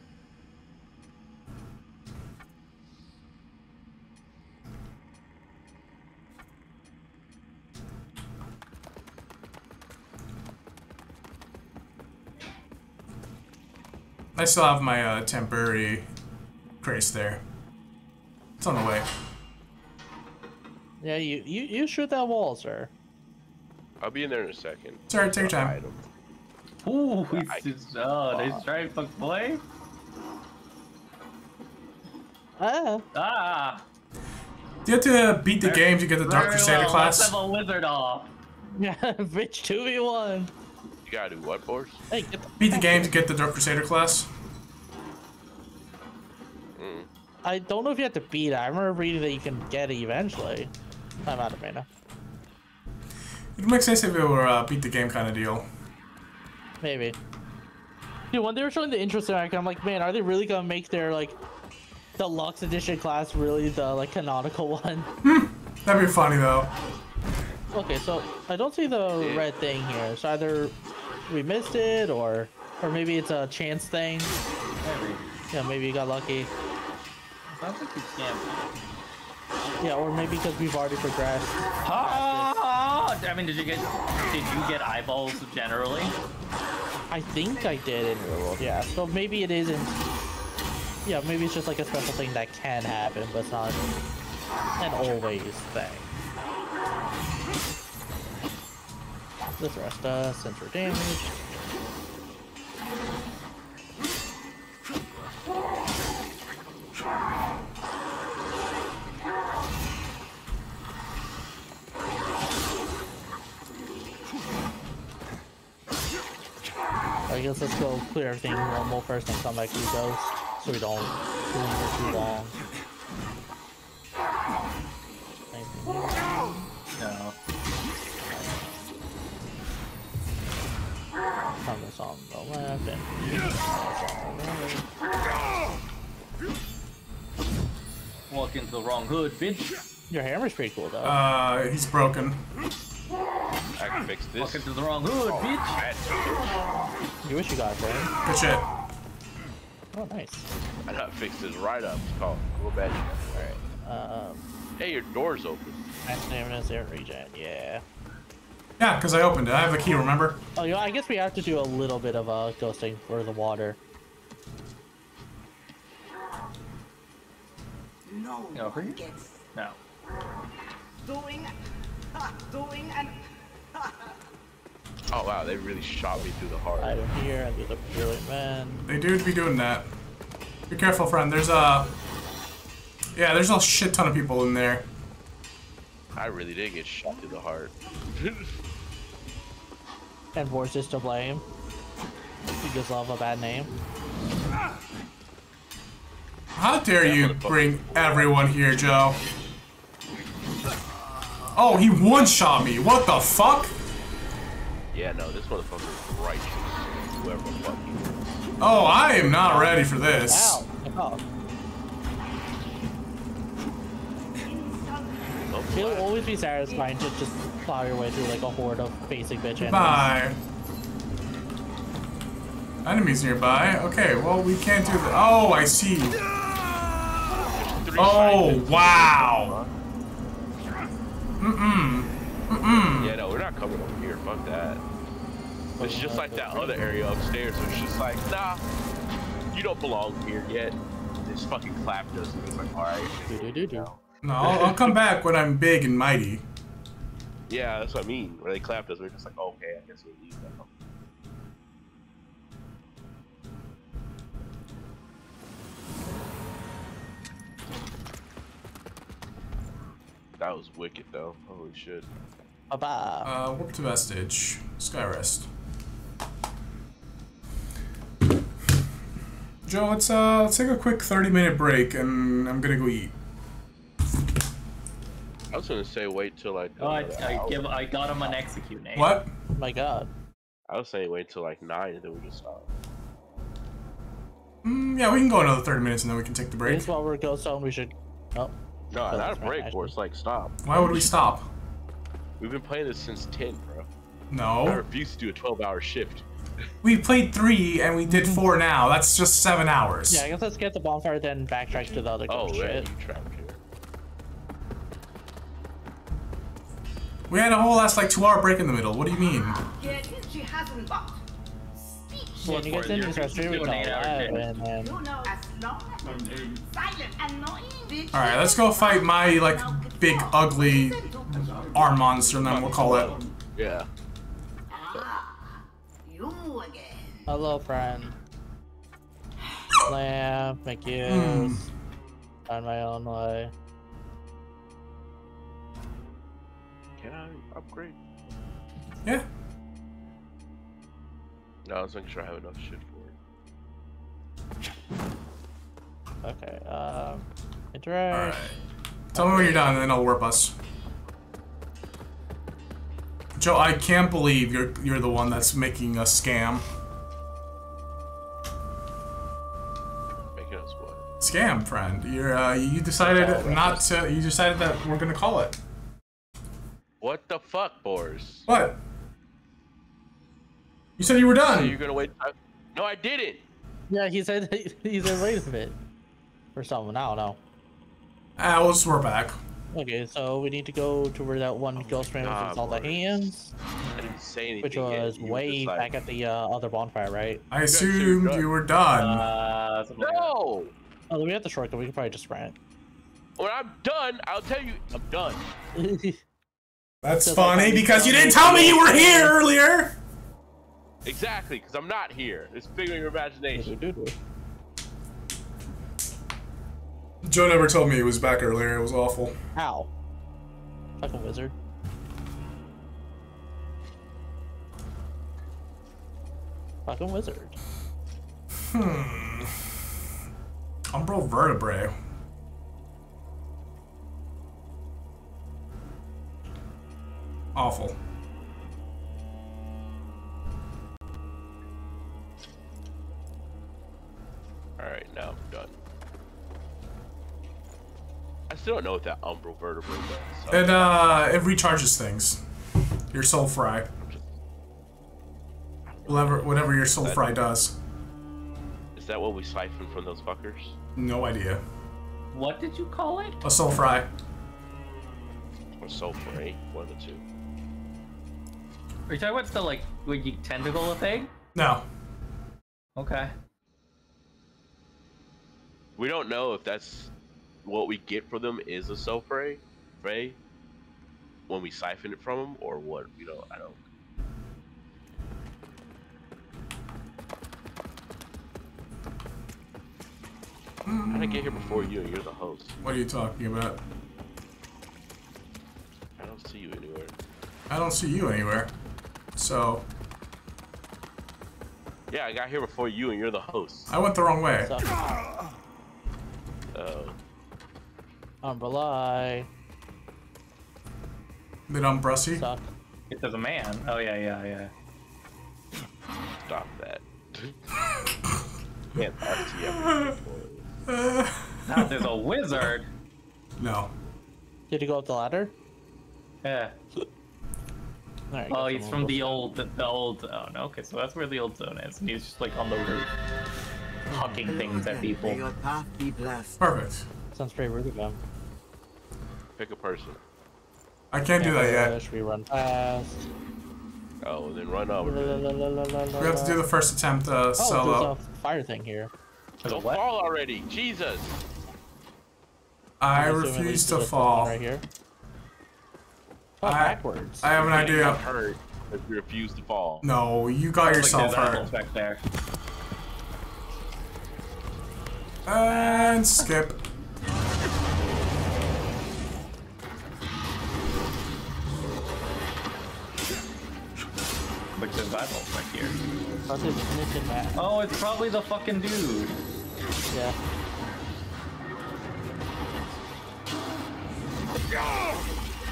I still have my uh, temporary grace there. It's on the way. Yeah, you, you you shoot that wall, sir. I'll be in there in a second. Sorry, take your Uh, time. item. Ooh, Yeah, he's I- just, oh, nice try, fuck boy. Ah. Ah. Do you have to beat the game to get the Dark Crusader well, class? Let's have a wizard off. Yeah, bitch, two v one. You gotta do what, Boris? Hey, get the Beat the game to get the Dark Crusader class. Mm. I don't know if you have to beat it. I remember reading that you can get it eventually. I'm out of mana. It makes sense if it were uh, beat the game kind of deal. Maybe. Dude, when they were showing the intro cinematic, I'm like, man, are they really gonna make their like deluxe edition class really the like canonical one? That'd be funny though. Okay, so I don't see the red thing here. So either we missed it, or or maybe it's a chance thing. Yeah, maybe you got lucky. Sounds like you can't. Yeah, or maybe because we've already progressed. Ah, I mean, did you get did you get eyeballs generally? I think I did in real world. Yeah, so maybe it isn't. Yeah, maybe it's just like a special thing that can happen, but it's not an always thing. Let's rest us since. I guess let's go clear everything normal first and come back to Ghost so we don't linger too long. On the left and East on the right. Walk into the wrong hood, bitch. Your hammer's pretty cool though. Uh, he's broken. I can fix this. Walk into the wrong hood, bitch. You wish you got there. Good shit. Oh, nice. I got fixed this right up. It's called Cool Badge. Alright. Um, Hey, your door's open. next name is air regen. Yeah. Yeah, because I opened it. I have the key, remember? Oh, yeah. I guess we have to do a little bit of uh, ghosting for the water. No No, for one you? gets No. doing, ha, doing, and Oh wow, they really shot me through the heart. Item here, and the brilliant man. They do be doing that. Be careful, friend. There's a... Yeah, there's a shit ton of people in there. I really did get shot through the heart. And Vor's is to blame. You just love a bad name. How dare you bring everyone here, Joe? Oh, he one-shot me. What the fuck? yeah, no, this motherfucker is righteous. Whoever the fuck he is. Oh, I am not ready for this. Ow! Oh. It'll always be satisfying to just plow your way through like a horde of basic bitch enemies. Bye. Enemies nearby. Okay, well, we can't do that. Oh, I see. Oh, wow. Mm-mm. Mm-mm. Yeah, no, we're not coming over here. Fuck that. It's just like that other area upstairs. So it's just like, nah, you don't belong here yet. This fucking clapped us. And it's like, all right. No, I'll, I'll come back when I'm big and mighty. Yeah, that's what I mean. Where they clapped us, we're just like, okay, I guess we'll leave now. That was wicked though. Holy shit. Bye-bye. Uh, warp to vestige. Skyrest. Joe, let's uh, let's take a quick 30 minute break, and I'm gonna go eat. I was gonna say wait till like. Oh, I, I give, I got him an execute name. What? My God. I was saying wait till like nine and then we just stop. Mm, yeah, we can go another 30 minutes, and then we can take the break. This while we're ghost zone, we should. Oh. No, Oh, not a that's right, break, actually. it's like stop. Why would we stop? We've been playing this since 10, bro. No. I No, refuse to do a 12 hour shift. we played three, and we did four now. That's just seven hours. Yeah, I guess let's get the bonfire, then backtrack to the other Oh, right, shit. We had a whole last like two hour break in the middle. What do you mean? yet she hasn't got Yeah, and you get into our stream until 11, and then... You know, as long as silent, annoying, bitch. All right, let's go fight my like big ugly arm monster, and then we'll call it. Yeah. You again. Hello, friend. Lamb, make use. Hmm. Find my own way. Upgrade? Yeah. No, I was making sure I have enough shit for it. Okay, um... Interact. All right. Tell me when you're done, and then I'll warp us. Joe, I can't believe you're you're the one that's making a scam. Making us what? Scam, friend. You're uh, you decided not to. You decided that we're gonna call it. What the fuck, Boris? What? You said you were So done. you're gonna wait? I, no, I didn't. Yeah, he said, he said, wait a bit. Or something, I don't know. Ah, we'll just warp back. Okay, so we need to go to where that one ghost man God, was all the hands, I didn't say anything. which was way just like, back at the uh, other bonfire, right? I assumed you were done. Uh, something like. No. Oh, then we have the shortcut. We can probably just rant. When I'm done, I'll tell you I'm done. That's So funny like, because you didn't tell me you were here earlier. Exactly, because I'm not here. It's figure your imagination. Joe never told me he was back earlier. It was awful. How? Fucking wizard. Fucking wizard. Hmm. Umbral vertebrae. awful. Alright, now I'm done. I still don't know what that umbral vertebrae does. So. It, uh, it recharges things. Your soul fry. Whatever, whatever your soul fry does. Is that what we siphon from those fuckers? No idea. What did you call it? A soul fry. Or soul fry, one of the two. Are you talking about the like when you tentacle thing? No. Okay. We don't know if that's what we get for them is a sulfur ray when we siphon it from them or what. We don't. I don't. How did I get here before you? and You're the host. What are you talking about? I don't see you anywhere. I don't see you anywhere. So Yeah, I got here before you, and you're the host. I went the wrong way. Oh. Umbrella. Did I'm brussy? It says a man. Oh yeah, yeah, yeah. Stop that. Can't talk to you. Now there's a wizard. No. Did he go up the ladder? Yeah. Alright, Oh, he's from the old, the old. Oh no. Okay, so that's where the old zone is, and he's just like on the roof, hucking things at people. May your path be blessed. Perfect. Sounds pretty rude of him. Pick a person. I can't do that yet. Should we run fast? Oh, then run over. We have to do the first attempt uh, Oh, solo. there's a fire thing here. Don't fall already, Jesus! I refuse to fall. Right here. Oh, I, backwards. I have an You idea. got hurt if you refuse to fall. No, you got yourself like there's hurt. apples back there. And skip. Like there's eyeballs back here. That's his mission map. Oh, it's probably the fucking dude. Yeah.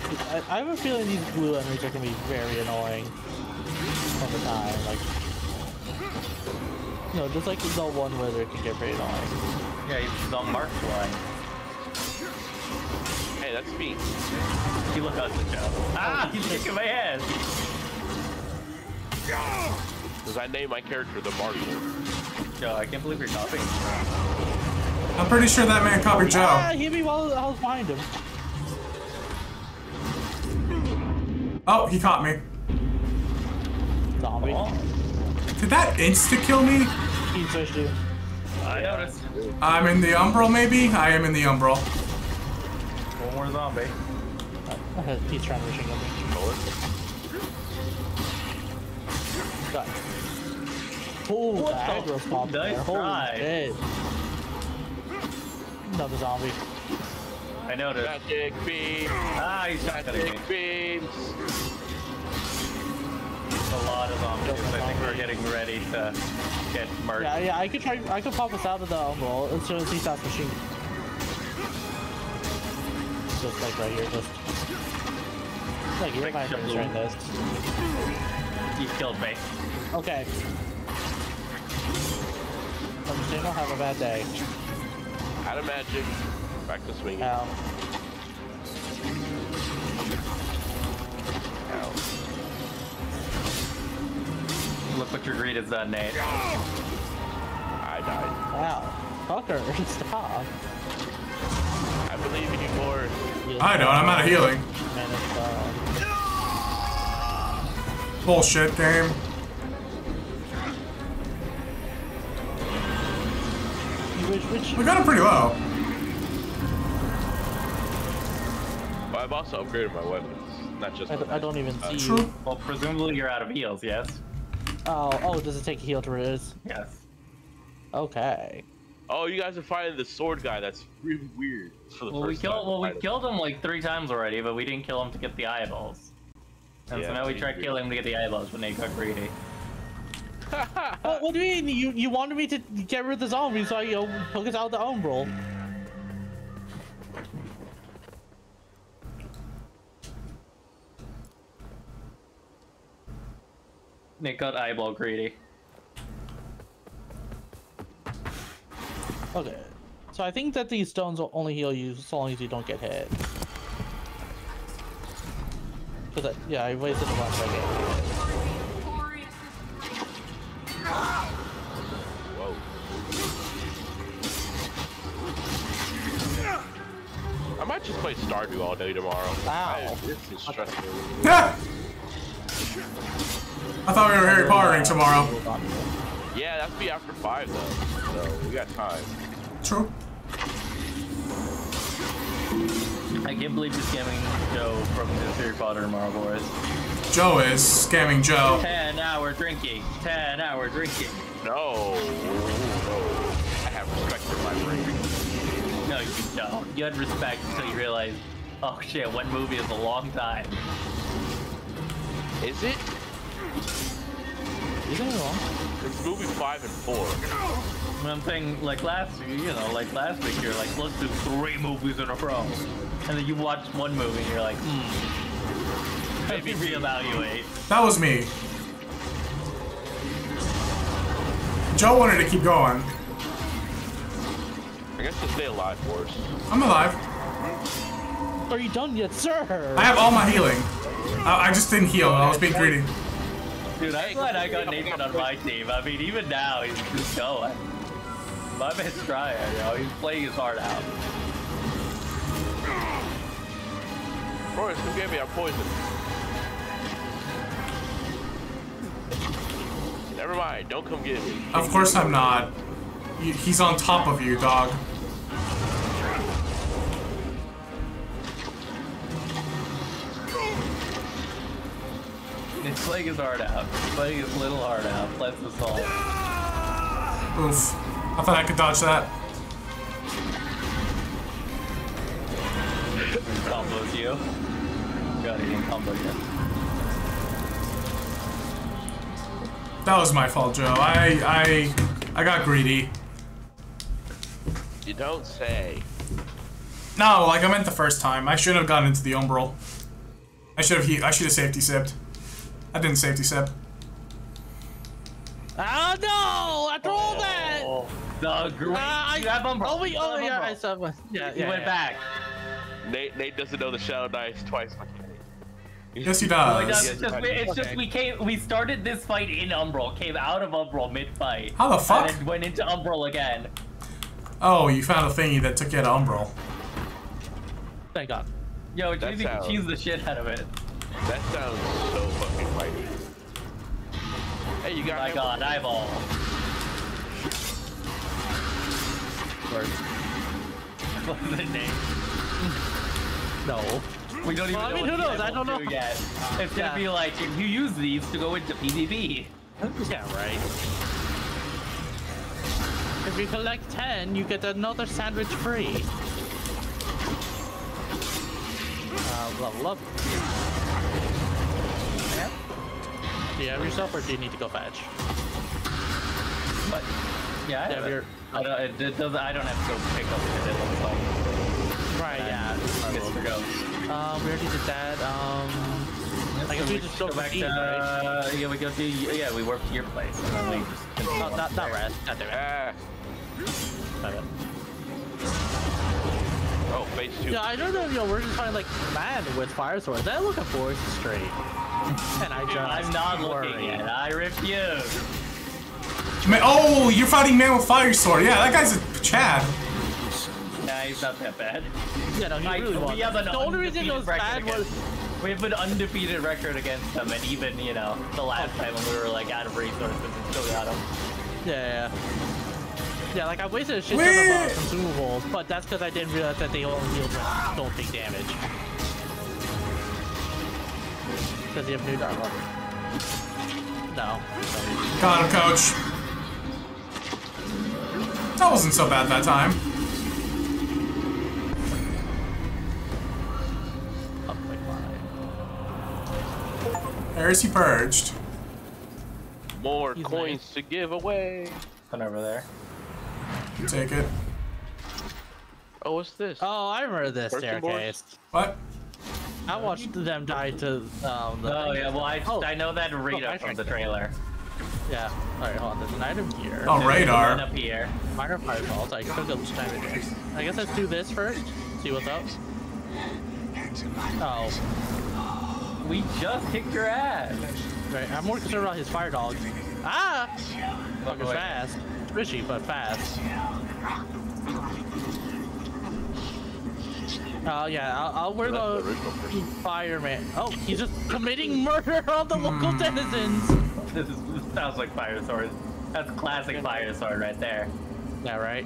I, I have a feeling these blue enemies are gonna be very annoying over time. Like, you know, just like the one where it can get pretty annoying. Yeah, he's on Mark's line. Hey, that's me. You look ugly, Joe. Ah, he's kicking my ass. Because I named my character the Marshal. Joe, I can't believe you're copying. I'm pretty sure that man copied Joe. hit me while I was behind him. Oh, he caught me. Zombie. Did that insta kill me? He switched you. I noticed. I'm in the umbral, maybe? I am in the umbral. One more zombie. He's trying to machine gun me. Got it. Oh, the What the aggro spot Nice there. Holy try. shit. Another zombie. I noticed. Magic beam. Ah, he's shotgunning me. Magic beams. A lot of zombies. I think we're getting ready to get murdered. Yeah, yeah, I could try. I could pop us out of the umbral as soon as he stops machine. Just like right here, just. Like you're my friends right this. You killed me. Okay. I'm just gonna have a bad day. Out of magic. Back to swinging. Ow. Ow. Look what your greed has done, Nate. I died. Wow. Fucker, stop. I believe in you more. I don't, I'm out of healing. Man, it's, uh, Bullshit game. which, which, We got him pretty low. I've also upgraded my weapons. Not just I, don't- I don't even Uh, see you. Well, presumably you're out of heals, yes? Oh, oh, does it take a heal to res? Yes. Okay. Oh, you guys are fighting the sword guy. That's really weird. For the Well, we first killed. time. Well, we killed him like three times already, but we didn't kill him to get the eyeballs. And Yeah, so now we it's tried weird. killing him to get the eyeballs, but they got greedy. What, what do you mean? You you wanted me to get rid of the zombies, so you know, took us out of the umbral. Nate got eyeball greedy. Okay. So I think that these stones will only heal you so long as you don't get hit. Cause I, yeah, I wasted a bunch. I get. Whoa. I might just play Stardew all day tomorrow. Ow. This is stressful. I thought we were Harry Pottering tomorrow. Yeah, that's be after five though, so we got time. True. I can't believe you're scamming Joe from his Harry Potter tomorrow, boys. Joe is scamming Joe. 10 hour drinking. 10 hour drinking. No, no. I have respect for my brain. No, you don't. You had respect until you realized, oh shit, one movie is a long time. Is it? You can wrong. It's movie five and four. I'm saying, like last, you know, like last week, you're like, let's do three movies in a row, and then you watch one movie and you're like, hmm, maybe reevaluate. That was me. Joe wanted to keep going. I guess to stay alive, for us. I'm alive. Are you done yet, sir? I have all my healing. I, I just didn't heal. I was being greedy. Dude, I'm glad I got Nathan on my team. I mean, even now, he's just going. My man's trying, you know, he's playing his heart out. Force, come get me. I'm poisoned. Never mind. Don't come get me. Of course I'm not. He's on top of you, dog. He's playing his heart out. He's playing his little heart out. Bless us all. Oof. I thought I could dodge that. Combos you. God, he didn't combo you. That was my fault, Joe. I I I got greedy. You don't say. No, like I meant the first time. I shouldn't have gone into the umbral. I should have he I should have safety sipped. I didn't safety sip. Oh no! After all that! The great. Uh, I, you have Umbro. Oh, wait, You oh have yeah, Umbro. I saw one. Yeah, He yeah, went yeah. back. Nate, Nate doesn't know the Shadow Dice twice. Yes, he No, it does. does. It's just, we, it's just we came. We started this fight in Umbral. Came out of Umbral mid-fight. How the fuck? And went into Umbral again. Oh, you found a thingy that took you out of umbral. Thank God. Yo, That Cheesy sounds- can cheese the shit out of it. That sounds so fucking fighty. Hey, you got My him? God, eyeball. What's the name? No. We don't even Well, I mean, what who knows? I don't know. do know. Yet. It's gonna Yeah. be like if you use these to go into PvP. Yeah, right. If you collect 10, you get another sandwich free. Uh, level up. Do you have yourself, or do you need to go fetch? But yeah, I have it. you're- I don't. It, it doesn't. I don't have to go pick up because it looks like. Right, yeah. Ghost. Um, we already did that. Um, I guess we just go, go for back to. right? Uh, yeah, we go to. Yeah, we work to your place. And then we just Oh, not, not rest. Damn it. Ah. Oh, phase two. Yeah, I know that, you know, we're just finding, like, man with fire swords. I look at Forest straight. And I just I'm not worry. looking at it. I refuse. Man, oh, you're fighting man with fire sword. Yeah, that guy's a Chad. Nah, he's not that bad. Yeah, no, he Like, really we have an The only reason it undefeated was record bad was... We have an undefeated record against him, and even, you know, the last time when we were, like, out of resources, we still got him. Yeah, yeah. Yeah, like, I wasted a shit ton of uh, consumables, but that's because I didn't realize that they all heal when don't take damage. Because you have new armor. No. Got him, coach. That wasn't so bad that time. Heresy purged. More coins to give away. Come over there. Take it. Oh, what's this? Oh, I remember this Person boards? staircase. What? I watched them die to um. The Oh, yeah, well, I, Oh. I know that Oh, Rita I from the trailer. Yeah. Alright, hold on. There's an item here. Oh, radar. One up here. Minor fireballs. I took a time to do. I guess let's do this first. See what's up. Oh. We just kicked your ass. Right. I'm more concerned about his fire dog. Ah! Fucking away. fast. Squishy, but fast. Oh yeah, I'll, I'll wear the the original fireman. Oh, he's just committing murder on the local hmm. denizens. This, is, this sounds like Fire Sword. That's classic Fire Sword right there. Yeah, right.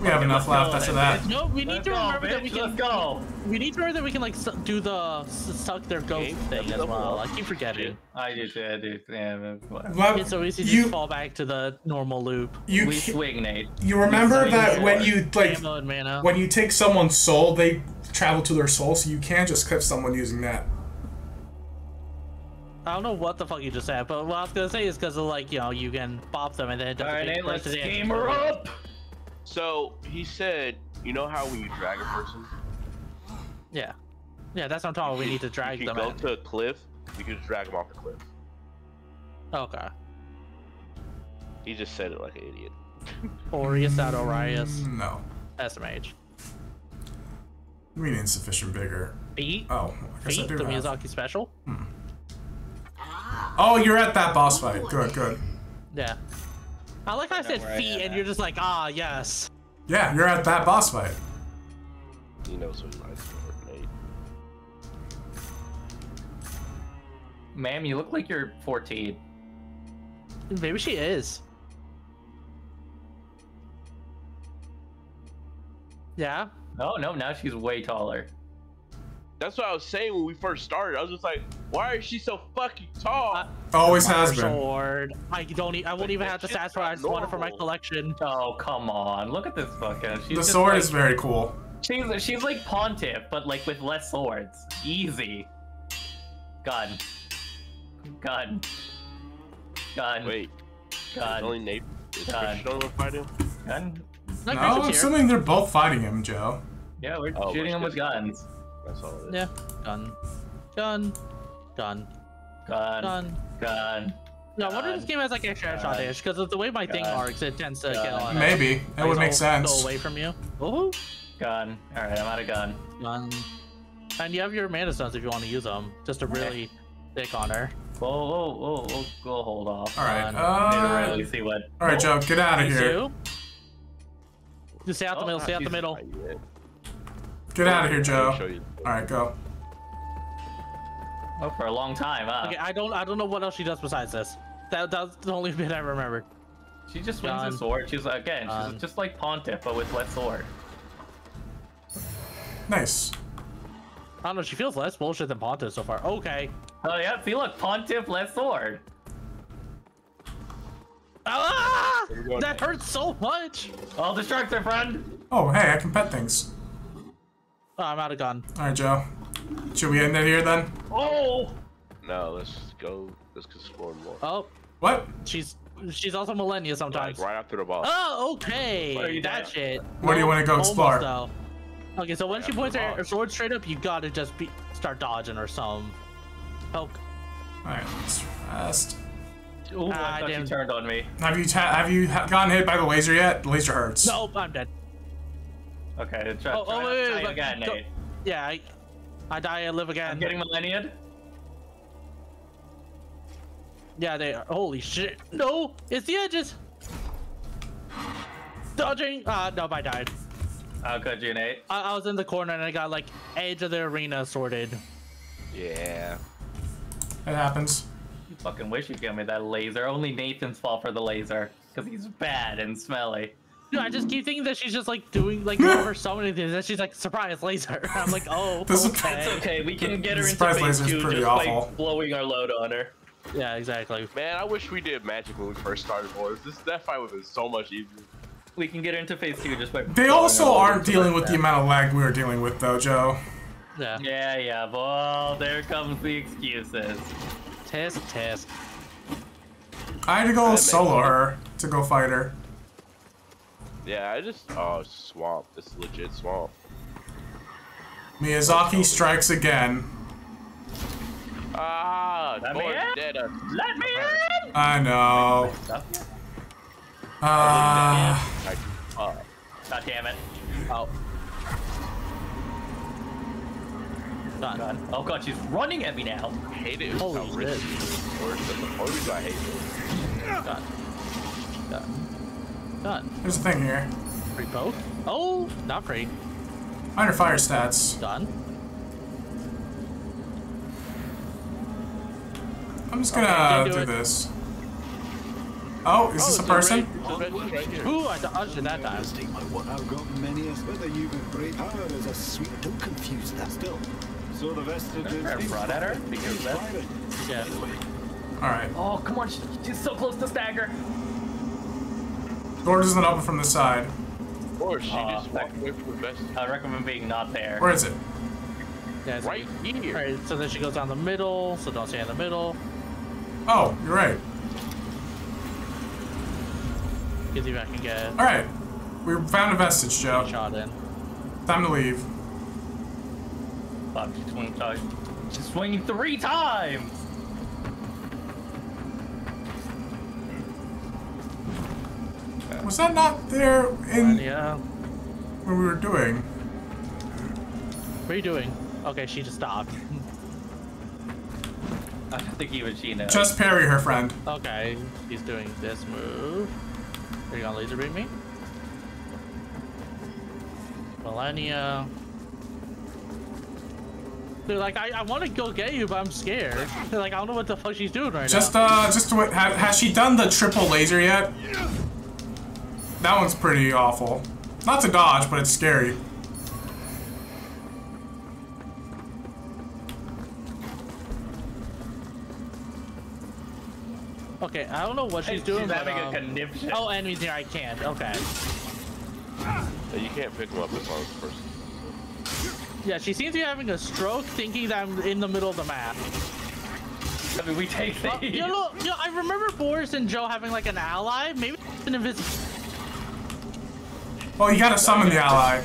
We have enough let's left after then, that. No, we need Let's to go, remember that we can let's go. We need to remember that we can like do the suck their ghost Game? thing as well. up. I keep forgetting. I do too, I do. Yeah, but whatever. Well, Okay, so we just you fall back to the normal loop. you we swing, Nate. you remember that forward. when you like Ammo mana. when you take someone's soul, they travel to their soul, so you can't just clip someone using that. I don't know what the fuck you just said, but what I was gonna say is because of like you know you can bop them and then it does All a right, Nate, let's burst of game up. So he said, you know how when you drag a person, Yeah, yeah, that's what I'm talking. about. We need to you drag can them. go in. to a cliff, you can just drag them off the cliff. Okay. He just said it like an idiot. Orius out Orius. Mm, no, SMH. you mean insufficient vigor. Beat. Oh, I guess I Beat do the have. Miyazaki special. Hmm. Oh, you're at that boss fight. Good, good. Yeah. I like how I said where I feet and at. you're just like ah yes. Yeah, you're at that boss fight. He knows what he likes for Nate. Ma'am, you look like you're 14. Maybe she is. Yeah. No, no, now she's way taller. That's what I was saying when we first started. I was just like, why is she so fucking tall? Always has been. sword. I don't. E I won't even have to shit's satisfy. I not just want it for my collection. Oh, come on. Look at this fucking. She's The just sword like, is very cool. She's, she's like Pontiff, but like with less swords. Easy. Gun. Gun. Gun. Wait, Gun. only Nate is God. Christian the only one fighting? Gun. Not No, Christian's I'm assuming they're both fighting him, Joe. Yeah, we're Oh, shooting we're them with guns. That's all it is. Yeah. Gun. Gun. Gun. Gun. Gun. Gun. No, I wonder if this game has like extra headshot Gun. damage because of the way my thing Gun. arcs, it tends to get Gun. on. Maybe. That would make sense. Away from you. Oh, Gun. Alright, I'm out of gun. gun. And you have your mana stones if you want to use them, just to really pick on her. Whoa, whoa, whoa, whoa, go hold off. All right. Um, uh, really see what. All right, Joe, get out of here. too? Just stay out the Oh, middle. Stay out the middle. Get out of here, Joe. All right, go. Oh, for a long time, huh? Okay, I don't. I don't know what else she does besides this. That that's the only bit I remembered. She just swings Gun. a sword. She's again, Gun. she's just like Pontiff, but with less sword. Nice. I don't know. She feels less bullshit than Pontiff so far. Okay. Oh yeah, see, look, Pontiff, less sword. Ah! Going, That Nate? hurts so much. I'll distract her, friend. Oh, hey, I can pet things. Oh, I'm out of gun. All right, Joe. Should we end it here then? Oh! No, let's go. Let's explore more. Oh, What? she's she's also Malenia sometimes. Like sometimes. right after the boss. Oh, okay. What are you that shit. Where do you wanna go Almost, explore? though. Okay, so when Right she points her, her sword straight up, you gotta just be start dodging or some poke. All right, let's rest. Ooh, Ah, I thought damn. she turned on me. Have you ta- have you ha- gotten hit by the laser yet? The laser hurts. Nope, I'm dead. Okay, try, Oh, try, oh, wait, wait, try wait, again, go- Nate. Yeah, I, I die, I live again. I'm getting Maleniaed. Yeah, they are. Holy shit. No, it's the edges. Dodging. Uh, nope, I died. How could you, Nate? I, I was in the corner and I got like edge of the arena sorted. Yeah. It happens. You fucking wish you'd give me that laser. Only Nathan's fault for the laser. Because he's bad and smelly. Dude, I just keep thinking that she's just like doing like whatever summoning things. That she's like surprise laser. I'm like, oh, This okay. It's okay, we can get her The into phase two pretty just awful. by blowing our load on her. Yeah, exactly. Man, I wish we did magic when we first started, boys. This that fight would have been so much easier. We can get her into phase two just by They also her load aren't dealing her with the amount of lag we were dealing with, though, Joe. Yeah. Yeah, yeah, well, there comes the excuses. Test, test. I had to go solo her to go fight her. Yeah, I just oh swamp. It's legit swamp. Miyazaki strikes again. Ah, Let me Thor's in. dead. Let me in! I know. Uh, uh, God damn it. oh. God. Oh god, she's running at me now. I hate it. Holy how rich shit. Thor is. That's the only reason I hate it. Done. Done. Done. there's a thing here. Free poke. Oh, not free. Under fire stats. Done. I'm just gonna do do this. Oh, is this oh, a person? Ooh, I dodged it that time. Take my word. I've got many a whether you can break ah, power is a sweet. Don't confuse that. Still. So the vestiges. I brought at her because that's. Yeah. Alright. Oh, come on. She's so close to stagger. Door doesn't open from the side. Or she Aw, just walked away from the best. I recommend being not there. Where is it? Yeah, it's Right here. Alright, so then she goes down the middle, so don't stay in the middle. Oh, you're right. Because you back can get Alright. We found a vestige, Joe. shot in. Time to leave. Fuck, she's swinging twice. Uh, she's swinging three times! Was that not there in Yeah. what we were doing? What are you doing? Okay, she just stopped. I don't think even she knows. Just parry her friend. Okay, he's doing this move. Are you gonna laser beam me? Malenia. Dude, like, I, I want to go get you, but I'm scared. Like, I don't know what the fuck she's doing right Just now. Just, uh, just wait. Ha has she done the triple laser yet? That one's pretty awful. Not to dodge, but it's scary. Okay, I don't know what she's She's doing. but, having a um, conniption. Oh, enemies near. I can't. Okay. Yeah, you can't pick them up as long as the person. Yeah, she seems to be having a stroke, thinking that I'm in the middle of the map. I mean, we take Uh, these. you know, you know, I remember Boris and Joe having like an ally. Maybe an invisible. Well, you gotta summon the ally.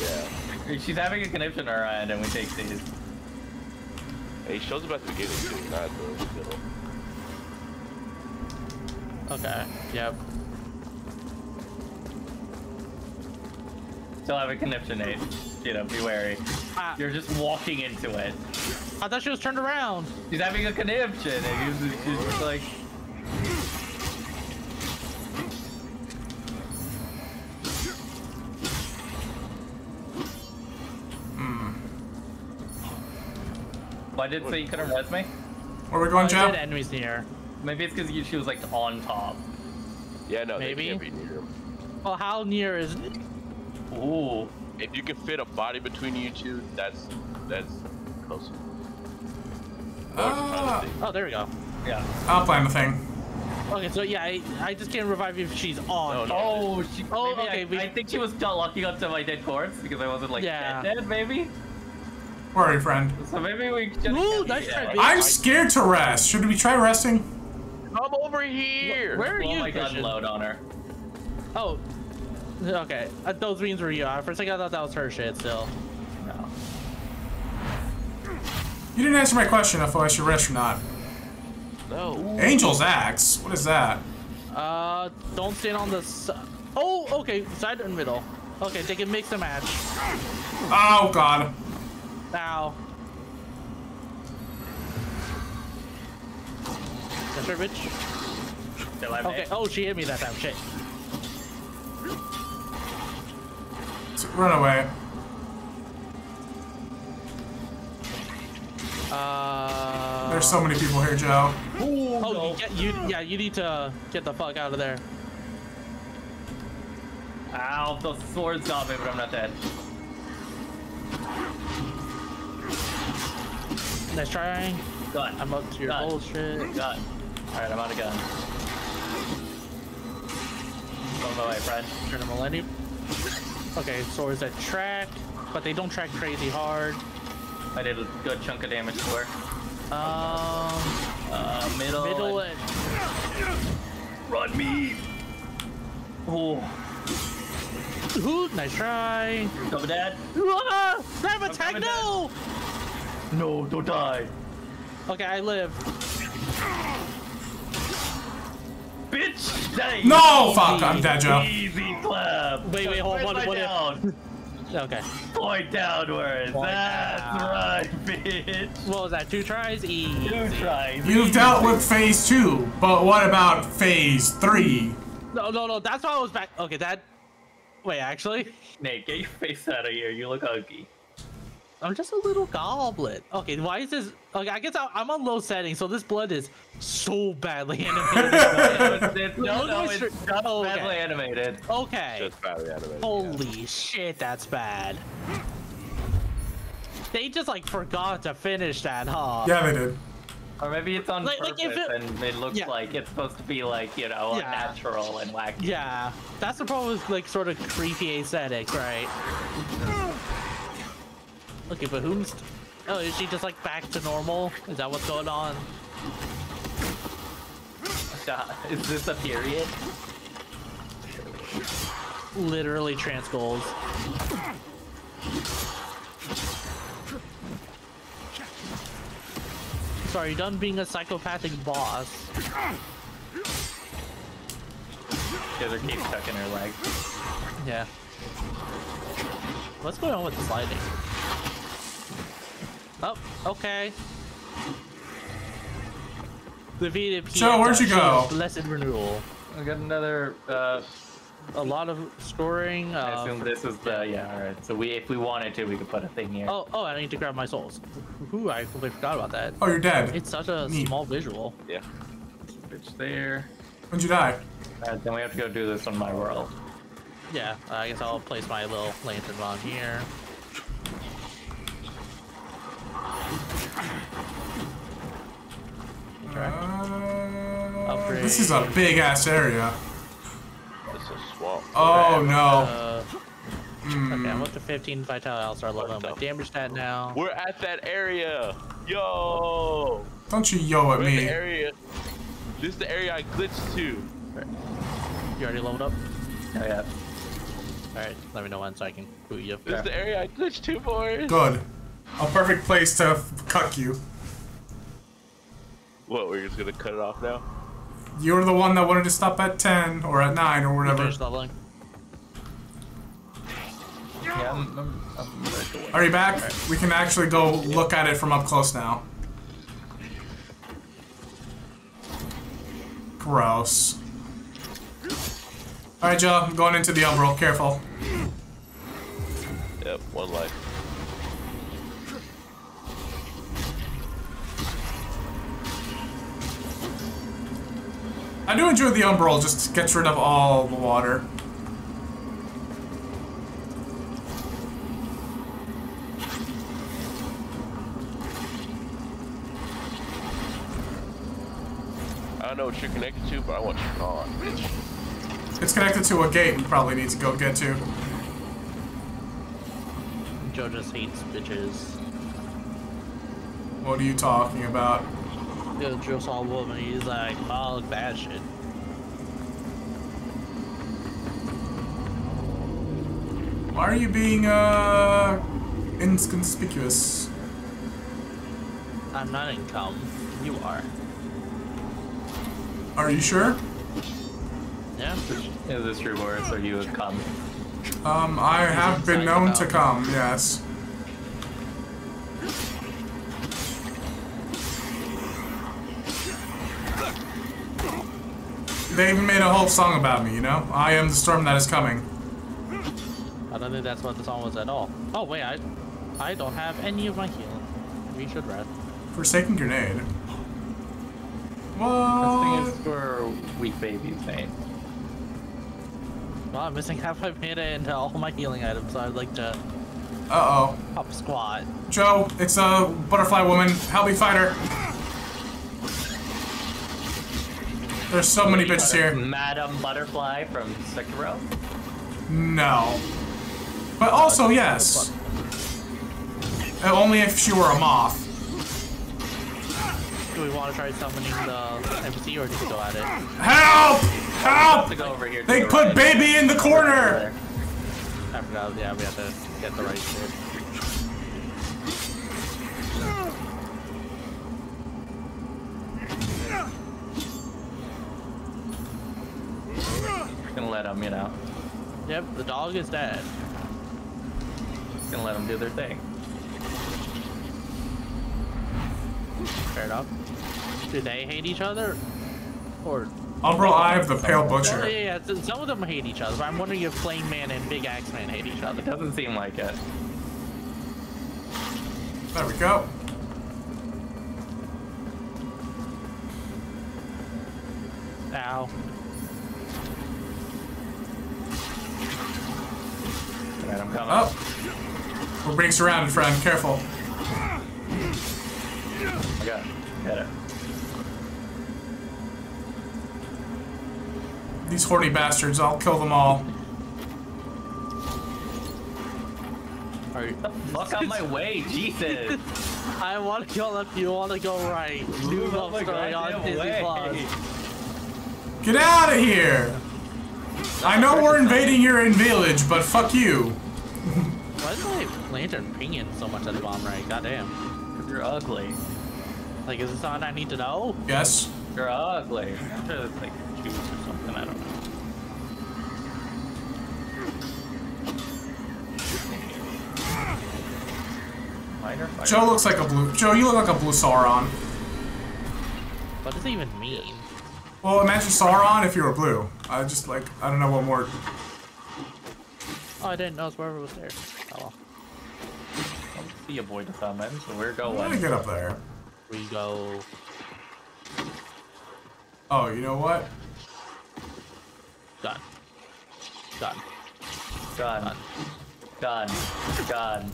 Yeah. She's having a conniption on her end, and we take these. And he shows up at the beginning too, not the middle. Okay. Yep. Still have a conniption, Nate. You know, be wary. Ah. You're just walking into it. I thought she was turned around. She's having a conniption, and she's, she's just like. Well, I did say you couldn't res me. Where are we going, I Joe? did enemies near. Maybe it's because she was like on top. Yeah, no, Maybe. they can't be near. Well, how near is? it? Ooh. If you can fit a body between you two, that's that's close. Ah, Oh, there we go. Yeah. I'll plan the thing. Okay, so yeah, I, I just can't revive you if she's on. No, no. Oh, she, Oh, okay, I, we- I think she was not locking onto my dead corpse because I wasn't like Yeah. dead, dead, maybe. Where are you, friend? So maybe we just. Ooh, nice try, bitch. I'm scared to rest. Should we try resting? Come over here. Where are Blow you, my gun Christian? load on her. Oh, okay. Uh, those beans were you. Uh, For a second, I thought that was her shit. Still. No. You didn't answer my question if I should rest or not. No. Angel's Axe? What is that? Uh, don't stand on the. si- Oh, okay. Side and middle. Okay, they can mix and match. Oh, God. Now. That's her, bitch. Still Okay. Oh, she hit me that time. Shit. Run away. Uh. There's so many people here, Joe. Oh, you, get, you yeah. You need to get the fuck out of there. Ow, the sword's got me, but I'm not dead. Nice try. Gun. I'm up to your Gun. bullshit. Gun. Alright, I'm out of gun. Go my way, friend. Turn a millennium. Okay, swords that track, but they don't track crazy hard. I did a good chunk of damage to her. Um, Uh, middle. middle and- and Run me! Oh, Ooh, nice try. come dad. Ah, grab attack, coming no! No, don't die. Okay, I live. Bitch! Nice. No! Fuck, I'm dead, Joe. Easy clap. Wait, wait, hold on. my What down? if? Okay. Point downwards. Point That's down. right, bitch. What was that? Two tries? Easy. Two tries. You've dealt with phase two, but what about phase three? No, no, no. That's why I was back. Okay, that. Wait, actually, Nate, get your face out of here. You look ugly. I'm just a little goblet. Okay, why is this? Okay, I guess I, I'm on low setting, so this blood is so badly animated. It's- it's- no, no, at it's stri- just Oh, okay. badly animated. Okay. Just badly animated. Holy shit, that's bad. They just like forgot to finish that, huh? Yeah, they did. Or maybe it's on Like- like, purpose if it- and it looks Yeah. like it's supposed to be like, you know, Yeah. natural and wacky. Yeah, that's the problem with like sort of creepy aesthetics, right? Okay, but who's? Oh, is she just like back to normal? Is that what's going on? Is this a period? Literally trans goals. Sorry, done being a psychopathic boss. Taylor keeps tucking her leg. Yeah. What's going on with the sliding? Oh, okay. Defeated Joe, where'd you go? Blessed renewal. I got another. Uh, A lot of scoring. I Uh, assume this is the yeah. All right. So we, if we wanted to, we could put a thing here. oh, oh, I need to grab my souls. Ooh, I completely forgot about that. Oh, you're dead. It's such a Neat. small visual. Yeah. Switch there. When'd you die? Uh, then we have to go do this on my world. Yeah, I guess I'll place my little lantern on here. Upgrade. This is a big ass area. It's a swamp. Oh no. Uh, Okay, I'm up to 15 vitality. I'll start leveling my damage stat now. We're at that area. Yo. Don't you yo at We're in me. the area. This is the area I glitched to. You already leveled up? Oh yeah. Alright, let me know when so I can boot you. up. This is the area I glitched to, boys. Good. A perfect place to f- cuck you. What? We're just gonna cut it off now? You're the one that wanted to stop at 10 or at 9 or whatever. Finish leveling. Yeah, I'm, I'm, I'm ready. Are you back? We can actually go look at it from up close now. Gross. Alright, Joe, I'm going into the umbral. Careful. Yep, one life. I do enjoy the umbral, just gets rid of all the water. I don't know what you're connected to, but I want you gone, bitch. It's connected to a gate we probably need to go get to. Joe just hates bitches. What are you talking about? Yeah, Joe saw a woman, he's like, oh, look, bad shit. Why are you being, uh, inconspicuous? I'm not in cum. You are. Are you sure? Yeah. Is this true, Boris? Are you a cum? Um, I have been known to come, yes. They even made a whole song about me, you know? I am the storm that is coming. I don't think that's what the song was at all. Oh, wait, I I don't have any of my healing. We should rest. Forsaken grenade. This thing is for weak babies, mate. Well, I'm missing half my mana into all my healing items, so I'd like to Uh-oh. pop squat. Joe, it's a butterfly woman. Help me fight her. There's so many bitches here. Madam Butterfly from Sekiro. No. But also, yes. Uh, Only if she were a moth. Do we want to try summoning the NPC or just go at it? Help! Help! To go over here. to They the put right. baby in the corner! I forgot, yeah, we have to get the right shit. Gonna let them, you know. Yep, the dog is dead. Gonna let them do their thing. Fair enough. Do they hate each other? Or oh, Umbral Eye of the Pale Butcher. yeah, yeah. so- Some of them hate each other, but I'm wondering if Flame Man and Big Axe Man hate each other. It doesn't seem like it. There we go. Ow. Alright, I'm coming. Oh. We're being surrounded, friend. Careful. I got it. Get it. These horny bastards, I'll kill them all. Are you... Fuck out my way, Jesus! I want to go left, you want to go right. New Move love out my story on Disney. Plus. Get out of here! I know we're invading your in village, but fuck you. Why is my lantern pinging so much at the bottom right? Goddamn. You're ugly. Like, is this something I need to know? Yes. You're ugly. It's like juice or something. I don't know. Joe looks like a blue. Joe, you look like a blue Sauron. What does it even mean? Well, imagine Sauron if you were blue. I just like I don't know what more. Oh, I didn't notice wherever it was there. Oh well. I don't see a boy to summon, so we're How going. do I get up there? We go. Oh, you know what? Done. Done. Gun. Gun. Gun.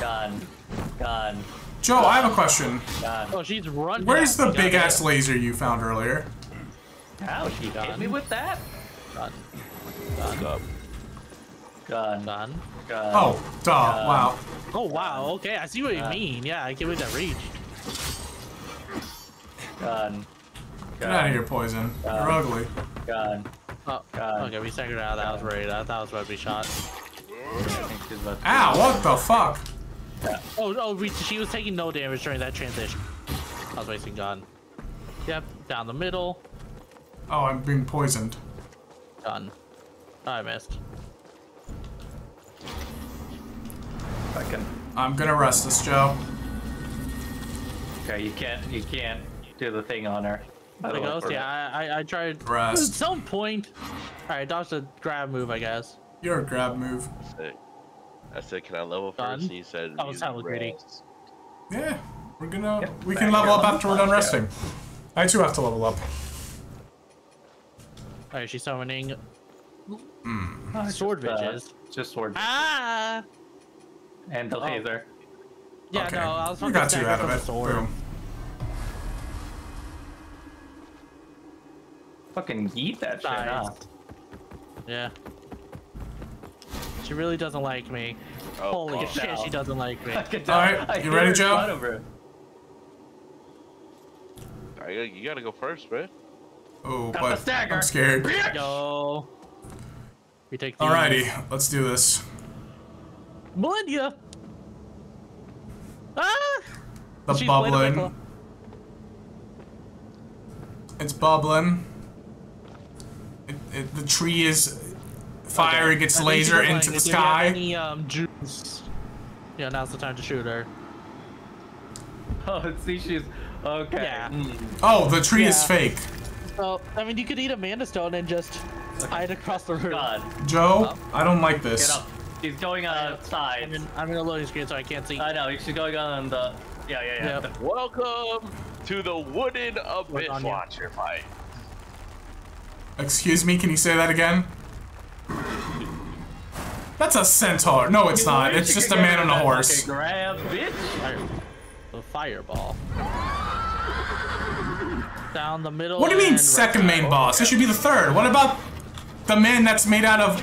Gun. Gun. Joe, I have a question. Gun. Oh, she's running. Where's the big ass laser you found earlier? How she hit me with that? Done. Done. Gun. Done. Gun. Oh, duh. Gun. Wow. Oh wow. Okay, I see what you Uh, mean. Yeah, I can't believe that reached. Gun. Get out of here, poison. You're ugly. Gun. Oh, Gun. okay, we staggered out. That was right. I thought I was about to be shot. I think she's about to- Ow! What the fuck? Oh, oh, we, she was taking no damage during that transition. I was wasting gun. Yep, down the middle. Oh, I'm being poisoned. Done. I missed. Fucking. I'm gonna rest this, Joe. Okay, you can't. You can't do the thing on her. By The the way, ghost, yeah, I, I, I tried. Rest. At some point. Alright, dodge the grab move, I guess. You're a grab move. Sick. I said, can I level Done. first? And you said, I was use hella greedy. Yeah, we're gonna. Yep, we can level up after we're done top, resting. I too have to level up. Alright, she's summoning Hmm. Oh, it's sword just, uh. Just sword. Ah! And the Oh. laser. Yeah, okay. no, I was we fucking got two staggered out of the it. sword. Boom. Fucking yeet that shit, huh? Nice. Yeah. She really doesn't like me. Oh, Holy calm shit, down. she doesn't like me. I can tell. Alright, you ready, Joe? front of her. I gotta- You gotta go first, man. Oh, Got but stagger. I'm scared. Yo. We take these. Alrighty, let's do this. Melindia! Ah! The She's bubbling. It's bubbling. It, it, the tree is firing its I laser into the if sky. Any um juice? Yeah, now's the time to shoot her. Oh, see, she's okay. Yeah. Mm. Oh, the tree is fake. So, I mean, you could eat a mana stone and just hide across the room. God, Joe, I don't like get this. up. She's going outside. I'm in, I'm in a loading screen, so I can't see. I know. he's going on the. Yeah, yeah, yeah. Yep. Welcome to the Wooden Abyss. Watcher fight. Excuse me, can you say that again? That's a centaur. No, it's not. It's just a man on a horse. Okay, grab, bitch. Fire, the fireball. Down the middle. What do you mean second main boss? It should be the third. What about the man that's made out of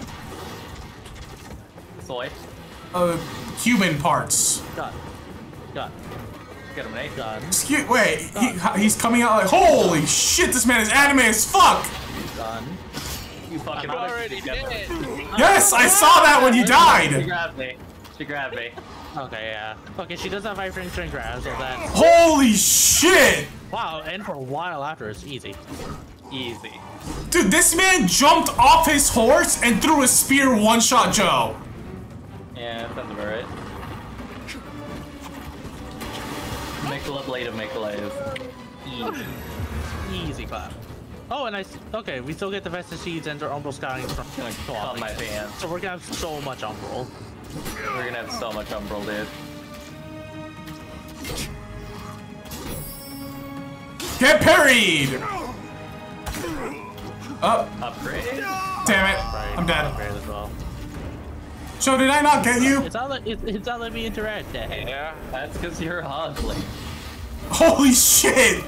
Soy. uh, human parts? Done. Done. Get him an eight. Done. Excuse, wait, he, he's coming out like, holy shit, this man is anime as fuck! Done. You fucking I'm Already Get dead. Yes, I saw that when you She died! grabbed me. She grabbed me. Okay, yeah. Okay, she does have vibrating string grab, so that's Holy shit! wow. And for a while after, it's easy. Easy. Dude, this man jumped off his horse and threw a spear one-shot Joe. Yeah, that sounds about right. Michelob Blade of Michelob. Easy. Easy clap. Oh, and I. Okay, we still get the Vestige Seeds and our Umbral Scouting from Gonna my pants. So we're gonna have so much Umbral. We're gonna have so much Umbral, dude. Get parried! Up. Upgrade? Damn it. I'm dead. Upgrade as well. So did I not get you? It's not let it's, it's not let me interact. Dad. Yeah. That's because you're ugly. Holy shit!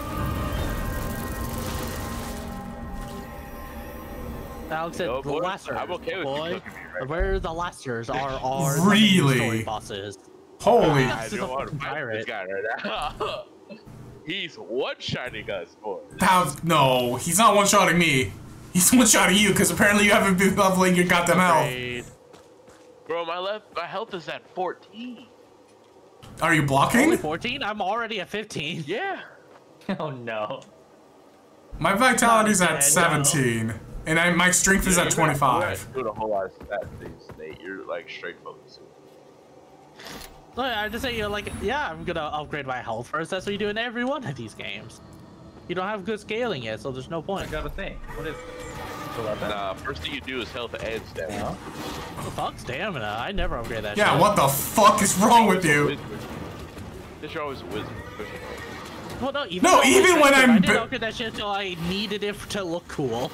Alex said No, the boy. I'm okay with you boy. cooking me right Where the lasters are are the Really? story bosses. Holy. Ah, I don't want to fight this pirate. guy right now. He's one-shining us, boy. How, no, he's not one-shotting me. He's one-shotting you because apparently you haven't been leveling your goddamn health. Upgrade. Bro, my left, my health is at 14. Are you Only blocking? 14? I'm already at 15. Yeah. Oh no. My vitality's Not at dead, 17, and I, my strength is at 25. You're not doing a whole lot of stat things, Nate. You're like straight focusing. No, I just say you're like, yeah, I'm gonna upgrade my health first. That's what you do in every one of these games. You don't have good scaling yet, so there's no point. I got a thing. What is Pull out that. Nah, first thing you do is health and stamina. Fuck stamina. I never upgrade that Yeah, shit. what the fuck is wrong with you? This you're always a wizard. Well, no, even, No, even when I'm I didn't upgrade that shit until I needed it to look cool.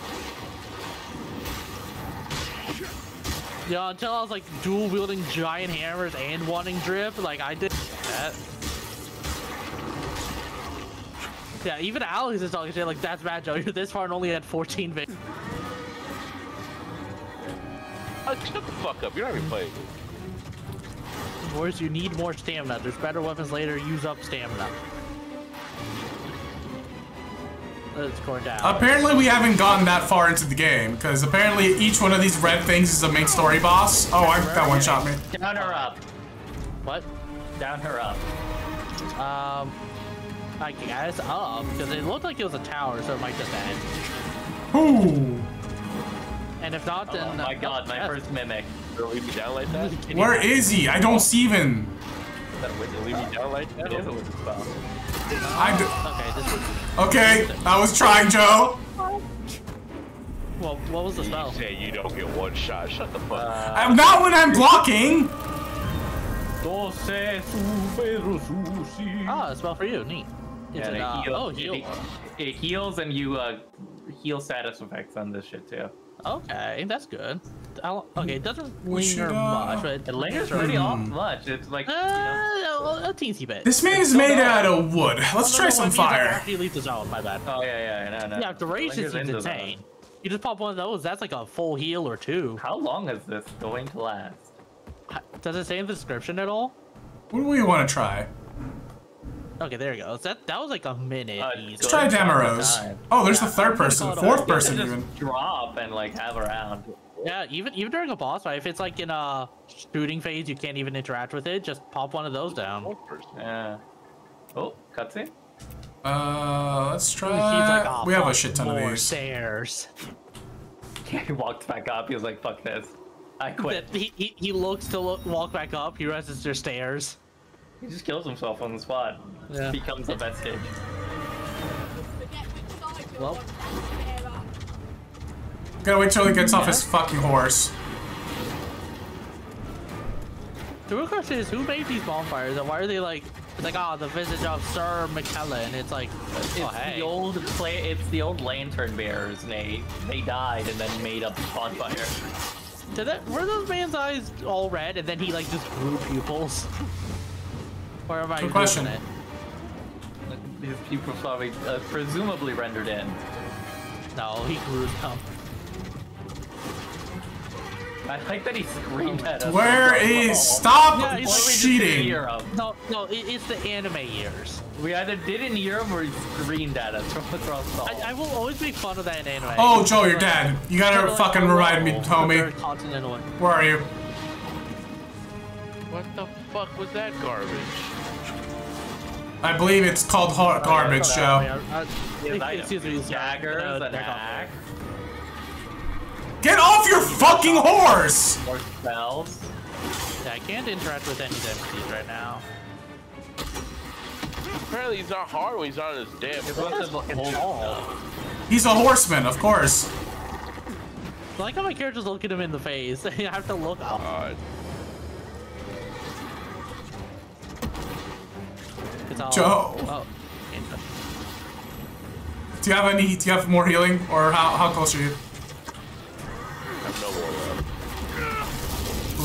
Yeah, until I was like dual wielding giant hammers and wanting drip, like I did that. Yeah, even Alex is talking shit like that's bad, Joe. You're this far and only had 14 vic. Oh, uh, shut the fuck up. You're not even playing. Boys, you need more stamina. There's better weapons later. Use up stamina. Let's go down. Apparently we haven't gotten that far into the game, because apparently each one of these red things is a main story boss. Oh, I, that one shot me. Down her up. What? Down her up. Um, I guess up because it looked like it was a tower, so it might just end. Ooh. And if not, then Oh my god, my yeah. first mimic. Don't leave down like that. Where is he? I don't see him. Don't leave me down like that. It is a wizard. I d Okay, this is. okay, I was trying, Joe. Well, what was the spell? You spell? say you don't get one shot. Shut the fuck up. I'm not when I'm blocking. Ah, a spell for you. Neat. Is Yeah, it, it uh, heals- oh, heal. It, it heals and you uh, heal status effects on this shit too. Okay, that's good. I'll, okay, it doesn't We should, linger uh, much, but It lingers pretty off much. It's like, Uh, a, a teensy bit. This man is made don't- out of wood. Let's no, try no, some fire. After you leave the zone, my bad. oh yeah, yeah, no, no. Yeah, duration Lingers seems insane. You just pop one of those, that's like a full heal or two. How long is this going to last? Does it say in the description at all? What do we want to try? Okay, there you go. That that was like a minute. Uh. Let's try Damaros. time. Oh, there's the third person, call it fourth win. person just even. drop and like have around. Yeah, even even during a boss fight, if it's like in a shooting phase, you can't even interact with it. Just pop one of those down. Yeah. Oh, cutscene. Uh, let's He's try. like, "Oh, we have a shit ton of more these. stairs. he walked back up. He was like, "Fuck this, I quit." He, he, he looks to look, walk back up. He realizes there's stairs. He just kills himself on the spot. Yeah. Becomes a vestige. Well, Gotta wait till he gets off his fucking horse. the real question is, who made these bonfires, and why are they like, it's like, oh, the visage of Sir McKellen, and it's like, It's oh, hey. the old play. It's the old lantern bearers, Nate. They died and then made a bonfire. Did that, were those man's eyes all red, and then he like just grew pupils? Or am I Good question. losing it? His pupils probably uh, presumably rendered in. No, he grew them. I like that he screamed at us. Where across is? hall. Stop Yeah, he's like, we just didn't cheating. hear him. No, no, it's the anime years. We either didn't hear him or he screamed at us from across the hall. I, I will always make fun of that in anime. Oh, Joe, you're dead. You gotta Like, fucking a remind me, roll, homie. very continental one. Where are you? What the fuck was that garbage? I believe it's called har- oh, garbage, Oh, Joe. yeah, His ex- item. excuse me, Daggers, an back off. axe. Get off your fucking horse! More spells. Yeah, I can't interact with any NPCs right now. Apparently he's not hard when he's on his damn. He's a horseman, of course. I like how my character's looking him in the face. I have to look up. It's all, Joe. Oh. Do you have any? Do you have more healing, or how how close are you? I have no more left.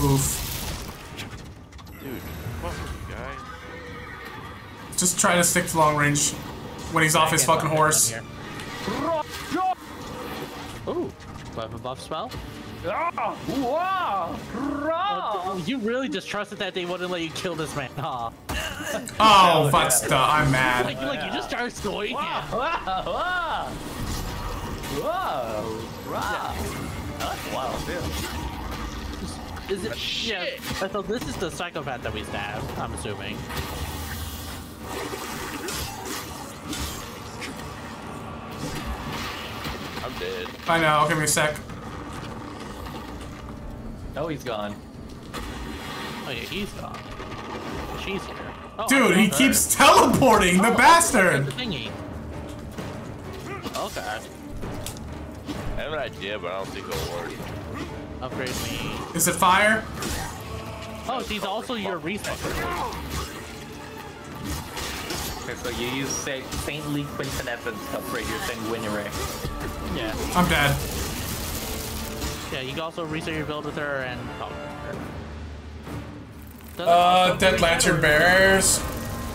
Oof. Dude, fuck you guys. Just try to stick to long range when he's off his fucking horse. Ooh, do I have a buff spell. Ah, wow, Oh, you really just trusted that they wouldn't let you kill this man, huh? Oh, that's the. I'm mad. Like, like you just started going Wow, wow, wow, wow. That's wild, too. Is it? Yeah. So this is the psychopath that we stabbed. I'm assuming. I'm dead. I know. Give me a sec. Oh, he's gone. Oh yeah, he's gone. She's here. Oh, Dude, he her. keeps teleporting. The Oh, bastard. The thingy. Oh, okay. I have an idea, but I don't think it'll work. Upgrade me. Is it fire? Oh, she's also your resource. Okay, so you use Sa- Saintly Quintessence to upgrade your Sanguinarix. Yeah. I'm dead. Yeah, you can also reset your build with her and talk with her. Uh, Dead Lantern Bears.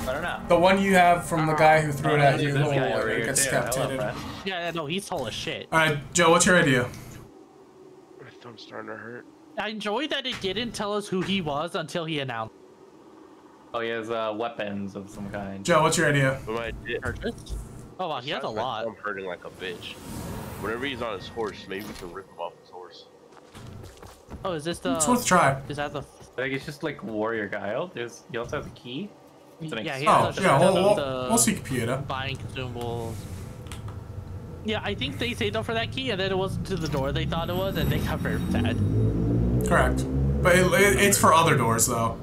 I don't know. The one you have from the guy who threw it at you. This guy Oh, over it here, gets too. Decapitated. Yeah, yeah, no, he's tall as shit. Alright, Joe, what's your idea? My thumb's starting to hurt. I enjoy that it didn't tell us who he was until he announced. Oh, he has uh, weapons of some kind. Joe, what's your idea? But my idea. Oh wow, he has a lot. I'm hurting like a bitch. Whenever he's on his horse, maybe we can rip him off his horse. Oh, is this the? It's worth a try. Is that the? Like it's just like warrior guile. There's he also has a key. It's Yeah, he Oh, has the- yeah, we'll, we'll, the we'll see Pieta. Buying consumables. Yeah, I think they saved up for that key, and then it wasn't to the door they thought it was, and they got very sad. Correct. But it, it, it's for other doors, though.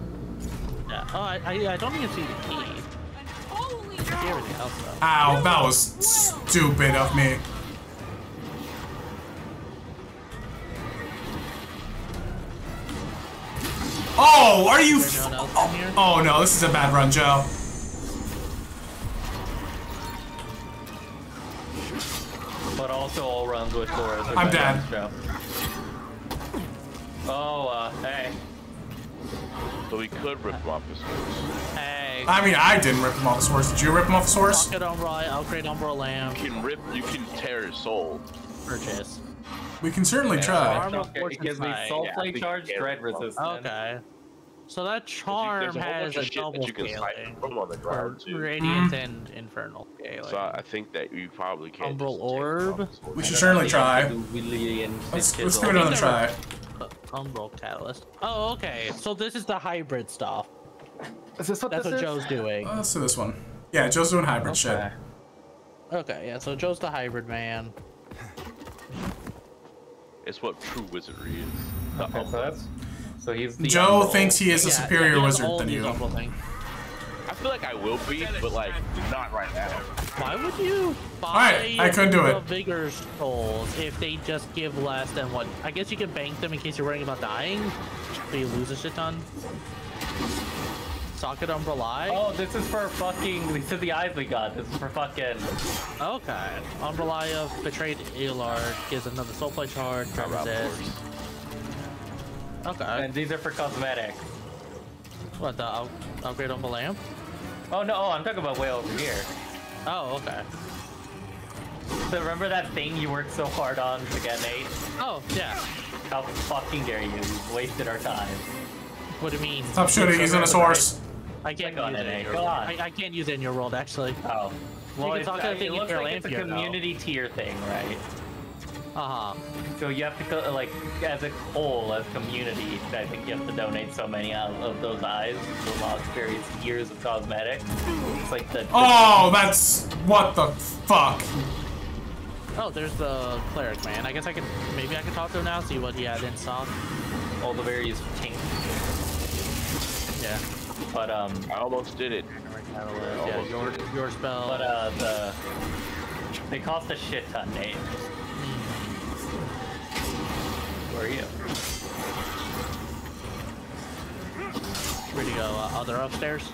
Yeah. Oh, I, I, I don't even see the key. I see everything though. Ow, that was stupid of me. Oh, are you? Is there no one else in here? Oh no, this is a bad run, Joe. But also all runs with doors. I'm dead. Oh, uh, hey. So we could rip him off his horse. Hey. I mean, I didn't rip him off his horse. Did you rip him off his horse? Pocket Umbra, upgrade Umbra Lamp, You can rip. You can tear his soul. purchase. We can certainly try. Armor Okay, Force it gives me Insight. soul Yeah, I plate think charge, dread rip 'em off. resistance. Okay. So that charm There's a has bunch a of double that you can scaling snipe from for radiant Mm-hmm. and infernal scaling. So I I think that you probably can. Umbral Orb. We should certainly try. Let's, Let's, let's give it another try. Uh, Umbral Catalyst. Oh, okay. So this is the hybrid stuff. Is this what That's this what is? Joe's doing. Uh, Let's do this one. Yeah, Joe's doing hybrid shit. Okay. Okay, yeah. So Joe's the hybrid man. It's what true wizardry is. Okay, so that's so he's the Joe Umbral. thinks he is a Yeah, superior yeah, wizard than you. I feel like I will be, but like not right now. Why would you buy Alright, I couldn't do it. vigor souls if they just give less than what? I guess you can bank them in case you're worrying about dying, but you lose a shit ton. Socket Umbrella. Oh, this is for fucking. These are the eyes we got. This is for fucking. Okay. Umbrella of Betrayed Eolard gives another soul plate charge. Resist. Okay. And these are for cosmetic. What the up- upgrade on the lamp? Oh no, oh, I'm talking about way over here. Oh, okay. So remember that thing you worked so hard on to get Nate? Oh, yeah. How fucking dare you? You wasted our time. What do you mean? Stop shooting, he's on his horse. I can't Click use it, it. in your world. I, I can't use it in your world, actually. Oh. Well, can it's, talk to the thing in looks your like it's a lamp here, though. community tier thing, right? Uh huh. So you have to go, like, as a whole, as community, I think you have to donate so many out of those eyes to allow experience years of cosmetics. It's like the. Oh, that's what the fuck. Oh, there's the cleric man. I guess I can maybe I can talk to him now, see what he had in stock. All the various tanks. Yeah. But um, I almost did it. Yeah, your your spell. But uh, the they cost a shit ton, Nate. Where are you? Where'd you go? Uh, other upstairs?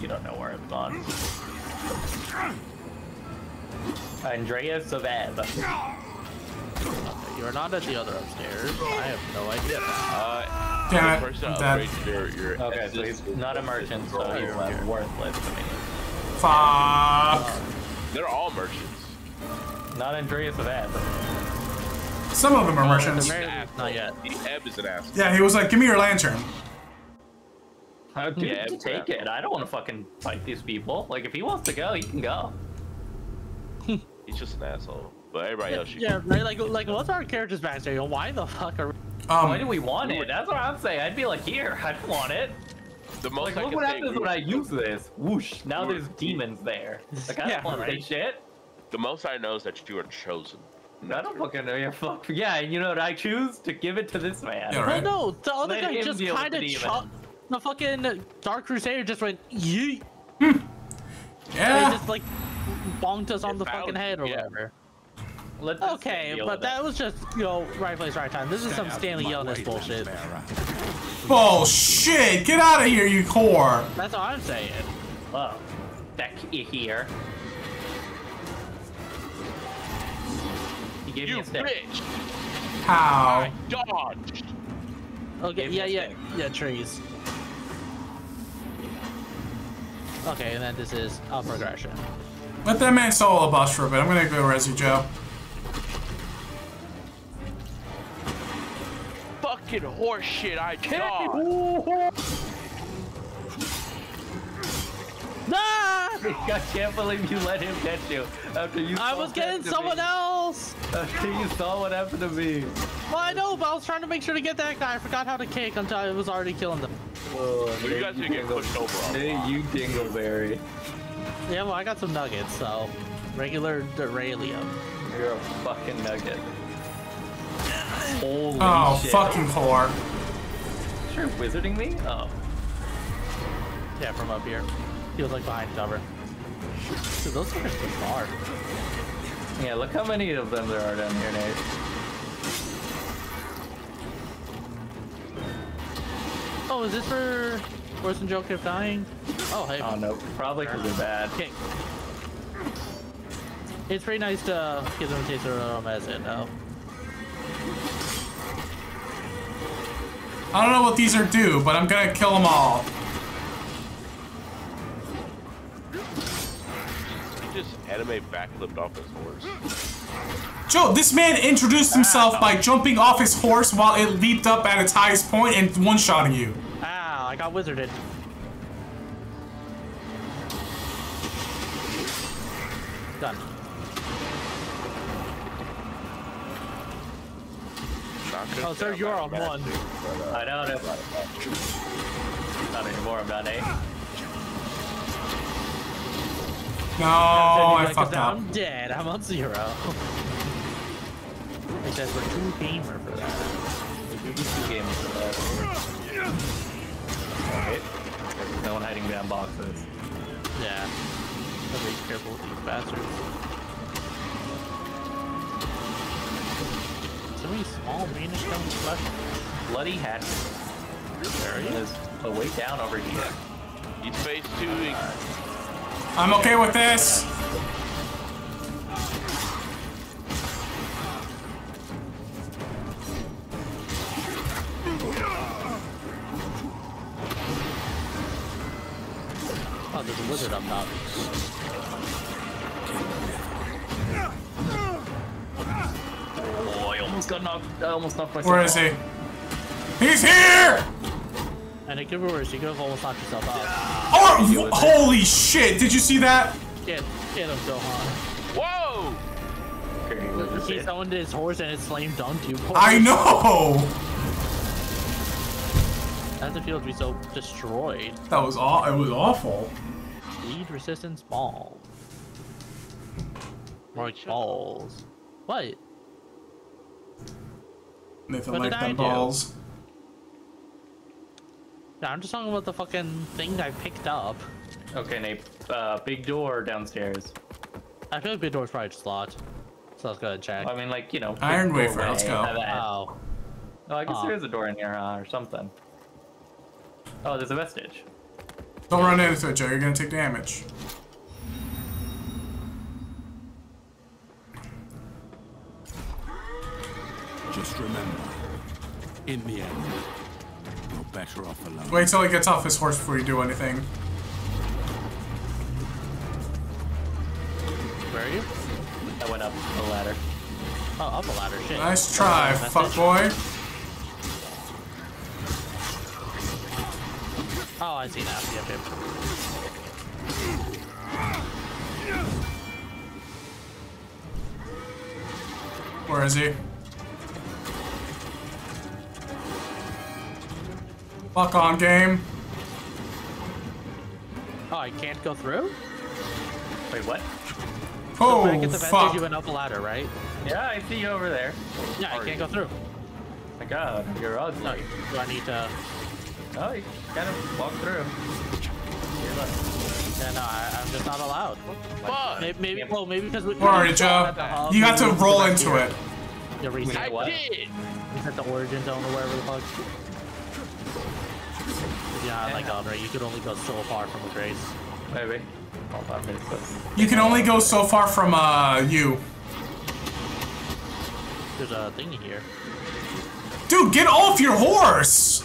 You don't know where I've gone. Andreas of Ebb. You're not at the other upstairs. I have no idea. Uh, Damn it, first I'm dead. upgrade your, your Okay, so he's not a merchant, so he's uh, worthless to me. Fuck. They're all merchants. Not Andreas of Ebb. Some of them are merchants. Not yet. The Ebb is an ass. Yeah, he was like, give me your lantern. How dude, Yeah, take it. I don't want to fucking fight these people. Like, if he wants to go, he can go. He's just an asshole. But everybody else, you Yeah, right. Like, like, what's our character's backstory? Why the fuck are? We... Um, Why do we want it? That's what I'm saying. I'd be like, here, I don't want it. The most Like, I look what happens we when I use this. Whoosh! Now we there's demons there. Like, I Yeah, don't want right. this shit. The most I know is that you are chosen. I don't fucking know. Yeah, fuck. Yeah, and you know what I choose? To give it to this man. Yeah, Well, right. no, the other Let guy just kind of demon. chucked. The fucking Dark Crusader just went yeet. Yeah. And just like bonked us on the found- fucking head or yeah. whatever. Let this Okay, but that was just you know right place, right time. This is some Stanley Yelnats bullshit. Bullshit! Get out of here, you whore! That's all I'm saying. Whoa. Back i- here. He gave me You a stick. bitch! How? Dodged! Okay, Give yeah, yeah, stick. yeah, trees. Okay, and then this is a progression. Let that man solo bus for a bit. I'm gonna go res you, Joe. Fucking horse shit, I dodged! Nah! I can't believe you let him get you after you. I was getting to someone me. else. After you saw what happened to me. Well, I know, but I was trying to make sure to get that guy. I forgot how to kick until I was already killing them. Oh, Well, you guys are getting pushed over. a Hey, you dingleberry. Yeah, well, I got some nuggets, so regular deralium. You're a fucking nugget. Holy Oh, shit. fucking whore. Sure, wizarding me? Oh. Yeah, from up here. Feels like behind cover. Dude, those are pretty far. Yeah, look how many of them there are down here, Nate. Oh, is this for Force and Joe kept dying? Oh, hey. Oh no, probably because they're bad. Okay. It's pretty nice to give them a taste of their own medicine, though. I don't know what these are due, but I'm gonna kill them all. He just anime backflipped off his horse. Joe, this man introduced himself by jumping off his horse while it leaped up at its highest point and one-shotting you. Ow, I got wizarded. Oh, so down you're on magic, one. but, uh, I know it. Not anymore, I'm not, eh? No, I Like, 'cause fucked now up. I'm dead. I'm on zero. It says we're too gamer for that. You're just two games for that. Alright. No one hiding behind boxes. Yeah. Gotta be careful with these bastards. So many small greenish stones left. Bloody hat. There he is. Oh, way down over here. He's phase two. I'm okay with this. Oh, there's a wizard up top. Oh, I almost got knocked. I almost knocked myself Where is off. he? He's here! And it could be worse. You could have almost knocked yourself out. Oh, holy shit! Did you see that? Get, get him, Gohan. Whoa! He summoned his horse and it slam dunked you. Poor I know. How's it feel to be so destroyed? That was aw. It was awful. Speed resistance ball. Like balls. What? Nathan What like did I them do? balls. No, I'm just talking about the fucking thing I picked up. Okay, Nate. Uh, big door downstairs. I feel like big door's probably just locked. So let's go ahead and check. I mean, like you know. Iron big wafer, let's go. have. Oh. Oh, I guess Oh. there is a door in here uh, or something. Oh, there's a vestige. Don't run into it, Joe. You're gonna take damage. Just remember, in the end, you're better off alone. Wait till he gets off his horse before you do anything. Where are you? I went up the ladder. Oh, up a ladder. Shit. Nice try, Message. fuckboy. Oh, I see now. Yep, yep. Where is he? Fuck on game. Oh, I can't go through? Wait, what? Oh, Back at the fuck. vestige, you went up a ladder, right? Yeah, I see you over there. Yeah, I can't go through. My God, you're ugly. No, do I need to? Oh, you gotta walk through. Here, look. Yeah, no, I, I'm just not allowed. Maybe, maybe, well, maybe because we. Where are you, Joe? You got to roll into it. You reset I what? did. Reset the origin zone or wherever the fuck. Yeah, like Andre, you could only go so far from the grace. Maybe. Hold on, minutes. but- You can only go so far from, uh, you. There's a thingy here. Dude, get off your horse!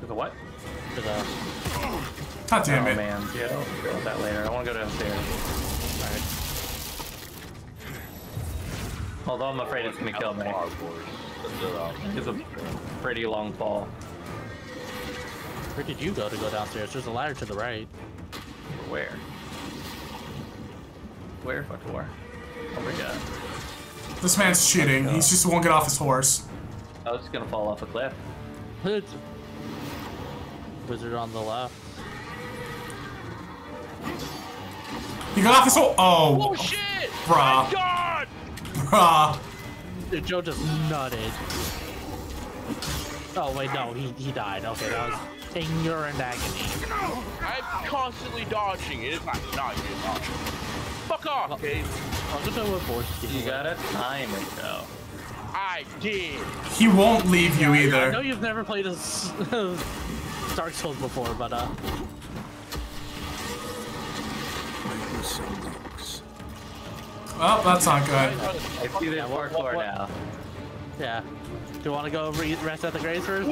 There's a what? There's a. God damn oh, it. man. Yeah, I'll deal with that later. I want to go downstairs. Alright. Although I'm afraid it's gonna kill me. It's a pretty long fall. Where did you go to go downstairs? There's a ladder to the right. Where? Where? Fuck where? Oh my god. This man's cheating. He just won't get off his horse. I was just gonna fall off a cliff. It's wizard on the left. He got off his horse. Oh. Oh shit! Bruh. My God! Bruh. Dude, Joe just nutted. Oh wait, no, he he died. Okay, that was ignorant agony. I'm constantly dodging. It is like not you dodging. Fuck off, Cade. Welcome to what force You gotta time it though. I did. He won't leave you either. I know you've never played a s- Dark Souls before, but uh, Make the sun looks. Oh, that's not good. I see this what- parkour what- now. yeah. Do you want to go re rest at the graves first?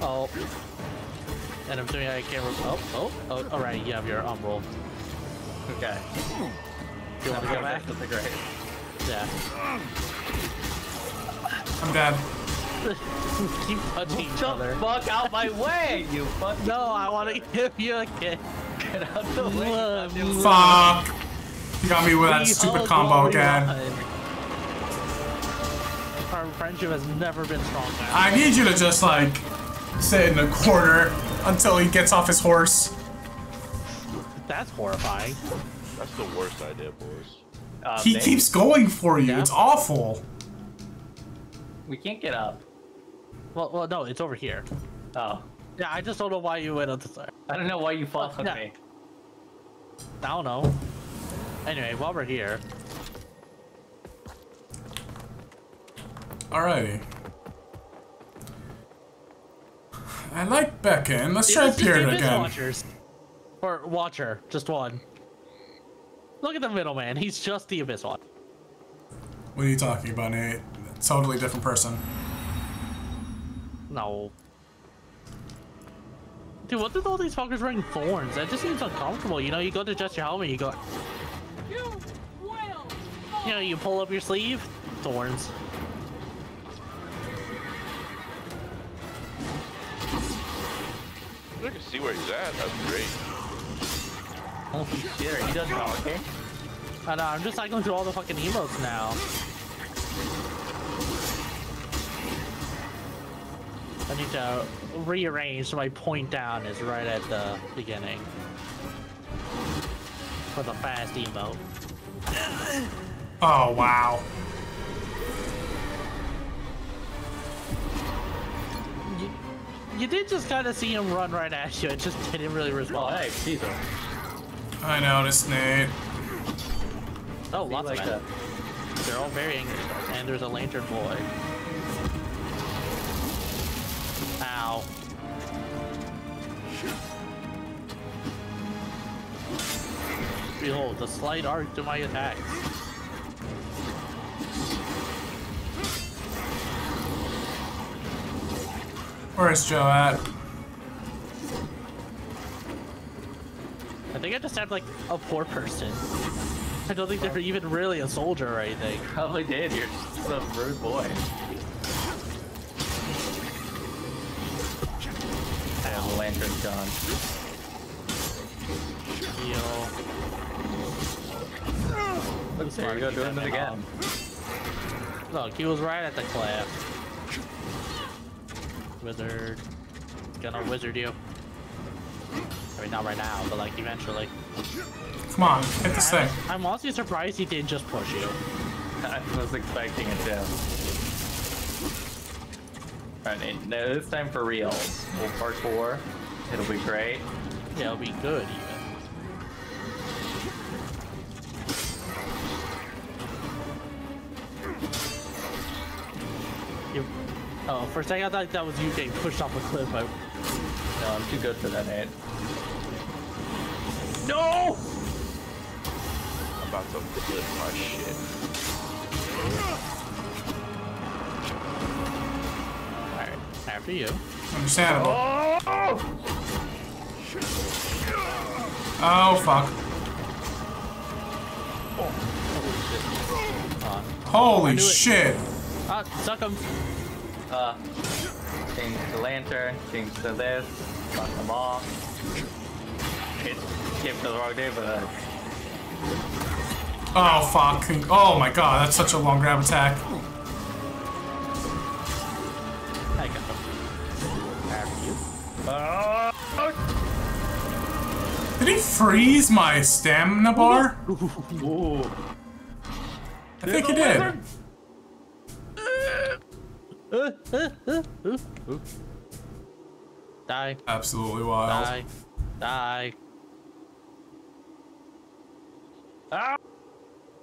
Oh. And I'm assuming I can't. Re- oh, oh, oh. All right, you have your um roll. Okay. Do you want to go back? That's the great. Yeah. I'm dead. Keep touching each The other. fuck out my way, you fuck! No, I want to give you a kick. Get out the way. goddamn- Fuck. He got me with that We stupid combo again. Our friendship has never been stronger. I need you to just, like, sit in the corner until he gets off his horse. That's horrifying. That's the worst idea, boys. Uh, He Nate, keeps going for you. Yeah. It's awful. We can't get up. Well, well, no, it's over here. Oh. Yeah, I just don't know why you went on the side. I don't know why you fought with Yeah. me. I don't know. Anyway, while we're here, Alrighty. I like Beacon. Let's try the again. Watchers. Or Watcher, just one. Look at the middleman. He's just the Abyss Watcher. What are you talking about, Nate? Totally different person. No. Dude, what did all these fuckers wearing thorns? That just seems uncomfortable. You know, you go to adjust your helmet, you go. You know, you pull up your sleeve, thorns. I can see where he's at. That's great. Holy shit, are you done talking? I know, I'm just cycling through all the fucking emotes now. I need to rearrange so my point down is right at the beginning. For the fast emote. Oh, wow. You, you did just kind of see him run right at you. It just didn't really oh, respond. Oh, hey, Caesar. I noticed, Nate. Oh, lots like of that. them. They're all very angry. And there's a lantern boy. Ow. Behold, the slight arc to my attacks. Where's Joe at? I think I just have like a poor person. I don't think they're even really a soldier or anything. Probably did. You're just a rude boy. Yeah, the lantern's gone. Heal. Look, there you go, doing it again. Look, he was right at the cliff. Wizard. He's gonna wizard you. I mean, not right now, but like eventually. Come on, hit this thing. I'm honestly surprised he didn't just push you. I was expecting it to. Alright, now it's time for real. Well, part four. It'll be great. Yeah, it'll be good You, oh, for a second I thought that was you getting pushed off a cliff. I, No, I'm too good for that, Nate. no! I'm about to flip my shit. Alright, after you. Understandable. Oh! Oh, fuck. Uh, Holy knew it. shit. ah, suck him. Uh, change the lantern, change to this, knock them off. It came to the wrong neighborhood. Oh, fuck. Oh my god, that's such a long grab attack. I got him. After you. Did he freeze my stamina bar? Ooh. I think he did. Die. Absolutely wild. Die. Die. Ah!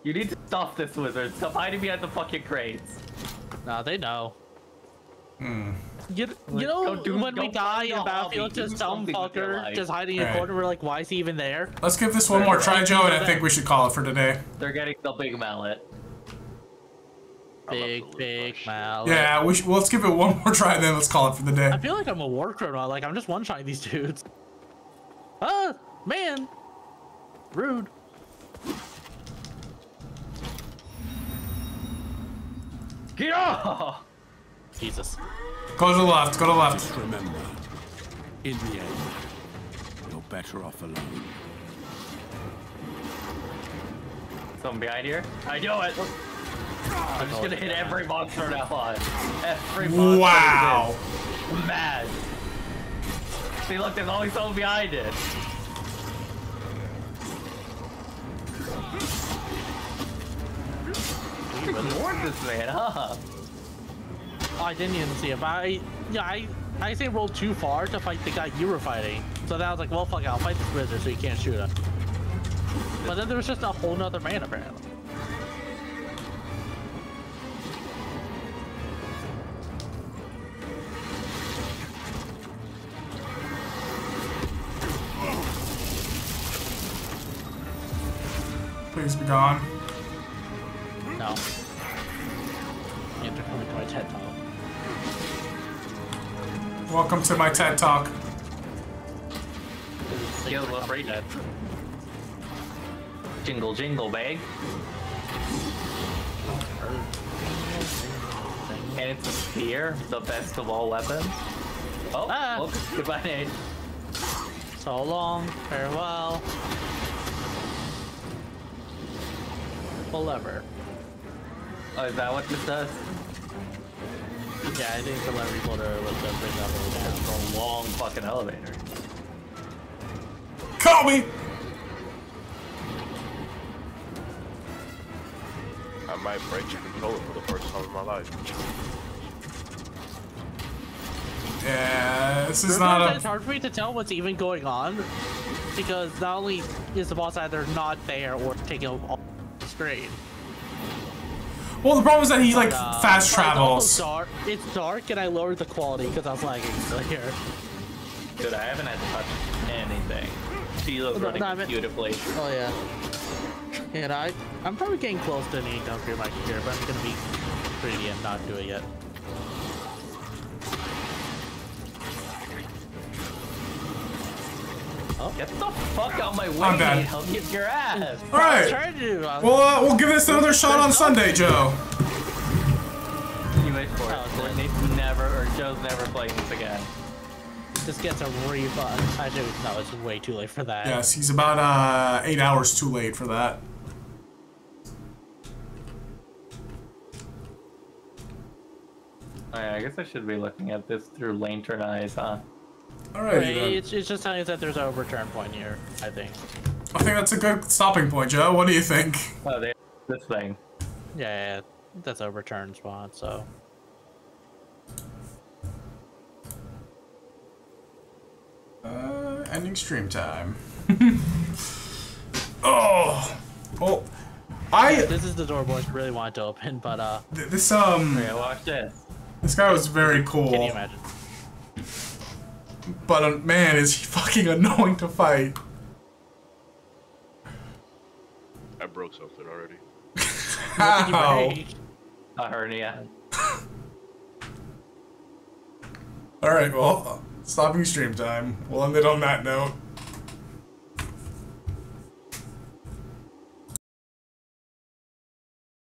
You need to stop this wizard. Stop hiding behind the fucking crates. Nah, they know. Hmm. You, you Like, know do- when we die find in a Battlefield, just some something fucker just hiding in a Alright. corner. We're like, why is he even there? Let's give this one more try, Joe, and I think we should call it for today. They're getting the big mallet. Big, big mallet. Yeah, we should, well, let's give it one more try, and then let's call it for the day. I feel like I'm a war criminal. Like I'm just one shotting these dudes. Ah, man. Rude. Get off! Jesus. Go to the left, go to the left. Just remember, in the end, you're better off alone. Someone behind here? I know it! I'm just gonna hit every monster now on. Every monster. Wow. Mad. See, look, there's always someone behind it. You ignored this man, huh? Oh, I didn't even see it, but I, yeah, I, I say rolled too far to fight the guy you were fighting. So then I was like, well, fuck it, I'll fight this wizard so you can't shoot him. But then there was just a whole nother man apparently. Please be gone. No. You have to come into my TED talk. Welcome to my TED Talk. Kill the free dead. Jingle jingle bag. And it's a spear, the best of all weapons. Oh, Ah. look, goodbye, Nate. So long, farewell pull over. Oh, is that what this does? Yeah, I think the lever pulled over was just bring up It's a long fucking elevator. Call me! I might break your controller for the first time in my life. Yeah, this is Remember not. It's hard for me to tell what's even going on because not only is the boss either not there or taking off the screen. Well, the problem is that he like But, uh, fast but it's travels. dark. It's dark, and I lowered the quality because I was lagging still here. Dude, I haven't had to touch anything. Sheila's No, running no, I meant- beautifully. Oh yeah. And I, I'm probably getting close to needing to upgrade my computer, but I'm gonna be greedy and not do it Oh, get the fuck out my way! I'm bad. I'll kick your ass. All right. Trying to. I was- Well, uh, we'll give this another shot on Sunday, Joe. You wait for it. Courtney. Never, or Joe's never playing this again. This gets a refund. I Actually, no, it's way too late for that. Yes, he's about uh, eight hours too late for that. Oh, yeah, I guess I should be looking at this through lantern eyes, huh? Alright, Right, then. it's, it's just telling us that there's a return point here, I think. I think that's a good stopping point, Joe. What do you think? Oh, they this thing. Yeah, yeah, that's a return spot, so. Uh, ending stream time. oh, Oh! I This is the door boys really wanted to open, but uh. th- this um Okay, watch this. this guy was very cool. Can you imagine? But uh, man, is he fucking annoying to fight. I broke something already. How? A hernia. All right, well, stopping stream time. We'll end it on that note.